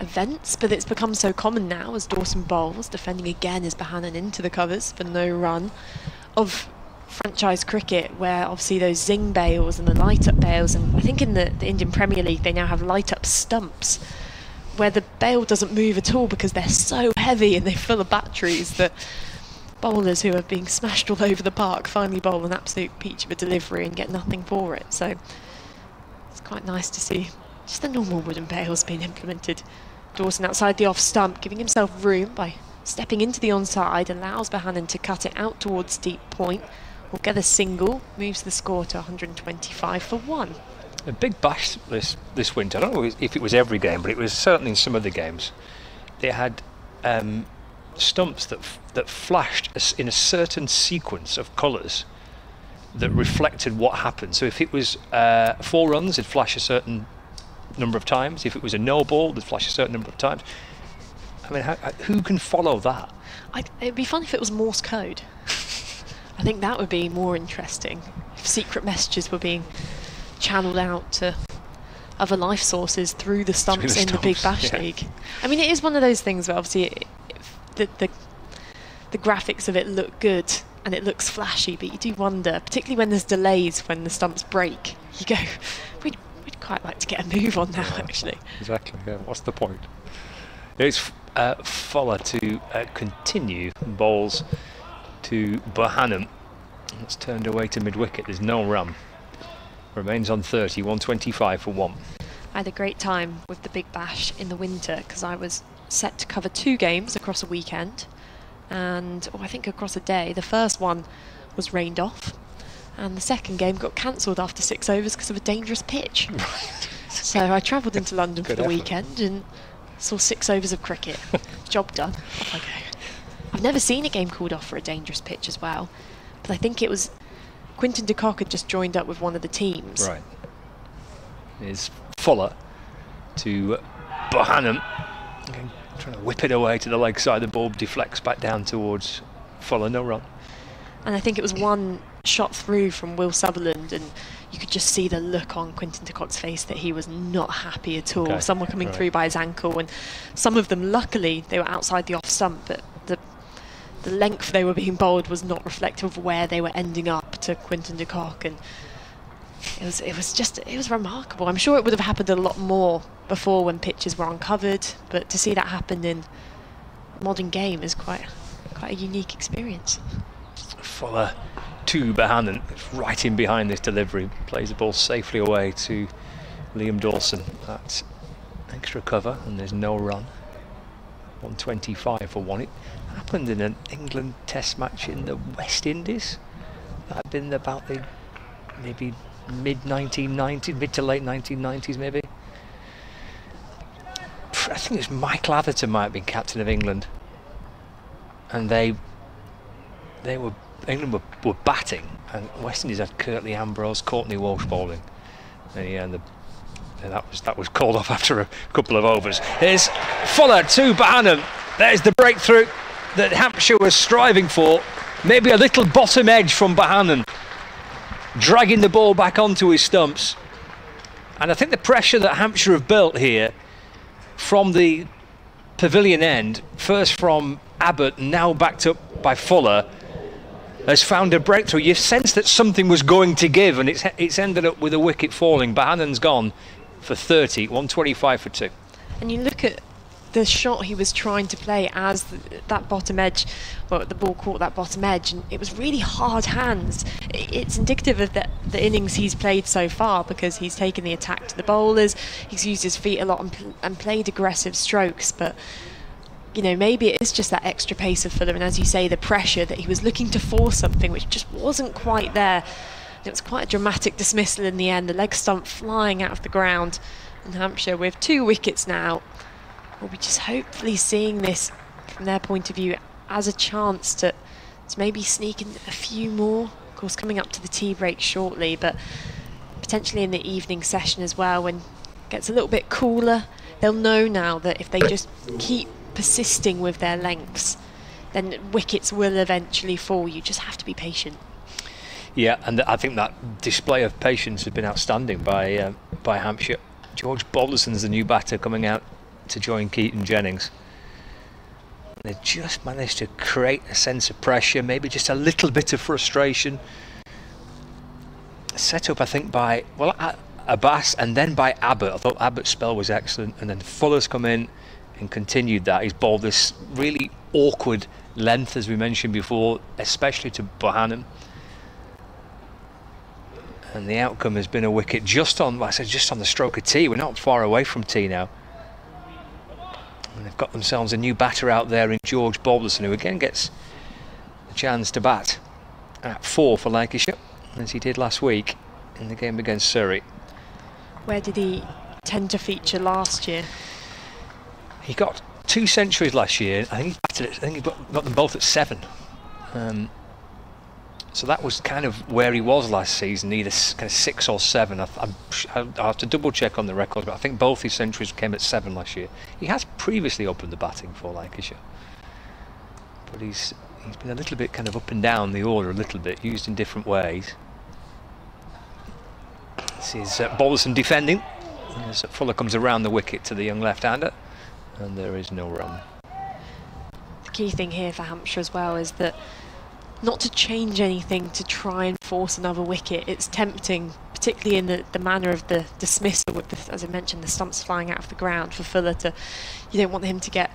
events, but it's become so common now as Dawson bowls, defending again as Bohannon into the covers for no run, of franchise cricket where obviously those zing bails and the light up bails and I think in the, the Indian Premier League they now have light up stumps where the bail doesn't move at all because they're so heavy and they're full of batteries that bowlers who are being smashed all over the park finally bowl an absolute peach of a delivery and get nothing for it. So it's quite nice to see just the normal wooden bails being implemented. Dawson outside the off stump giving himself room by stepping into the onside allows Bohannon to cut it out towards deep point will get a single, moves the score to 125 for one. A big bash this this winter. I don't know if it was every game, but it was certainly in some of the games. They had um, stumps that that flashed in a certain sequence of colours that reflected what happened. So if it was uh, four runs, it'd flash a certain number of times. If it was a no ball, it'd flash a certain number of times. I mean, how, who can follow that? I'd, it'd be fun if it was Morse code. I think that would be more interesting if secret messages were being channeled out to other life sources through the stumps, through the in the Big Bash yeah. League. I mean, it is one of those things where obviously it, it, the, the the graphics of it look good and it looks flashy, but you do wonder, particularly when there's delays when the stumps break. You go, we'd, we'd quite like to get a move on now, yeah, actually. Exactly. Yeah. What's the point? It's uh, Fuller to uh, continue balls to Bohannon. That's turned away to mid-wicket. There's no run. Remains on 30, 125 for one. I had a great time with the Big Bash in the winter because I was set to cover two games across a weekend and oh, I think across a day. The first one was rained off and the second game got cancelled after six overs because of a dangerous pitch. *laughs* so I travelled into *laughs* London for the effort. weekend and saw six overs of cricket. *laughs* Job done. Off I go. I've never seen a game called off for a dangerous pitch as well, but I think it was Quinton de Kock had just joined up with one of the teams. Right. Is Fuller to Bohannon. Okay, trying to whip it away to the leg side. The ball deflects back down towards Fuller. No run. And I think it was one shot through from Will Sutherland, and you could just see the look on Quinton de Kock's face that he was not happy at all. Okay, Some were coming right. through by his ankle, and some of them, luckily, they were outside the off stump, but the the length they were being bowled was not reflective of where they were ending up to Quinton de Kock, and it was it was just it was remarkable. I'm sure it would have happened a lot more before when pitches were uncovered, but to see that happen in modern game is quite quite a unique experience. Fuller uh, to Bohannon, right in behind this delivery, plays the ball safely away to Liam Dawson. That's extra cover, and there's no run. 125 for one. It happened in an England Test match in the West Indies. That had been about the maybe mid 1990s, mid to late 1990s, maybe. I think it was Michael Atherton might have been captain of England, and they they were England were, were batting, and West Indies had Curtly Ambrose, Courtney Walsh bowling, and yeah, and the, and that was that was called off *laughs* after a couple of overs. Here's Fuller to Bohannon. There's the breakthrough that Hampshire was striving for. Maybe a little bottom edge from Bohannon, dragging the ball back onto his stumps. And I think the pressure that Hampshire have built here from the pavilion end, first from Abbott, now backed up by Fuller, has found a breakthrough. You sense that something was going to give, and it's it's ended up with a wicket falling. Bohannon's gone for 30, 125 for two. And you look at the shot he was trying to play as th that bottom edge, well, the ball caught that bottom edge, and it was really hard hands. It's indicative of the, the innings he's played so far because he's taken the attack to the bowlers, he's used his feet a lot and, and played aggressive strokes, but you know, maybe it is just that extra pace of Fuller, and as you say, the pressure that he was looking to force something which just wasn't quite there. It was quite a dramatic dismissal in the end, the leg stump flying out of the ground. And Hampshire, with two wickets now, will be just hopefully seeing this from their point of view as a chance to, to maybe sneak in a few more. Of course, coming up to the tea break shortly, but potentially in the evening session as well when it gets a little bit cooler. They'll know now that if they just keep persisting with their lengths, then wickets will eventually fall. You just have to be patient. Yeah, and I think that display of patience has been outstanding by uh, by Hampshire. George Balderson's the new batter coming out to join Keaton Jennings. They just managed to create a sense of pressure, maybe just a little bit of frustration. Set up, I think, by well Abbas and then by Abbott. I thought Abbott's spell was excellent, and then Fuller's come in and continued that. He's bowled this really awkward length, as we mentioned before, especially to Bohannon and the outcome has been a wicket just on I said just on the stroke of tea we're not far away from tea now and they've got themselves a new batter out there in George Balderson who again gets a chance to bat at four for Lancashire as he did last week in the game against Surrey. Where did he tend to feature last year? he got two centuries last year. I think he batted I think he got, got them both at seven. Um, so that was kind of where he was last season, either kind of six or seven. I, I'll I'll have to double check on the record, but I think both his centuries came at seven last year. He has previously opened the batting for Lancashire, but he's he's been a little bit kind of up and down the order a little bit, used in different ways. This is uh, Balderson defending as Fuller comes around the wicket to the young left-hander, and there is no run. The key thing here for Hampshire as well is that not to change anything to try and force another wicket. It's tempting, particularly in the, the manner of the dismissal, with the, as I mentioned, the stumps flying out of the ground for Fuller to. You don't want him to get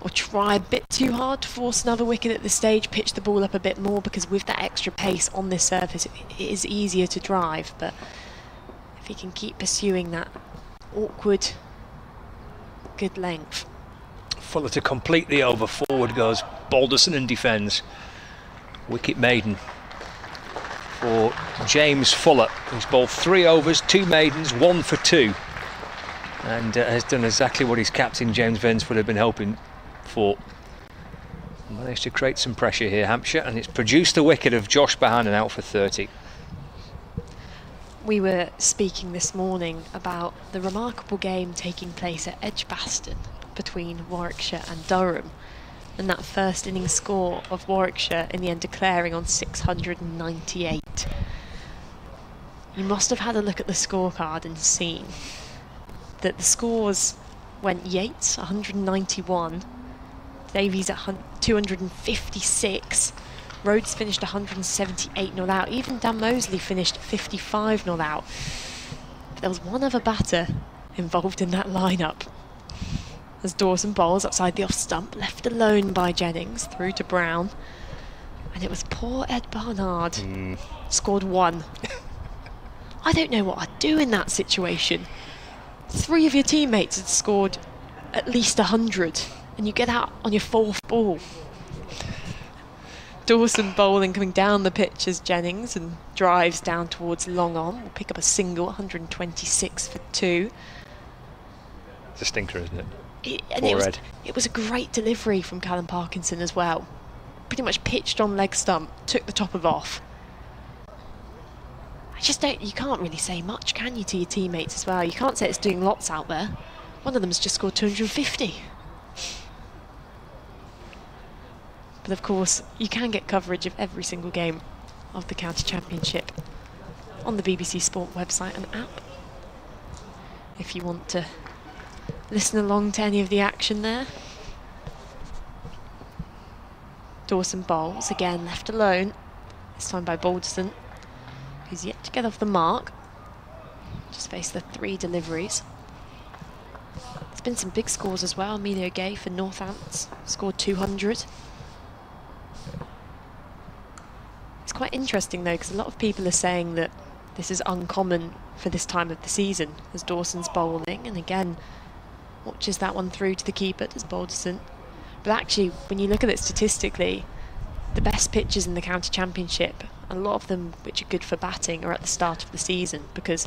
or try a bit too hard to force another wicket at this stage, pitch the ball up a bit more because with that extra pace on this surface, it, is easier to drive. But if he can keep pursuing that awkward, good length, Fuller to complete the over. Forward goes Balderson and defends. Wicket maiden for James Fuller, who's bowled three overs, two maidens, one for two, and uh, has done exactly what his captain James Vince would have been hoping for. Managed to create some pressure here, Hampshire, and it's produced the wicket of Josh Bohannon out for 30. we were speaking this morning about the remarkable game taking place at Edgbaston between Warwickshire and Durham. And that first inning score of Warwickshire in the end declaring on 698. You must have had a look at the scorecard and seen that the scores went Yates 191, Davies at 256, Rhodes finished 178 not out, even Dan Mousley finished 55 not out. But there was one other batter involved in that lineup. As Dawson bowls outside the off stump, left alone by Jennings, through to Brown. And it was poor Ed Barnard. Mm. Scored one. I don't know what I'd do in that situation. Three of your teammates had scored at least 100, and you get out on your fourth ball. Dawson bowling coming down the pitch as Jennings and drives down towards long on. Will pick up a single, 126 for two. It's a stinker, isn't it? It, and it was, Ed. it was a great delivery from Callum Parkinson as well. Pretty much pitched on leg stump, took the top of off. I just don't, you can't really say much, can you, to your teammates as well? You can't say it's doing lots out there. One of them's just scored 250. But of course, you can get coverage of every single game of the County Championship on the BBC Sport website and app. If you want to listen along to any of the action there. Dawson bowls, again left alone, this time by Balderson, who's yet to get off the mark. Just faced the three deliveries. There's been some big scores as well. Emilio Gay for Northants scored 200. It's quite interesting though, because a lot of people are saying that this is uncommon for this time of the season, as Dawson's bowling, and again, watches that one through to the keeper, does Balderson. But actually, when you look at it statistically, the best pitches in the county championship, a lot of them which are good for batting, are at the start of the season because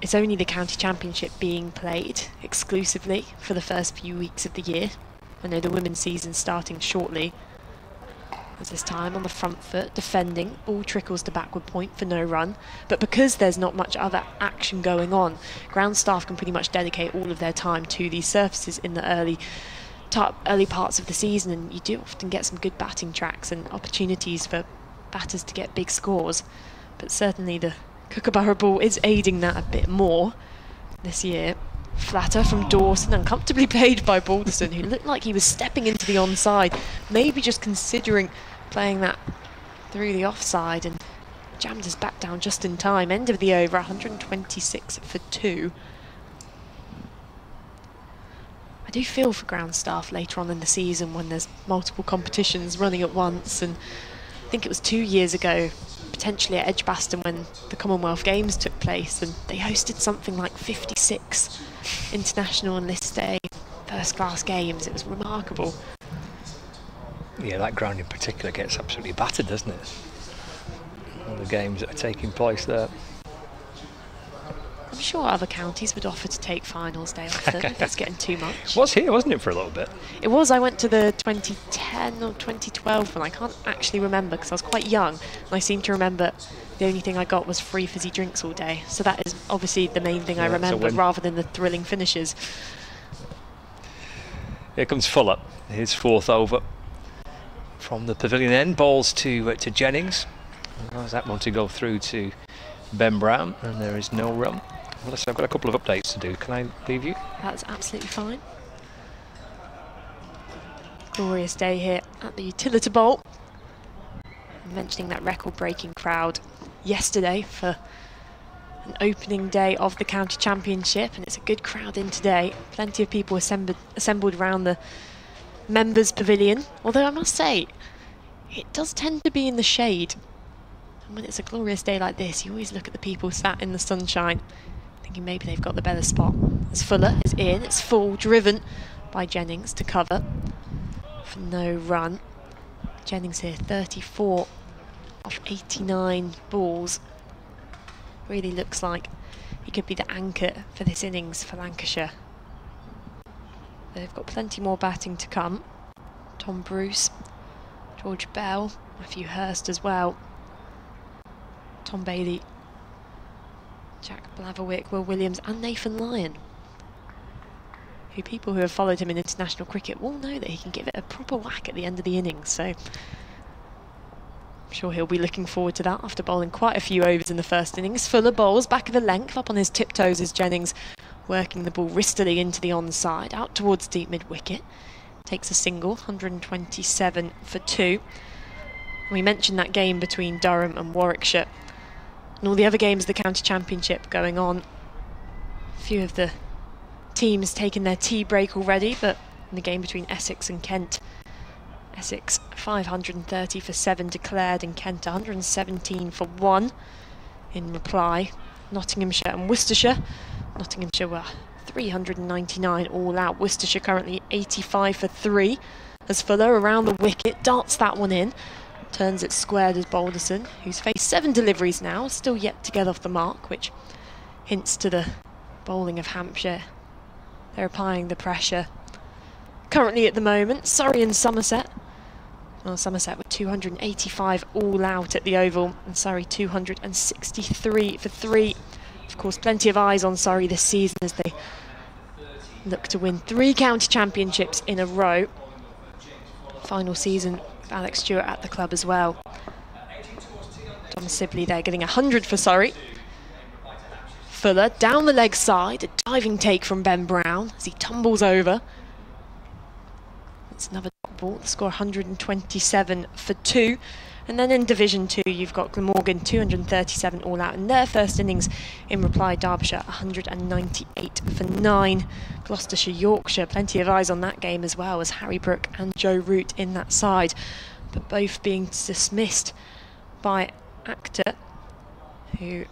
it's only the county championship being played exclusively for the first few weeks of the year. I know the women's season's starting shortly. This time on the front foot, defending, All trickles to backward point for no run. But because there's not much other action going on, ground staff can pretty much dedicate all of their time to these surfaces in the early early parts of the season, and you do often get some good batting tracks and opportunities for batters to get big scores. But certainly the Kookaburra ball is aiding that a bit more this year. Flatter from Dawson, uncomfortably *laughs* played by Balderson, who looked like he was stepping into the onside, maybe just considering playing that through the offside and jammed his back down just in time. End of the over, 126 for two. I do feel for ground staff later on in the season when there's multiple competitions running at once and I think it was two years ago potentially at Edgbaston when the Commonwealth Games took place and they hosted something like 56 international and List A first class games. It was remarkable. Yeah, that ground in particular gets absolutely battered, doesn't it? All the games that are taking place there. I'm sure other counties would offer to take finals day off them if that's getting too much. *laughs* Was here, wasn't it, for a little bit? It was. I went to the 2010 or 2012 one. I can't actually remember because I was quite young. And I seem to remember the only thing I got was free fizzy drinks all day. So that is obviously the main thing I Yeah, a remember rather than the thrilling finishes. Here comes Fuller, his fourth over from the pavilion end. Balls to uh, to Jennings. Allows that one to go through to Ben Brown, and there is no run. Well, I've got a couple of updates to do. Can I leave you? That's absolutely fine. Glorious day here at the Utilita Bowl. Mentioning that record-breaking crowd yesterday for an opening day of the county championship, and it's a good crowd in today. Plenty of people assembled assembled around the members' pavilion. Although I must say, it does tend to be in the shade. And when it's a glorious day like this, you always look at the people sat in the sunshine, thinking maybe they've got the better spot. As Fuller is in, it's full, driven by Jennings to cover for no run. Jennings here, 34 off 89 balls. Really looks like he could be the anchor for this innings for Lancashire. They've got plenty more batting to come. Tom Bruce, George Bell, Matthew Hurst as well. Tom Bailey, Jack Blatherwick, Will Williams and Nathan Lyon. who people who have followed him in international cricket will know that he can give it a proper whack at the end of the innings. So I'm sure he'll be looking forward to that after bowling quite a few overs in the first innings. Fuller bowls back of the length, up on his tiptoes as Jennings working the ball wristily into the onside, out towards deep mid wicket. Takes a single, 127 for two. We mentioned that game between Durham and Warwickshire and all the other games of the county championship going on. A few of the teams taking their tea break already, but in the game between Essex and Kent, Essex 530 for 7 declared and Kent 117 for 1 in reply. Nottinghamshire and Worcestershire. Nottinghamshire were 399 all out. Worcestershire currently 85 for 3 as Fuller around the wicket darts that one in. Turns it squared as Balderson, who's faced seven deliveries now, still yet to get off the mark, which hints to the bowling of Hampshire. They're applying the pressure. Currently at the moment, Surrey and Somerset. Well, Somerset with 285 all out at the Oval, and Surrey 263 for three. Of course, plenty of eyes on Surrey this season as they look to win three county championships in a row. Final season Alex Stewart at the club as well. Dom Sibley there getting 100 for Surrey. Fuller down the leg side, a diving take from Ben Brown as he tumbles over. It's another ball, the score 127 for two. And then in Division 2, you've got Glamorgan 237 all out in their first innings. In reply, Derbyshire 198 for 9. Gloucestershire, Yorkshire, plenty of eyes on that game as well as Harry Brook and Joe Root in that side. But both being dismissed by Akhtar, who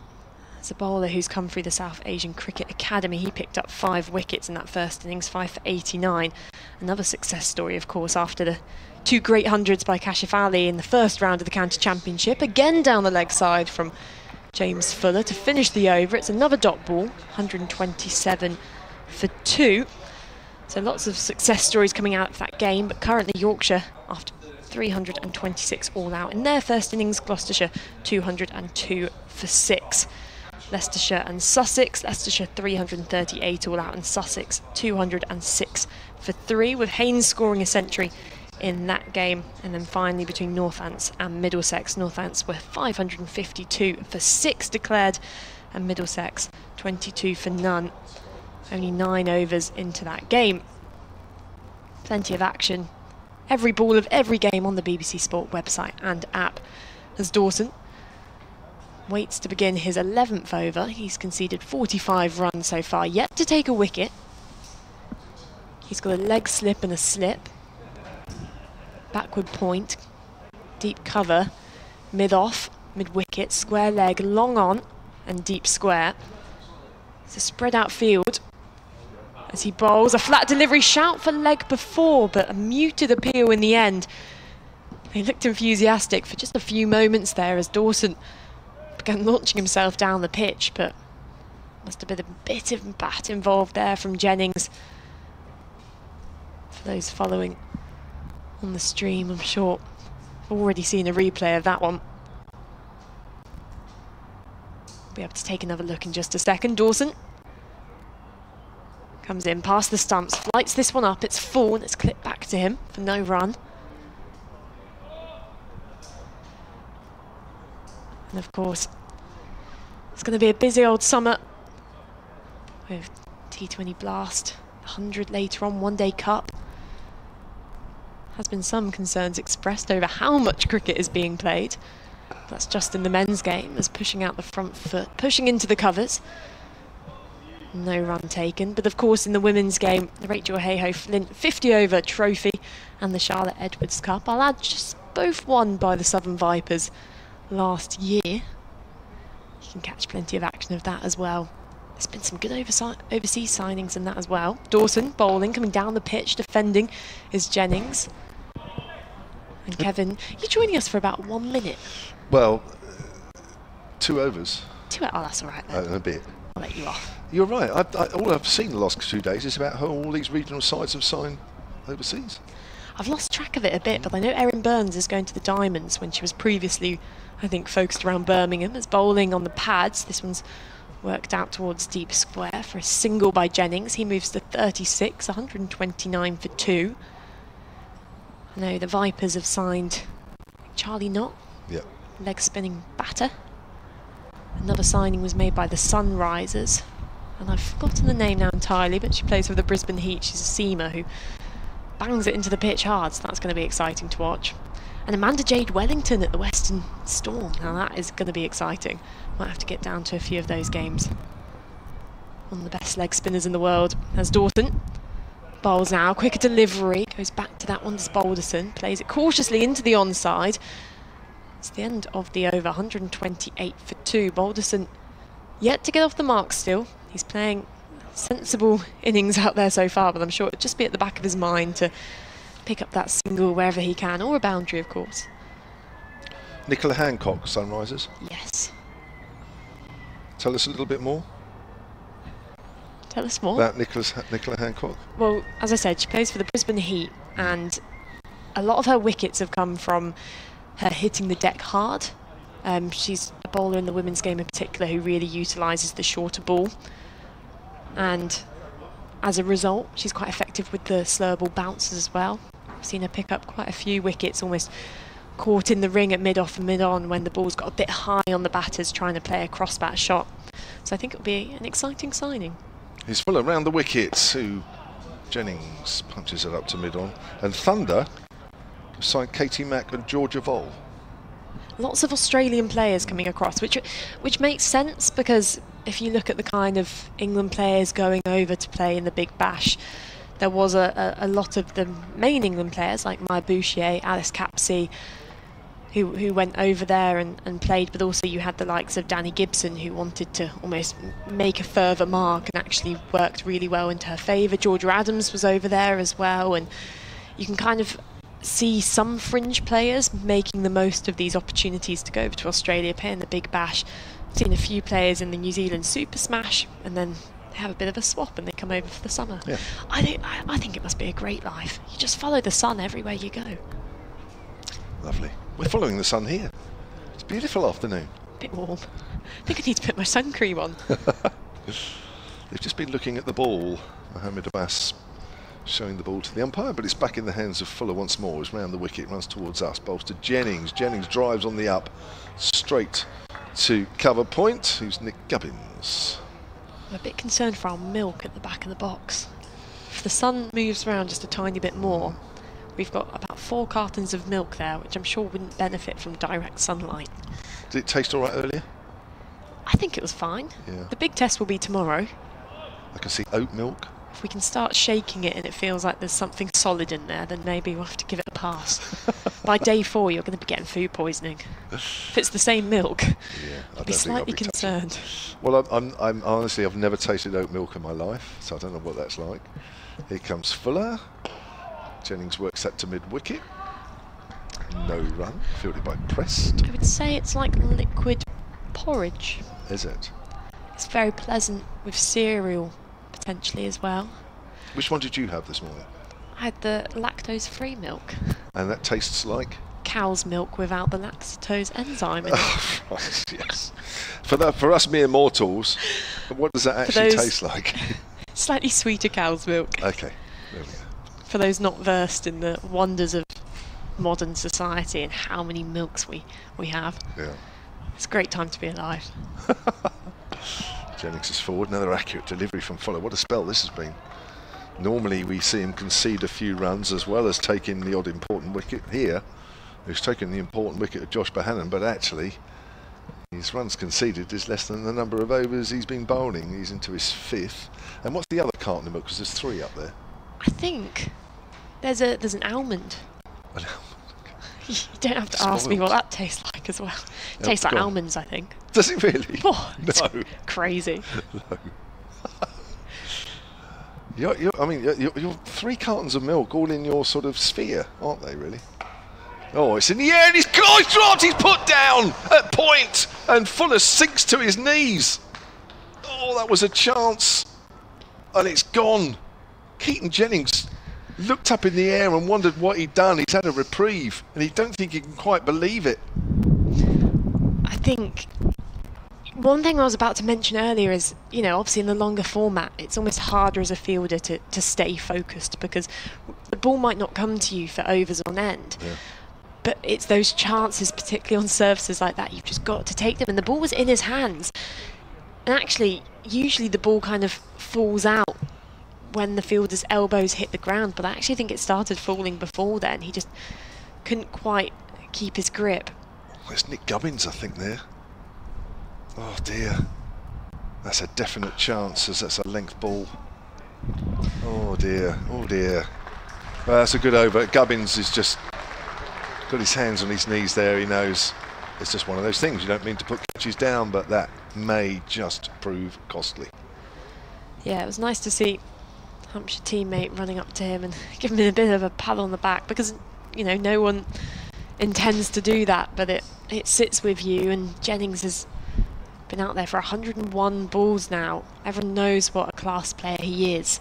is a bowler who's come through the South Asian Cricket Academy. He picked up five wickets in that first innings, five for 89. Another success story, of course, after the two great hundreds by Kashif Ali in the first round of the county championship. Again down the leg side from James Fuller to finish the over. It's another dot ball, 127 for two. So lots of success stories coming out of that game, but currently Yorkshire after 326 all out in their first innings, Gloucestershire 202 for six. Leicestershire and Sussex. Leicestershire 338 all out and Sussex 206 for three, with Haines scoring a century in that game. And then finally between Northants and Middlesex, Northants were 552 for six declared, and Middlesex 22 for none. Only nine overs into that game. Plenty of action. Every ball of every game on the BBC Sport website and app. As Dawson waits to begin his 11th over. He's conceded 45 runs so far, yet to take a wicket. He's got a leg slip and a slip backward point, deep cover, mid off, mid wicket, square leg, long on, and deep square. It's a spread out field as he bowls. A flat delivery shout for leg before, but a muted appeal in the end. He looked enthusiastic for just a few moments there as Dawson began launching himself down the pitch, but must have been a bit of bat involved there from Jennings. For those following on the stream, I'm sure. I've already seen a replay of that one. Be able to take another look in just a second. Dawson comes in past the stumps, flights this one up. It's full and it's clipped back to him for no run. And of course, it's going to be a busy old summer with T20 Blast, 100 later on, One Day Cup has been some concerns expressed over how much cricket is being played. That's just in the men's game, as pushing out the front foot, pushing into the covers. No run taken. But of course, in the women's game, the Rachael Heyhoe Flint 50 over trophy and the Charlotte Edwards Cup. I'll add just both won by the Southern Vipers last year. You can catch plenty of action of that as well. There's been some good overseas signings in that as well. Dawson bowling, coming down the pitch, defending is Jennings. And Kevin, you're joining us for about one minute. Well, two overs. Two. Oh, that's all right. Then. Uh, a bit. I'll let you off. You're right. I, I, all I've seen the last two days is about how all these regional sides have signed overseas. I've lost track of it a bit, but I know Erin Burns is going to the Diamonds when she was previously, I think, focused around Birmingham as bowling on the pads. This one's worked out towards deep square for a single by Jennings. He moves to 36, 129 for two. Know the Vipers have signed Charlie Knott, Yep. leg spinning batter. Another signing was made by the Sunrisers, and I've forgotten the name now entirely, but she plays for the Brisbane Heat. She's a seamer who bangs it into the pitch hard, so that's going to be exciting to watch. And Amanda Jade Wellington at the Western Storm. Now that is going to be exciting. Might have to get down to a few of those games. One of the best leg spinners in the world has Dawson. Bowls now, quicker delivery, goes back to that one to Balderson, plays it cautiously into the onside. It's the end of the over, 128 for two. Balderson yet to get off the mark still. He's playing sensible innings out there so far, but I'm sure it'll just be at the back of his mind to pick up that single wherever he can, or a boundary, of course. Nicola Hancock, Sunrisers. Yes. Tell us a little bit more Tell us more. about Nicholas, Nicola Hancock. Well, as I said, she plays for the Brisbane Heat, and a lot of her wickets have come from her hitting the deck hard. Um, she's a bowler in the women's game in particular who really utilises the shorter ball, and as a result, she's quite effective with the slower ball bounces as well. I've seen her pick up quite a few wickets, almost caught in the ring at mid off and mid on when the ball's got a bit high on the batters trying to play a cross bat shot. So I think it'll be an exciting signing. He's full around the wickets. Who Jennings punches it up to mid on, and Thunder signed Katie Mack and Georgia Voll. lots of Australian players coming across, which which makes sense because if you look at the kind of England players going over to play in the Big Bash, there was a, a, a lot of the main England players like Maya Bouchier, Alice Capsey, who who went over there and, and played, but also you had the likes of Dani Gibson who wanted to almost make a further mark and actually worked really well into her favour. Georgia Adams was over there as well, and you can kind of see some fringe players making the most of these opportunities to go over to Australia, playing the Big Bash. Seen a few players in the New Zealand Super Smash, and then they have a bit of a swap and they come over for the summer. Yeah. I think I, I think it must be a great life. You just follow the sun everywhere you go. Lovely. We're following the sun here. It's a beautiful afternoon. A bit warm. I think I need to put my sun cream on. *laughs* They've just been looking at the ball. Mohammed Abbas showing the ball to the umpire, but it's back in the hands of Fuller once more. He's round the wicket, runs towards us, bowls to Jennings. Jennings drives on the up, straight to cover point. Who's Nick Gubbins? I'm a bit concerned for our milk at the back of the box. If the sun moves around just a tiny bit more, we've got about four cartons of milk there, which I'm sure wouldn't benefit from direct sunlight. Did it taste all right earlier? I think it was fine. Yeah. The big test will be tomorrow. I can see oat milk. If we can start shaking it and it feels like there's something solid in there, then maybe we'll have to give it a pass. *laughs* By day four, you're going to be getting food poisoning. If it's the same milk, Yeah, I'd be slightly be touching concerned. Well, I'm, I'm, I'm honestly, I've never tasted oat milk in my life, so I don't know what that's like. Here comes Fuller. Jennings works that to mid wicket. No run, fielded by Prest. I would say it's like liquid porridge. Is it? It's very pleasant with cereal potentially as well. Which one did you have this morning? I had the lactose free milk. And that tastes like? Cow's milk without the lactose enzyme in it. *laughs* Oh, right, yes. For that, for us mere mortals, what does that actually those- taste like? *laughs* Slightly sweeter cow's milk. okay, there we go. For those not versed in the wonders of modern society and how many milks we, we have. Yeah. It's a great time to be alive. *laughs* Jennings is forward. Another accurate delivery from Fuller. What a spell this has been. Normally we see him concede a few runs as well as taking the odd important wicket. Here, he's taken the important wicket of Josh Bohannon, but actually his runs conceded is less than the number of overs he's been bowling. He's into his fifth. And what's the other carton milk? Because there's three up there. I think there's a there's an almond. An almond. *laughs* You don't have to ask me what that tastes like as well. It tastes like almonds, I think. Does it really? *laughs* Oh, No. crazy. *laughs* You're, you're, I mean, you're, you're, you're three cartons of milk all in your sort of sphere, aren't they, really? Oh, it's in the air and he's, oh, he's dropped, he's put down at point and Fuller sinks to his knees. Oh, that was a chance. And it's gone. Keaton Jennings looked up in the air and wondered what he'd done. He's had a reprieve and he don't think he can quite believe it. I think one thing I was about to mention earlier is, you know, obviously in the longer format, it's almost harder as a fielder to, to stay focused because the ball might not come to you for overs on end. Yeah. But it's those chances, particularly on surfaces like that, you've just got to take them. And the ball was in his hands. And actually, usually the ball kind of falls out when the fielder's elbows hit the ground, but I actually think it started falling before then. He just couldn't quite keep his grip. There's Nick Gubbins, I think, there. Oh dear. That's a definite chance as that's a length ball. Oh dear, oh dear. Well, that's a good over. Gubbins is just got his hands on his knees there. He knows it's just one of those things. You don't mean to put catches down, but that may just prove costly. Yeah, it was nice to see Hampshire teammate running up to him and *laughs* giving him a bit of a pat on the back because, you know, no one intends to do that, but it, it sits with you. And Jennings has been out there for 101 balls now. Everyone knows what a class player he is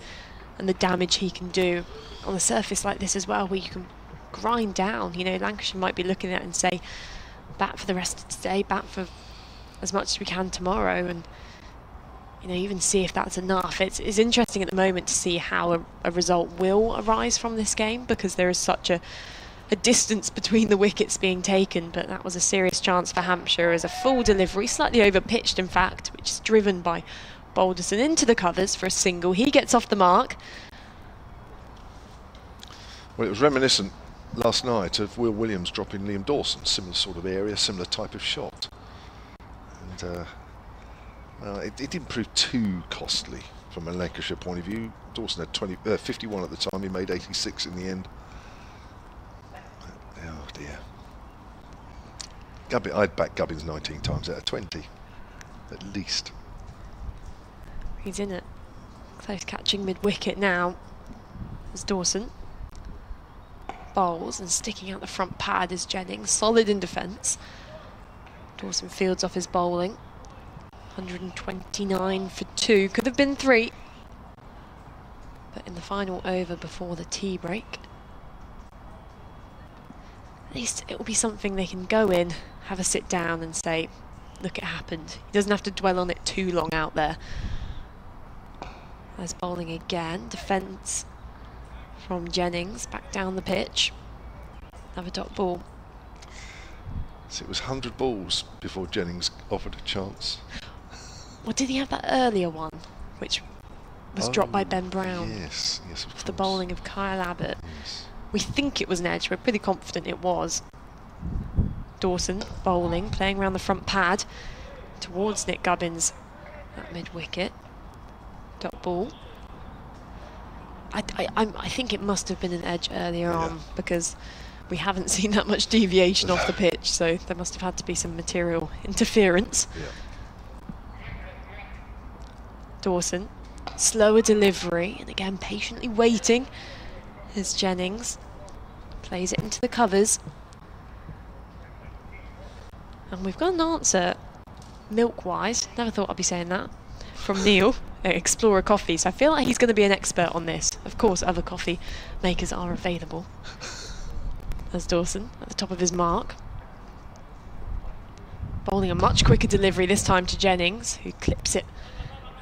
and the damage he can do on a surface like this as well, where you can grind down. You know, Lancashire might be looking at it and say, bat for the rest of today, bat for as much as we can tomorrow, and you know, even see if that's enough. It's, it's interesting at the moment to see how a, a result will arise from this game because there is such a a distance between the wickets being taken, but that was a serious chance for Hampshire as a full delivery, slightly over pitched in fact, which is driven by Balderson into the covers for a single. He gets off the mark. Well, it was reminiscent last night of Will Williams dropping Liam Dawson, similar sort of area, similar type of shot. And uh, it, it, didn't prove too costly from a Lancashire point of view. Dawson had 20, uh, 51 at the time, he made 86 in the end. Oh dear. Gubbin, I'd back Gubbins 19 times out of 20, at least. He's in it. Close catching mid-wicket now. As Dawson bowls and sticking out the front pad is Jennings. Solid in defence. Dawson fields off his bowling. 129 for two. Could have been three. But in the final over before the tea break, at least it will be something they can go in, have a sit down and say, look, it happened. He doesn't have to dwell on it too long out there. As bowling again, defence from Jennings, back down the pitch. Another dot ball. So it was 100 balls before Jennings offered a chance. Well, did he have that earlier one, which was oh, dropped by Ben Brown? Yes, yes, of course. The bowling of Kyle Abbott. Yes. We think it was an edge. We're pretty confident it was. Dawson bowling, playing around the front pad towards Nick Gubbins at mid-wicket. Dot ball. I, I, I, think it must have been an edge earlier yeah. on because we haven't *laughs* seen that much deviation off the pitch, so there must have had to be some material interference. Yeah. Dawson, slower delivery, and again patiently waiting as Jennings plays it into the covers. And we've got an answer, milk-wise, never thought I'd be saying that, from Neil at Explorer Coffee. So I feel like he's going to be an expert on this. Of course, other coffee makers are available. As Dawson at the top of his mark. Bowling a much quicker delivery this time to Jennings, who clips it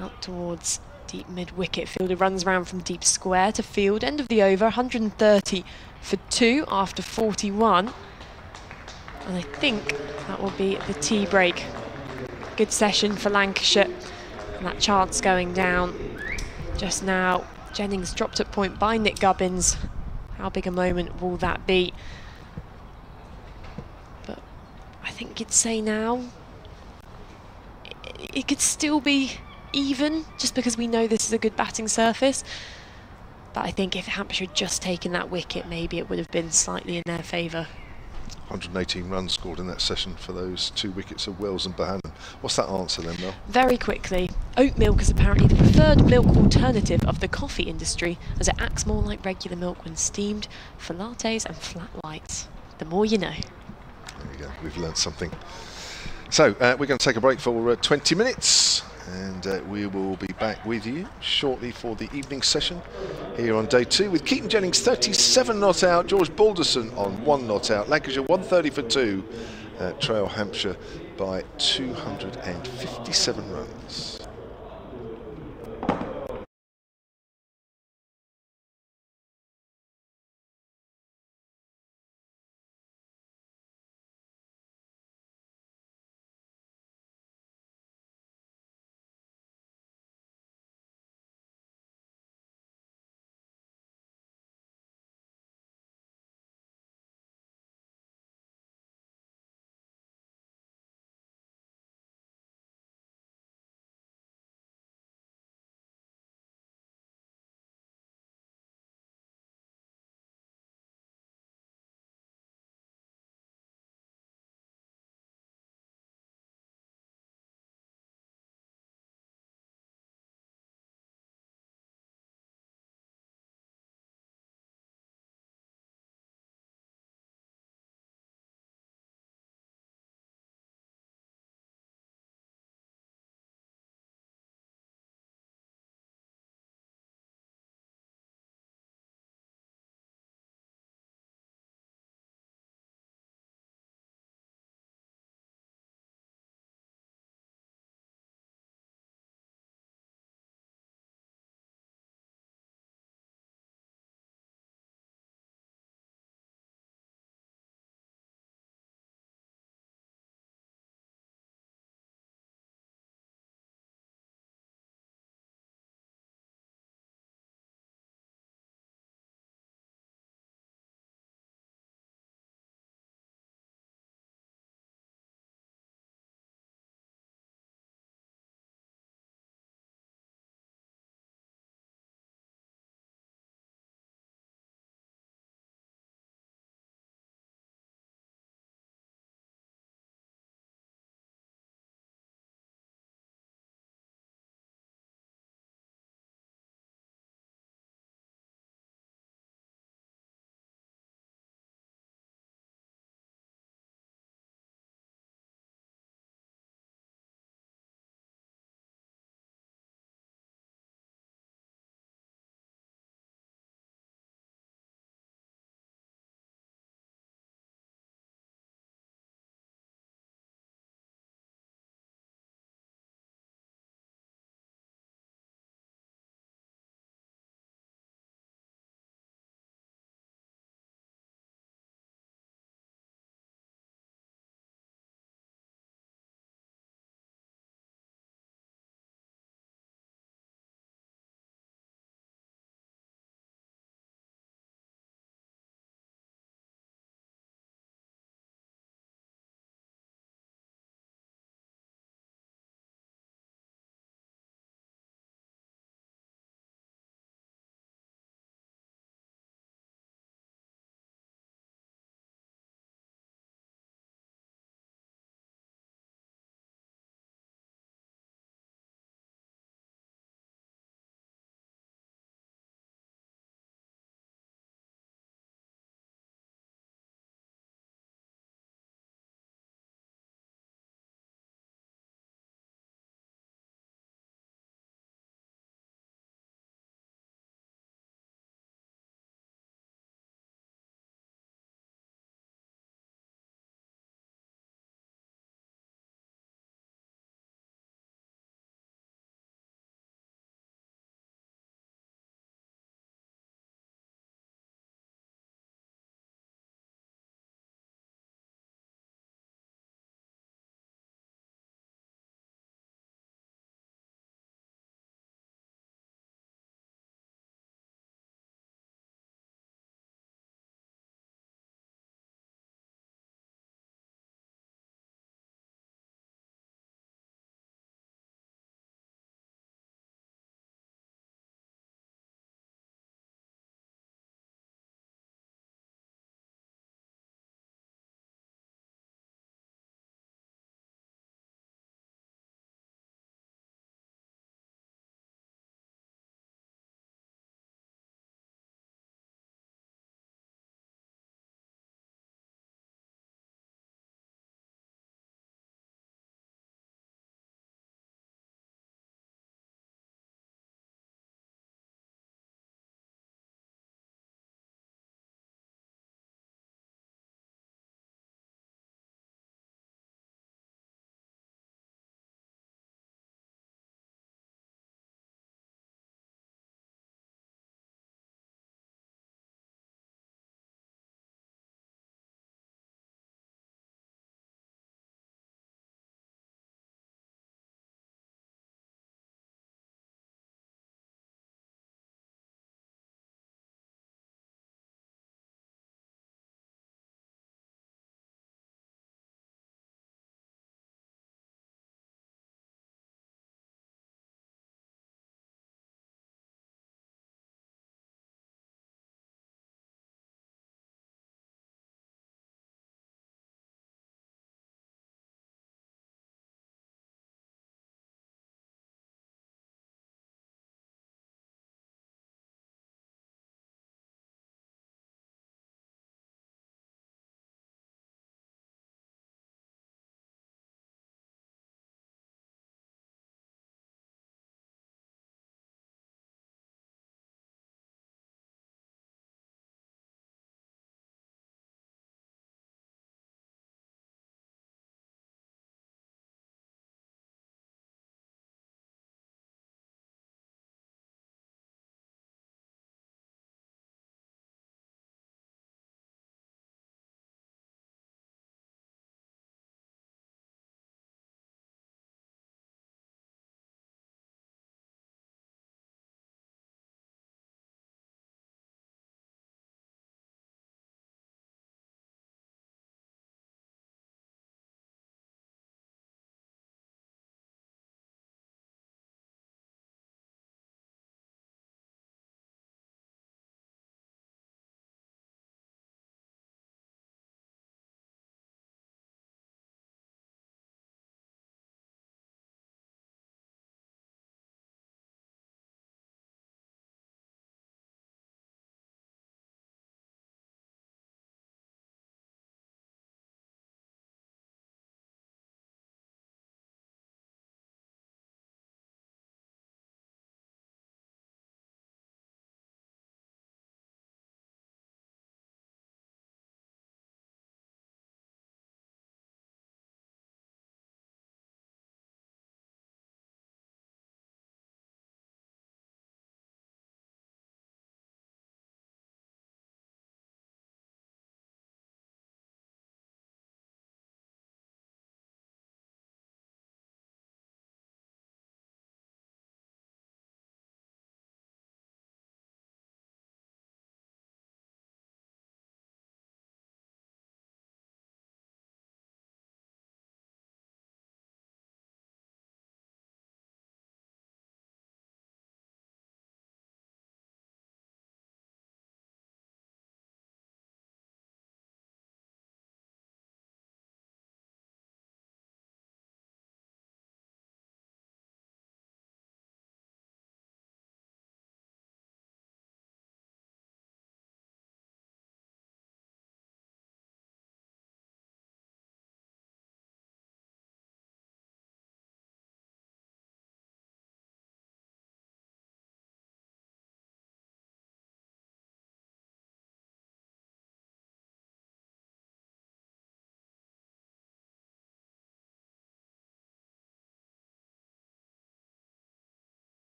out towards deep mid-wicket. Fielder runs around from deep square to field. End of the over, 130 for two after 41. And I think that will be the tea break. Good session for Lancashire. And that chance going down just now. Jennings dropped at point by Nick Gubbins. How big a moment will that be? But I think you'd say now it could still be even, just because we know this is a good batting surface. But I think if Hampshire had just taken that wicket, maybe it would have been slightly in their favour. 118 runs scored in that session for those two wickets of Wells and Bohannon. What's that answer then, Mel? Very quickly, oat milk is apparently the preferred milk alternative of the coffee industry as it acts more like regular milk when steamed for lattes and flat whites. The more you know. There you go, we've learned something. So, uh, we're going to take a break for uh, 20 minutes and uh, we will be back with you shortly for the evening session here on day two with Keaton Jennings 37 not out, George Balderson on one not out, Lancashire 130 for two, uh, Trail Hampshire by 257 runs.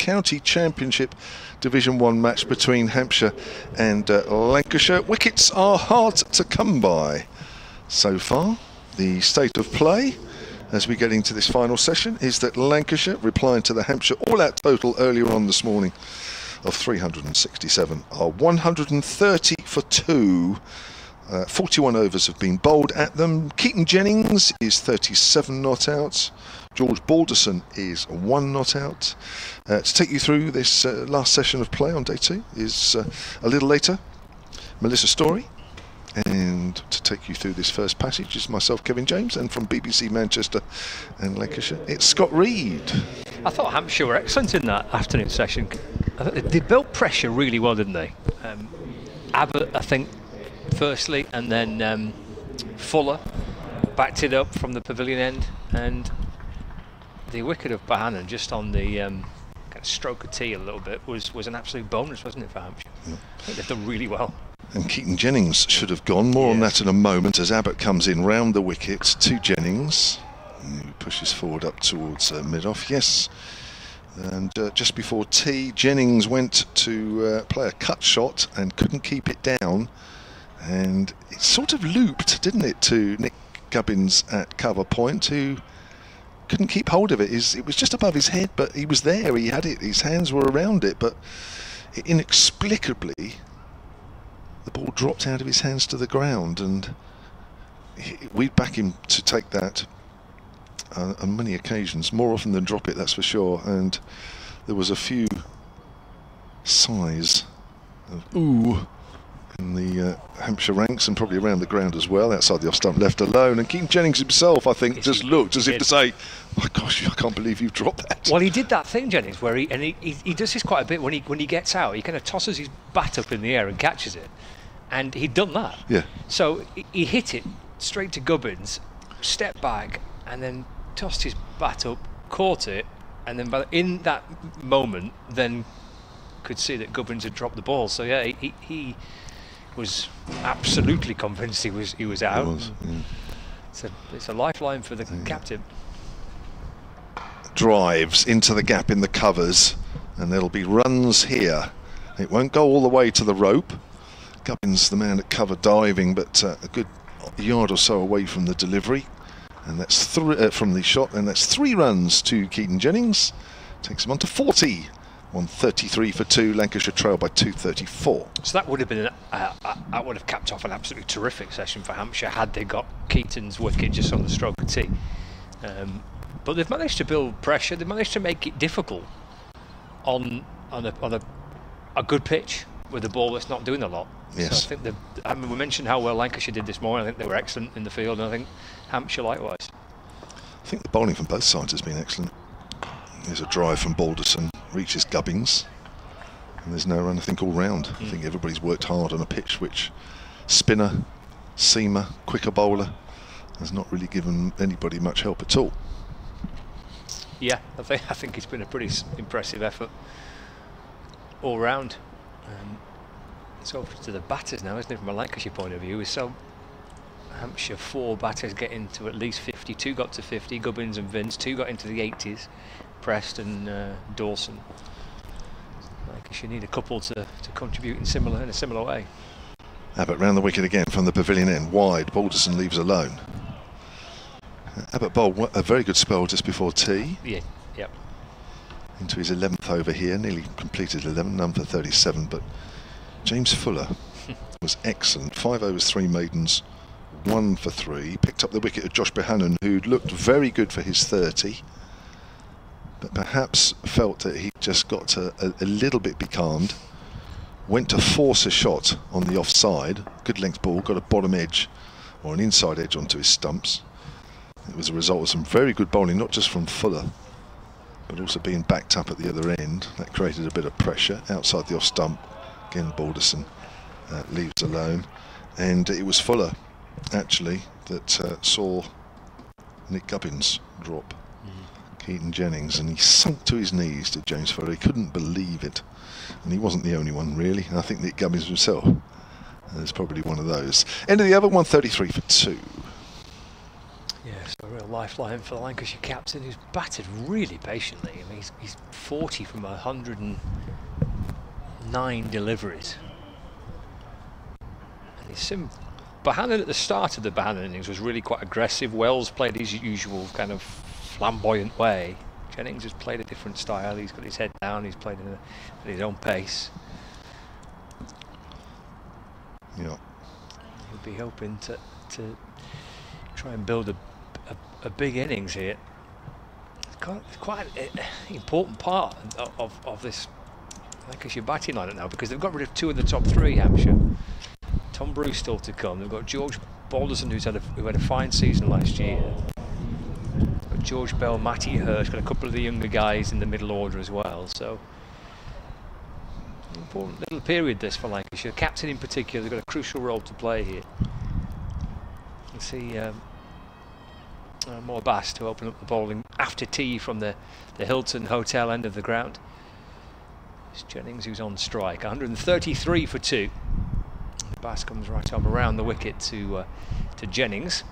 County Championship Division 1 match between Hampshire and uh, Lancashire. Wickets are hard to come by so far. The state of play as we get into this final session is that Lancashire, replying to the Hampshire all-out total earlier on this morning of 367, are 130 for two. Uh, 41 overs have been bowled at them. Keaton Jennings is 37 not out. George Balderson is one not out. Uh, to take you through this uh, last session of play on day two is uh, a little later Melissa Story. And to take you through this first passage is myself, Kevin James, and from BBC Manchester and Lancashire, it's Scott Reed. I thought Hampshire were excellent in that afternoon session. They built pressure really well, didn't they? Um, Abbott, I think, firstly, and then um, Fuller backed it up from the pavilion end, and the wicket of Bohannon just on the um, kind of stroke of tea a little bit was, was an absolute bonus, wasn't it, for Hampshire? Yeah. I think they've done really well. And Keaton Jennings should have gone. More yes. on that in a moment as Abbott comes in round the wicket to Jennings. He pushes forward up towards uh, mid-off. Yes. And uh, just before tea, Jennings went to uh, play a cut shot and couldn't keep it down. And it sort of looped, didn't it, to Nick Gubbins at cover point, who couldn't keep hold of it. it was just above his head, but he was there. He had it. His hands were around it, but inexplicably, the ball dropped out of his hands to the ground, and we'd back him to take that uh, on many occasions, more often than drop it. That's for sure. And there was a few sighs of ooh in the uh, Hampshire ranks and probably around the ground as well, outside the off stump, left alone. And Keaton Jennings himself, I think, just looked as if to say, "My gosh, I can't believe you've dropped that." Well, he did that thing, Jennings, where he and he, he, he does this quite a bit when he when he gets out. He kind of tosses his bat up in the air and catches it, and he'd done that. Yeah. So he hit it straight to Gubbins, stepped back, and then tossed his bat up, caught it, and then in that moment, then could see that Gubbins had dropped the ball. So yeah, he, he was absolutely convinced he was he was out. Was, yeah. It's a it's a lifeline for the yeah. captain. Drives into the gap in the covers, and there'll be runs here. It won't go all the way to the rope. Gubbins, the man at cover, diving, but uh, a good yard or so away from the delivery. And that's three uh, from the shot, and that's three runs to Keaton Jennings. Takes him on to 40. 133 for two. Lancashire trail by 234. So that would have been uh, uh, that would have capped off an absolutely terrific session for Hampshire had they got Keaton's wicket just on the stroke of tea. Um, but they've managed to build pressure. They've managed to make it difficult on on a on a, a good pitch with a ball that's not doing a lot. Yes. So I think I mean, we mentioned how well Lancashire did this morning. I think they were excellent in the field, and I think Hampshire likewise. I think the bowling from both sides has been excellent. There's a drive from Balderson, reaches Gubbins, and there's no run, I think, all round. Mm. I think everybody's worked hard on a pitch which spinner, seamer, quicker bowler has not really given anybody much help at all. Yeah, I think I think it's been a pretty impressive effort all round. Um, it's over to the batters now, isn't it, from a Lancashire point of view? So Hampshire four batters get into at least 50, two got to 50, Gubbins and Vince, two got into the 80s, Preston, uh, Dawson. I guess you need a couple to, to contribute in similar in a similar way. Abbott round the wicket again from the pavilion end, wide, Balderson leaves alone. Abbott bowled a very good spell just before tea. Yeah, yep. Into his 11th over here, nearly completed 11, none for 37, but James Fuller *laughs* was excellent. Five overs, three maidens, one for three. Picked up the wicket of Josh Bohannon, who looked very good for his 30, but perhaps felt that he just got a, a, a little bit becalmed. Went to force a shot on the offside. Good length ball, got a bottom edge or an inside edge onto his stumps. It was a result of some very good bowling, not just from Fuller, but also being backed up at the other end. That created a bit of pressure outside the off stump. Again, Balderson uh, leaves alone. And it was Fuller actually that uh, saw Nick Gubbins drop. Keaton Jennings and he sunk to his knees to James Fuller. He couldn't believe it. And he wasn't the only one really. I think Nick Gubbins himself uh, is probably one of those. End of the over, 133 for two. Yes, a real lifeline for the Lancashire captain, who's batted really patiently. I mean, he's, he's 40 from 109 deliveries. And he's sim. Bohannon at the start of the Bohannon innings was really quite aggressive. Wells played his usual kind of flamboyant way. Jennings has played a different style. He's got his head down. He's played a, at his own pace. Yeah. He'll be hoping to to try and build a, a, a big innings here. It's quite, it's quite an important part of, of, of this Lancashire batting lineup now because they've got rid of two of the top three, Hampshire. Tom Bruce still to come. They've got George Balderson, who's had a, who had a fine season last year. George Bell, Matty Hurst, got a couple of the younger guys in the middle order as well. So important little period this for Lancashire. Captain in particular, they've got a crucial role to play here. You see um, uh, Mo Abbas to open up the bowling after tea from the, the Hilton Hotel end of the ground. It's Jennings who's on strike, 133 for two. Abbas comes right up around the wicket to uh, to Jennings.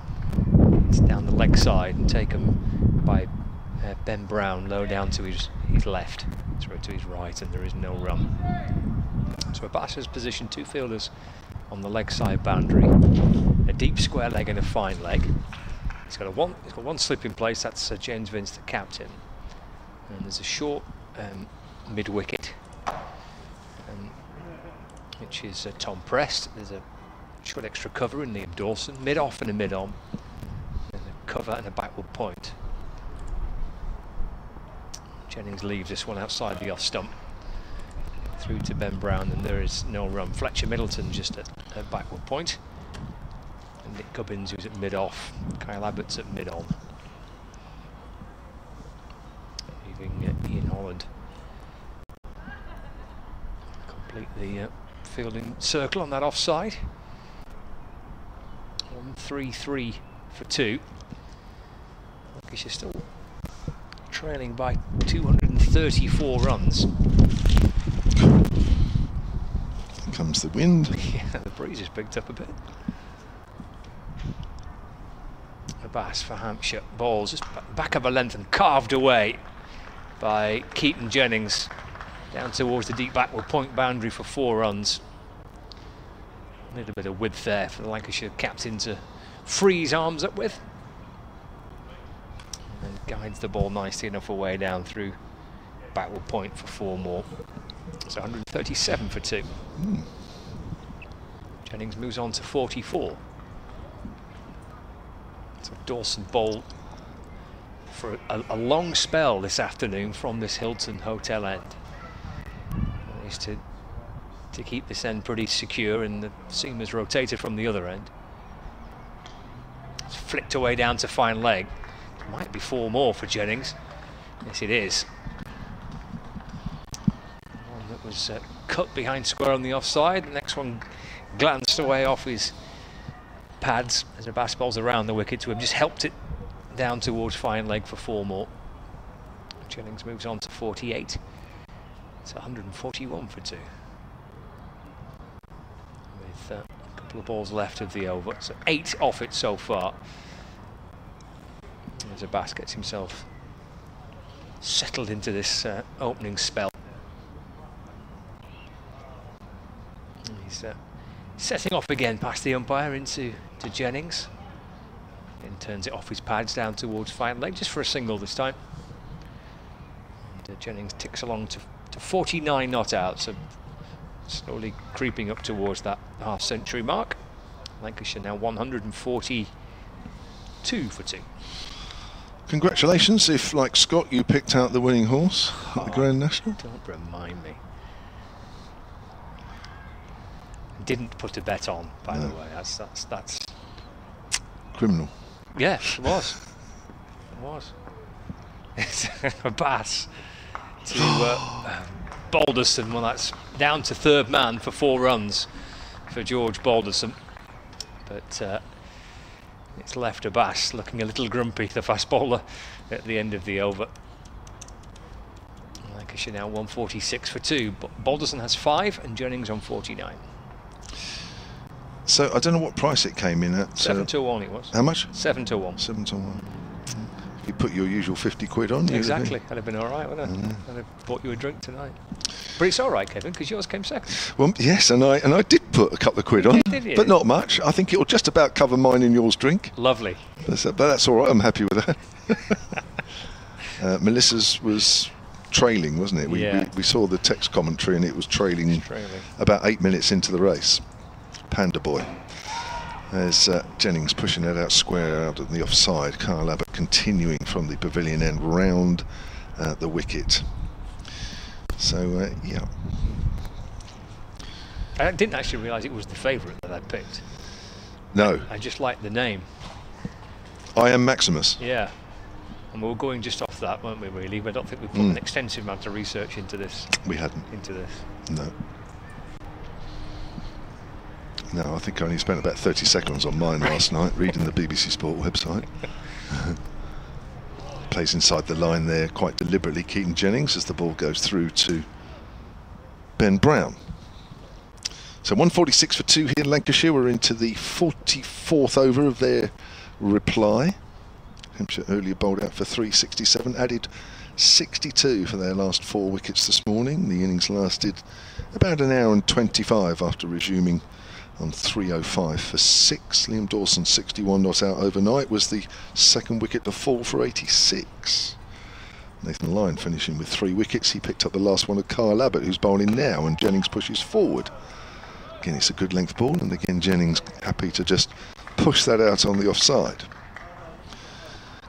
Down the leg side and taken by uh, Ben Brown low down to his, his left, throw to his right, and there is no run. So Abbas has positioned two fielders on the leg side boundary, a deep square leg and a fine leg. He's got a one. He's got one slip in place. That's uh, James Vince, the captain. And there's a short um, mid wicket, um, which is uh, Tom Prest. There's a short extra cover in Liam Dawson, mid off and a mid on, cover and a backward point. Jennings leaves this one outside the off stump through to Ben Brown and there is no run. Fletcher Middleton just at, at backward point. And Nick Gubbins who's at mid off. Kyle Abbott's at mid on. Leaving uh, Ian Holland. Complete the uh, fielding circle on that offside. 1-3-3 for two. Lancashire still trailing by 234 runs. comes the wind. *laughs* yeah, the breeze has picked up a bit. Abbas for Hampshire. Balls just back of a length and carved away by Keaton Jennings down towards the deep backward point boundary for four runs. A little bit of width there for the Lancashire captain to freeze arms up with. And guides the ball nicely enough away down through backward point for four more. So 137 for two. Mm. Jennings moves on to 44. So Dawson Bowl for a, a, long spell this afternoon from this Hilton Hotel end. Is to to keep this end pretty secure and the seam is rotated from the other end. It's flicked away down to fine leg. Might be four more for Jennings. Yes, it is One that was uh, cut behind square on the offside. The next one glanced away off his pads as the bass around the wicket to him. Just helped it down towards fine leg for four more. Jennings moves on to 48. It's 141 for two. With uh, a couple of balls left of the over. So eight off it so far. As Abbas gets himself settled into this uh, opening spell. He's uh, setting off again past the umpire into to Jennings. Then turns it off his pads down towards fine leg just for a single this time. And uh, Jennings ticks along to, to 49 not out, so slowly creeping up towards that half century mark. Lancashire now 142 for two. Congratulations if, like Scott, you picked out the winning horse at the Grand National. Don't remind me. didn't put a bet on, by no. the way. That's that's that's criminal. Yeah, it was. it was. It's *laughs* Abbas to uh, *gasps* Balderson. Well, that's down to third man for four runs for George Balderson, but uh, it's left Abbas looking a little grumpy, the fast bowler, at the end of the over. Lancashire now 146 for two. but Balderson has five and Jennings on 49. So I don't know what price it came in at. Seven uh, to one it was. How much? Seven to one. Seven to one. You put your usual 50 quid on. you'd have been- Exactly. I'd have been all right, wouldn't I? I'd have bought you a drink tonight. But it's all right, Kevin, because yours came second. Well, yes, and I and I did put a couple of quid on, did you? but not much. I think it'll just about cover mine and yours drink. Lovely. That's, but that's all right. I'm happy with that. *laughs* uh, Melissa's was trailing, wasn't it? We, Yeah. we, we saw the text commentary and it was trailing, Trailing. about eight minutes into the race. Panda Boy. There's uh, Jennings pushing that out square out of the offside. Carl Abbott continuing from the pavilion end round uh, the wicket. So, uh, yeah. I didn't actually realise it was the favourite that I picked. No, I just liked the name. I am Maximus. Yeah. And we were going just off that, weren't we, really? But I don't think we put Mm. an extensive amount of research into this. We hadn't. Into this. No. No, I think I only spent about 30 seconds on mine last night reading the BBC Sport website. *laughs* Plays inside the line there quite deliberately, Keaton Jennings, as the ball goes through to Ben Brown. So 146 for two here in Lancashire. We're into the 44th over of their reply. Hampshire earlier bowled out for 367, added 62 for their last four wickets this morning. The innings lasted about an hour and 25 after resuming on 305 for six. Liam Dawson 61 not out overnight was the second wicket to fall for 86. Nathan Lyon finishing with three wickets. He picked up the last one of Kyle Abbott, who's bowling now, and Jennings pushes forward. Again, it's a good length ball, and again, Jennings happy to just push that out on the offside.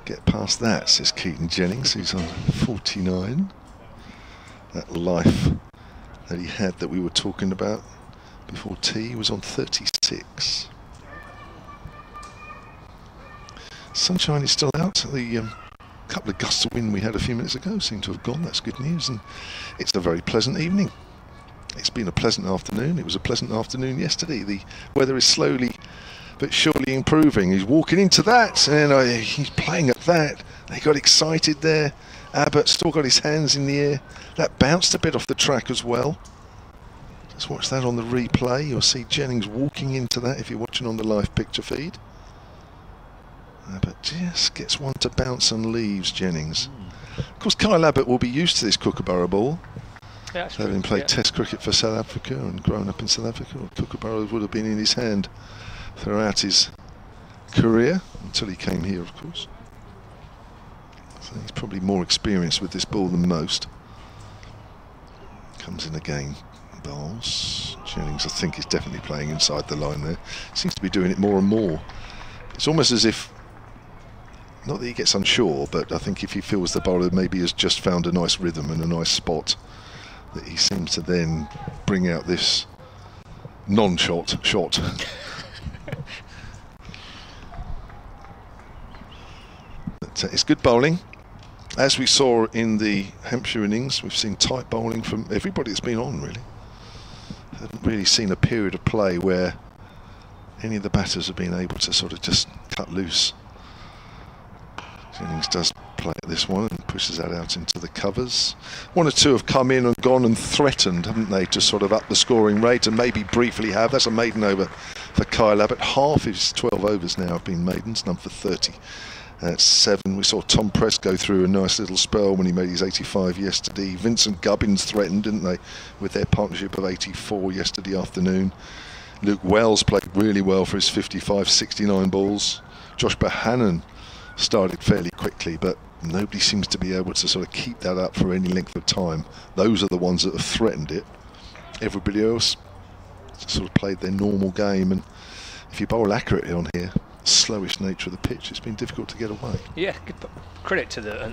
Get past that, says Keaton Jennings, who's on 49. That life that he had that we were talking about before tea was on 36. Sunshine is still out. The um, couple of gusts of wind we had a few minutes ago seem to have gone. That's good news, and it's a very pleasant evening. It's been a pleasant afternoon. It was a pleasant afternoon yesterday. The weather is slowly but surely improving. He's walking into that, and uh, he's playing at that. They got excited there. Abbott still got his hands in the air. That bounced a bit off the track as well. Just watch that on the replay. You'll see Jennings walking into that if you're watching on the live picture feed. Uh, but just gets one to bounce and leaves Jennings. Hmm. Of course, Kyle Abbott will be used to this Kookaburra ball. Yeah, Having true, played yeah. Test cricket for South Africa and grown up in South Africa, Kookaburra would have been in his hand throughout his career until he came here, of course. So he's probably more experienced with this ball than most. Comes in again, bowls. Jennings, I think, is definitely playing inside the line there. Seems to be doing it more and more. It's almost as if, not that he gets unsure, but I think if he feels the bowler maybe has just found a nice rhythm and a nice spot, that he seems to then bring out this non-shot shot. but, uh, it's good bowling. As we saw in the Hampshire innings, we've seen tight bowling from everybody that's been on, really. Haven't really seen a period of play where any of the batters have been able to sort of just cut loose. Jennings does play at this one and pushes that out into the covers. One or two have come in and gone and threatened, haven't they, to sort of up the scoring rate and maybe briefly have. That's a maiden over for Kyle Abbott. Half his 12 overs now have been maidens, none for 30. At seven, we saw Tom Prest go through a nice little spell when he made his 85 yesterday. Vincent Gubbins threatened, didn't they, with their partnership of 84 yesterday afternoon. Luke Wells played really well for his 55, 69 balls. Josh Bohannon started fairly quickly, but nobody seems to be able to sort of keep that up for any length of time. Those are the ones that have threatened it. Everybody else sort of played their normal game, and if you bowl accurately on here, slowish nature of the pitch, it's been difficult to get away. Yeah, credit to the uh,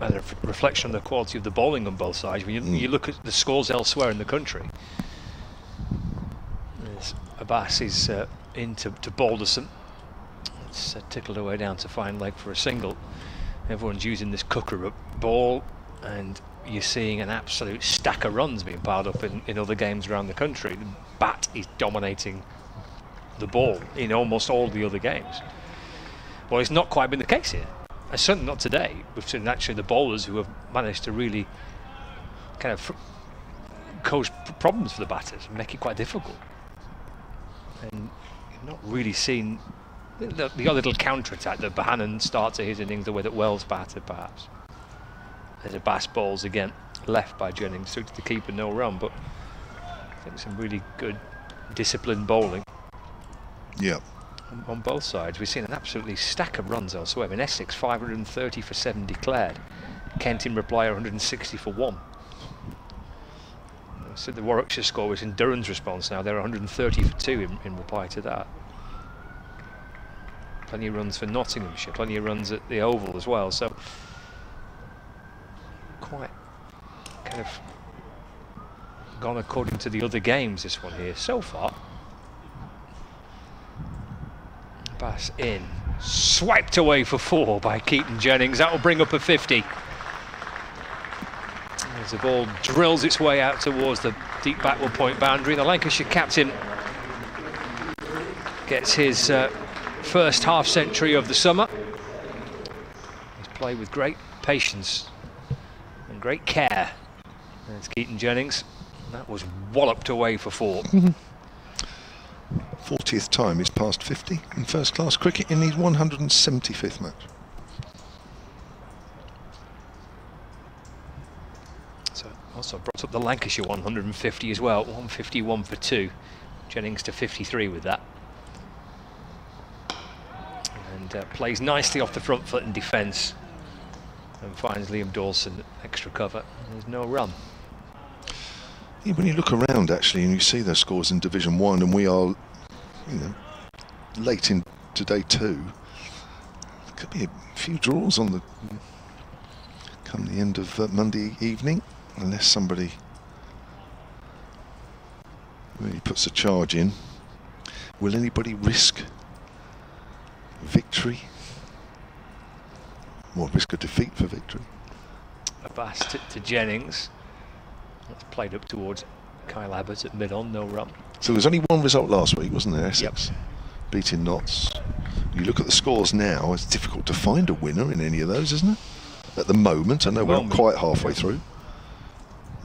uh, reflection on the quality of the bowling on both sides. When you, Mm. you look at the scores elsewhere in the country, there's Abbas is uh, in to, to Balderson. It's uh, tickled away down to fine leg for a single. Everyone's using this Kookaburra ball, and you're seeing an absolute stack of runs being piled up in, in other games around the country. The bat is dominating the ball in almost all the other games. Well, it's not quite been the case here. And certainly not today. We've seen actually the bowlers who have managed to really kind of cause problems for the batters make it quite difficult. And you've not really seen the, the other little counter attack that Bohannon starts his innings the way that Wells batted, perhaps. There's Abbas balls again, left by Jennings, through to the keeper, no run, but I think some really good disciplined bowling Yeah. on, on both sides. We've seen an absolutely stack of runs elsewhere. In Essex, 530 for seven declared. Kent in reply, 160 for one. So the Warwickshire score was in Durham's response now. They're 130 for two in, in reply to that. Plenty of runs for Nottinghamshire, plenty of runs at the Oval as well. So quite kind of gone according to the other games. This one here so far. Pass in. Swiped away for four by Keaton Jennings. That will bring up a 50. As the ball drills its way out towards the deep backward point boundary, the Lancashire captain gets his uh, first half century of the summer. He's played with great patience and great care. There's Keaton Jennings. That was walloped away for four. *laughs* 40th time he's passed 50 in first class cricket in his 175th match. So also brought up the Lancashire 150 as well, 151 for two. Jennings to 53 with that. And uh, plays nicely off the front foot in defence. And finds Liam Dawson extra cover. There's no run. Yeah, when you look around actually and you see those scores in Division 1 and we are, you know, late in today two, there could be a few draws on the come the end of uh, Monday evening unless somebody really puts a charge in. Will anybody risk victory? Or risk a defeat for victory? Abbas to, to Jennings. That's played up towards Kyle Abbott at mid on, no run. So there's only one result last week, wasn't there? Essex beating Notts. You look at the scores now; it's difficult to find a winner in any of those, isn't it? At the moment, I know we're not quite halfway through.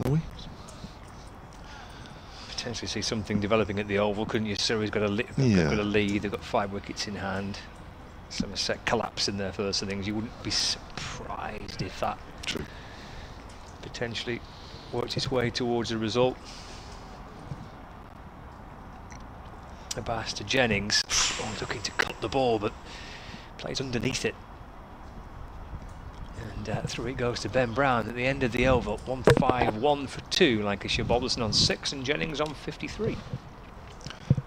Are we? Potentially see something developing at the Oval, couldn't you? Surrey's got a, li- Yeah. got a lead, they've got five wickets in hand. Somerset collapse in their first innings. You wouldn't be surprised if that True. potentially worked its way towards a result. Abbas to Jennings. Oh, looking to cut the ball, but plays underneath it. And uh, through it goes to Ben Brown at the end of the over. 151 for two. Lancashire Balderson on six and Jennings on 53.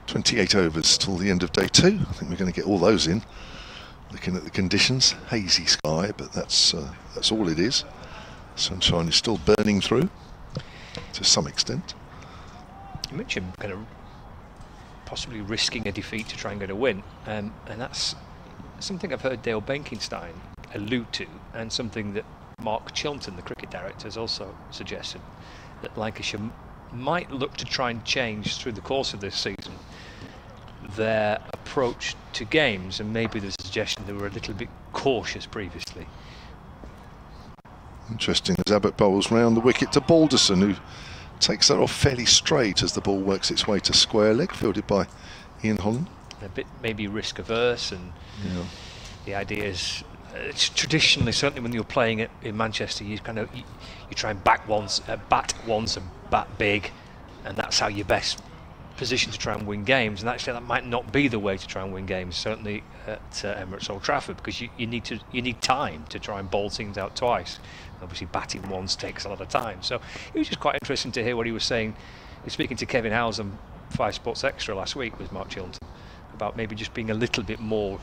28 overs till the end of day two. I think we're going to get all those in. Looking at the conditions, hazy sky, but that's uh, that's all it is. Sunshine is still burning through to some extent. You mentioned kind of possibly risking a defeat to try and get a win, um, and that's something I've heard Dale Benkenstein allude to, and something that Mark Chilton, the cricket director, has also suggested that Lancashire might look to try and change through the course of this season their approach to games, and maybe a suggestion they were a little bit cautious previously. Interesting as Abbott bowls round the wicket to Balderson, who takes that off fairly straight as the ball works its way to square leg, fielded by Ian Holland. A bit maybe risk averse and Yeah. the idea is uh, it's traditionally certainly when you're playing it in Manchester you kind of you, you try and back once uh, bat once and bat big and that's how you're best positioned to try and win games and actually that might not be the way to try and win games certainly at uh, Emirates Old Trafford because you, you need to you need time to try and bowl teams out twice obviously batting once takes a lot of time so it was just quite interesting to hear what he was saying he was speaking to Kevin Howells on 5 Sports Extra last week with Mark Chilton about maybe just being a little bit more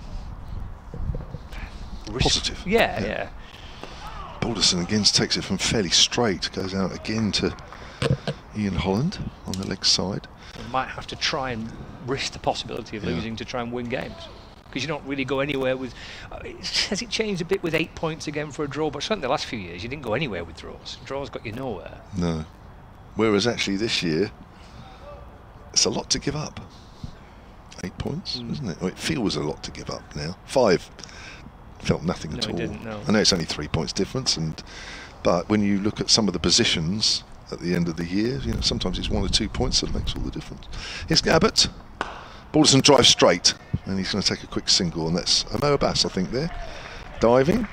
Positive. Yeah, Yeah. yeah. Balderson again takes it from fairly straight, goes out again to Ian Holland on the leg side. You might have to try and risk the possibility of Yeah. losing to try and win games. Because you don't really go anywhere with. Uh, has it changed a bit with eight points again for a draw? But certainly the last few years, you didn't go anywhere with draws. Draws got you nowhere. No. Whereas actually this year, it's a lot to give up. Eight points, Mm. isn't it? Well, it feels a lot to give up now. Five felt nothing No, at all. didn't, no. I know it's only three points difference, and but when you look at some of the positions at the end of the year, you know sometimes it's one or two points that makes all the difference. Here's Abbott. Balderson drives straight, and he's going to take a quick single, and that's a Abbas, I think, there. Diving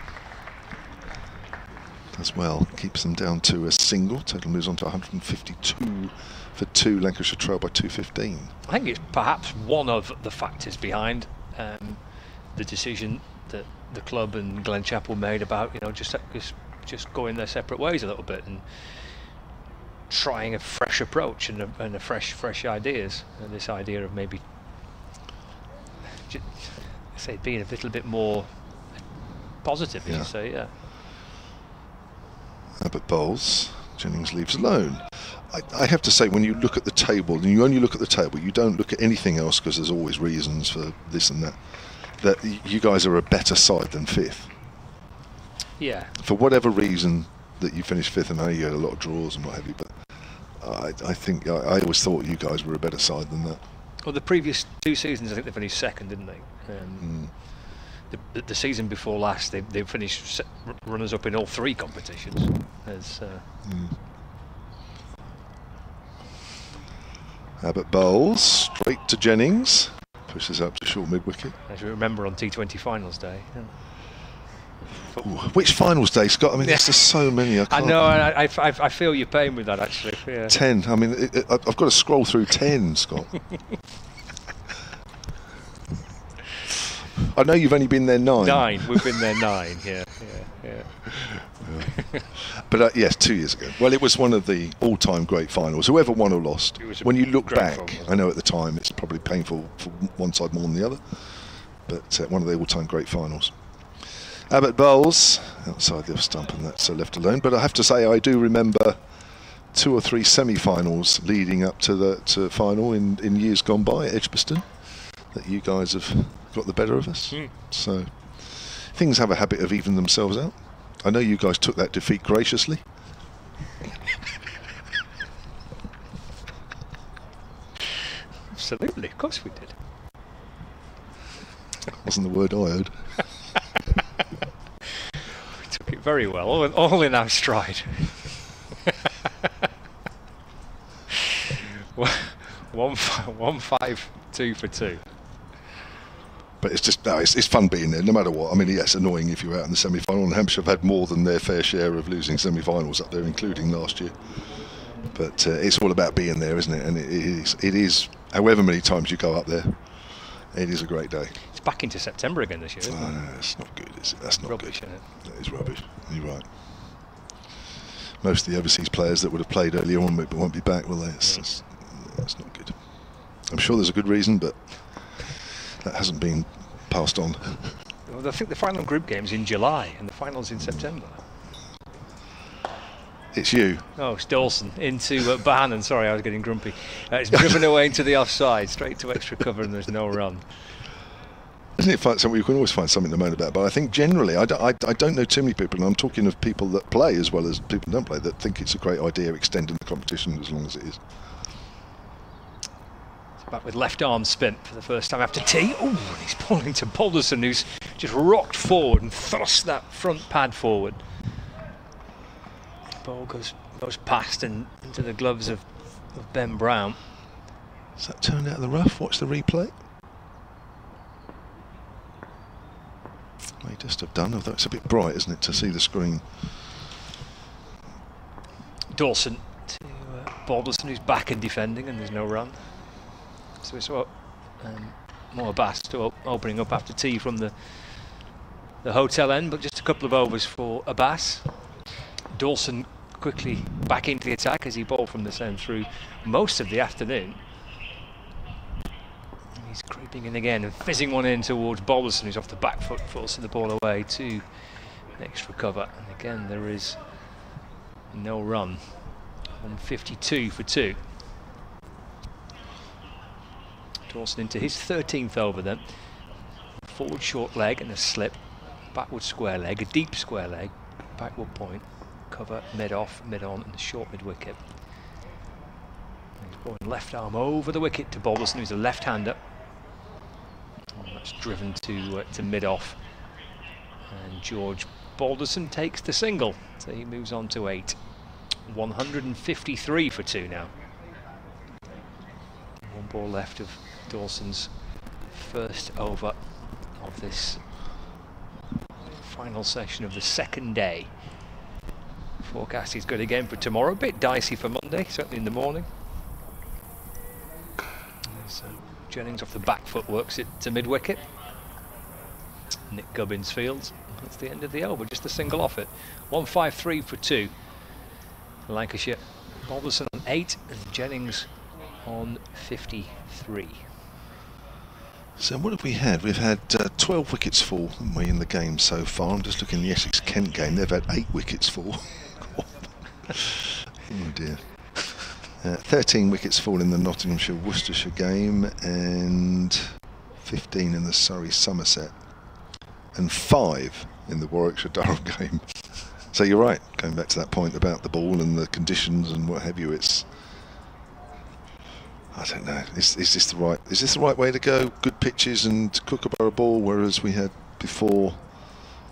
as well, keeps them down to a single. Total moves on to 152 for two. Lancashire trail by 215. I think it's perhaps one of the factors behind um, the decision that the club and Glen Chapple made about you know just just just going their separate ways a little bit and trying a fresh approach and a, and a fresh fresh ideas and this idea of maybe just, say being a little bit more positive as Yeah. you say yeah Abbott bowls. Jennings leaves alone. I, I have to say, when you look at the table, and you only look at the table, you don't look at anything else because there's always reasons for this and that. That you guys are a better side than fifth. yeah For whatever reason that you finished fifth, and I know you had a lot of draws and what have you, but I, I think I, I always thought you guys were a better side than that. well the previous two seasons I think they finished second didn't they um, the, the, the season before last, they, they finished runners up in all three competitions. As uh, Abbott bowls straight to Jennings, pushes up to short mid wicket. as you remember on T20 finals day. yeah. Which finals day, Scott? I mean, there's just so many. I, *laughs* I know, I, I, I, I feel your pain with that actually. Yeah. Ten. I mean, it, it, I've got to scroll through ten, Scott. *laughs* I know you've only been there nine. Nine, we've been there *laughs* nine. Yeah, yeah, yeah. But uh, yes, two years ago. Well, it was one of the all-time great finals. Whoever won or lost. It was a When you look back, I know at the time it's probably painful for one side more than the other, but uh, one of the all-time great finals. Abbott Bowles, outside the off stump, and that's uh, left alone. But I have to say, I do remember two or three semi-finals leading up to the to final in, in years gone by at Edgbaston that you guys have got the better of us. Hmm. So things have a habit of evening themselves out. I know you guys took that defeat graciously. Absolutely, of course we did. Wasn't the word I heard. *laughs* We took it very well, all in, our stride. *laughs* One- one, fi- one five two for two. But it's just no, it's, it's fun being there, no matter what. I mean, yes, annoying if you're out in the semi-final. And Hampshire have had more than their fair share of losing semi-finals up there, including last year. But uh, it's all about being there, isn't it? And it is, it is. However many times you go up there, it is a great day. It's back into September again this year. Isn't Oh, it? no, it's not good, is it? That's not Rubbish, good. isn't it? That is rubbish. You're right. Most of the overseas players that would have played earlier on but won't be back, will they? It's, it's, that's not good. I'm sure there's a good reason, but that hasn't been passed on. Well, I think the final group game's in July and the final's in September. It's you. Oh, it's Dawson into uh, Bohannon. Sorry, I was getting grumpy. Uh, it's driven away into the offside, straight to extra cover, and there's no run. Isn't it fun? Something you can always find something to moan about. But I think generally, I don't, I, I don't know too many people, and I'm talking of people that play as well as people who don't play, that think it's a great idea extending the competition as long as it is. Back with left arm spin for the first time after tea. Oh, and he's pulling to Balderson, who's just rocked forward and thrust that front pad forward. Ball goes goes past and into the gloves of, of Ben Brown. Has that turned out of the rough? Watch the replay. May just have done, although it's a bit bright, isn't it, to see the screen. Dawson to uh, Balderson, who's back and defending, and there's no run. So it's what um, Mo Abbas to op- opening up after tea from the the hotel end, but just a couple of overs for Abbas. Dawson quickly back into the attack as he bowled from the centre through most of the afternoon. He's creeping in again and fizzing one in towards Balderson, who's off the back foot, forcing the ball away to extra cover. And again, there is no run. 152 for two. Dawson into his 13th over then. Forward short leg and a slip. Backward square leg, a deep square leg. Backward point. Cover mid off, mid on, and the short mid wicket. He's bowling left arm over the wicket to Balderson, who's a left hander. That's driven to uh, to mid off. And George Balderson takes the single. So he moves on to eight. 153 for two now. One ball left of Dawson's first over of this final session of the second day. Forecast is good again for tomorrow. A bit dicey for Monday, certainly in the morning. Jennings off the back foot works it to mid wicket. Nick Gubbins fields. That's the end of the over, just a single off it. 153 for two. Lancashire. Balderson on 8 and Jennings on 53. So what have we had? We've had uh, 12 wickets fall haven't we, in the game so far. I'm just looking at the Essex Kent game. They've had eight wickets fall. *laughs* oh dear. Uh, 13 wickets fall in the Nottinghamshire Worcestershire game and 15 in the Surrey Somerset and five in the Warwickshire *laughs* Durham game. So you're right, going back to that point about the ball and the conditions and what have you. It's I don't know. Is, is this the right? Is this the right way to go? Good pitches and Kookaburra ball, whereas we had before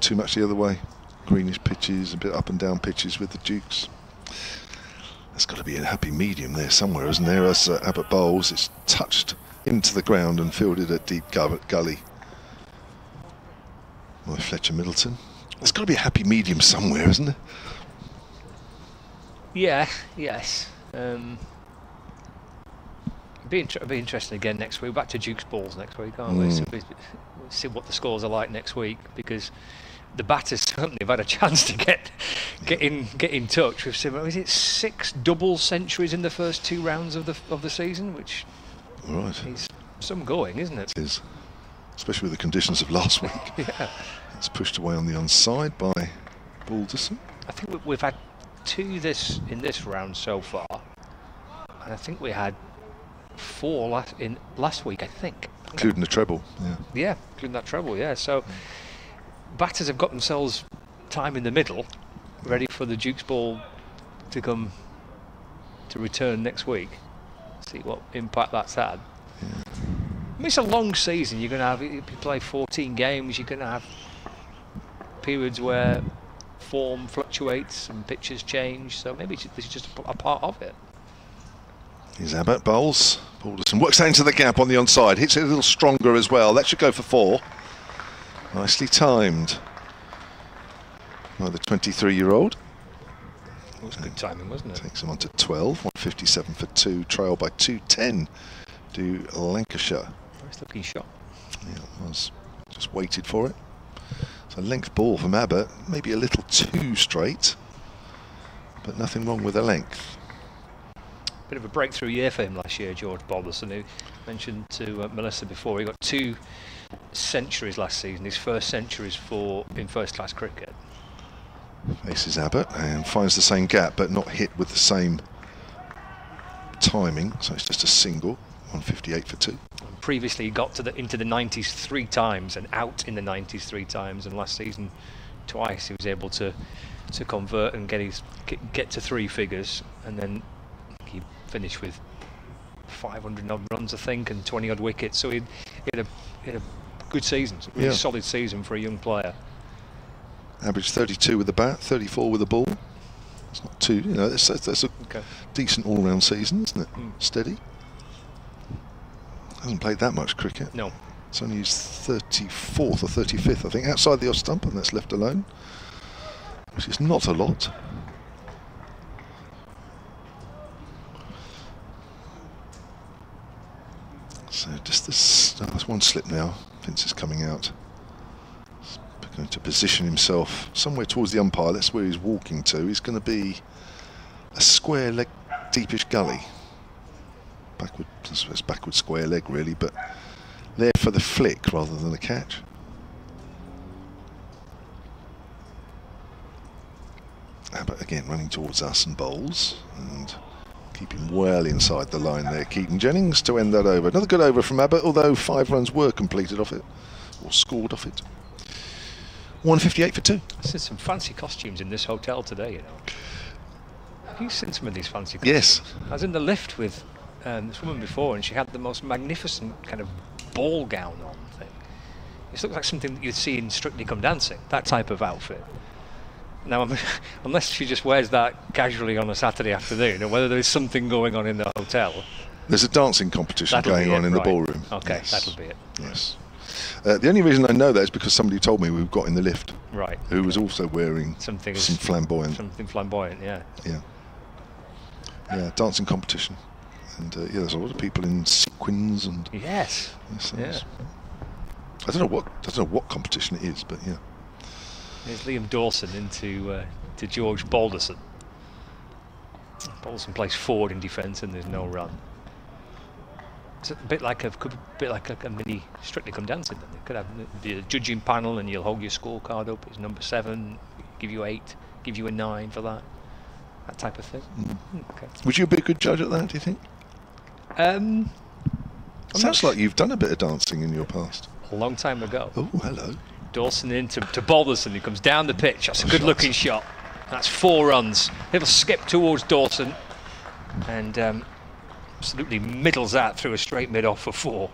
too much the other way. Greenish pitches, a bit up and down pitches with the Dukes. There's got to be a happy medium there somewhere, isn't there? As uh, Abbott bowls, it's touched into the ground and fielded at deep gully. By Fletcher Middleton. There's got to be a happy medium somewhere, isn't there? Yeah, yes. Um, be, inter be interesting again next week. Back to Duke's balls next week, aren't mm. we? So we? See what the scores are like next week because the batters *laughs* certainly have had a chance to get get in get in touch with similar. Is it six double centuries in the first two rounds of the of the season, which right is some going, isn't it? It is, especially with the conditions of last week. *laughs* yeah, it's pushed away on the onside by Balderson. I think we've had two this in this round so far, and I think we had four last in last week, I think. Including the treble, yeah. Yeah, including that treble, yeah. So mm. Batters have got themselves time in the middle, ready for the Duke's ball to come to return next week. See what impact that's had. I mean, it's a long season. You're going to have if you play 14 games. You're going to have periods where form fluctuates and pitches change. So maybe this is just a part of it. Abbott, bowls. Balderson works out into the gap on the onside, hits it a little stronger as well. That should go for four. Nicely timed by the 23-year-old. It was good timing, wasn't it? Takes him on to 12, 157 for two, trail by 210 to Lancashire. Nice looking shot. Yeah, it was. Just waited for it. It's a length ball from Abbott, maybe a little too straight, but nothing wrong with the length bit of a breakthrough year for him last year, George Balderson, who mentioned to uh, Melissa before, he got two centuries last season, his first centuries for in first class cricket. Faces Abbott and finds the same gap but not hit with the same timing, so it's just a single, 158 for two. And previously he got to the into the 90s three times and out in the 90s three times and last season twice he was able to to convert and get his get, get to three figures and then he finished with 500 odd runs, I think, and 20 odd wickets. So he, he, had, a, he had, a, good season, really yeah. solid season for a young player. Average 32 with the bat, 34 with the ball. It's not too, you know, that's, that's a okay. decent all-round season, isn't it? Mm. Steady. Hasn't played that much cricket. No. It's only his 34th or 35th, I think, outside the off stump, and that's left alone, which is not a lot. So just this, oh, there's one slip now. Vince is coming out. He's going to position himself somewhere towards the umpire. That's where he's walking to. He's going to be a square leg, deepish gully. Backward, it's backward square leg really, but there for the flick rather than the catch. Ah, Abbott again running towards us and bowls and Keeping well inside the line there, Keaton Jennings to end that over. Another good over from Abbott, although five runs were completed off it, or scored off it. 158 for two. I see some fancy costumes in this hotel today, you know. Have you seen some of these fancy costumes? Yes. I was in the lift with um, this woman before, and she had the most magnificent kind of ball gown on thing. It looks like something that you'd see in Strictly Come Dancing, that type of outfit. Now, *laughs* unless she just wears that casually on a Saturday afternoon, or whether there's something going on in the hotel, There's a dancing competition That'll going on it, in right. the ballroom. Okay, Yes. that'll be it. Yes. Uh, the only reason I know that is because somebody told me we've got in the lift Right. who was also wearing Something some flamboyant. Something flamboyant, yeah. Yeah. Yeah, dancing competition. And uh, yeah, there's a lot of people in sequins and. Yes. yes, Yeah. yes. I don't know what I don't know what competition it is, but yeah. There's Liam Dawson into uh, to George Balderson. Balderson plays forward in defence and there's no run. It's a bit like a could be a bit like a, a mini Strictly Come Dancing. Then they could have the, judging panel and you'll hold your scorecard up. It's number seven, give you eight, give you a nine for that, that type of thing. Mm, Okay. Would you be a good judge at that? Do you think? Um, Sounds like you've done a bit of dancing in your past. a long time ago. Oh, hello. Dawson into to Balderson. He comes down the pitch. That's a good shot. looking shot. That's four runs. Little skip towards Dawson, and um, absolutely middles that through a straight mid off for four.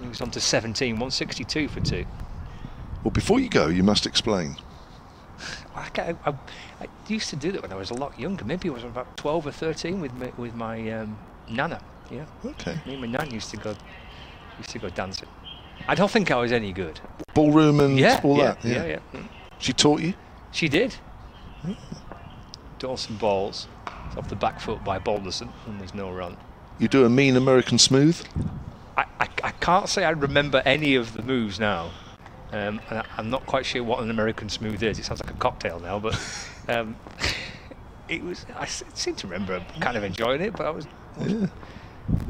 Moves on to 17, 162 for two. Well, before you go, you must explain. I, ca- I, I used to do that when I was a lot younger. Maybe I was about 12 or 13 with my, with my um, nana. Yeah, Okay. me and my nan used to go used to go dancing. I don't think I was any good. Ballroom and Yeah, all yeah, that. yeah, yeah. Mm. She taught you. She did. Dawson bowls. It's off the back foot by Balderson, and there's no run. You do a mean American smooth. I, I, I can't say I remember any of the moves now. Um, and I, I'm not quite sure what an American smooth is. It sounds like a cocktail now, but um, *laughs* it was. I seem to remember kind of enjoying it, but I was, I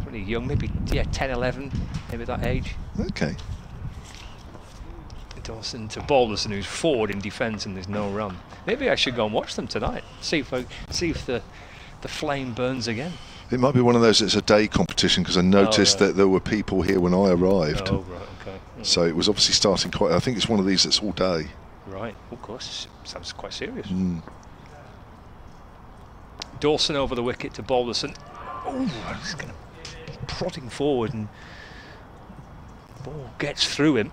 pretty young, maybe yeah, 10, 11, maybe that age. Okay. Dawson to Balderson, who's forward in defence, and there's no run. Maybe I should go and watch them tonight. See if I, see if the the flame burns again. It might be one of those. It's a day competition because I noticed right. that there were people here when I arrived. Oh right, okay. Mm. So it was obviously starting quite. I think it's one of these that's all day. Right, of course, sounds quite serious. Mm. Dawson over the wicket to Balderson. Oh, he's going to prodding forward and ball gets through him.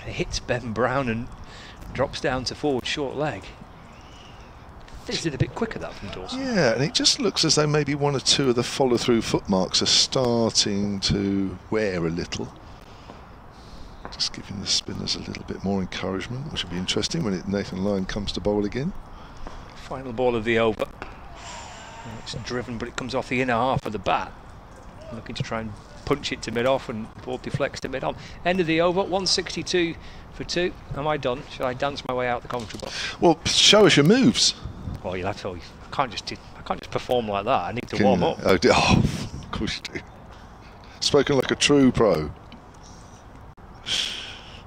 And it hits Ben Brown and drops down to forward short leg. Fizzed it a bit quicker that from Dawson. Yeah, and it just looks as though maybe one or two of the follow-through footmarks are starting to wear a little. Just giving the spinners a little bit more encouragement, which will be interesting when it, Nathan Lyon comes to bowl again. Final ball of the over. It's driven, but it comes off the inner half of the bat. Looking to try and punch it to mid off, and ball deflects to mid on. End of the over, 162 for two. Am I done? Should I dance my way out the commentary box? Well, show us your moves. Well, you'll have to. I can't just. I can't just perform like that. I need to Can warm up. Oh, oh, of course you do. Spoken like a true pro.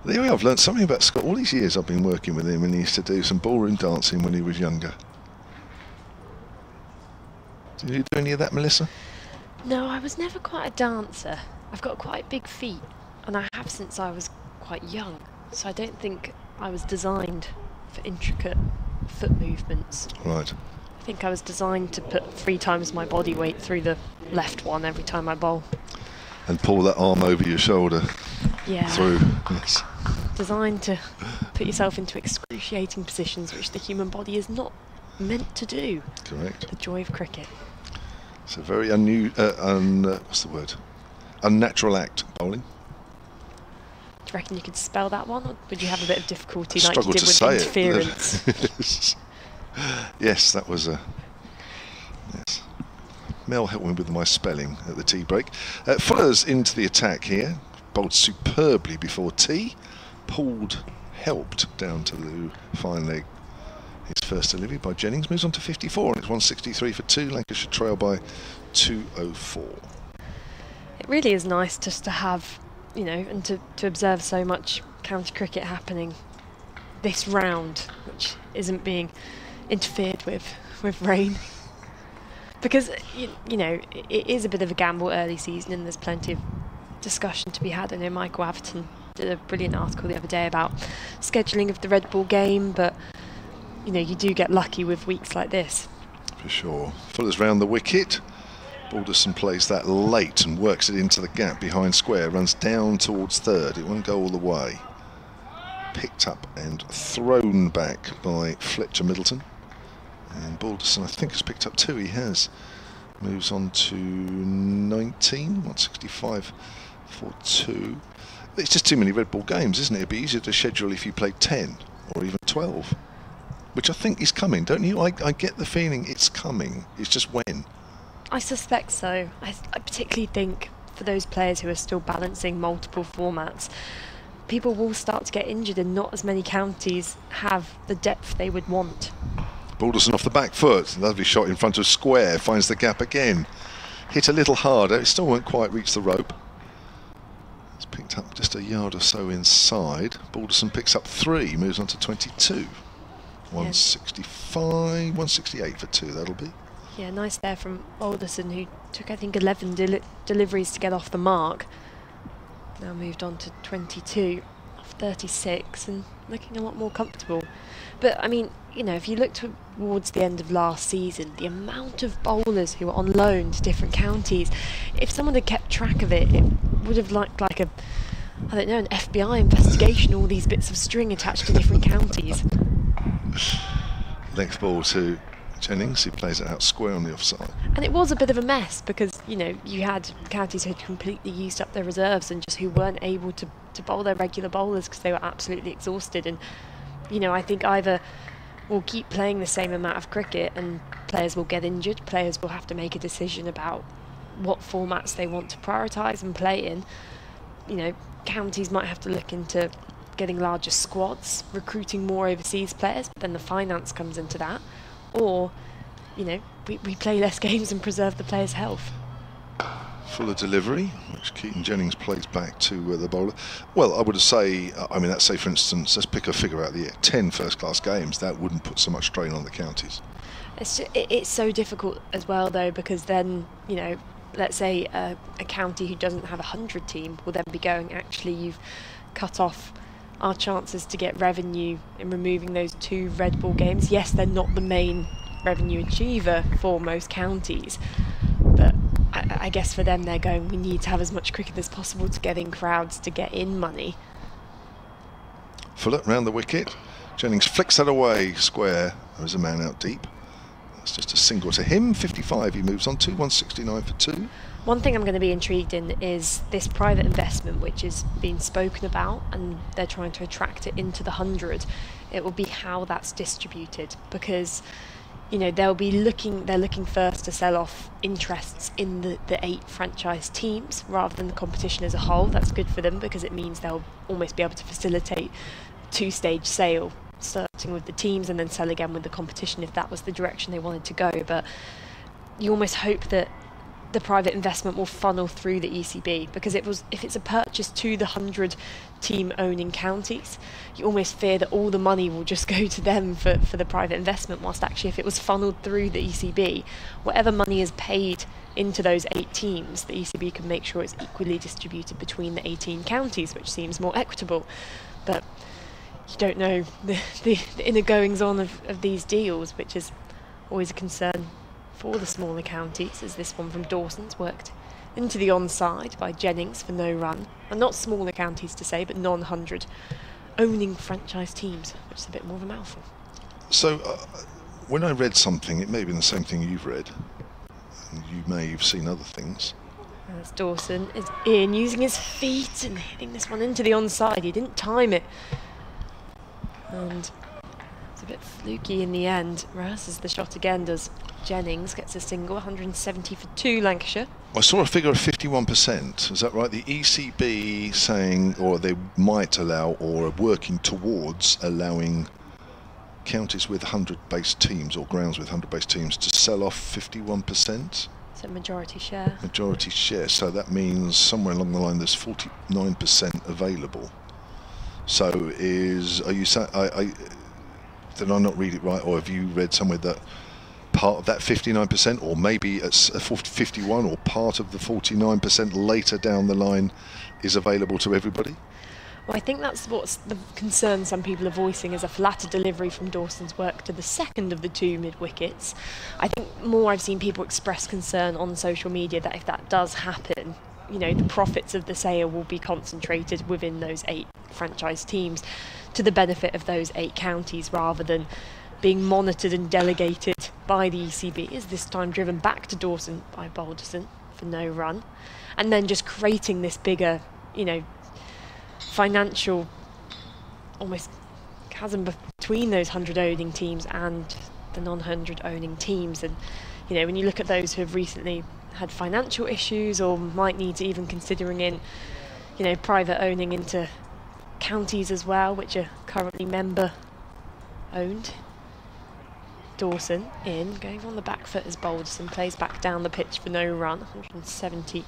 There we are. I've learned something about Scott. All these years I've been working with him, and he used to do some ballroom dancing when he was younger. Did you do any of that, Melissa? No, I was never quite a dancer. I've got quite big feet, and I have since I was quite young. So I don't think I was designed for intricate foot movements. Right. I think I was designed to put three times my body weight through the left one every time I bowl. And pull that arm over your shoulder Yeah. through. Yes. Designed to put yourself into excruciating positions which the human body is not meant to do. Correct. The joy of cricket. It's a very unusual. Uh, un, uh, what's the word? Unnatural act bowling. Do you reckon you could spell that one, or would you have a bit of difficulty I like you struggle did to with say interference? it. *laughs* yes, that was a. Yes. Mel helped me with my spelling at the tea break. Uh, Fuller's into the attack here. Bowled superbly before tea. Pulled, helped down to the fine leg. His first delivery by Jennings moves on to 54 and it's 163 for two. Lancashire trail by 204. It really is nice just to have, you know, and to, to observe so much county cricket happening this round, which isn't being interfered with with rain. Because, you, you know, it, it is a bit of a gamble early season and there's plenty of discussion to be had. I know Michael Atherton did a brilliant article the other day about scheduling of the red ball game, but, you know, you do get lucky with weeks like this. for sure. Fuller's round the wicket. Balderson plays that late and works it into the gap behind square. Runs down towards third. It won't go all the way. Picked up and thrown back by Fletcher Middleton. And Balderson, I think, has picked up two. He has. moves on to 19, 165 for two. It's just too many red ball games, isn't it? It'd be easier to schedule if you played 10 or even 12, which I think is coming, don't you? I, I get the feeling it's coming. It's just when. I suspect so. I, I particularly think for those players who are still balancing multiple formats, people will start to get injured and not as many counties have the depth they would want. Balderson off the back foot. Lovely shot in front of square. Finds the gap again. Hit a little harder. It still won't quite reach the rope. It's picked up just a yard or so inside. Balderson picks up three. Moves on to 22. 165, 168 for two, that'll be. Yeah, nice there from Balderson, who took, I think, 11 del deliveries to get off the mark. Now moved on to 22 off 36 and looking a lot more comfortable. But, I mean, you know, if you look towards the end of last season, the amount of bowlers who were on loan to different counties, if someone had kept track of it, it would have looked like a, I don't know, an FBI investigation, all these bits of string attached to different counties. *laughs* Length ball to Jennings, who plays it out square on the offside. And it was a bit of a mess because, you know, you had counties who had completely used up their reserves and just who weren't able to, to bowl their regular bowlers because they were absolutely exhausted. And, you know, I think either we'll keep playing the same amount of cricket and players will get injured, players will have to make a decision about what formats they want to prioritise and play in. You know, counties might have to look into getting larger squads, recruiting more overseas players, but then the finance comes into that or, you know, we, we play less *laughs* games and preserve the player's health. Fuller delivery, which Keaton Jennings plays back to uh, the bowler. Well, I would say, uh, I mean, let's say, for instance, let's pick a figure out of the year 10 first class games, that wouldn't put so much strain on the counties. It's, just, it, it's so difficult as well, though, because then, you know, let's say a, a county who doesn't have a 100 team will then be going, actually, you've cut off our chances to get revenue in removing those two red ball games. Yes, they're not the main revenue achiever for most counties, but I, I, guess for them they're going, we need to have as much cricket as possible to get in crowds to get in money. Fuller round the wicket. Jennings flicks that away square. There's a man out deep. That's just a single to him. 55 he moves on to, 169 for two. One thing I'm going to be intrigued in is this private investment, which is being spoken about, and they're trying to attract it into the hundred. It will be how that's distributed because you know they'll be looking they're looking first to sell off interests in the, the eight franchise teams rather than the competition as a whole that's good for them because it means they'll almost be able to facilitate two stage sale starting with the teams and then sell again with the competition if that was the direction they wanted to go but you almost hope that the private investment will funnel through the ECB because it was if it's a purchase to the 100 team owning counties you almost fear that all the money will just *laughs* go to them for, for the private investment whilst actually if it was funneled through the ECB whatever money is paid into those eight teams the ECB can make sure it's equally distributed between the 18 counties which seems more equitable. But you don't know *laughs* the, the, the inner goings on of, of these deals which is always a concern for the smaller counties, as this one from Dawson's worked into the onside by Jennings for no run. And not smaller counties to say, but non 100 owning franchise teams, which is a bit more of a mouthful. So, uh, when I read something, it may have been the same thing you've read, you may have seen other things. As Dawson is in using his feet and hitting this one into the onside. He didn't time it. And it's a bit fluky in the end. Rehearses the shot again, does Jennings gets a single, 170 for two, Lancashire. I saw a figure of 51%. Is that right? The ECB saying, or they might allow, or are working towards allowing counties with 100 base teams or grounds with 100 base teams to sell off 51%. So majority share. Majority share. So that means somewhere along the line there's 49% available. So is are you saying I, I did I not read it right, or have you read somewhere that part of that 59%, or maybe it's a uh, 51 or part of the 49% later down the line is available to everybody? Well, I think that's what's the concern some people are voicing as a flatter delivery from Dawson's work to the second of the two mid wickets. I think more I've seen people express concern on social media that if that does happen, you know, the profits of the sale will be concentrated within those eight franchise teams to the benefit of those eight counties rather than being monitored and delegated by the ECB is this time driven back to Dawson by Balderson for no run, and then just creating this bigger, you know, financial almost chasm between those 100 owning teams and the non-100 owning teams. And you know when you look at those who have recently had financial issues or might need to even considering in you know private owning into counties as well which are currently member owned Dawson in going on the back foot as Balderson plays back down the pitch for no run 170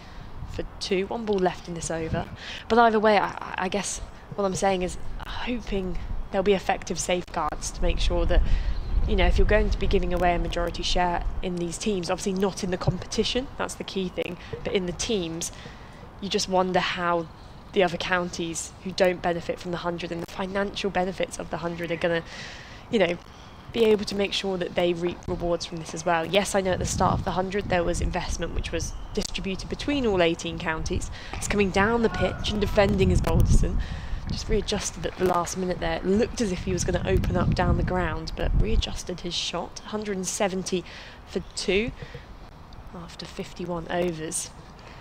for two one ball left in this over. But either way I, I guess what I'm saying is hoping there'll be effective safeguards to make sure that you know if you're going to be giving away a majority share in these teams obviously not in the competition that's the key thing but in the teams you just wonder how the other counties who don't benefit from the 100 and the financial benefits of the 100 are going to you know be able to make sure that they reap rewards from this as well. Yes, I know at the start of the 100 there was investment which was distributed between all 18 counties. It's coming down the pitch and defending as Balderson just readjusted at the last minute there. Looked as if he was going to open up down the ground, but readjusted his shot. 170 for two after 51 overs.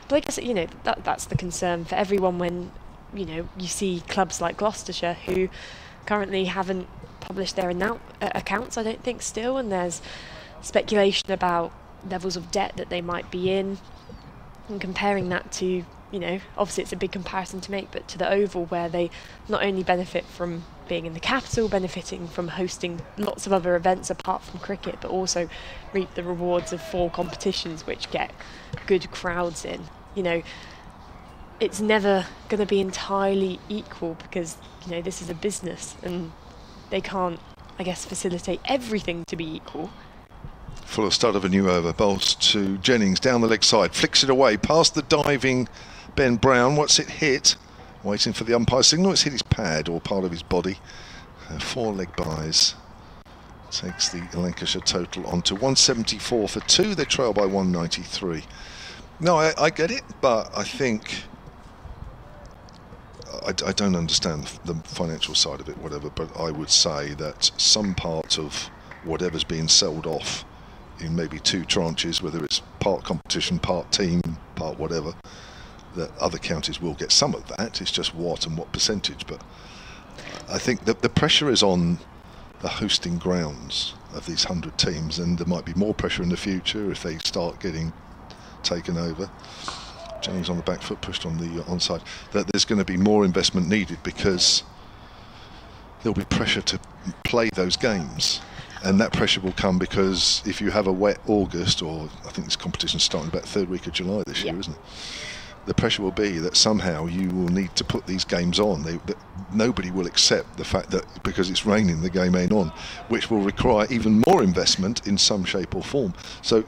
But I guess, you know, that, that's the concern for everyone when, you know, you see clubs like Gloucestershire who currently haven't published their uh, accounts, I don't think, still, and there's speculation about levels of debt that they might be in, and comparing that to you know, obviously it's a big comparison to make, but to the Oval, where they not only benefit from being in the capital, benefiting from hosting lots of other events apart from cricket, but also reap the rewards of four competitions which get good crowds in. You know, it's never going to be entirely equal because, you know, this is a business and they can't, I guess, facilitate everything to be equal. Full of start of a new over. Bowls to Jennings down the leg side, flicks it away past the diving Ben Brown. What's it hit? Waiting for the umpire signal. It's hit his pad or part of his body. Uh, four leg byes. Takes the Lancashire total on to 174 for two. They trail by 193. No, I, I get it, but I think I, I, don't understand the financial side of it, whatever, but I would say that some part of whatever's being sold off in maybe two tranches, whether it's part competition, part team, part whatever, that other counties will get some of that. It's just what and what percentage. But I think that the pressure is on the hosting grounds of these 100 teams, and there might be more pressure in the future if they start getting taken over. Jennings on the back foot, pushed on the onside. That there's going to be more investment needed because there'll be pressure to play those games. And that pressure will come because if you have a wet August, or I think this competition's starting about third week of July this year, isn't it? the pressure will be that somehow you will need to put these games on. They, nobody will accept the fact that because it's raining, the game ain't on, which will require even more investment in some shape or form. So, uh,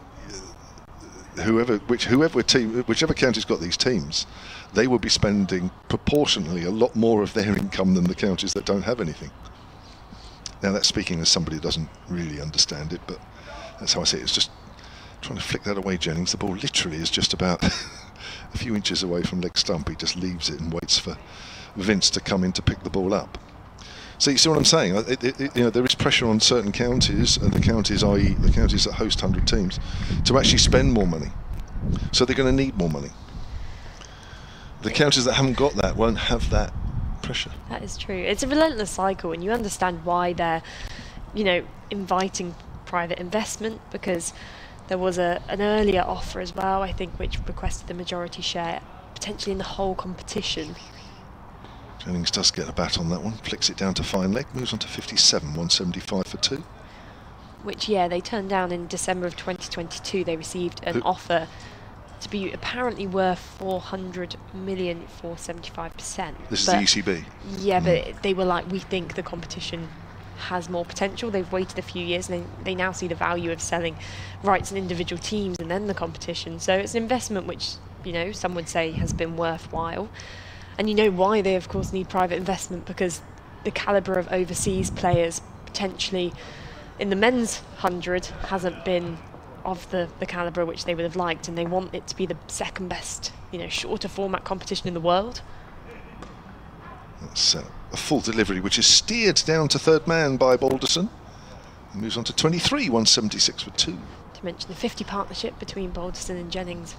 whoever, which, whoever team, whichever county's got these teams, they will be spending proportionally a lot more of their income than the counties that don't have anything. Now, that's speaking as somebody who doesn't really understand it, but that's how I see it. It's just trying to flick that away, Jennings. The ball literally is just about *laughs* a few inches away from leg stump. He just leaves it and waits for Vince to come in to pick the ball up. So you see what I'm saying? It, it, it, you know, there is pressure on certain counties, and the counties, i.e., the counties that host 100 teams, to actually spend more money. So they're going to need more money. The counties that haven't got that won't have that pressure. That is true. It's a relentless cycle, and you understand why they're, you know, inviting private investment because there was a, an earlier offer as well, I think, which requested the majority share, potentially in the whole competition. Jennings does get a bat on that one, flicks it down to fine leg, moves on to 57, 175 for two. Which, yeah, they turned down in December of 2022. They received an Who? offer to be apparently worth 400 million for 75%. This but is the ECB? Yeah, mm. but they were like, we think the competition has more potential. They've waited a few years and they, they now see the value of selling rights in individual teams and then the competition. So it's an investment which, you know, some would say has been worthwhile. And you know why they, of course, need private investment because the calibre of overseas players potentially in the men's 100 hasn't been of the, the calibre which they would have liked and they want it to be the second best, you know, shorter format competition in the world. That's uh, a full delivery, which is steered down to third man by Balderson. Moves on to 23, 176 for two. To mention the 50 partnership between Balderson and Jennings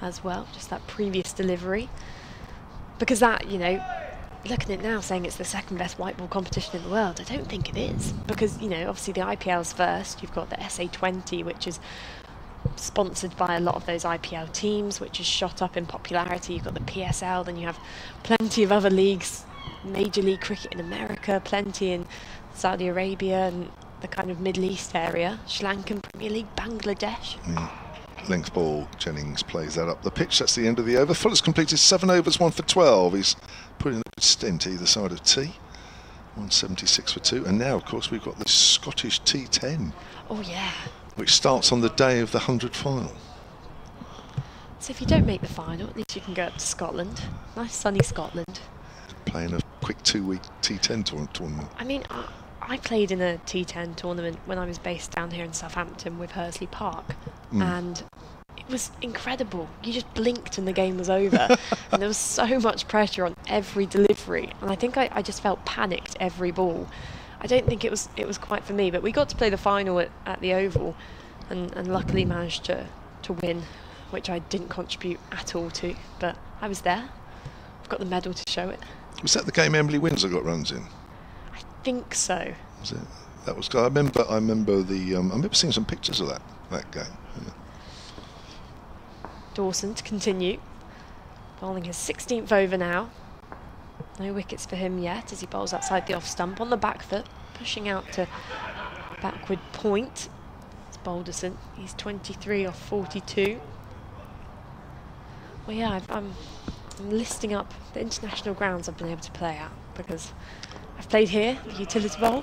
as well, just that previous delivery. Because that, you know, looking at it now saying it's the second best white ball competition in the world, I don't think it is. Because, you know, obviously the IPL's first, you've got the SA20, which is sponsored by a lot of those IPL teams, which has shot up in popularity. You've got the PSL, then you have plenty of other leagues, Major League Cricket in America, plenty in Saudi Arabia and the kind of Middle East area, Sri Lankan Premier League, Bangladesh. Mm. Length ball, Jennings plays that up the pitch. That's the end of the over. Fuller's completed seven overs, one for 12. He's putting a good stint either side of tea. 176 for two. And now, of course, we've got the Scottish T10. Oh, yeah which starts on the day of the 100 final. So if you don't make the final, at least you can go up to Scotland. Nice sunny Scotland. Playing a quick two-week T10 tournament. I mean, I, I, played in a T10 tournament when I was based down here in Southampton with Hursley Park, mm. and it was incredible. You just blinked and the game was over, *laughs* and there was so much pressure on every delivery, and I think I, I just felt panicked every ball. I don't think it was it was quite for me, but we got to play the final at, at the Oval, and, and luckily managed to, to win, which I didn't contribute at all to, but I was there. I've got the medal to show it. Was that the game Emily Windsor got runs in? Think so. Was it? That was. I remember. I remember the. Um, I remember seeing some pictures of that that game. Yeah. Dawson to continue, bowling his 16th over now. No wickets for him yet as he bowls outside the off stump on the back foot, pushing out to backward point. It's Balderson. He's 23 off 42. Well, yeah, i am I'm listing up the international grounds I've been able to play at because I've played here, the Utilita Bowl.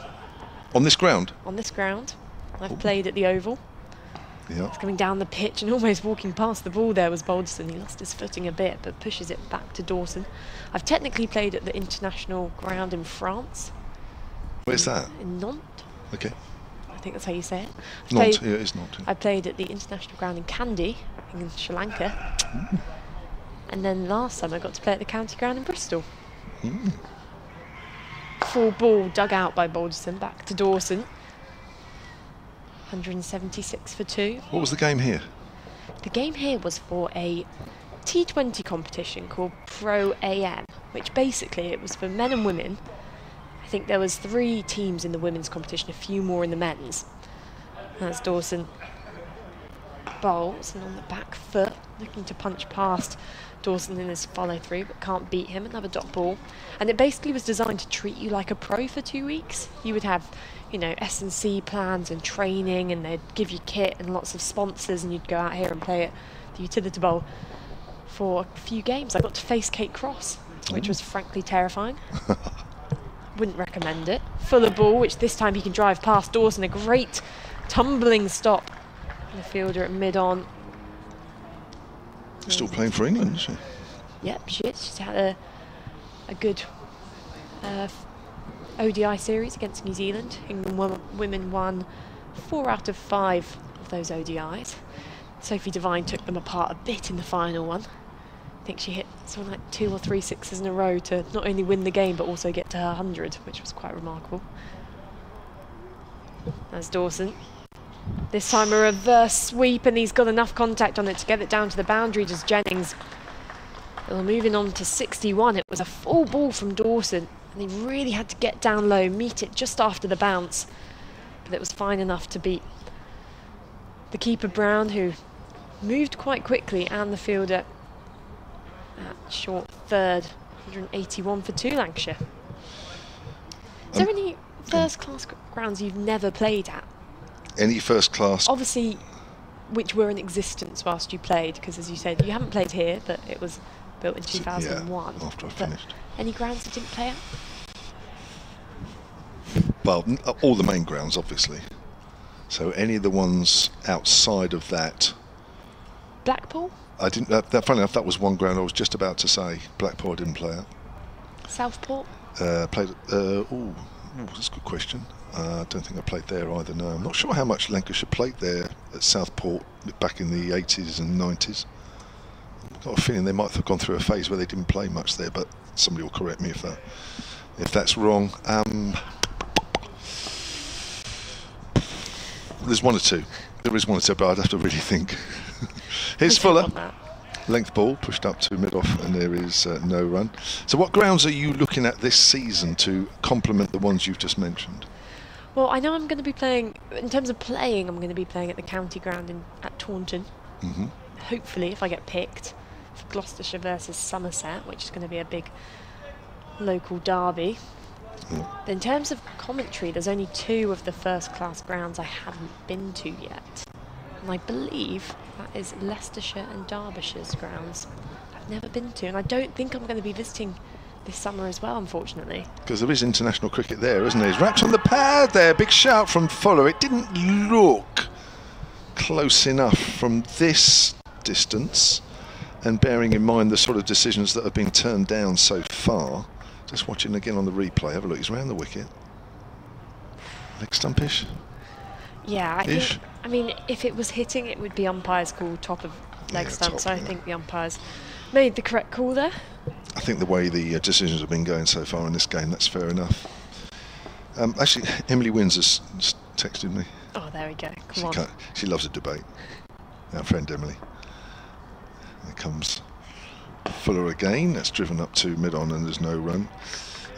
On this ground? On this ground. I've Ooh. played at the Oval. Yeah. He's coming down the pitch and *laughs* almost walking past the ball there was Balderson. He lost his footing a bit but pushes it back to Dawson. I've technically played at the international ground in France. Where's in, that? In Nantes. Okay. I think that's how you say it. I've Nantes, played, yeah, it is Nantes. I played at the international ground in Kandy in Sri Lanka. Mm. And then last summer I got to play at the county ground in Bristol. Mm. Full ball dug out by Balderson back to Dawson. 176 for two. What was the game here? The game here was for a T20 competition called Pro AM, which basically it was for men and women. I think there was three teams in the women's competition, a few more in the men's. That's Dawson bowls and on the back foot, looking to punch past Dawson in his follow through, but can't beat him. Another dot ball, and it basically was designed to treat you like a pro for two weeks. You would have you know, S&C plans and training and they'd give you kit and lots of sponsors and you'd go out here and play at the Utilita Bowl for a few games. I got to face Kate Cross, which was frankly terrifying. *laughs* Wouldn't recommend it. Fuller ball, which this time he can drive past Dawson. A great tumbling stop. The fielder at mid-on. Still playing for England, isn't she? Yep, she is. She's had a, a good uh, ODI series against New Zealand. England women won four out of five of those ODIs. Sophie Devine took them apart a bit in the final one. I think she hit something like two or three sixes in a row to not only win the game but also get to her 100, which was quite remarkable. There's Dawson. This time a reverse sweep and he's got enough contact on it to get it down to the boundary Just Jennings. Well, moving on to 61, it was a full ball from Dawson and he really had to get down low, meet it just after the bounce. But it was fine enough to beat the keeper Brown, who moved quite quickly, and the fielder at short third, 181 for two Lancashire. Is um, there any first class grounds you've never played at? Any first class? Obviously, which were in existence whilst you played, because as you said, you haven't played here, but it was built in 2001. Yeah, after I finished. Any grounds you didn't play at? Well, uh, all the main grounds, obviously. So any of the ones outside of that. Blackpool? I didn't. Uh, that, funny enough, that was one ground I was just about to say. Blackpool I didn't play at. Southport? Uh, played. Uh, oh, that's a good question. Uh, I don't think I played there either. No, I'm not sure how much Lancashire played there at Southport back in the 80s and 90s. I've got a feeling they might have gone through a phase where they didn't play much there, but somebody will correct me if that if that's wrong. Um, There's one or two. There is one or two, but I'd have to really think. *laughs* Here's Fuller. Length ball pushed up to mid off, and there is uh, no run. So, what grounds are you looking at this season to complement the ones you've just mentioned? Well, I know I'm going to be playing, in terms of playing, I'm going to be playing at the county ground in, at Taunton. hmm Hopefully, if I get picked Gloucestershire versus Somerset, which is going to be a big local derby. Yeah. In terms of commentary, there's only two of the first class grounds I haven't been to yet. And I believe that is Leicestershire and Derbyshire's grounds. I've never been to, and I don't think I'm going to be visiting this summer as well, unfortunately. Because there is international cricket there, isn't there? He's wrapped on the pad there. Big shout from Fuller. It didn't look close enough from this distance, and bearing in mind the sort of decisions that have been turned down so far. Just watching again on the replay. Have a look. He's round the wicket. Leg stumpish. Yeah, I Ish. think. I mean, if it was hitting, it would be umpires call top of leg Yeah, stump. So I yeah. think the umpires made the correct call there. I think the way the uh, decisions have been going so far in this game, that's fair enough. Um, actually, Emily Windsor has texted me. Oh, there we go. She, Come on. she loves a debate. Our friend Emily. There comes Fuller again. That's driven up to mid on and there's no run.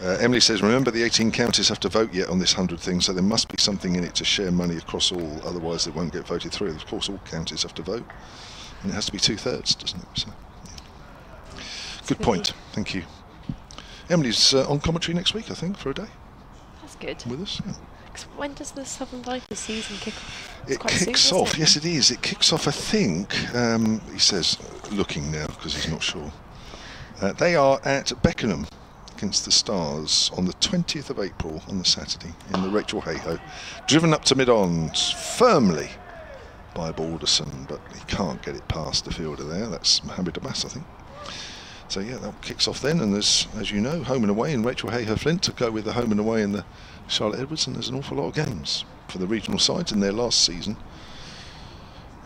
Uh, Emily says, remember the 18 counties have to vote yet on this 100 thing, so there must be something in it to share money across all, otherwise it won't get voted through. Of course, all counties have to vote, and it has to be two thirds, doesn't it? So, yeah. Good point. Thank you. Emily's uh, on commentary next week, I think, for a day That's good. with us. Yeah. When does the Southern Vipers season kick off? It's It quite soon, kicks off. it? Yes, it is. It kicks off. I think. Um, he says, looking now because he's not sure. Uh, they are at Beckenham against the Stars on the 20th of April on the Saturday in the Rachael Heyhoe. Driven up to mid-on firmly by Balderson, but he can't get it past the fielder there. That's Mohamed Abbas, I think. So yeah, that kicks off then, and there's, as you know, home and away in Rachael Heyhoe Flint to go with the home and away in the Charlotte Edwards, and there's an awful lot of games for the regional sides in their last season.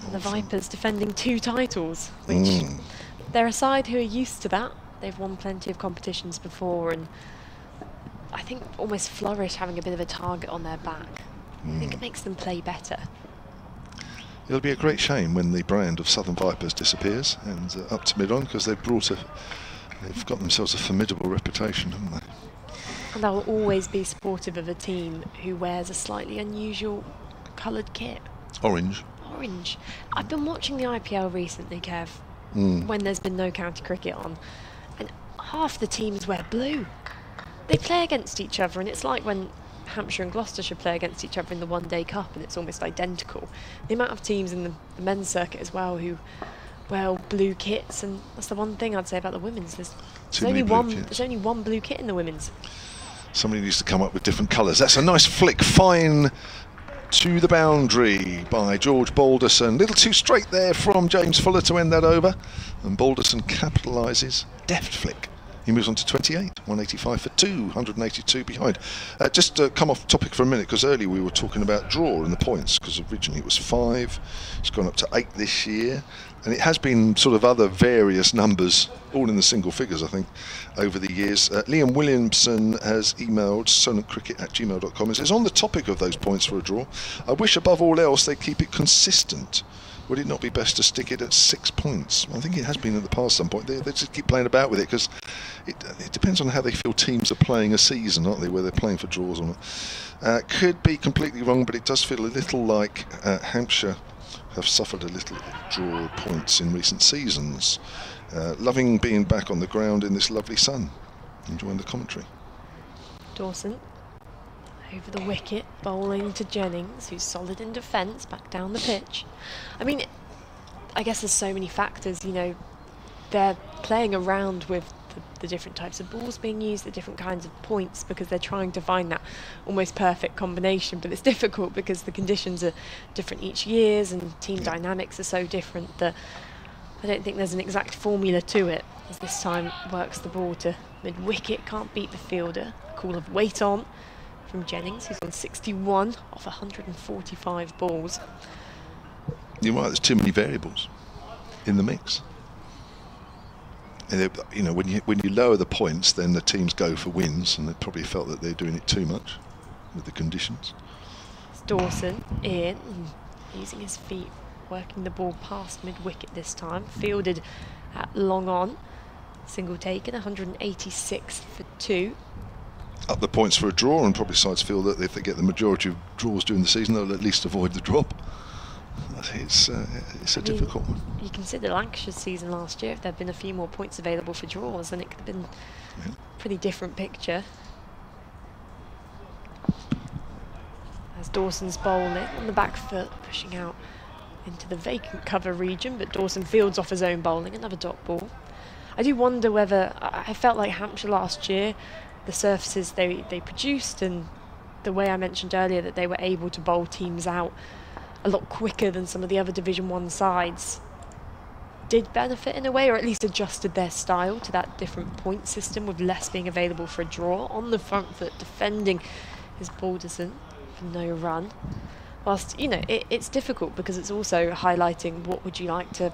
And the Vipers defending two titles, which Mm. they're a side who are used to that. They've won plenty of competitions before, and I think almost flourish having a bit of a target on their back. I think it makes them play better. It'll be a great shame when the brand of Southern Vipers disappears and uh, up to mid-on because they've brought a, they've got themselves a formidable reputation, haven't they? And I will always be supportive of a team who wears a slightly unusual coloured kit. Orange. Orange. I've been watching the IPL recently, Kev, Mm. when there's been no county cricket on, and half the teams wear blue. They play against each other, and it's like when Hampshire and Gloucestershire play against each other in the One Day Cup, and it's almost identical. The amount of teams in the, the men's circuit as well who wear blue kits, and that's the one thing I'd say about the women's. There's, there's only one. kits. There's only one blue kit in the women's. Somebody needs to come up with different colours. That's a nice flick. Fine to the boundary by George Balderson. Little too straight there from James Fuller to end that over. And Balderson capitalises. Deft flick. He moves on to 28, 185 for two, 182 behind. Uh, just uh, come off topic for a minute because earlier we were talking about draw and the points because originally it was five. It's gone up to eight this year. And it has been sort of other various numbers, all in the single figures, I think, over the years. Uh, Liam Williamson has emailed solentcricket at gmail.com and says, On the topic of those points for a draw, I wish above all else they keep it consistent. Would it not be best to stick it at six points? I think it has been in the past some point. They, they just keep playing about with it because it, it depends on how they feel teams are playing a season, aren't they? where they're playing for draws or not. Uh, could be completely wrong, but it does feel a little like uh, Hampshire have suffered a little draw points in recent seasons. Uh, loving being back on the ground in this lovely sun. Enjoying the commentary. Dawson over the wicket, bowling to Jennings, who's solid in defence, back down the pitch. I mean, I guess there's so many factors, you know, they're playing around with the, different types of balls being used, the different kinds of points, because they're trying to find that almost perfect combination. But it's *laughs* difficult because the conditions are different each years and team dynamics are so different that I don't think there's an exact formula to it. As this time works the ball to mid wicket, can't beat the fielder. Call of weight on from Jennings, who's on 61 off 145 balls. You're right. There's too many variables in the mix. And they- you know, when you when you lower the points, then the teams go for wins, and they probably felt that they're doing it too much with the conditions. It's Dawson in, using his feet, working the ball past mid-wicket this time, fielded at long on. Single taken, 186 for two. Up the points for a draw, and probably sides feel that if they get the majority of draws during the season, they'll at least avoid the drop. It's, uh, it's a I mean, difficult one. You consider Lancashire's season last year, if there'd been a few more points available for draws, then it could have been Yeah. a pretty different picture. As Dawson's bowling on the back foot, pushing out into the vacant cover region, but Dawson fields off his own bowling, another dot ball. I do wonder whether I I felt like Hampshire last year, the surfaces they, they produced and the way I mentioned earlier that they were able to bowl teams out a lot quicker than some of the other Division One sides did benefit in a way, or at least adjusted their style to that different point system with less being available for a draw on the front foot, defending his Balderson for no run. Whilst you know it, it's difficult because it's also highlighting what would you like to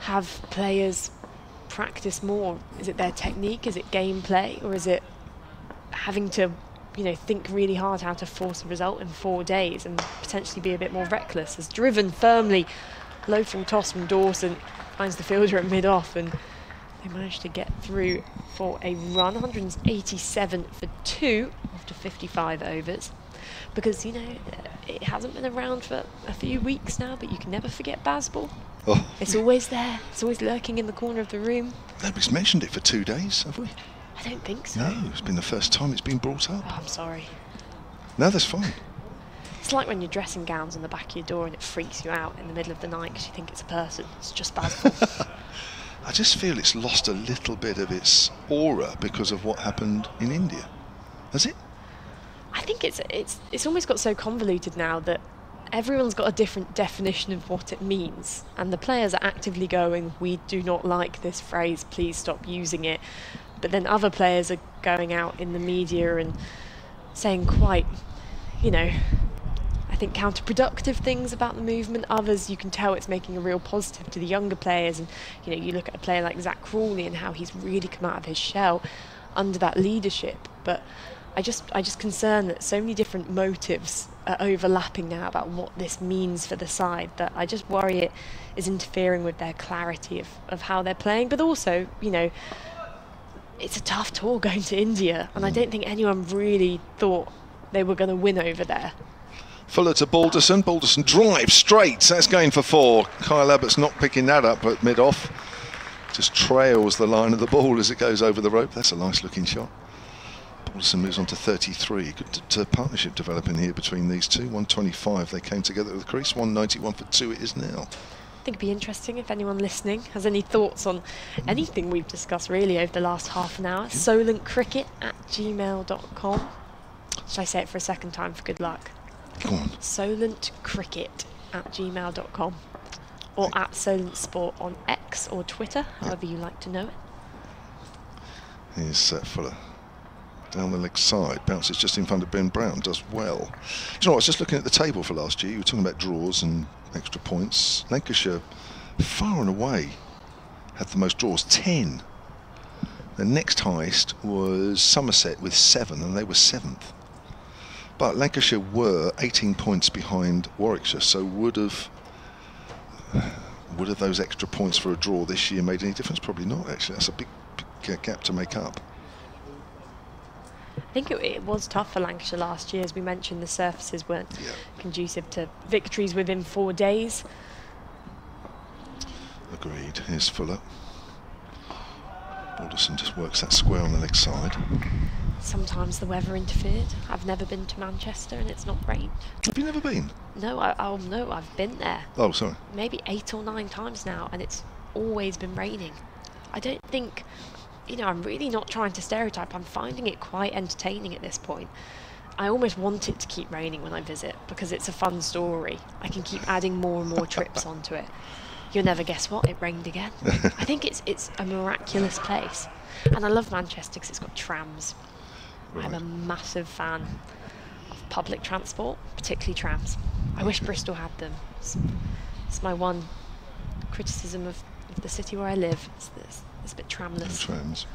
have players practice more. Is it their technique? Is it gameplay? Or is it having to, you know, think really hard how to force a result in four days and potentially be a bit more reckless? As driven firmly, low full toss from Dawson finds the fielder at mid off and they managed to get through for a run. 187 for two after 55 overs. Because, you know, it hasn't been around for a few weeks now, but you can never forget Bazball. Oh, It's always there. It's always lurking in the corner of the room. nobody's mentioned it for two days, have we? I don't think so. No, it's been the first time it's been brought up. Oh, I'm sorry. No, that's fine. It's like when your dressing gown's on the back of your door and it freaks you out in the middle of the night because you think it's a person. It's just Bazball. *laughs* I just feel it's lost a little bit of its aura because of what happened in India. Has it? I think it's it's it's almost got so convoluted now that everyone's got a different definition of what it means, and the players are actively going, "We do not like this phrase. Please stop using it." But then other players are going out in the media and saying quite, you know, I think counterproductive things about the movement. Others, you can tell it's making a real positive to the younger players. And you know, you look at a player like Zak Crawley and how he's really come out of his shell under that leadership. But I just, I just concern that so many different motives are overlapping now about what this means for the side. That I just worry it is interfering with their clarity of, of how they're playing. But also, you know, it's a tough tour *laughs* going to India, and I don't think anyone really thought they were going to win over there. Fuller to Balderson. Balderson drives straight. That's going for four. Kyle Abbott's not picking that up at mid off. Just trails the line of the ball as it goes over the rope. That's a nice looking shot. Balderson moves on to 33. Good partnership developing here between these two. 125 they came together with the crease. 191 for two it is now. It'd be interesting if anyone listening has any thoughts on anything we've discussed really over the last half an hour. Solentcricket at gmail.com. Should I say it for a second time for good luck? Go on. Solentcricket at gmail.com or at Solent Sport on X or Twitter, however you like to know it. Here's uh, Fuller. Down the leg side, bounces just in front of Ben Brown, does well. Do you know, what, I was just looking at the table for last year. You were talking about draws and extra points. Lancashire, far and away, had the most draws, 10. The next highest was Somerset with seven, and they were seventh. But Lancashire were 18 points behind Warwickshire, so would have would have those extra points for a draw this year made any difference? Probably not. Actually, that's a big, big gap to make up. I think it, it was tough for Lancashire last year, as we mentioned, the surfaces weren't Yeah. conducive to victories within four days. Agreed. Here's Fuller. Balderson just works that square on the leg side. Sometimes the weather interfered. I've never been to Manchester and it's not rained. Have you never been? No, I, oh no, I've been there Oh, sorry. maybe eight or nine times now and it's always been raining. I don't think, you know, I'm really not trying to stereotype. I'm finding it quite entertaining at this point. I almost want it to keep raining when I visit because it's a fun story. I can keep adding more and more trips *laughs* onto it. You'll never guess what, it rained again. I think it's it's a miraculous place. And I love Manchester because it's got trams. I'm a massive fan of public transport, particularly trams. I wish Bristol had them. It's, it's my one criticism of, of the city where I live. It's, it's, it's a bit tramless. trams.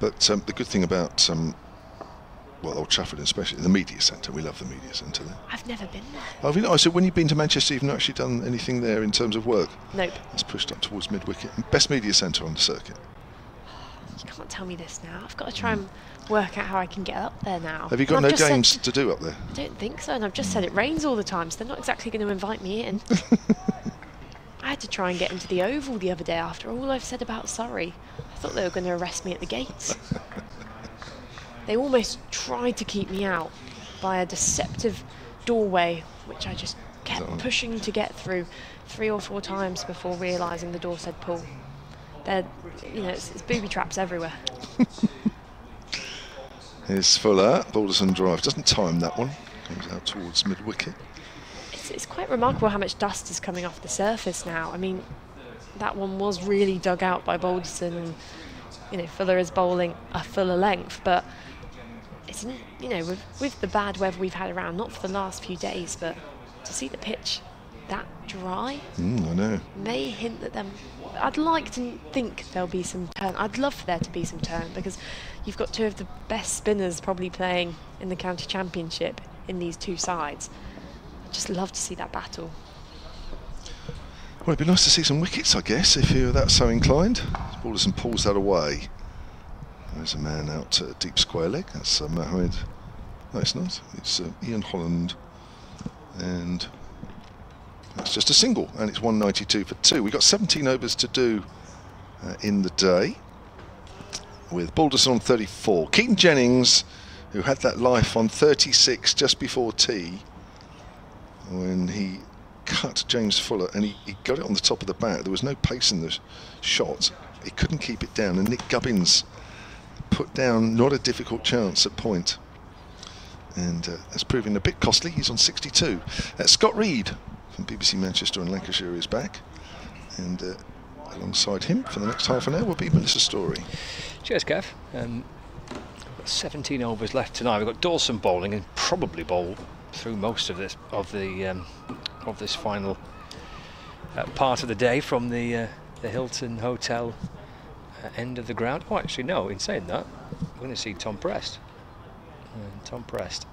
But um, the good thing about um, well, Old Trafford especially, the media centre. We love the media centre there. I've never been there. Oh, have you not? So when you've been to Manchester, you've not actually done anything there in terms of work. Nope. It's pushed up towards mid wicket. Best media centre on the circuit. You can't tell me this now. I've got to try and work out how I can get up there now. Have you got And no I've said- games to do up there? I don't think so, and I've just said it rains all the time, so they're not exactly going to invite me in. *laughs* I had to try and get into the Oval the other day after all I've said about Surrey. I thought they were going to arrest me at the gates. *laughs* they almost tried to keep me out by a deceptive doorway, which I just kept pushing to get through three or four times before realising the door said pull. They're, you know, it's, it's booby traps everywhere. *laughs* Here's Fuller. Balderson drive. Doesn't time that one. Comes out towards mid wicket. It's, it's quite remarkable how much dust is coming off the surface now. I mean, that one was really dug out by Balderson, you know Fuller is bowling a fuller length, but it's you know with with the bad weather we've had around, not for the last few days, but to see the pitch that dry Mm, I know. may hint that them. I'd like to think there'll be some turn. I'd love for there to be some turn because you've got two of the best spinners probably playing in the county championship in these two sides. Just love to see that battle. Well, it'd be nice to see some wickets, I guess, if you're that so inclined. Balderson pulls that away. There's a man out to deep square leg. That's uh, Mohammed. No, it's not. It's uh, Ian Holland. And that's just a single. And it's 192 for two. We've got 17 overs to do uh, in the day. With Balderson on 34. Keaton Jennings, who had that life on 36 just before tea, when he cut James Fuller and he, he got it on the top of the bat. There was no pace in the shot. He couldn't keep it down. And Nick Gubbins put down not a difficult chance at point. And uh, that's proving a bit costly. He's on 62. Uh, Scott Reed from BBC Manchester and Lancashire is back. And uh, alongside him for the next half an hour will be Melissa Story. Cheers, Kev. Um, we've got 17 overs left tonight. We've got Dawson bowling and probably bowl through most of this of the um, of this final uh, part of the day from the uh, the Hilton Hotel uh, end of the ground. Oh, actually, no. In saying that, we're going to see Tom Prest. Uh, Tom Prest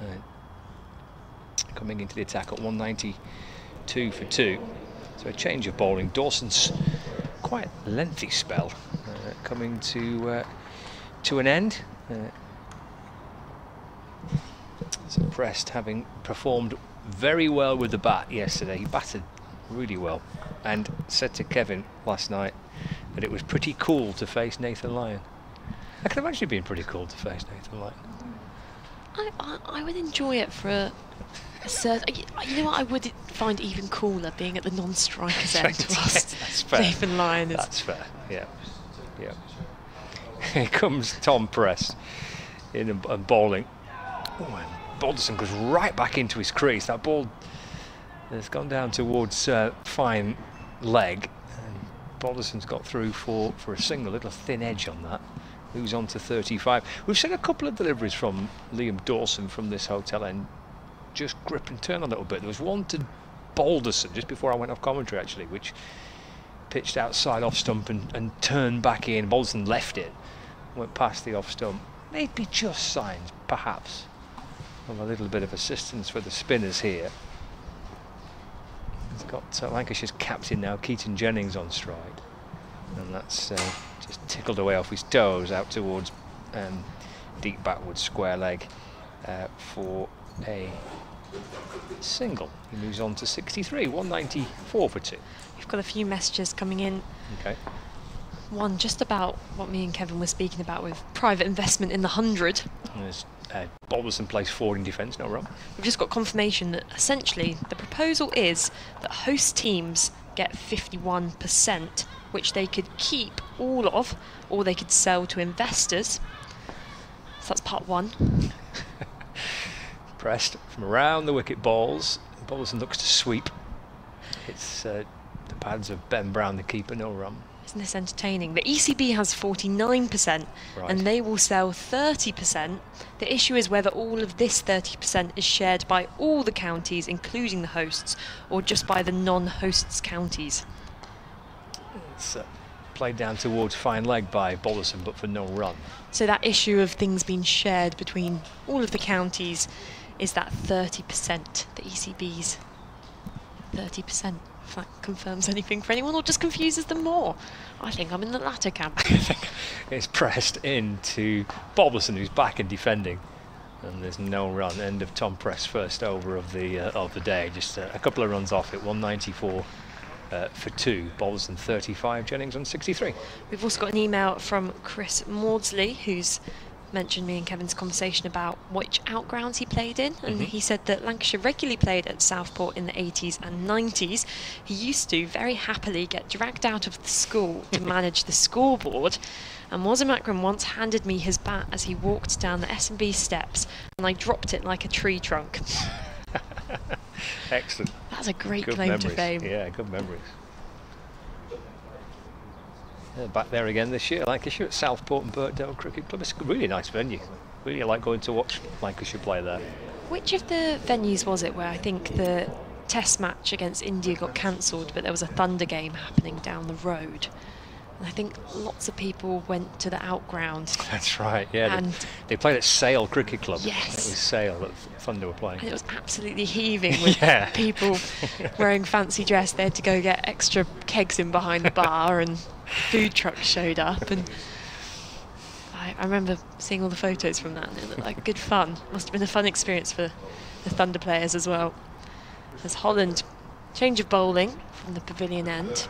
uh, coming into the attack at 192 for two. So a change of bowling. Dawson's quite lengthy spell uh, coming to to an end. So Prest having performed very well with the bat yesterday. He batted really well and said to Kevin last night that it was pretty cool to face Nathan Lyon. I can imagine it being pretty cool to face Nathan Lyon. I, I, I would enjoy it for a, a certain. You know what? I would find even cooler being at the non-strikers *laughs* end whilst That's fair. Nathan Lyon is. That's fair. Yeah, yeah. *laughs* Here comes Tom Prest in and, and bowling. Oh, Balderson goes right back into his crease. That ball has gone down towards uh, fine leg, and Balderson's got through for for a single. Little thin edge on that. Moves on to 35. We've seen a couple of deliveries from Liam Dawson from this hotel end. Just grip and turn a little bit. There was one to Balderson just before I went off commentary, actually, which pitched outside off stump and, and turned back in. Balderson left it, went past the off stump. Maybe just signs, perhaps, of a little bit of assistance for the spinners here. He's got uh, Lancashire's captain now, Keaton Jennings, on stride. And that's uh, just tickled away off his toes out towards um, deep backward square leg uh, for a single. He moves on to 63, 194 for two. We've got a few messages coming in. Okay. One just about what me and Kevin were speaking about with private investment in the hundred. There's uh, Balderson plays forward in defence, no wrong. We've just got confirmation that essentially the proposal is that host teams get 51%, which they could keep all of, or they could sell to investors. So that's part one. *laughs* Prest from around the wicket balls. Balderson looks to sweep. It's uh, the pads of Ben Brown, the keeper, no run. Isn't entertaining? The ECB has 49% Right. and they will sell 30%. The issue is whether all of this 30% is shared by all the counties, including the hosts, or just by the non hosts counties. It's uh, played down towards fine leg by Balderson, but for no run. So that issue of things being shared between all of the counties is that 30%, the ECB's 30%. If that confirms anything for anyone or just confuses them more. I think I'm in the latter camp. *laughs* it's Prest into Balderson, who's back and defending. And there's no run. End of Tom Prest first over of the uh, of the day. Just uh, a couple of runs off it. 194 uh, for two. Balderson 35, Jennings on 63. We've also got an email from Chris Maudsley, who's mentioned me and Kevin's conversation about which outgrounds he played in, and Mhm. he said that Lancashire regularly played at Southport in the 80s and 90s. He used to very happily get dragged out of the school to *laughs* manage the scoreboard. And Mozzie Macron once handed me his bat as he walked down the S&B steps, and I dropped it like a tree trunk. *laughs* Excellent. That's a great Good claim memories. to fame. Yeah, good memories. Back there again this year, Lancashire at Southport and Birkdale Cricket Club. It's a really nice venue. Really like going to watch Lancashire play there. Which of the venues was it where I think the test match against India got cancelled, but there was a Thunder game happening down the road? And I think lots of people went to the outground. *laughs* That's right. Yeah, they, And- they played at Sale Cricket Club. Yes. it was Sale that Thunder were playing. And it was absolutely heaving with *laughs* Yeah. people *laughs* wearing fancy dress. They had to go get extra kegs in behind the bar, and food trucks showed up. And I, I remember seeing all the photos from that, and it looked like good fun. Must have been a fun experience for the Thunder players as well. As Holland change of bowling from the pavilion end,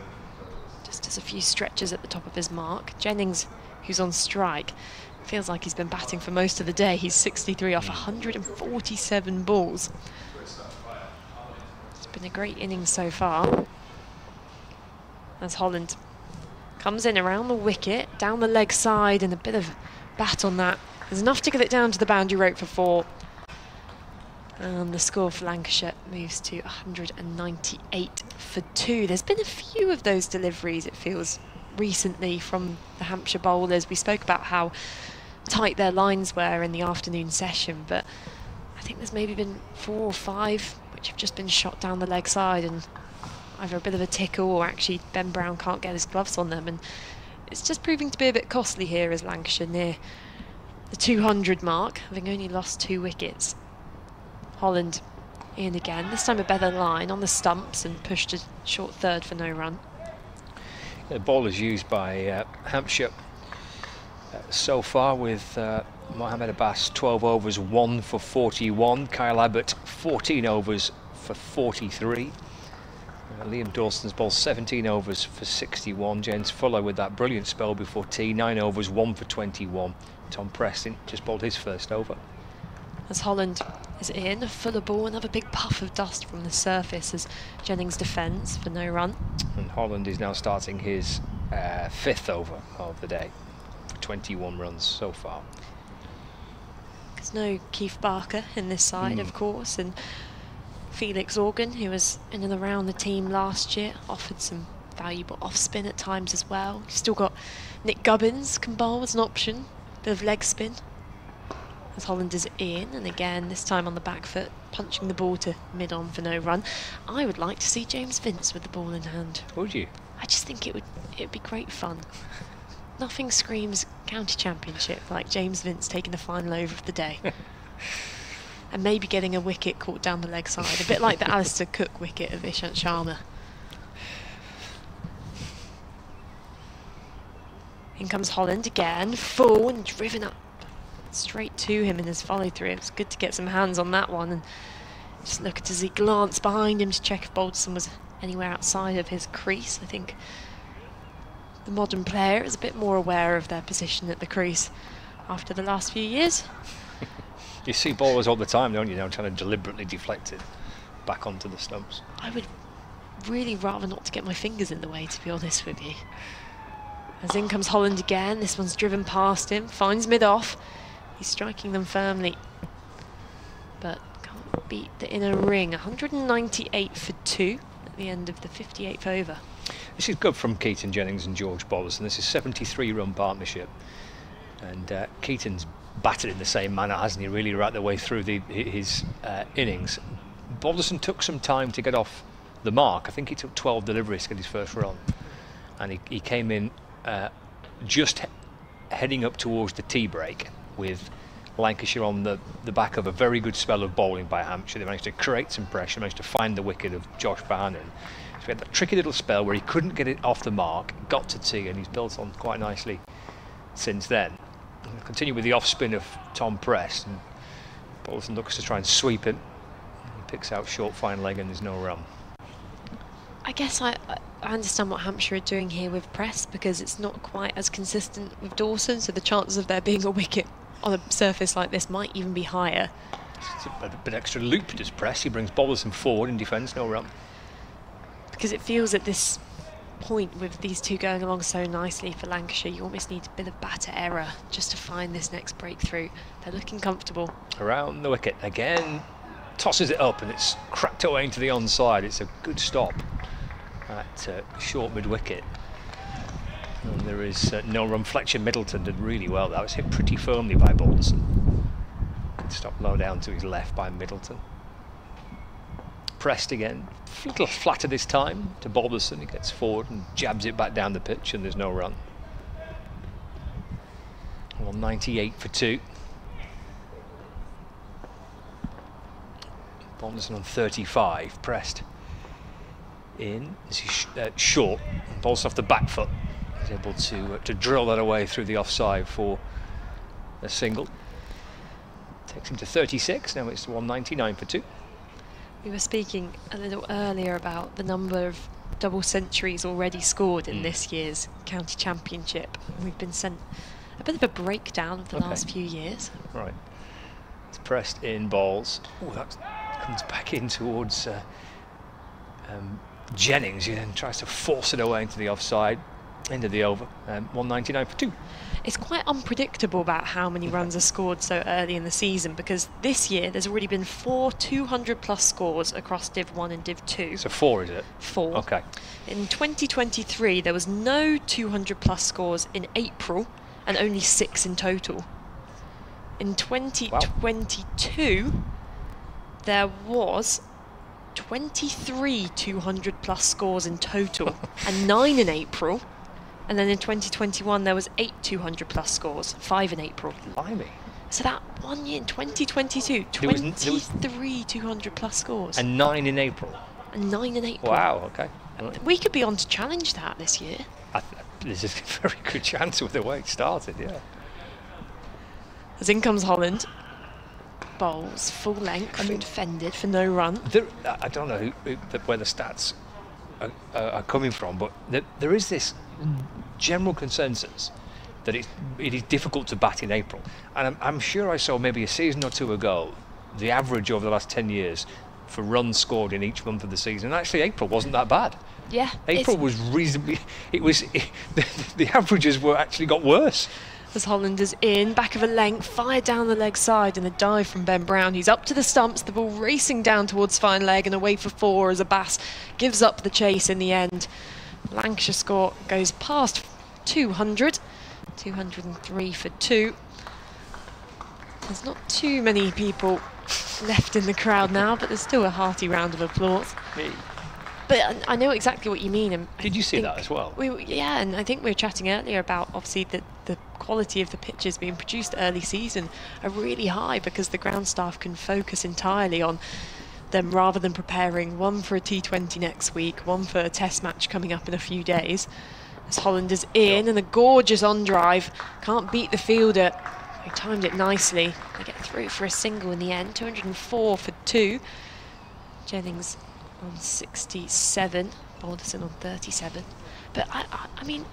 just as a few stretches at the top of his mark. Jennings, who's on strike, feels like he's been batting for most of the day. He's 63 off hmm. 147 balls. It's been a great innings so far. As Holland comes in around the wicket, down the leg side, and a bit of bat on that. There's enough to get it down to the boundary rope for four. And the score for Lancashire moves to 198 for two. There's been a few of those deliveries, it feels, recently from the Hampshire bowlers. We spoke about how tight their lines were in the afternoon session, but I think there's maybe been four or five which have just been shot down the leg side and either a bit of a tickle or actually Ben Brown can't get his gloves on them. And it's just proving to be a bit costly here as Lancashire near the 200 mark, having only lost two wickets. Holland in again, this time a better line on the stumps and pushed a short third for no run. The ball is used by uh, Hampshire uh, so far with uh, Mohamed Abbas 12 overs, 1 for 41. Kyle Abbott 14 overs for 43. Uh, Liam Dawson's ball 17 overs for 61. James Fuller with that brilliant spell before tea, 9 overs, 1 for 21. Tom Preston just bowled his first over. As Holland is in, a fuller ball, another big puff of dust from the surface as Jennings defends for no run. And Holland is now starting his uh, fifth over of the day for 21 runs so far. There's no Keith Barker in this side, of course, and Felix Organ, who was in and around the team last year, offered some valuable off spin at times as well. You've still got Nick Gubbins can bowl as an option, bit of leg spin. As Holland is in, and again, this time on the back foot, punching the ball to mid on for no run. I would like to see James Vince with the ball in hand. Would you? I just think it would it would be great fun. *laughs* Nothing screams county championship like James Vince taking the final over of the day. *laughs* and maybe getting a wicket caught down the leg side, a bit like the Alastair Cook wicket of Ishant Sharma. In comes Holland again, full and driven up straight to him in his follow through. It was good to get some hands on that one and just look at as he glanced behind him to check if Balderson was anywhere outside of his crease. I think the modern player is a bit more aware of their position at the crease after the last few years. You see bowlers all the time, don't you? Now trying to deliberately deflect it back onto the stumps. I would really rather not to get my fingers in the way, to be honest with you. As in comes Holland again, this one's driven past him, finds mid off. He's striking them firmly, but can't beat the inner ring. 198 for two at the end of the 58th over. This is good from Keaton Jennings and George Balderson. This is 73 run partnership. And uh, Keaton's batted in the same manner, hasn't he, really, right the way through the, his uh, innings. Balderson took some time to get off the mark. I think he took 12 deliveries to get his first run. And he, he came in uh, just he- heading up towards the tea break with Lancashire on the, the back of a very good spell of bowling by Hampshire. They managed to create some pressure, managed to find the wicket of Josh Bohannon. So he had that tricky little spell where he couldn't get it off the mark, got to tea, and he's built on quite nicely since then. Continue with the off spin of Tom Prest. and Balderson looks to try and sweep it. He picks out short fine leg, and there's no run. I guess I, I understand what Hampshire are doing here with Prest because it's not quite as consistent with Dawson, so the chances of there being a wicket on a surface like this might even be higher. It's a, bit extra loop to Prest. He brings Balderson forward in defence, no run. Because it feels at this point with these two going along so nicely for Lancashire, you almost need a bit of batter error just to find this next breakthrough. They're looking comfortable. Around the wicket again, tosses it up and it's cracked away into the onside. It's a good stop at uh, short mid wicket. And there is uh, no run. Fletcher Middleton did really well. That was hit pretty firmly by Balderson. Good stop low down to his left by Middleton. Prest again, a little flatter this time to Balderson. He gets forward and jabs it back down the pitch, and there's no run. 198 for two. Balderson on 35, Prest in. This is sh uh, short. Balls off the back foot. He's able to uh, to drill that away through the offside for a single. Takes him to 36. Now it's 199 for two. We were speaking a little earlier about the number of double centuries already scored in Mm. this year's county championship. We've been sent a bit of a breakdown of the Okay. last few years. Right. It's Prest in balls. Oh, that comes back in towards uh, um, Jennings. He then tries to force it away into the offside. End of the over. Um, 199 for two. It's quite unpredictable about how many runs are scored so early in the season because this year there's already been four 200 plus scores across Div 1 and Div 2. So four, is it? Four. Okay. In 2023, there was no 200 plus scores in April and only six in total. In 2022, there was 23 200 plus scores in total *laughs* and nine in April. And then in 2021, there was eight 200 plus scores, five in April. Blimey. So that one year in 2022, There was n- there was- 23 200 plus scores And nine in April. and nine in April. Wow, okay. We could be on to challenge that this year. I th- there's *laughs* a very good chance with the way it started, yeah. As in comes Holland. Bowls, full length, I mean- defended for no run. There, I I don't know who, who, where the stats are, are, are coming from, but there, there is this general consensus that it, it is difficult to bat in April. And I'm, I'm sure I saw maybe a season or two ago the average over the last 10 years for runs scored in each month of the season. And actually, April wasn't that bad. Yeah. April was reasonably. *laughs* It was *laughs* the, the averages were actually got worse. As Holland is in, back of a length, fired down the leg side, and a dive from Ben Brown. He's up to the stumps, the ball racing down towards fine leg and away for four as Abbas gives up the chase in the end. Lancashire score goes past 200, 203 for two. There's not too many people left in the crowd now, but there's still a hearty round of applause. But I- know exactly what you mean. and Did you see that as well? We, yeah, and I think we were chatting earlier about obviously the, the quality of the pitches being produced early season are really high because the ground staff can focus entirely on them rather than preparing one for a T20 next week, one for a test match coming up in a few days. As Holland is in and a gorgeous on drive, can't beat the fielder. He timed it nicely. They get through for a single in the end, 204 for two. Jennings on 67, Balderson on 37. But I, I, I mean,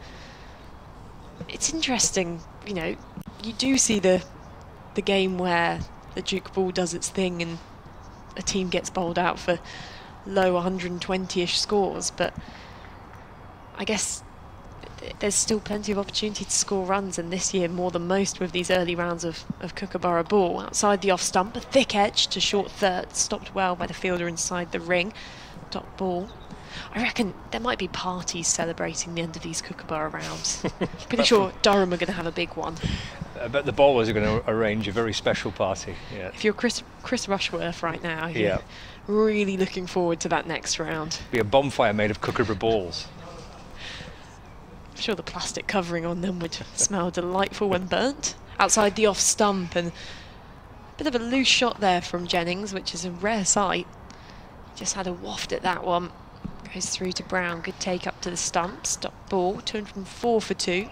it's interesting, you know, you do see the the game where the Duke ball does its thing and a team gets bowled out for low 120-ish scores, but I guess there's still plenty of opportunity to score runs, and this year more than most with these early rounds of, of Kookaburra ball. Outside the off stump, a thick edge to short third, stopped well by the fielder inside the ring. Dot ball. I reckon there might be parties celebrating the end of these Kookaburra rounds. *laughs* Pretty sure Durham are going to have a big one. I bet the bowlers are going to arrange a very special party. Yeah. If you're Chris Chris Rushworth right now, Yeah. really looking forward to that next round. Be a bonfire made of kookaburra balls. Sure the plastic covering on them would smell delightful when burnt. Outside the off stump and a bit of a loose shot there from Jennings, which is a rare sight. Just had a waft at that one. Goes through to Brown. Good take up to the stump. Stop ball. 204 for two.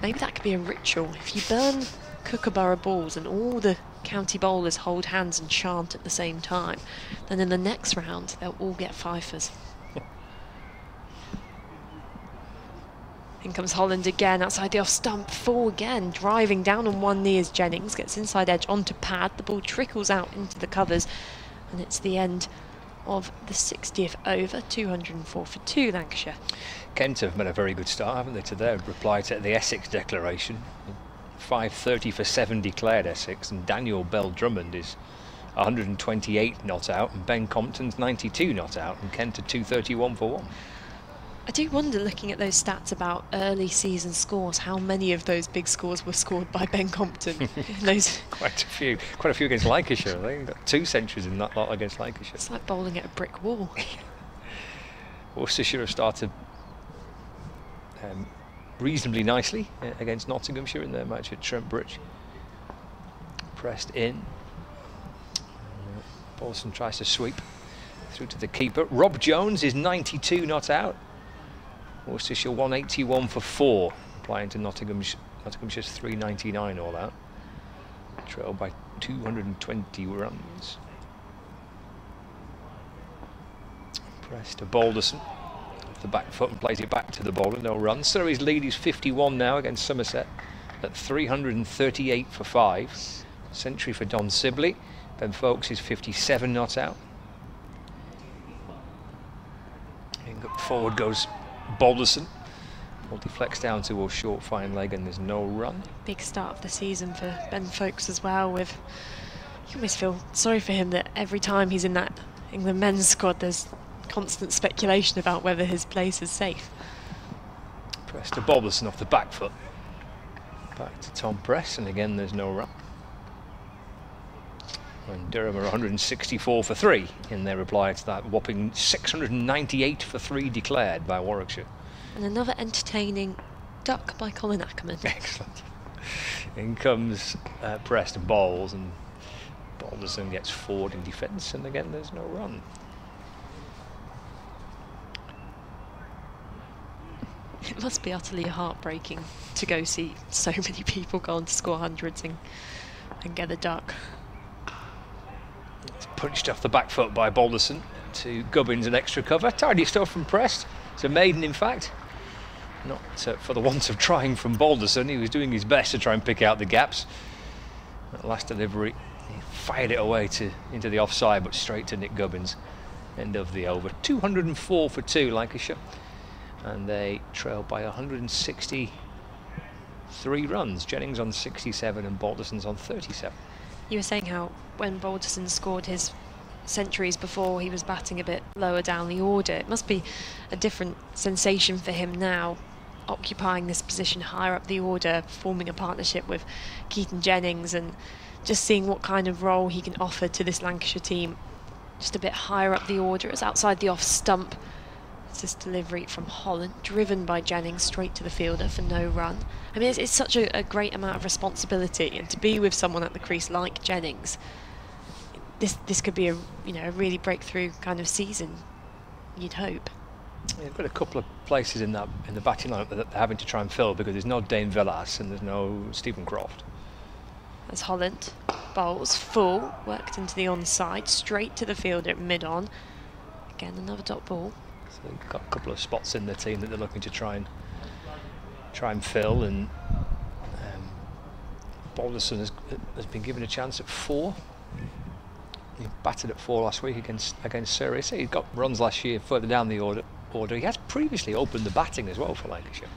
Maybe that could be a ritual. If you burn Kookaburra balls and all the county bowlers hold hands and chant at the same time, then in the next round they'll all get fifers. In comes Holland again outside the off stump. Four again, driving down on one knee as Jennings gets inside edge onto pad. The ball trickles out into the covers, and it's the end of the 60th over. 204 for two, Lancashire. Kent have made a very good start, haven't they, to their reply to the Essex declaration. 530 for seven declared Essex, and Daniel Bell Drummond is 128 not out, and Ben Compton's 92 not out, and Kent are 231 for one. I do wonder, looking at those stats about early season scores, how many of those big scores were scored by Ben Compton. *laughs* *laughs* those quite a few, quite a few against Lancashire. I think got two centuries in that lot against Lancashire. It's like bowling at a brick wall. *laughs* Worcestershire have started um, reasonably nicely uh, against Nottinghamshire in their match at Trent Bridge. Prest in. Uh, Balderson tries to sweep through to the keeper. Rob Jones is 92 not out. Worcestershire 181 for four, applying to Nottinghamshire, Nottinghamshire's 399 all out. Trailed by 220 runs. Prest to Balderson. The back foot and plays it back to the bowler, no run. Surrey's lead is 51 now against Somerset at 338 for five. Century for Dom Sibley. Ben Foakes is 57 not out. forward goes Balderson. Will deflects down to a short fine leg and there's no run. Big start of the season for Ben Foakes as well with you always feel sorry for him that every time he's in that England men's squad there's constant speculation about whether his place is safe. Prest to Balderson off the back foot. Back to Tom Prest and again there's no run. And Durham are 164 for three in their reply to that whopping 698 for three declared by Warwickshire. And another entertaining duck by Colin Ackermann. *laughs* Excellent. In comes uh, Preston Bowles and Balderson gets forward in defence and again there's no run. It must be utterly heartbreaking to go see so many people go on to score hundreds and, and get a duck. Punched off the back foot by Balderson to Gubbins an extra cover. Tidy stuff from Prest. It's a maiden, in fact. Not uh, for the want of trying from Balderson. He was doing his best to try and pick out the gaps. That last delivery, he fired it away to into the offside, but straight to Nick Gubbins. End of the over. 204 for two, Lancashire. And they trail by 163 runs. Jennings on 67 and Balderson's on 37 you were saying how when Balderson scored his centuries before he was batting a bit lower down the order, it must be a different sensation for him now occupying this position higher up the order, forming a partnership with Keaton Jennings and just seeing what kind of role he can offer to this Lancashire team just a bit higher up the order. It's outside the off stump it's this delivery from Holland, driven by Jennings straight to the fielder for no run. I mean, it's, it's such a, a, great amount of responsibility, and to be with someone at the crease like Jennings, this this could be a you know a really breakthrough kind of season. You'd hope. Yeah, have got a couple of places in that in the batting lineup that they're having to try and fill because there's no Dane Vilas and there's no Steven Croft. As Holland bowls full, worked into the onside, straight to the fielder at mid on. Again, another dot ball. So they've got a couple of spots in the team that they're looking to try and try and fill. And um, Balderson has, has been given a chance at four. He batted at four last week against against Surrey. So he got runs last year further down the order. Order. He has previously opened the batting as well for Lancashire.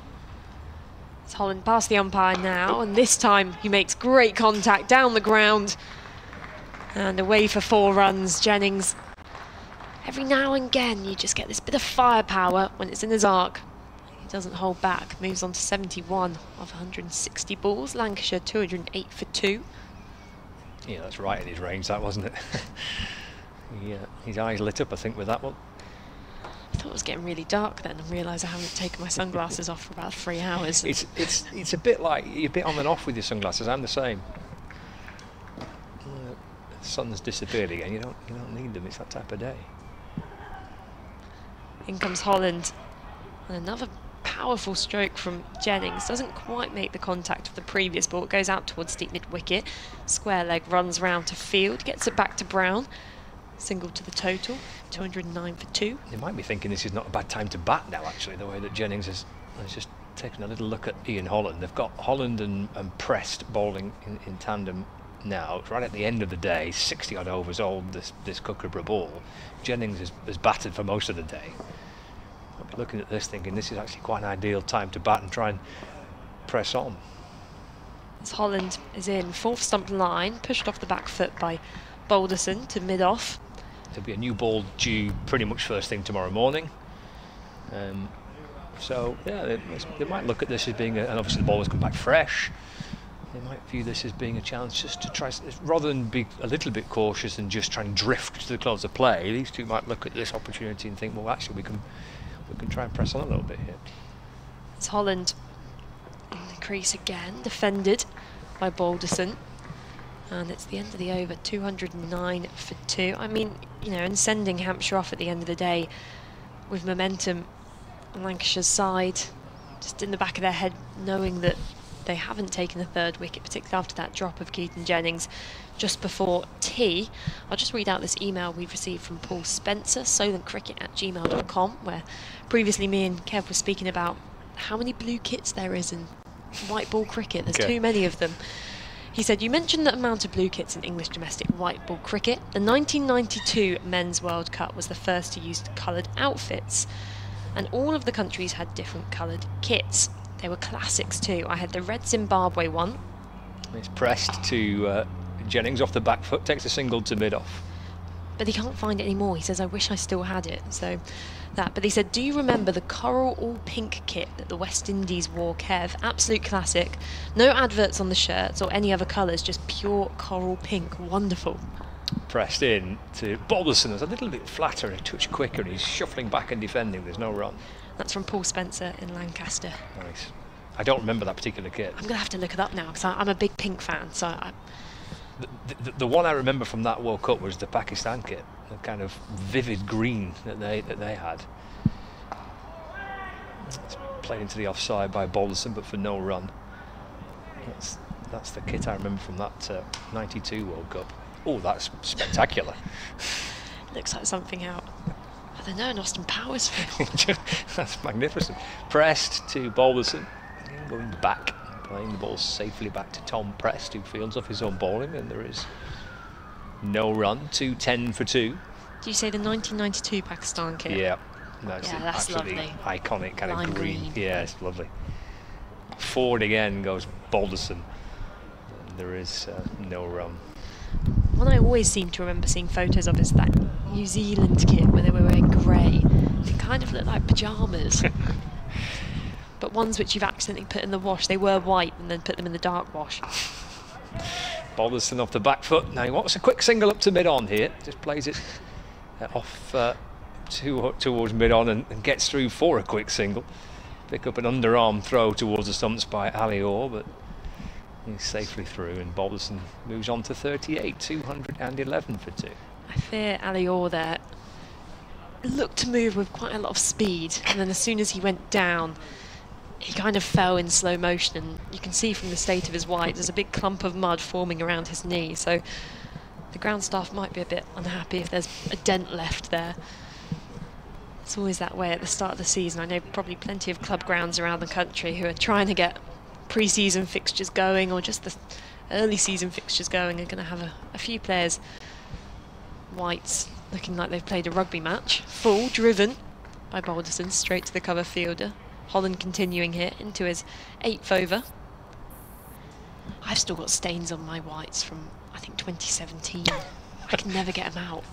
It's Holland past the umpire now, and this time he makes great contact down the ground and away for four runs. Jennings every now and again you just get this bit of firepower when it's in his arc. He doesn't hold back, moves on to 71 of 160 balls. Lancashire 208 for two. Yeah, that's right in his range, that wasn't it? *laughs* yeah, his eyes lit up, I think, with that one. I thought it was getting really dark then and realised I haven't taken my sunglasses off for about three hours. It's it's it's a bit like you're a bit on and off with your sunglasses. I'm the same. Uh, the sun's disappeared again. You don't you don't need them. It's that type of day. In comes Holland. And another powerful stroke from Jennings. Doesn't quite make the contact of the previous ball. It goes out towards deep mid wicket. Square leg runs round to field. Gets it back to Brown. Single to the total. 209 for two. You might be thinking this is not a bad time to bat now, actually, the way that Jennings has, has just taken a little look at Ian Holland. They've got Holland and, and Prest bowling in, in tandem now. Right at the end of the day, 60 odd overs old, this, this Kookaburra ball. Jennings has, has batted for most of the day. I'll be looking at this thinking this is actually quite an ideal time to bat and try and press on. As Holland is in fourth stump line, pushed off the back foot by Balderson to mid off. There'll be a new ball due pretty much first thing tomorrow morning. Um, so yeah, they, they, might look at this as being, a, and obviously the ball has come back fresh. They might view this as being a challenge just to try, rather than be a little bit cautious and just try and drift to the close of play. These two might look at this opportunity and think, well, actually, we can we can try and press on a little bit here. It's Holland in the crease again, defended by Balderson. And it's the end of the over, 209 for two. I mean, you know, and sending Hampshire off at the end of the day with momentum on Lancashire's side, just in the back of their head, knowing that they haven't taken the third wicket, particularly after that drop of Keaton Jennings just before tea. I'll just read out this email we've received from Paul Spencer, solentcricket at gmail.com, where previously me and Kev were speaking about how many blue kits there is in white ball cricket. There's okay. too many of them. He said, You mentioned the amount of blue kits in English domestic white ball cricket. The 1992 Men's World Cup was the first to use coloured outfits, and all of the countries had different coloured kits. They were classics too. I had the red Zimbabwe one. It's Prest to uh, Jennings off the back foot, takes a single to mid off. But he can't find it anymore. He says, I wish I still had it. So that. But he said, Do you remember the coral all pink kit that the West Indies wore, Kev? Absolute classic. No adverts on the shirts or any other colours, just pure coral pink. Wonderful. Prest in to Balderson. It's a little bit flatter, and a touch quicker. and He's shuffling back and defending. There's no run. That's from Paul Spencer in Lancaster. Nice. I don't remember that particular kit. I'm going to have to look it up now because I'm a big pink fan. So I, the, the, the, one I remember from that World Cup was the Pakistan kit, the kind of vivid green that they that they had. It's played into the offside by Balderson, but for no run. That's that's the kit I remember from that uh, '92 World Cup. Oh, that's spectacular. *laughs* Looks like something out. I don't know, an Austin Powers film. *laughs* that's magnificent. Prest to Balderson, going back playing the ball safely back to Tom Prest, who fields off his own bowling, and there is no run. 210 for two. Do you say the 1992 Pakistan kit? Yeah. That's yeah, that's lovely. Iconic kind Lime of green. green. Yeah, it's lovely. Forward again goes Balderson. There is uh, no run. One I always seem to remember seeing photos of is that New Zealand kit where they were wearing grey. They kind of look like pyjamas. *laughs* but ones which you've accidentally put in the wash, they were white and then put them in the dark wash. *laughs* Balderson off the back foot. Now he wants a quick single up to mid on here. Just plays it uh, off uh, to, towards mid on and, and, gets through for a quick single. Pick up an underarm throw towards the stumps by Ali Orr, but he's safely through. And Balderson moves on to 38, 211 for two. I fear Ali Orr there looked to move with quite a lot of speed, and then as soon as he went down, he kind of fell in slow motion and you can see from the state of his white there's a big clump of mud forming around his knee. So the ground staff might be a bit unhappy if there's a dent left there. It's always that way at the start of the season. I know probably plenty of club grounds around the country who are trying to get pre-season fixtures going or just the early season fixtures going are going to have a, a few players whites looking like they've played a rugby match. Full driven by Balderson straight to the cover fielder Holland continuing here into his eighth over. I've still got stains on my whites from, I think, 2017. I can never get them out.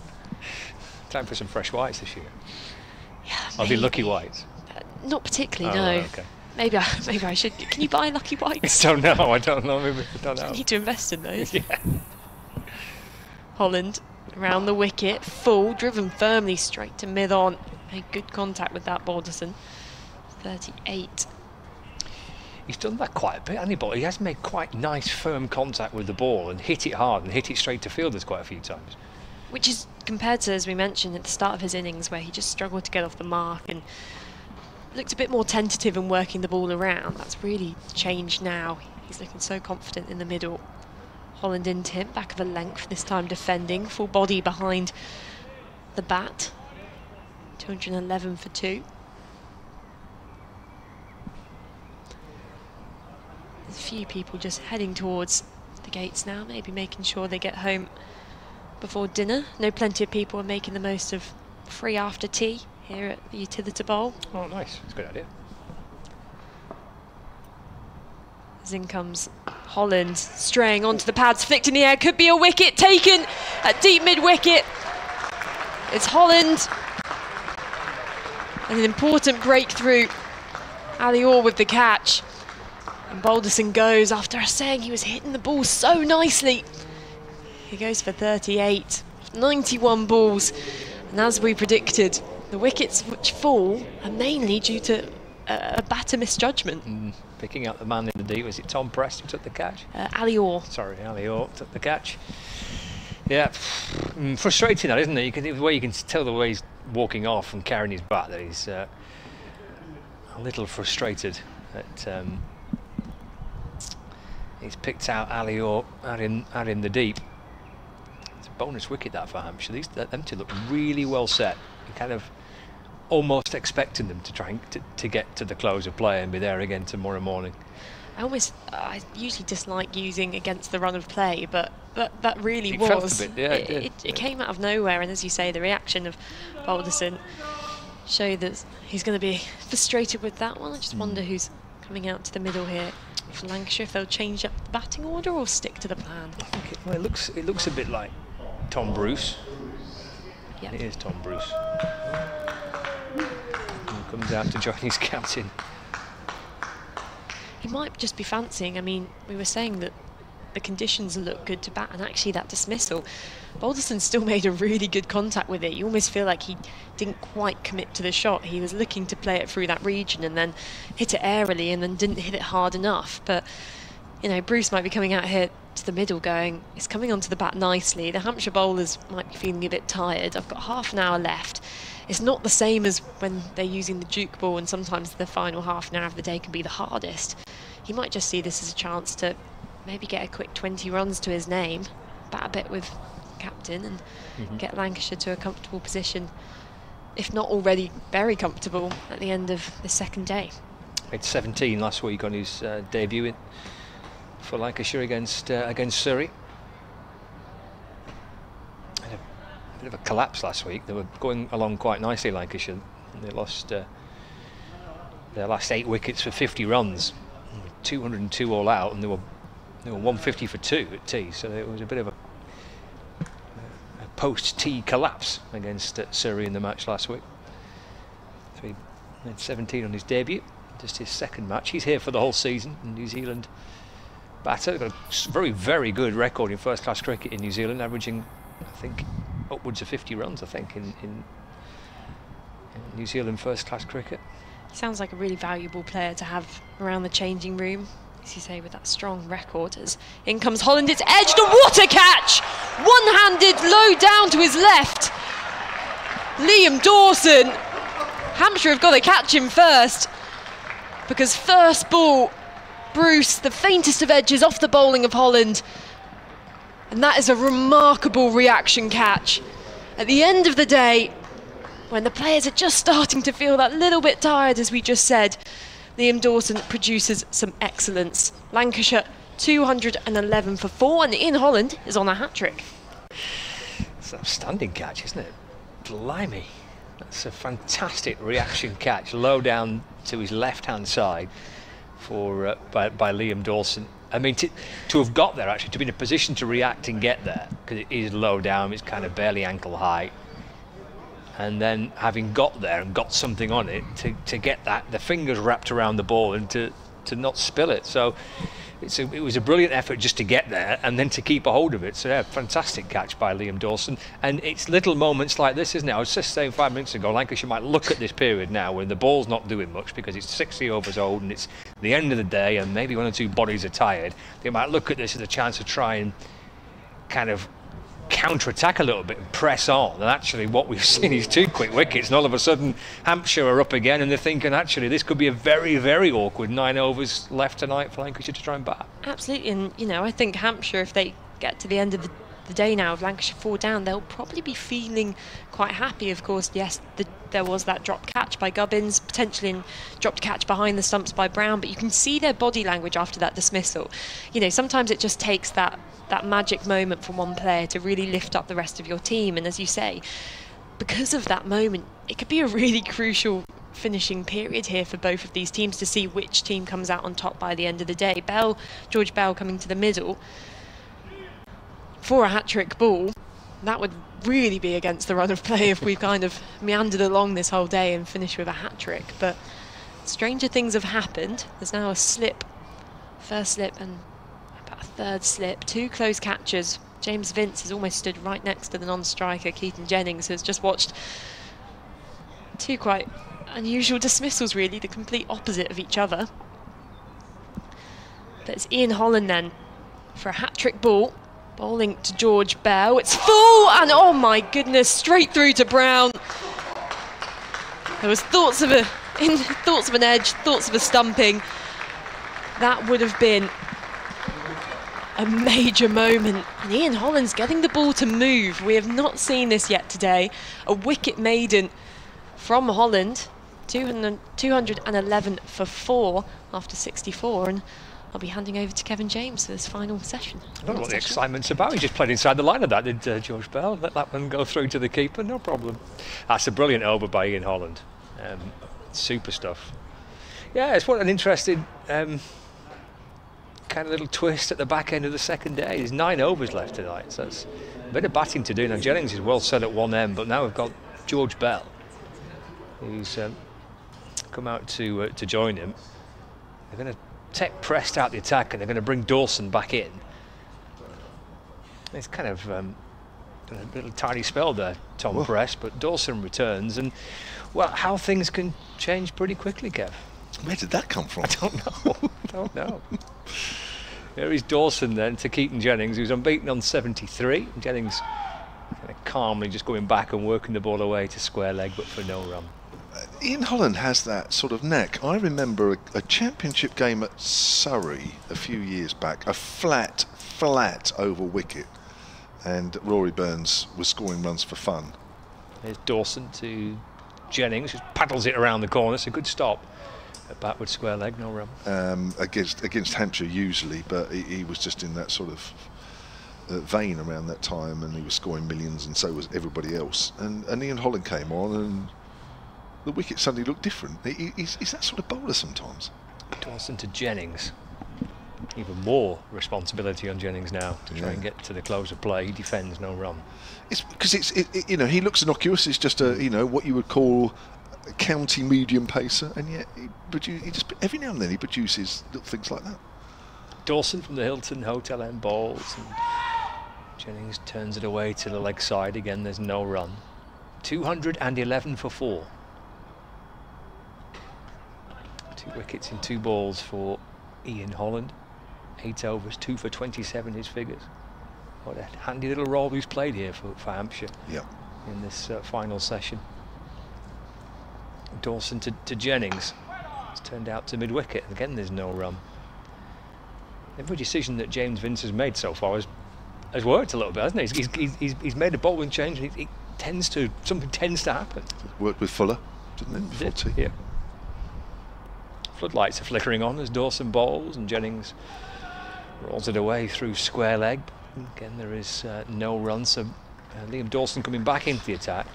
Time for some fresh whites this year. Yeah, Are they lucky whites? Uh, not particularly, oh, no. Right, okay. Maybe I, *laughs* maybe I should. Can you buy lucky whites? I *laughs* don't know. I don't know. Maybe I don't know. I need to invest in those. *laughs* yeah. Holland around the wicket, full, driven firmly straight to mid on. Made good contact with that Balderson. 38. He's done that quite a bit, hasn't he? But he has made quite nice, firm contact with the ball and hit it hard and hit it straight to fielders quite a few times. Which is compared to, as we mentioned at the start of his innings, where he just struggled to get off the mark and looked a bit more tentative and working the ball around. That's really changed now. He's looking so confident in the middle. Holland into him, back of a length, this time defending, full body behind the bat. 211 for two. There's a few people just heading towards the gates now, maybe making sure they get home before dinner. No, plenty of people are making the most of free after tea here at the Utilita Bowl. Oh, nice. It's a good idea. As in comes Holland, straying onto the pads, flicked in the air, could be a wicket taken at deep mid wicket. It's Holland. And an important breakthrough. Ali Orr with the catch. And Balderson goes after saying he was hitting the ball so nicely. He goes for 38, 91 balls. And as we predicted, the wickets which fall are mainly due to a, a batter misjudgment. Mm, picking up the man in the deep. Was it Tom Prest who took the catch? Uh, Ali Orr. Sorry, Ali Orr took the catch. Yeah, mm, frustrating that, isn't it? You can, the way you can tell the way he's walking off and carrying his bat that he's uh, a little frustrated that um, he's picked out Ali Orr out in, out in the deep. It's a bonus wicket that for Hampshire. These them two look really well set. You kind of almost expecting them to try and to, to get to the close of play and be there again tomorrow morning. I almost, I usually dislike using against the run of play, but that that really It was. bit, yeah, it it, did, it, yeah. came out of nowhere, and as you say, the reaction of Balderson showed that he's going to be frustrated with that one. I just Hmm. wonder who's coming out to the middle here. For Lancashire, if they'll change up the batting order or stick to the plan. I think it, well, it looks it looks a bit like Tom Bruce. Yeah. It is Tom Bruce. Who comes out to join his captain. He might just be fancying. I mean, we were saying that the conditions look good to bat, and actually that dismissal, Balderson still *laughs* made a really good contact with it. You almost feel like he didn't quite commit to the shot. He was looking to play it through that region and then hit it airily, and then didn't hit it hard enough. But you know, Bruce might be coming out here to the middle, going, it's coming onto the bat nicely. The Hampshire bowlers might be feeling a bit tired. I've got half an hour left. It's not the same as when they're using the Duke ball, and sometimes the final half an hour of the day can be the hardest. He might just see this as a chance to maybe get a quick 20 runs to his name, bat a bit with captain, and get Lancashire to a comfortable position, if not already very comfortable at the end of the second day. Made 17 last week on his uh, debut in, for Lancashire against uh, against Surrey. Had a bit of a collapse last week. They were going along quite nicely, Lancashire. And they lost uh, their last eight wickets for 50 runs, 202 all out, and they were they were 150 for two at tea. So it was a bit of a, a post-tea collapse against uh, Surrey in the match last week. So he made 17 on his debut, just his second match. He's here for the whole season in New Zealand. Batter got a very, very good record in first-class cricket in New Zealand, averaging, I think, upwards of 50 runs. I think in, in, in New Zealand first-class cricket. Sounds like a really valuable player to have around the changing room, say, with that strong record. As in comes Holland, it's edged, a catch! One-handed, low down to his left. Liam Dawson. Hampshire have got to catch him first, because first ball, Bruce, the faintest of edges off the bowling of Holland. And that is a remarkable reaction catch. At the end of the day, when the players are just starting to feel that little bit tired, as we just said, Liam Dawson produces some excellence. Lancashire 211 for four, and Ian Holland is on a hat trick. It's an outstanding catch, isn't it? Blimey. That's a fantastic reaction catch, low down to his left-hand side for uh, by, by Liam Dawson. I mean, to, to have got there, actually, to be in a position to react and get there, because it is low down, it's kind of barely ankle high. And then having got there and got something on it, to, to get that, the fingers wrapped around the ball and to, to not spill it. So it's a, it was a brilliant effort just to get there and then to keep a hold of it. So yeah, fantastic catch by Liam Dawson. And it's little moments like this, isn't it? I was just saying five minutes ago, Lancashire might look at this period now when the ball's not doing much because it's 60 overs old and it's the end of the day and maybe one or two bodies are tired. They might look at this as a chance to try and kind of counter-attack a little bit and press on. And actually, what we've *laughs* seen is two quick wickets, and all of a sudden, Hampshire are up again, and they're thinking, actually, this could be a very, very awkward nine overs left tonight for Lancashire to try and bat. Absolutely, and you know, I think Hampshire, if they get to the end of the, the day now, if Lancashire fall down, they'll probably be feeling quite happy. Of course, yes, the, there was that dropped catch by Gubbins, potentially in dropped catch behind the stumps by Brown, but you can see their body language after that dismissal. You know, sometimes it just takes that that magic moment from one player to really lift up the rest of your team. And as you say, because of that moment, it could be a really *laughs* crucial finishing period here for both of these teams to see which team comes out on top by the end of the day. Bell, George Bell coming to the middle for a hat-trick ball. That would really be against the run of play if we kind of meandered along this whole day and finished with a hat-trick. But stranger things have happened. There's now a slip, first slip and third slip. Two close catches. James Vince has almost stood right next to the non-striker, Keaton Jennings, who has just watched two quite unusual dismissals, really, the complete opposite of each other. But it's Ian Holland then for a hat-trick ball. Bowling to George Bell. It's full, and oh my goodness, straight through to Brown. There was thoughts of a in, thoughts of an edge, thoughts of a stumping. That would have been a major moment. And Ian Holland's getting the ball to move. We have not seen this yet today. A wicket maiden from Holland. 200, 211 for four after 64. And I'll be handing over to Kevin James for this final session. I don't know what the excitement's about. He just played inside the line of that, did uh, George Bell? Let that one go through to the keeper, no problem. That's a brilliant over by Ian Holland. Um, super stuff. Yeah, it's what an interesting um, kind of little twist at the back end of the second day. There's nine overs left tonight, so it's a bit of batting to do. Now Jennings is well set at one end, but now we've got George Bell, who's um, come out to uh, to join him. They're going to take Prest out the attack, and they're going to bring Dawson back in. It's kind of um, a little tiny spell there, Tom Whoa. Prest, but Dawson returns, and well, how things can change pretty quickly, Kev. Where did that come from? I don't know. *laughs* I don't know. There is Dawson then to Keaton Jennings, who's unbeaten on 73. Jennings kind of calmly just going back and working the ball away to square leg, but for no run. Uh, Ian Holland has that sort of neck. I remember a, a, championship game at Surrey a few years back, a flat, flat over wicket, and Rory Burns was scoring runs for fun. There's Dawson to Jennings, who paddles it around the corner. It's a good stop. A backward square leg, no run. Um, against against Hampshire usually, but he, he was just in that sort of uh, vein around that time, and he was scoring millions, and so was everybody else. And, and Ian Holland came on, and the wicket suddenly looked different. He, he's, he's that sort of bowler sometimes. Dawson to Jennings. Even more responsibility on Jennings now to try yeah. and get to the close of play. He defends no run. It's because it's it, it, you know he looks innocuous. It's just a you know what you would call county medium pacer, and yet he, produ- he just every now and then he produces little things like that. Dawson from the Hilton Hotel end balls, and Jennings turns it away to the leg side again. There's no run. 211 for four. Two wickets in two balls for Ian Holland. Eight overs, two for 27 his figures. What a handy little role he's played here for, for Hampshire yeah. in this uh, final session. Dawson to, to Jennings. It's turned out to mid-wicket. Again, there's no run. Every decision that James Vince has made so far has, has worked a little bit, hasn't he? He's, he's, he's, he's made a bowling change. He, he, tends to something tends to happen. Worked with Fuller, didn't it? Did, yeah. Floodlights are flickering on as Dawson bowls and Jennings rolls it away through square leg. Again, there is uh, no run, so uh, Liam Dawson coming back into the attack.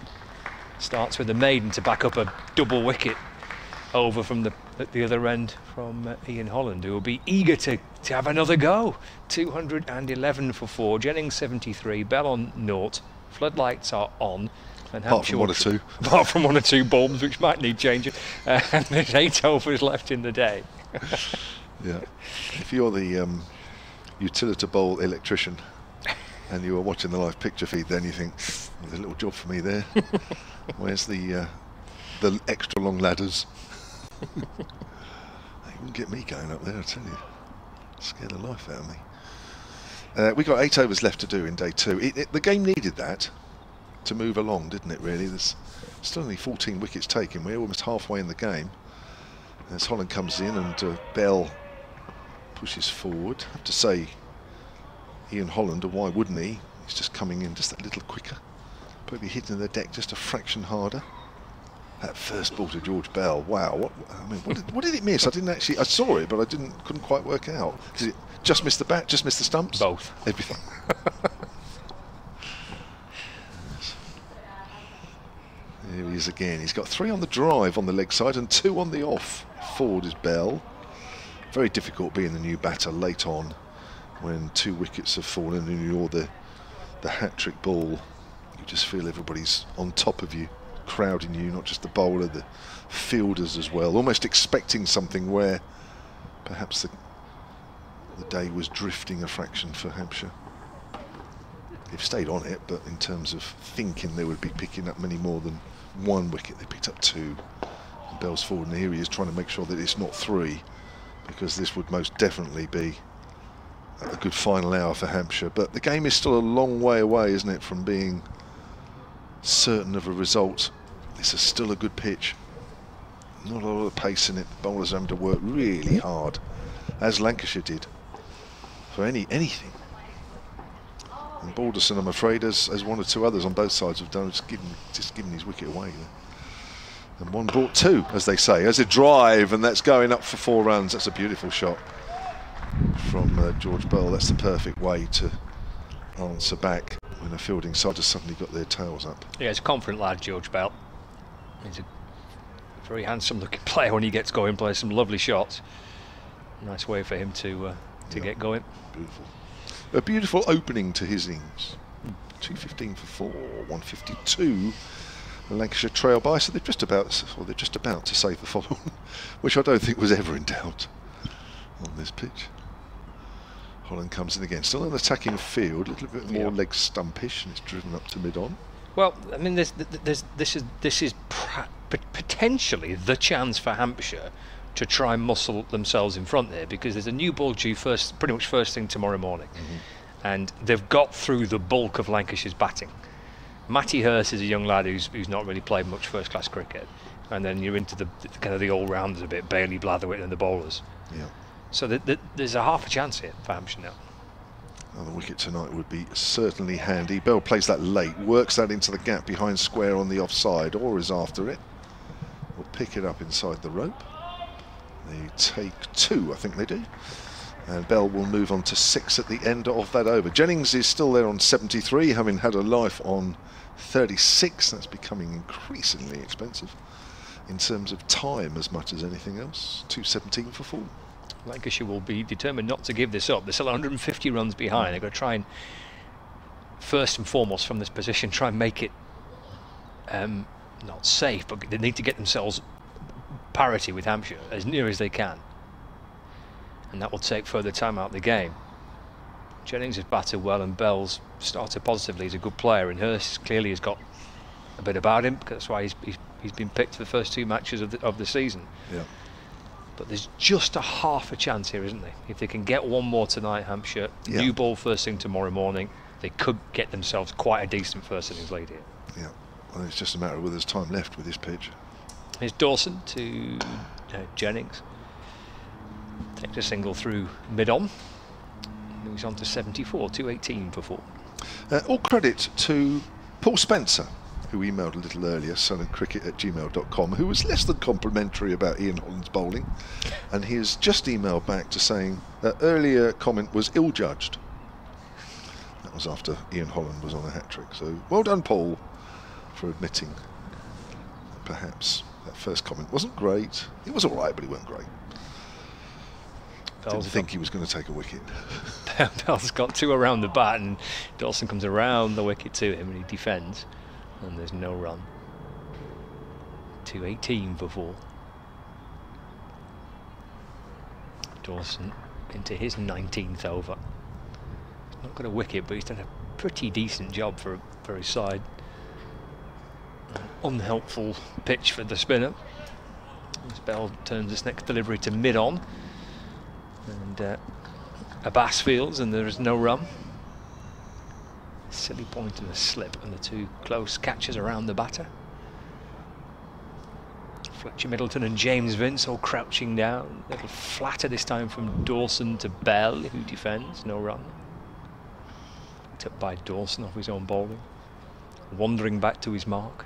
Starts with the maiden to back up a double wicket over from the at the other end from uh, Ian Holland, who will be eager to, to have another go. 211 for four, Jennings 73, Bell on naught, floodlights are on. And *laughs* Apart from one or two. Apart from one or two bulbs, which might need changing. Uh, *laughs* and there's eight overs left in the day. *laughs* Yeah. If you're the um, Utilita Bowl electrician and you were watching the live picture feed, then you think there's a little job for me there. *laughs* Where's the uh, the extra long ladders? *laughs* they wouldn't get me going up there, I tell you. Scare the life out of me. Uh, we got eight overs left to do in day two. It, it, the game needed that to move along, didn't it? Really, there's still only 14 wickets taken. We're almost halfway in the game. As Holland comes in and uh, Bell pushes forward. I have to say, Ian Holland, or why wouldn't he? He's just coming in just a little quicker. Probably hitting the deck just a fraction harder. That first ball to George Bell, wow! What I mean, what did, what did it miss? I didn't actually. I saw it, but I didn't. Couldn't quite work out. Did it just miss the bat? Just miss the stumps? Both. Everything. *laughs* Here he is again. He's got three on the drive on the leg side and two on the off. Forward is Bell. Very difficult being the new batter late on when two wickets have fallen and you're the the hat trick ball. You just feel everybody's on top of you, crowding you, not just the bowler, the fielders as well. Almost expecting something where perhaps the the day was drifting a fraction for Hampshire. They've stayed on it, but in terms of thinking they would be picking up many more than one wicket, they picked up two. And Bell's forward, and here he is trying to make sure that it's not three, because this would most definitely be a good final hour for Hampshire. But the game is still a long way away, isn't it, from being certain of a result. This is still a good pitch. Not a lot of pace in it. The Bowlers having to work really hard, as Lancashire did, for any anything. And Balderson, I'm afraid, as, as one or two others on both sides have done, just given, just given his wicket away. And one brought two, as they say, as a drive, and that's going up for four runs. That's a beautiful shot from uh, George Bell. That's the perfect way to answer back when a fielding side has suddenly got their tails up. Yeah, he's a confident lad, George Bell. He's a very handsome looking *laughs* player when he gets going, plays some lovely shots. Nice way for him to uh, to Yeah. get going. Beautiful. A beautiful opening to his innings. 215 for four, 152. The Lancashire trail by, so they're just about, or they're just about to save the follow-on, *laughs* which I don't think was ever in doubt on this pitch. Holland comes in again, still an attacking field, a little bit more Yeah. leg stumpish, and it's driven up to mid-on. Well, I mean, there's, there's, this is this is potentially the chance for Hampshire to try and muscle themselves in front there because there's a new ball due first, pretty much first thing tomorrow morning, mm-hmm. and they've got through the bulk of Lancashire's batting. Matty Hurst is a young lad who's who's not really played much first-class cricket, and then you're into the, the kind of the all-rounders a bit, Bailey, Blatherwick, and the bowlers. Yeah. So th th there's a half a chance here for Hampshire now. Another wicket tonight would be certainly handy. Bell plays that late, works that into the gap behind square on the offside, or is after it. Will pick it up inside the rope. They take two, I think they do. And Bell will move on to six at the end of that over. Jennings is still there on 73, having had a life on 36. That's becoming increasingly expensive in terms of time as much as anything else. 217 for four. Lancashire will be determined not to give this up. They're still 150 runs behind. They're going to try and, first and foremost, from this position, try and make it um, not safe, but they need to get themselves parity with Hampshire as near as they can. And that will take further time out of the game. Jennings has batted well, and Bell's started positively. He's a good player, and Hurst clearly has got a bit about him. 'cause That's why he's, he's, he's been picked for the first two matches of the, of the season. Yeah. But there's just a half a chance here, isn't there? If they can get one more tonight, Hampshire, Yeah. new ball first thing tomorrow morning, they could get themselves quite a decent first innings lead here. Yeah. Well, it's just a matter of whether there's time left with this pitch. Here's Dawson to uh, Jennings. Takes a single through mid on. Moves on to 74, 218 for four. Uh, all credit to Paul Spencer, who emailed a little earlier, solentcricket at gmail.com, who was less than complimentary about Ian Holland's bowling. And he has just emailed back to saying that earlier comment was ill judged. That was after Ian Holland was on a hat trick. So well done, Paul, for admitting that perhaps that first comment wasn't great. It was all right, but it wasn't great. Didn't think he was going to take a wicket. *laughs* Bell's got two around the bat, and Dawson comes around the wicket to him and he defends. And there's no run. 218 for four. Dawson into his 19th over. He's not got a wicket, but he's done a pretty decent job for for his side. unhelpful pitch for the spinner. As Bell turns his next delivery to mid on, and uh, Abbas fields, and there is no run. Silly point and a slip, and the two close catches around the batter. Fletcher Middleton and James Vince all crouching down. A little flatter this time from Dawson to Bell, who defends, no run. Picked up by Dawson off his own bowling. Wandering back to his mark.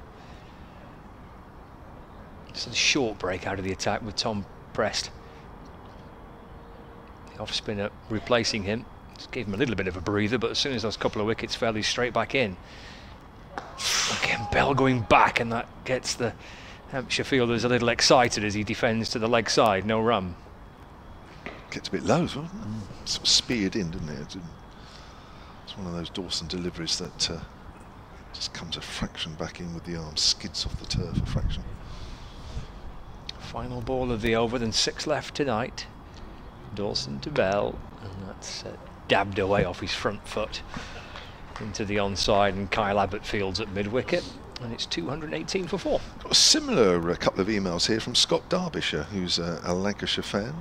Just a short break out of the attack with Tom Prest. The off spinner replacing him. Just gave him a little bit of a breather, but as soon as those couple of wickets fell, he's straight back in. Again, Bell going back, and that gets the Hampshire fielders a little excited as he defends to the leg side. No run. Gets a bit low as well. Mm. Sort of speared in, didn't it? It's one of those Dawson deliveries that uh, just comes a fraction back in with the arm, skids off the turf a fraction. Final ball of the over, then six left tonight. Dawson to Bell, and that's uh, dabbed away off his front foot into the onside, and Kyle Abbott fields at mid wicket. And it's 218 for four. Got a similar a couple of emails here from Scott Derbyshire, who's a, a Lancashire fan,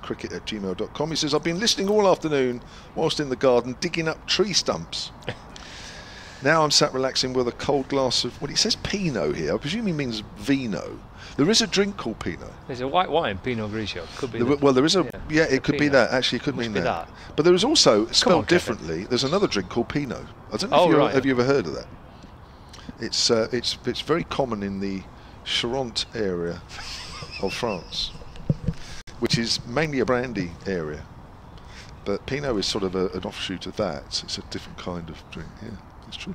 cricket at gmail.com. He says, I've been listening all afternoon whilst in the garden digging up tree stumps. *laughs* now I'm sat relaxing with a cold glass of, what well, he says Pinot here. I presume he means vino. There is a drink called Pinot. There's a white wine, Pinot Grigio. Could be. There, well, there is a yeah. yeah it could Pinot. be that. Actually, it could mean that. that. But there is also spelled on, differently. There's another drink called Pineau. I don't know oh, if you right. have you ever heard of that. It's uh, it's it's very common in the Charente area of France, which is mainly a brandy area. But Pineau is sort of a, an offshoot of that. It's a different kind of drink. Yeah, it's true.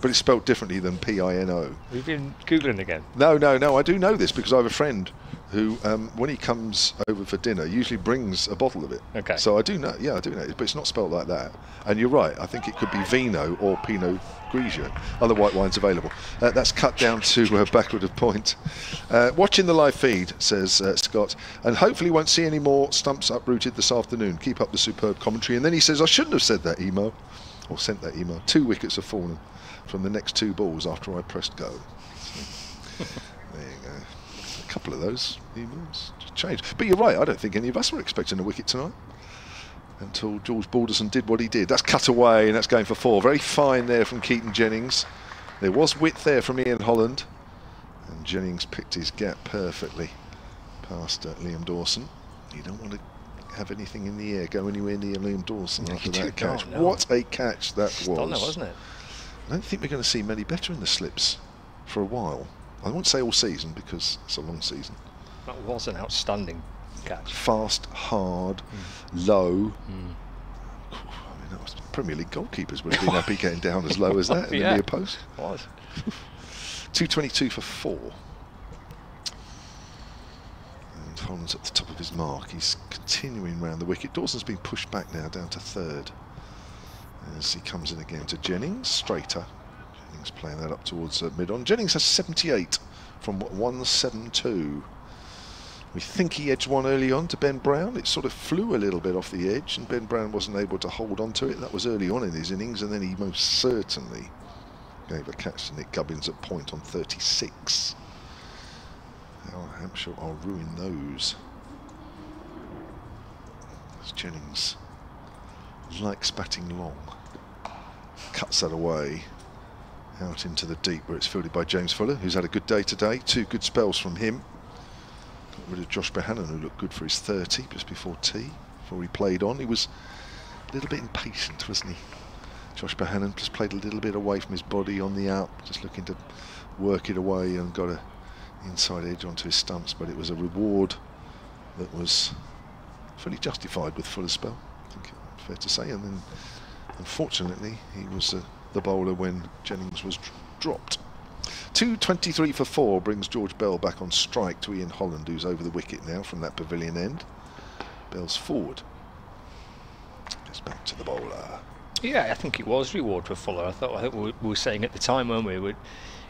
But it's spelled differently than P-I-N-O. We've been googling again. No, no, no. I do know this because I have a friend who, um, when he comes over for dinner, usually brings a bottle of it. Okay. So I do know. Yeah, I do know. But it's not spelled like that. And you're right. I think it could be Vino or Pinot Grigio. Other white wines available. Uh, that's cut down to uh, backward of point. Uh, watching the live feed, says uh, Scott, and hopefully won't see any more stumps uprooted this afternoon. Keep up the superb commentary. And then he says, I shouldn't have said that email or sent that email. Two wickets have fallen from the next two balls after I pressed go. So, *laughs* there you go. A couple of those emails changed. But you're right, I don't think any of us were expecting a wicket tonight until George Balderson did what he did. That's cut away and that's going for four. Very fine there from Keaton Jennings. There was width there from Ian Holland. And Jennings picked his gap perfectly past uh, Liam Dawson. You don't want to have anything in the air go anywhere near Liam Dawson yeah, after that catch. No. What a catch that was. Stunner, wasn't it? I don't think we're going to see many better in the slips for a while. I won't say all season because it's a long season. That was an outstanding catch. Fast, hard, mm. low. Mm. I mean, Premier League goalkeepers would have been happy getting down as low as that in *laughs* yeah, the near post. Was. *laughs* 222 for four. And Holland's at the top of his mark. He's continuing round the wicket. Dawson's been pushed back now down to third as he comes in again to Jennings, straighter. Jennings playing that up towards uh, mid-on. Jennings has 78 from 172. We think he edged one early on to Ben Brown. It sort of flew a little bit off the edge, and Ben Brown wasn't able to hold on to it. That was early on in his innings, and then he most certainly gave a catch to Nick Gubbins at point on 36. How Hampshire are ruin those. As Jennings likes batting long cuts that away out into the deep where it's fielded by James Fuller, who's had a good day today. Two good spells from him. Got rid of Josh Bohannon, who looked good for his 30 just before tea, before he played on. He was a little bit impatient, wasn't he? Josh Bohannon just played a little bit away from his body on the out, just looking to work it away and got a inside edge onto his stumps, but it was a reward that was fully justified with Fuller's spell, fair to say. And then Unfortunately, he was uh, the bowler when Jennings was dropped. 2.23 for 4 brings George Bell back on strike to Ian Holland, who's over the wicket now from that pavilion end. Bell's forward. Just back to the bowler. Yeah, I think it was reward for Fuller. I thought I think we were saying at the time, weren't we? we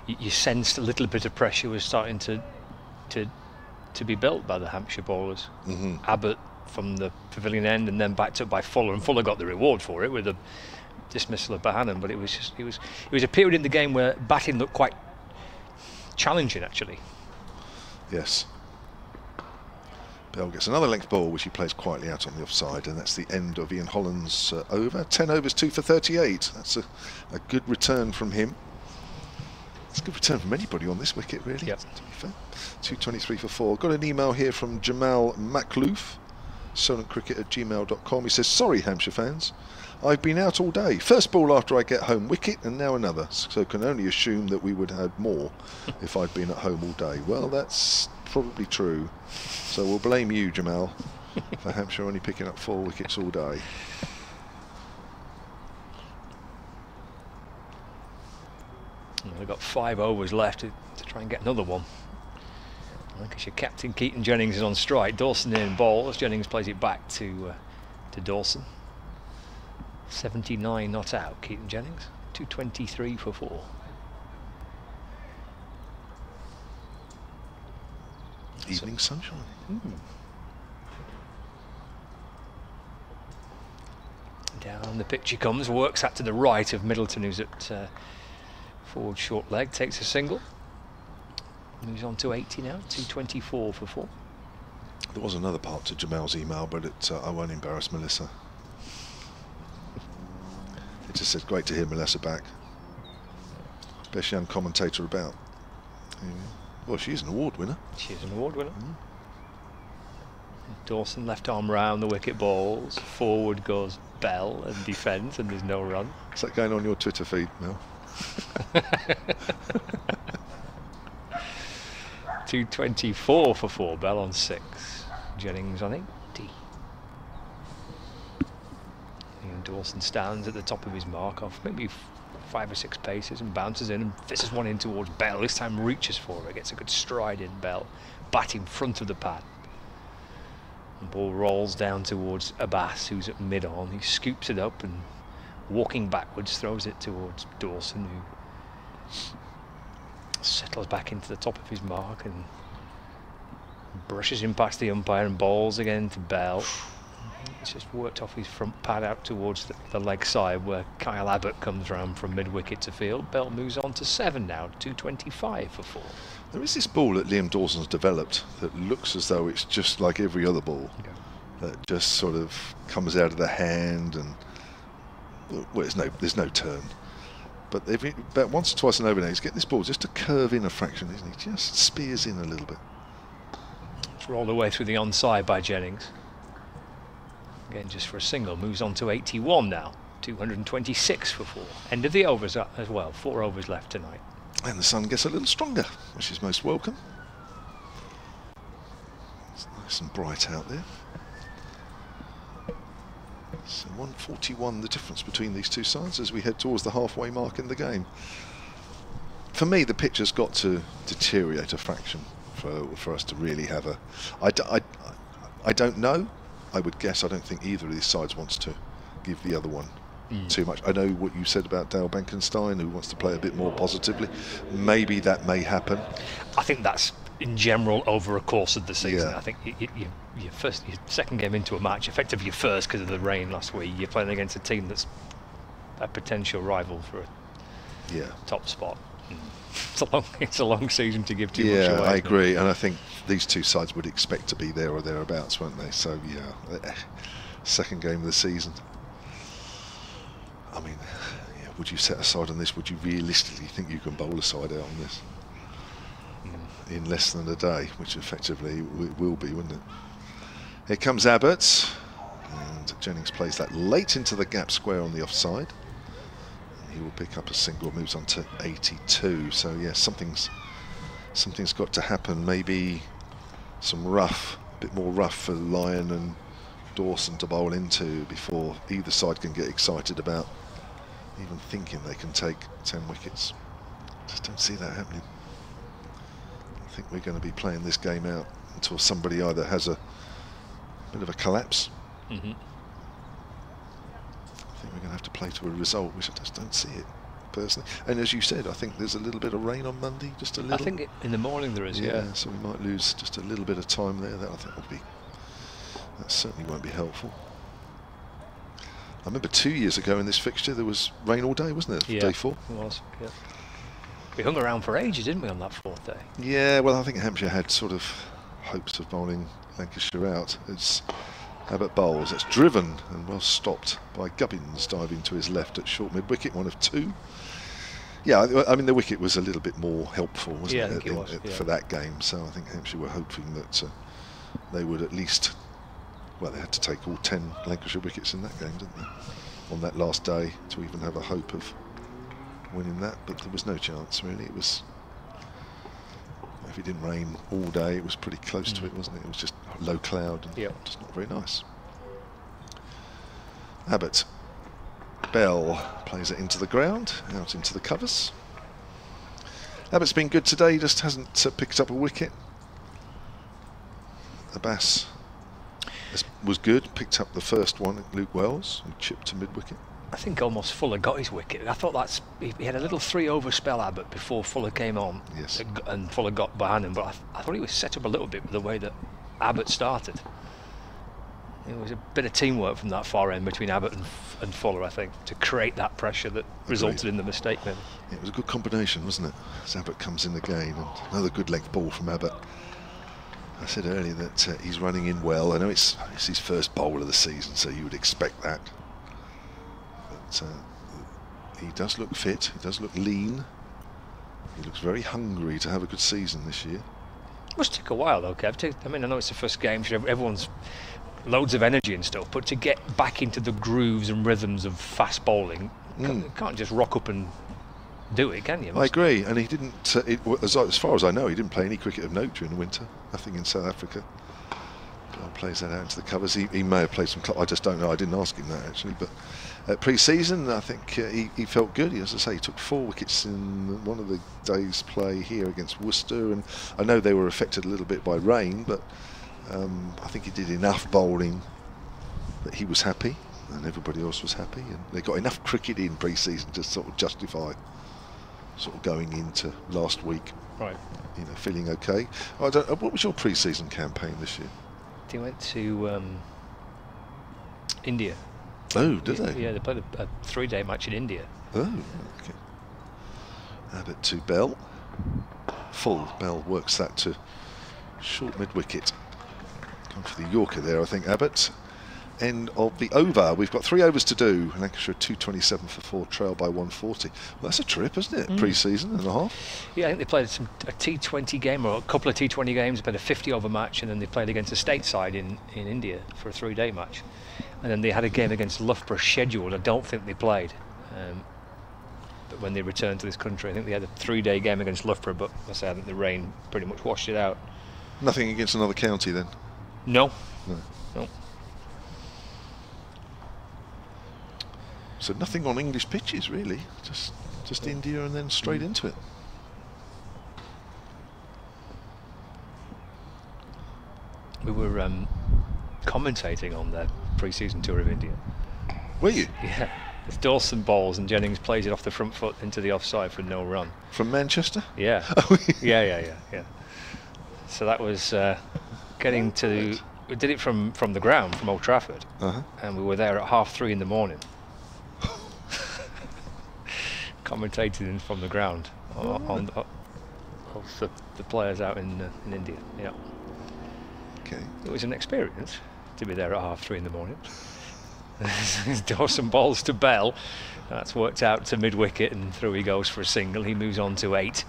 you sensed a little bit of pressure was starting to to to be built by the Hampshire bowlers. Mm-hmm. Abbott from the pavilion end, and then backed up by Fuller, and Fuller got the reward for it with the dismissal of Bohannon. But it was just it was it was a period in the game where batting looked quite challenging, actually. Yes. Bell gets another length ball, which he plays quietly out on the offside, and that's the end of Ian Holland's uh, over. 10 overs, 2 for 38. That's a, a good return from him. It's a good return from anybody on this wicket, really, Yep. to be fair. 223 for 4. Got an email here from Jamal Makloof, solentcricket at gmail.com. He says, Sorry, Hampshire fans. I've been out all day. First ball after I get home wicket, and now another. So can only assume that we would have more *laughs* if I'd been at home all day. Well, that's probably true. So we'll blame you, Jamal, for Hampshire only picking up four wickets all day. They've got five overs left to, to try and get another one. Because your captain Keaton Jennings is on strike. Dawson in bowls. Jennings plays it back to uh, to Dawson. 79 not out. Keaton Jennings. 223 for four. Evening sunshine. Down the pitch he comes, works out to the right of Middleton, who's at uh, forward short leg, takes a single. Moves on to 80 now, 224 for four. There was another part to Jamal's email, but it, uh, I won't embarrass Melissa. It just said, great to hear Melissa back. Best young commentator about. Well, she's an award winner. She's an award winner. Dawson left arm round the wicket balls. Forward goes Bell and defends, and there's no run. Is that going on your Twitter feed, Mel? *laughs* 224 for four. Bell on six. Jennings on 80. And Dawson stands at the top of his mark off maybe five or six paces and bounces in and fizzes one in towards Bell. This time reaches for it, gets a good stride in Bell, bat in front of the pad. The ball rolls down towards Abbas, who's at mid on. He scoops it up and walking backwards throws it towards Dawson, who settles back into the top of his mark and brushes him past the umpire and balls again to Bell. He's just worked off his front pad out towards the, the leg side where Kyle Abbott comes round from mid wicket to field. Bell moves on to seven now, 225 for four. There is this ball that Liam Dawson's developed that looks as though it's just like every other ball. That just sort of comes out of the hand and well, there's no there's no turn. But every, about once or twice an over he's get this ball just to curve in a fraction, isn't he? Just spears in a little bit. It's rolled away through the onside by Jennings. Again, just for a single, moves on to 81 now. 226 for four. End of the overs uh, as well. Four overs left tonight. And the sun gets a little stronger, which is most welcome. It's nice and bright out there. So 141 the difference between these two sides as we head towards the halfway mark in the game. For me, the pitch has got to deteriorate a fraction for, for us to really have a. I, d- I, I don't know. I would guess I don't think either of these sides wants to give the other one hmm. too much. I know what you said about Dale Benkenstein, who wants to play a bit more positively. Maybe that may happen. I think that's in general over a course of the season. Yeah. I think y y y your first, your second game into a match, effectively your first because of the rain last week. You're playing against a team that's a potential rival for a Yeah. top spot. Mm. *laughs* It's a long, it's a long season to give too much away. Yeah. I agree, and I think these two sides would expect to be there or thereabouts, won't they? So yeah, eh, second game of the season. I mean, yeah, would you set aside on this? Would you realistically think you can bowl a side out on this in less than a day? Which effectively will be, wouldn't it? Here comes Abbott, and Jennings plays that late into the gap square on the offside. He will pick up a single, moves on to 82. So yeah, something's something's got to happen. Maybe some rough, a bit more rough for Lyon and Dawson to bowl into before either side can get excited about even thinking they can take 10 wickets. Just don't see that happening. Think we're going to be playing this game out until somebody either has a bit of a collapse Mhm. I think we're going to have to play to a result, which I just don't see it personally. And as you said, I think there's a little bit of rain on Monday, just a little. I think it, in the morning there is, yeah. yeah, so we might lose just a little bit of time there. That I think will be that certainly won't be helpful. I remember two years ago in this fixture there was rain all day, wasn't there? Yeah, Day four. It was, yeah. We hung around for ages, didn't we, on that fourth day? Yeah, well, I think Hampshire had sort of hopes of bowling Lancashire out. It's Abbott bowls. It's driven and well stopped by Gubbins diving to his left at short mid wicket, one of two. Yeah, I, mean the wicket was a little bit more helpful, wasn't Yeah, I it, think it in- was, yeah. for that game? So I think Hampshire were hoping that uh, they would at least. Well, they had to take all ten Lancashire wickets in that game, didn't they? On that last day to even have a hope of winning that, but there was no chance really. It was if it didn't rain all day, it was pretty close to Mm. it, wasn't it? It was just low cloud and Yep. just not very nice. Abbott. Bell plays it into the ground, out into the covers. Abbott's been good today, just hasn't uh, picked up a wicket. Abbas was good, picked up the first one at Luke Wells, who chipped to mid wicket. I think almost Fuller got his wicket. I thought that's he, had a little three over spell Abbott before Fuller came on. Yes. and Fuller got behind him, but I, th- I thought he was set up a little bit with the way that Abbott started. It was a bit of teamwork from that far end between Abbott and, and Fuller, I think, to create that pressure that resulted in the mistake. Maybe. It was a good combination, wasn't it? As Abbott comes in again, and another good length ball from Abbott. I said earlier that uh, he's running in well. I know it's, it's his first bowl of the season, so you would expect that. But uh, he does look fit. He does look lean. He looks very hungry to have a good season this year. It must take a while though, Kev. I mean, I know it's the first game, so everyone's loads of energy and stuff, but to get back into the grooves and rhythms of fast bowling, you can't, Mm. you can't just rock up and do it, can you? I agree, and he didn't. Uh, it, as, as far as I know, he didn't play any cricket of note during the winter. Nothing in South Africa. Bell plays that out into the covers. He, he may have played some. I just don't know. I didn't ask him that actually. But uh, pre-season, I think uh, he, he felt good. As I say, he took four wickets in one of the days' play here against Worcester, and I know they were affected a little bit by rain, but um, I think he did enough bowling that he was happy, and everybody else was happy, and they got enough cricket in pre-season to sort of justify sort of going into last week, Right. you know, feeling okay. I don't, uh, what was your pre-season campaign this year? They went to um, India. Oh, did yeah, they? Yeah, they played a, a three-day match in India. Oh, okay. Abbott to Bell. Full. Bell works that to short mid wicket. Going for the Yorker there, I think, Abbott. End of the over. We've got three overs to do. Lancashire 227 for four, trail by 140. Well, that's a trip, isn't it? Mm. Pre-season and a half. Yeah, I think they played some a T20 game or a couple of T20 games, played a 50-over match, and then they played against a stateside in, in India for a three-day match. And then they had a game against Loughborough scheduled. I don't think they played. Um, but when they returned to this country, I think they had a three-day game against Loughborough, but I say I think the rain pretty much washed it out. Nothing against another county then. No, No. no. So nothing on English pitches really. Just just India and then straight into it. We were um, commentating on the pre-season tour of India. Were you *laughs* Yeah, it's Dawson balls and Jennings plays it off the front foot into the offside for no run. from Manchester? Yeah, *laughs* Oh, yeah, yeah, yeah, yeah. So that was uh, getting to. We did it from from the ground from Old Trafford, Uh-huh. and we were there at half three in the morning, *laughs* commentating from the ground on, on, on of the, the players out in uh, in India. Yeah, Okay. it was an experience to be there at half three in the morning. *laughs* Dawson balls to Bell. That's worked out to mid wicket, and through he goes for a single. He moves on to eight,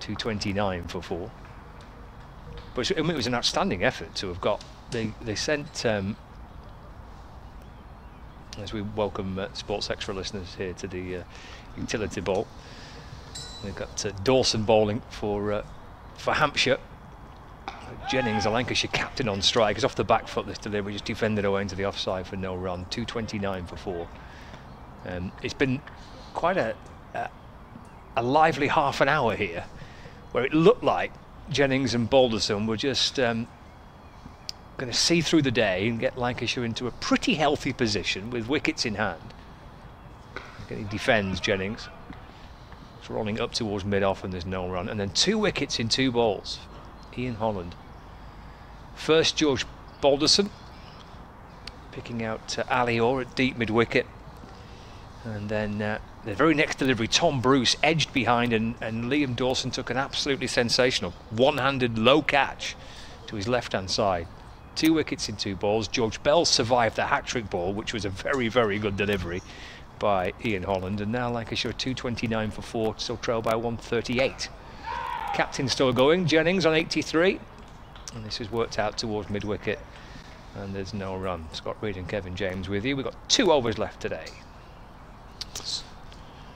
229 for four. But it was an outstanding effort to have got. They they sent. Um, as we welcome uh, Sports Extra listeners here to the uh, Utilita Bowl, we've got uh, Dawson bowling for uh, for Hampshire. Jennings, a Lancashire captain on strike, is off the back foot this delivery, just defended away into the offside for no run. 229 for four. Um, it's been quite a, a a lively half an hour here, where it looked like Jennings and Balderson were just um, going to see through the day and get Lancashire into a pretty healthy position with wickets in hand. He defends Jennings. It's rolling up towards mid off and there's no run. And then two wickets in two balls. Ian Holland. First, George Balderson picking out uh, Ali Orr at deep mid wicket. And then uh, the very next delivery, Tom Bruce edged behind, and, and Liam Dawson took an absolutely sensational one handed low catch to his left hand side. Two wickets in two balls. George Bell survived the hat trick ball, which was a very, very good delivery by Ian Holland. And now Lancashire 229 for four, still trail by 138. Captain still going, Jennings on 83. And this has worked out towards mid wicket. And there's no run. Scott Reed and Kevin James with you. We've got two overs left today.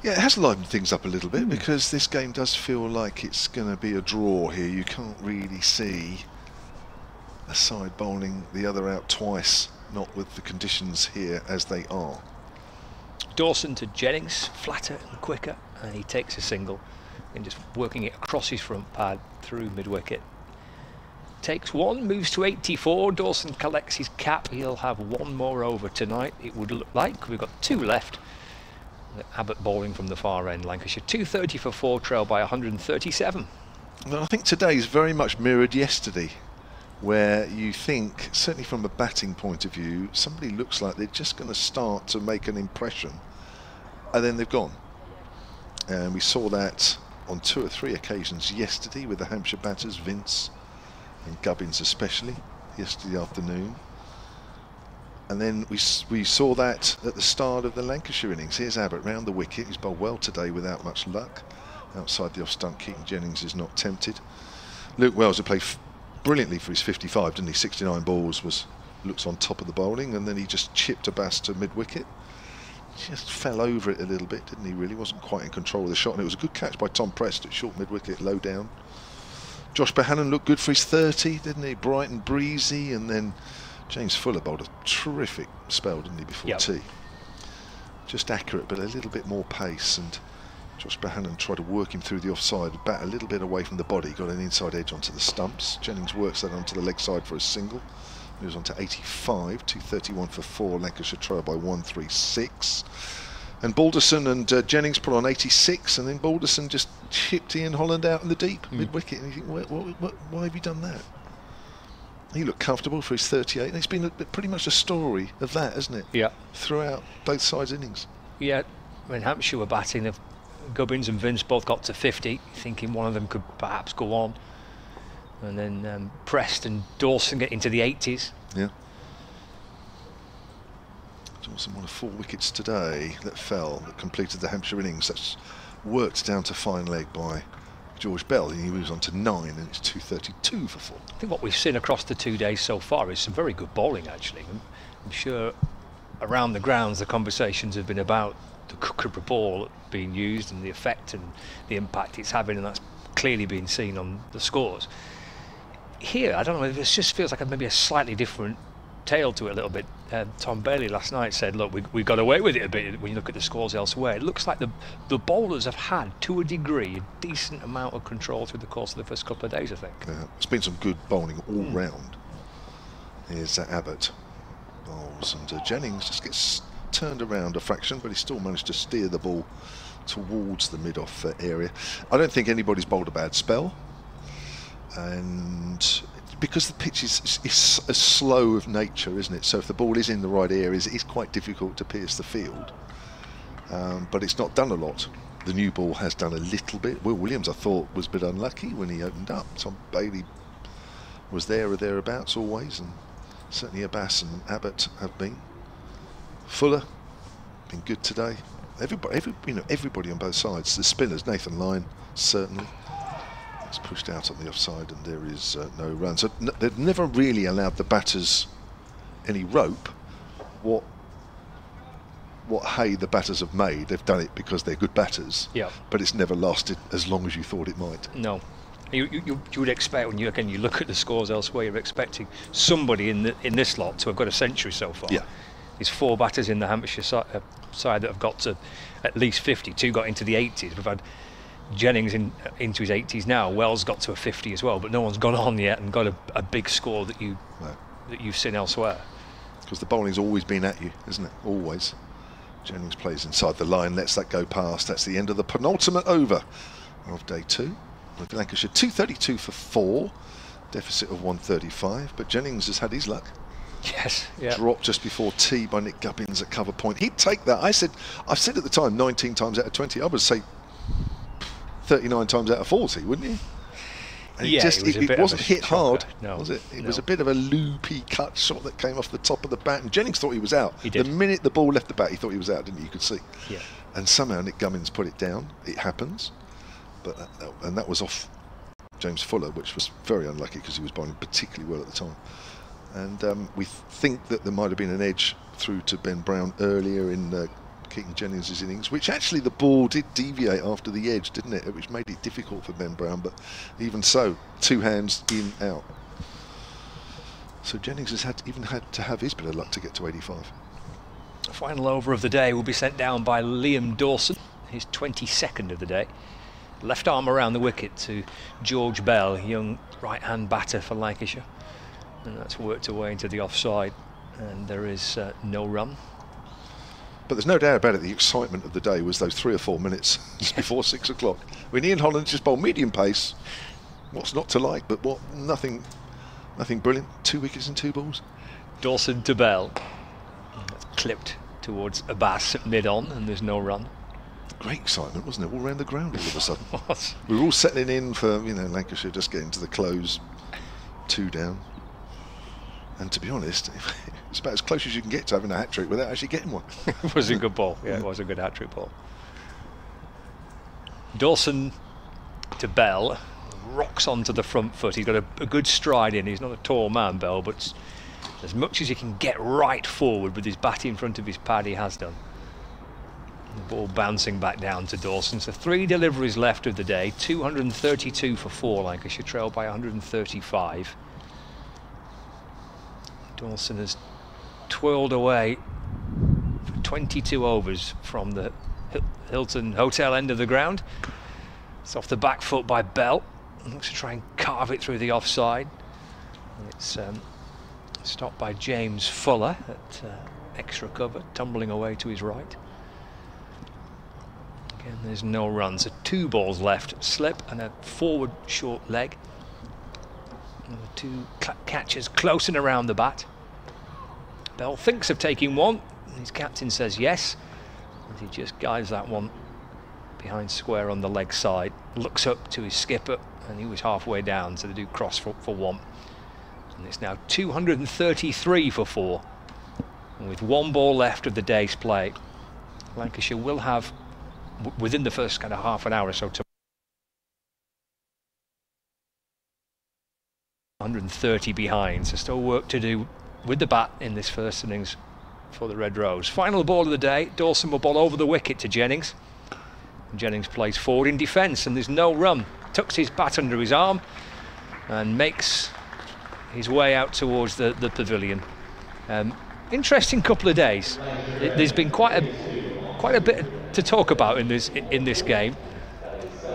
Yeah, it has livened things up a little bit because this game does feel like it's going to be a draw here. You can't really see a side bowling the other out twice, not with the conditions here as they are. Dawson to Jennings, flatter and quicker, and he takes a single and just working it across his front pad through mid wicket. Takes one, moves to 84. Dawson collects his cap. He'll have one more over tonight, it would look like. We've got two left. Abbott bowling from the far end, Lancashire 230 for four, trail by 137. Well, I think today is very much mirrored yesterday, where you think, certainly from a batting point of view, somebody looks like they're just going to start to make an impression, and then they've gone. And we saw that on two or three occasions yesterday with the Hampshire batters, Vince and Gubbins especially, yesterday afternoon. And then we we saw that at the start of the Lancashire innings. Here's Abbott round the wicket. He's bowled well today without much luck. Outside the off stump, Keaton Jennings is not tempted. Luke Wells, who played brilliantly for his 55, didn't he? 69 balls was looks on top of the bowling, and then he just chipped Abbas to mid wicket. Just fell over it a little bit, didn't he? Really wasn't quite in control of the shot, and it was a good catch by Tom Prest at short mid wicket, low down. Josh Bohannon looked good for his 30, didn't he? Bright and breezy, and then James Fuller bowled a terrific spell, didn't he, before yep. tea? Just accurate, but a little bit more pace. And Josh Bohannon tried to work him through the offside, bat a little bit away from the body, got an inside edge onto the stumps. Jennings works that onto the leg side for a single. Moves on to 85, 231 for four. Lancashire trail by 136. And Balderson and uh, Jennings put on 86, and then Balderson just chipped Ian Holland out in the deep mm. mid wicket. And you think, what, what, what, why have you done that? he looked comfortable for his 38, and it's been a, pretty much a story of that, hasn't it? Yeah. Throughout both sides' innings. Yeah, when Hampshire were batting, Gubbins and Vince both got to 50, thinking one of them could perhaps go on. And then um, Preston Dawson get into the 80s. Yeah. Dawson one of four wickets today that fell, that completed the Hampshire innings. That's worked down to fine leg by George Bell, and he moves on to nine, and it's 232 for four. I think what we've seen across the two days so far is some very good bowling, actually. I'm, I'm sure around the grounds the conversations have been about the Kookaburra ball being used and the effect and the impact it's having, and that's clearly been seen on the scores. Here, I don't know, if it just feels like maybe a slightly different tail to it a little bit. Um, Tom Bailey last night said, "Look, we, we got away with it a bit when you look at the scores elsewhere. It looks like the the bowlers have had, to a degree, a decent amount of control through the course of the first couple of days. I think. Yeah, it's been some good bowling all mm. round. Here's uh, Abbott bowls, and uh, Jennings just gets turned around a fraction, but he still managed to steer the ball towards the mid-off uh, area. I don't think anybody's bowled a bad spell, and because the pitch is, is, is slow of nature, isn't it? So if the ball is in the right areas, it is quite difficult to pierce the field. Um, but it's not done a lot. The new ball has done a little bit. Will Williams, I thought, was a bit unlucky when he opened up. Tom Bailey was there or thereabouts always, and certainly Abbas and Abbott have been. Fuller, been good today. Everybody, every, you know, everybody on both sides. The spinners, Nathan Lyon, certainly. It's pushed out on the offside and there is uh, no run. So they've never really allowed the batters any rope. What what hay the batters have made, they've done it because they're good batters. Yeah. But it's never lasted as long as you thought it might. No. You, you, you would expect when you again you look at the scores elsewhere, you're expecting somebody in the, in this lot to have got a century so far. Yeah. There's four batters in the Hampshire side, uh, side that have got to at least 50. Two got into the 80s. We've had Jennings in into his 80s now. Wells got to a 50 as well, but no one's gone on yet and got a, a big score that you no. that you've seen elsewhere. Because the bowling's always been at you, isn't it? Always. Jennings plays inside the line, lets that go past. That's the end of the penultimate over of day two. With Lancashire 232 for four, deficit of 135. But Jennings has had his luck. Yes, yeah. Dropped just before tea by Nick Gubbins at cover point. He'd take that. I said, I said at the time, 19 times out of 20. I would say 39 times out of 40, wouldn't you? And Yeah, it just it was it, wasn't a hit hard. No, was it? It no. was a bit of a loopy cut shot that came off the top of the bat, and Jennings thought he was out. He did. The minute the ball left the bat, he thought he was out, didn't he? You could see. Yeah. And somehow Nick Gubbins put it down. It happens, but that, and that was off James Fuller, which was very unlucky because he was bowling particularly well at the time. And um, we think that there might have been an edge through to Ben Brown earlier in uh, Keaton Jennings' innings, which actually the ball did deviate after the edge, didn't it? Which made it difficult for Ben Brown, but even so, two hands in, out. So Jennings has had even had to have his bit of luck to get to 85. The final over of the day will be sent down by Liam Dawson, his 22nd of the day. Left arm around the wicket to George Bell, young right hand batter for Lancashire. And that's worked away into the offside. And there is uh, no run. But there's no doubt about it, the excitement of the day was those three or four minutes just *laughs* before six o'clock. When Ian Holland just bowled medium pace, what's not to like, but what nothing nothing brilliant. Two wickets and two balls. Dawson to Bell. That's clipped towards Abbas at mid on, and there's no run. Great excitement, wasn't it? All around the ground all of a *laughs* sudden. We were all settling in for, you know, Lancashire just getting to the close, two down. And to be honest, *laughs* it's about as close as you can get to having a hat trick without actually getting one. *laughs* it was a good ball. Yeah, it was a good hat trick ball. Dawson to Bell rocks onto the front foot. He's got a, a good stride in. He's not a tall man, Bell, but as much as he can get right forward with his bat in front of his pad, he has done. The ball bouncing back down to Dawson. So three deliveries left of the day. 232 for four. Lancashire trail by 135. Dawson has twirled away for 22 overs from the Hilton Hotel end of the ground. It's off the back foot by Bell. Looks to try and carve it through the offside. It's um, stopped by James Fuller at uh, extra cover, tumbling away to his right. Again, there's no runs. So two balls left, slip and a forward short leg. And two catches close and around the bat. Bell thinks of taking one. His captain says yes. As he just guides that one behind square on the leg side. Looks up to his skipper, and he was halfway down, so they do cross for, for one. And it's now 233 for four. And with one ball left of the day's play, Lancashire will have, within the first kind of half an hour or so, 130 behind. So still work to do with the bat in this first innings for the Red Rose. Final ball of the day. Dawson will bowl over the wicket to Jennings. Jennings plays forward in defence and there's no run. Tucks his bat under his arm and makes his way out towards the, the pavilion. Um, interesting couple of days. It- there's been quite a quite a bit to talk about in this in this game.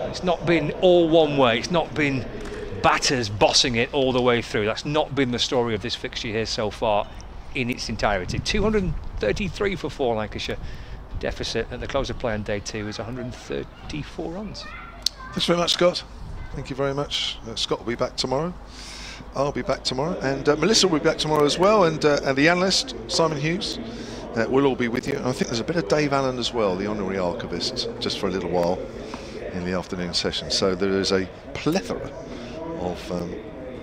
It's not been all one way. It's not been batters bossing it all the way through. That's not been the story of this fixture here so far in its entirety. 233 for four Lancashire. Deficit at the close of play on day two is 134 runs. Thanks very much, Scott. Thank you very much. Uh, Scott will be back tomorrow. I'll be back tomorrow, and uh, Melissa will be back tomorrow as well, and uh, and the analyst Simon Hughes. Uh, we'll all be with you. And I think there's a bit of Dave Allen as well, the honorary archivist, just for a little while in the afternoon session. So there is a plethora of um,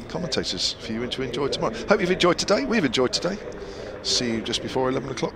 commentators for you to enjoy tomorrow. Hope you've enjoyed today. We've enjoyed today. See you just before 11 o'clock.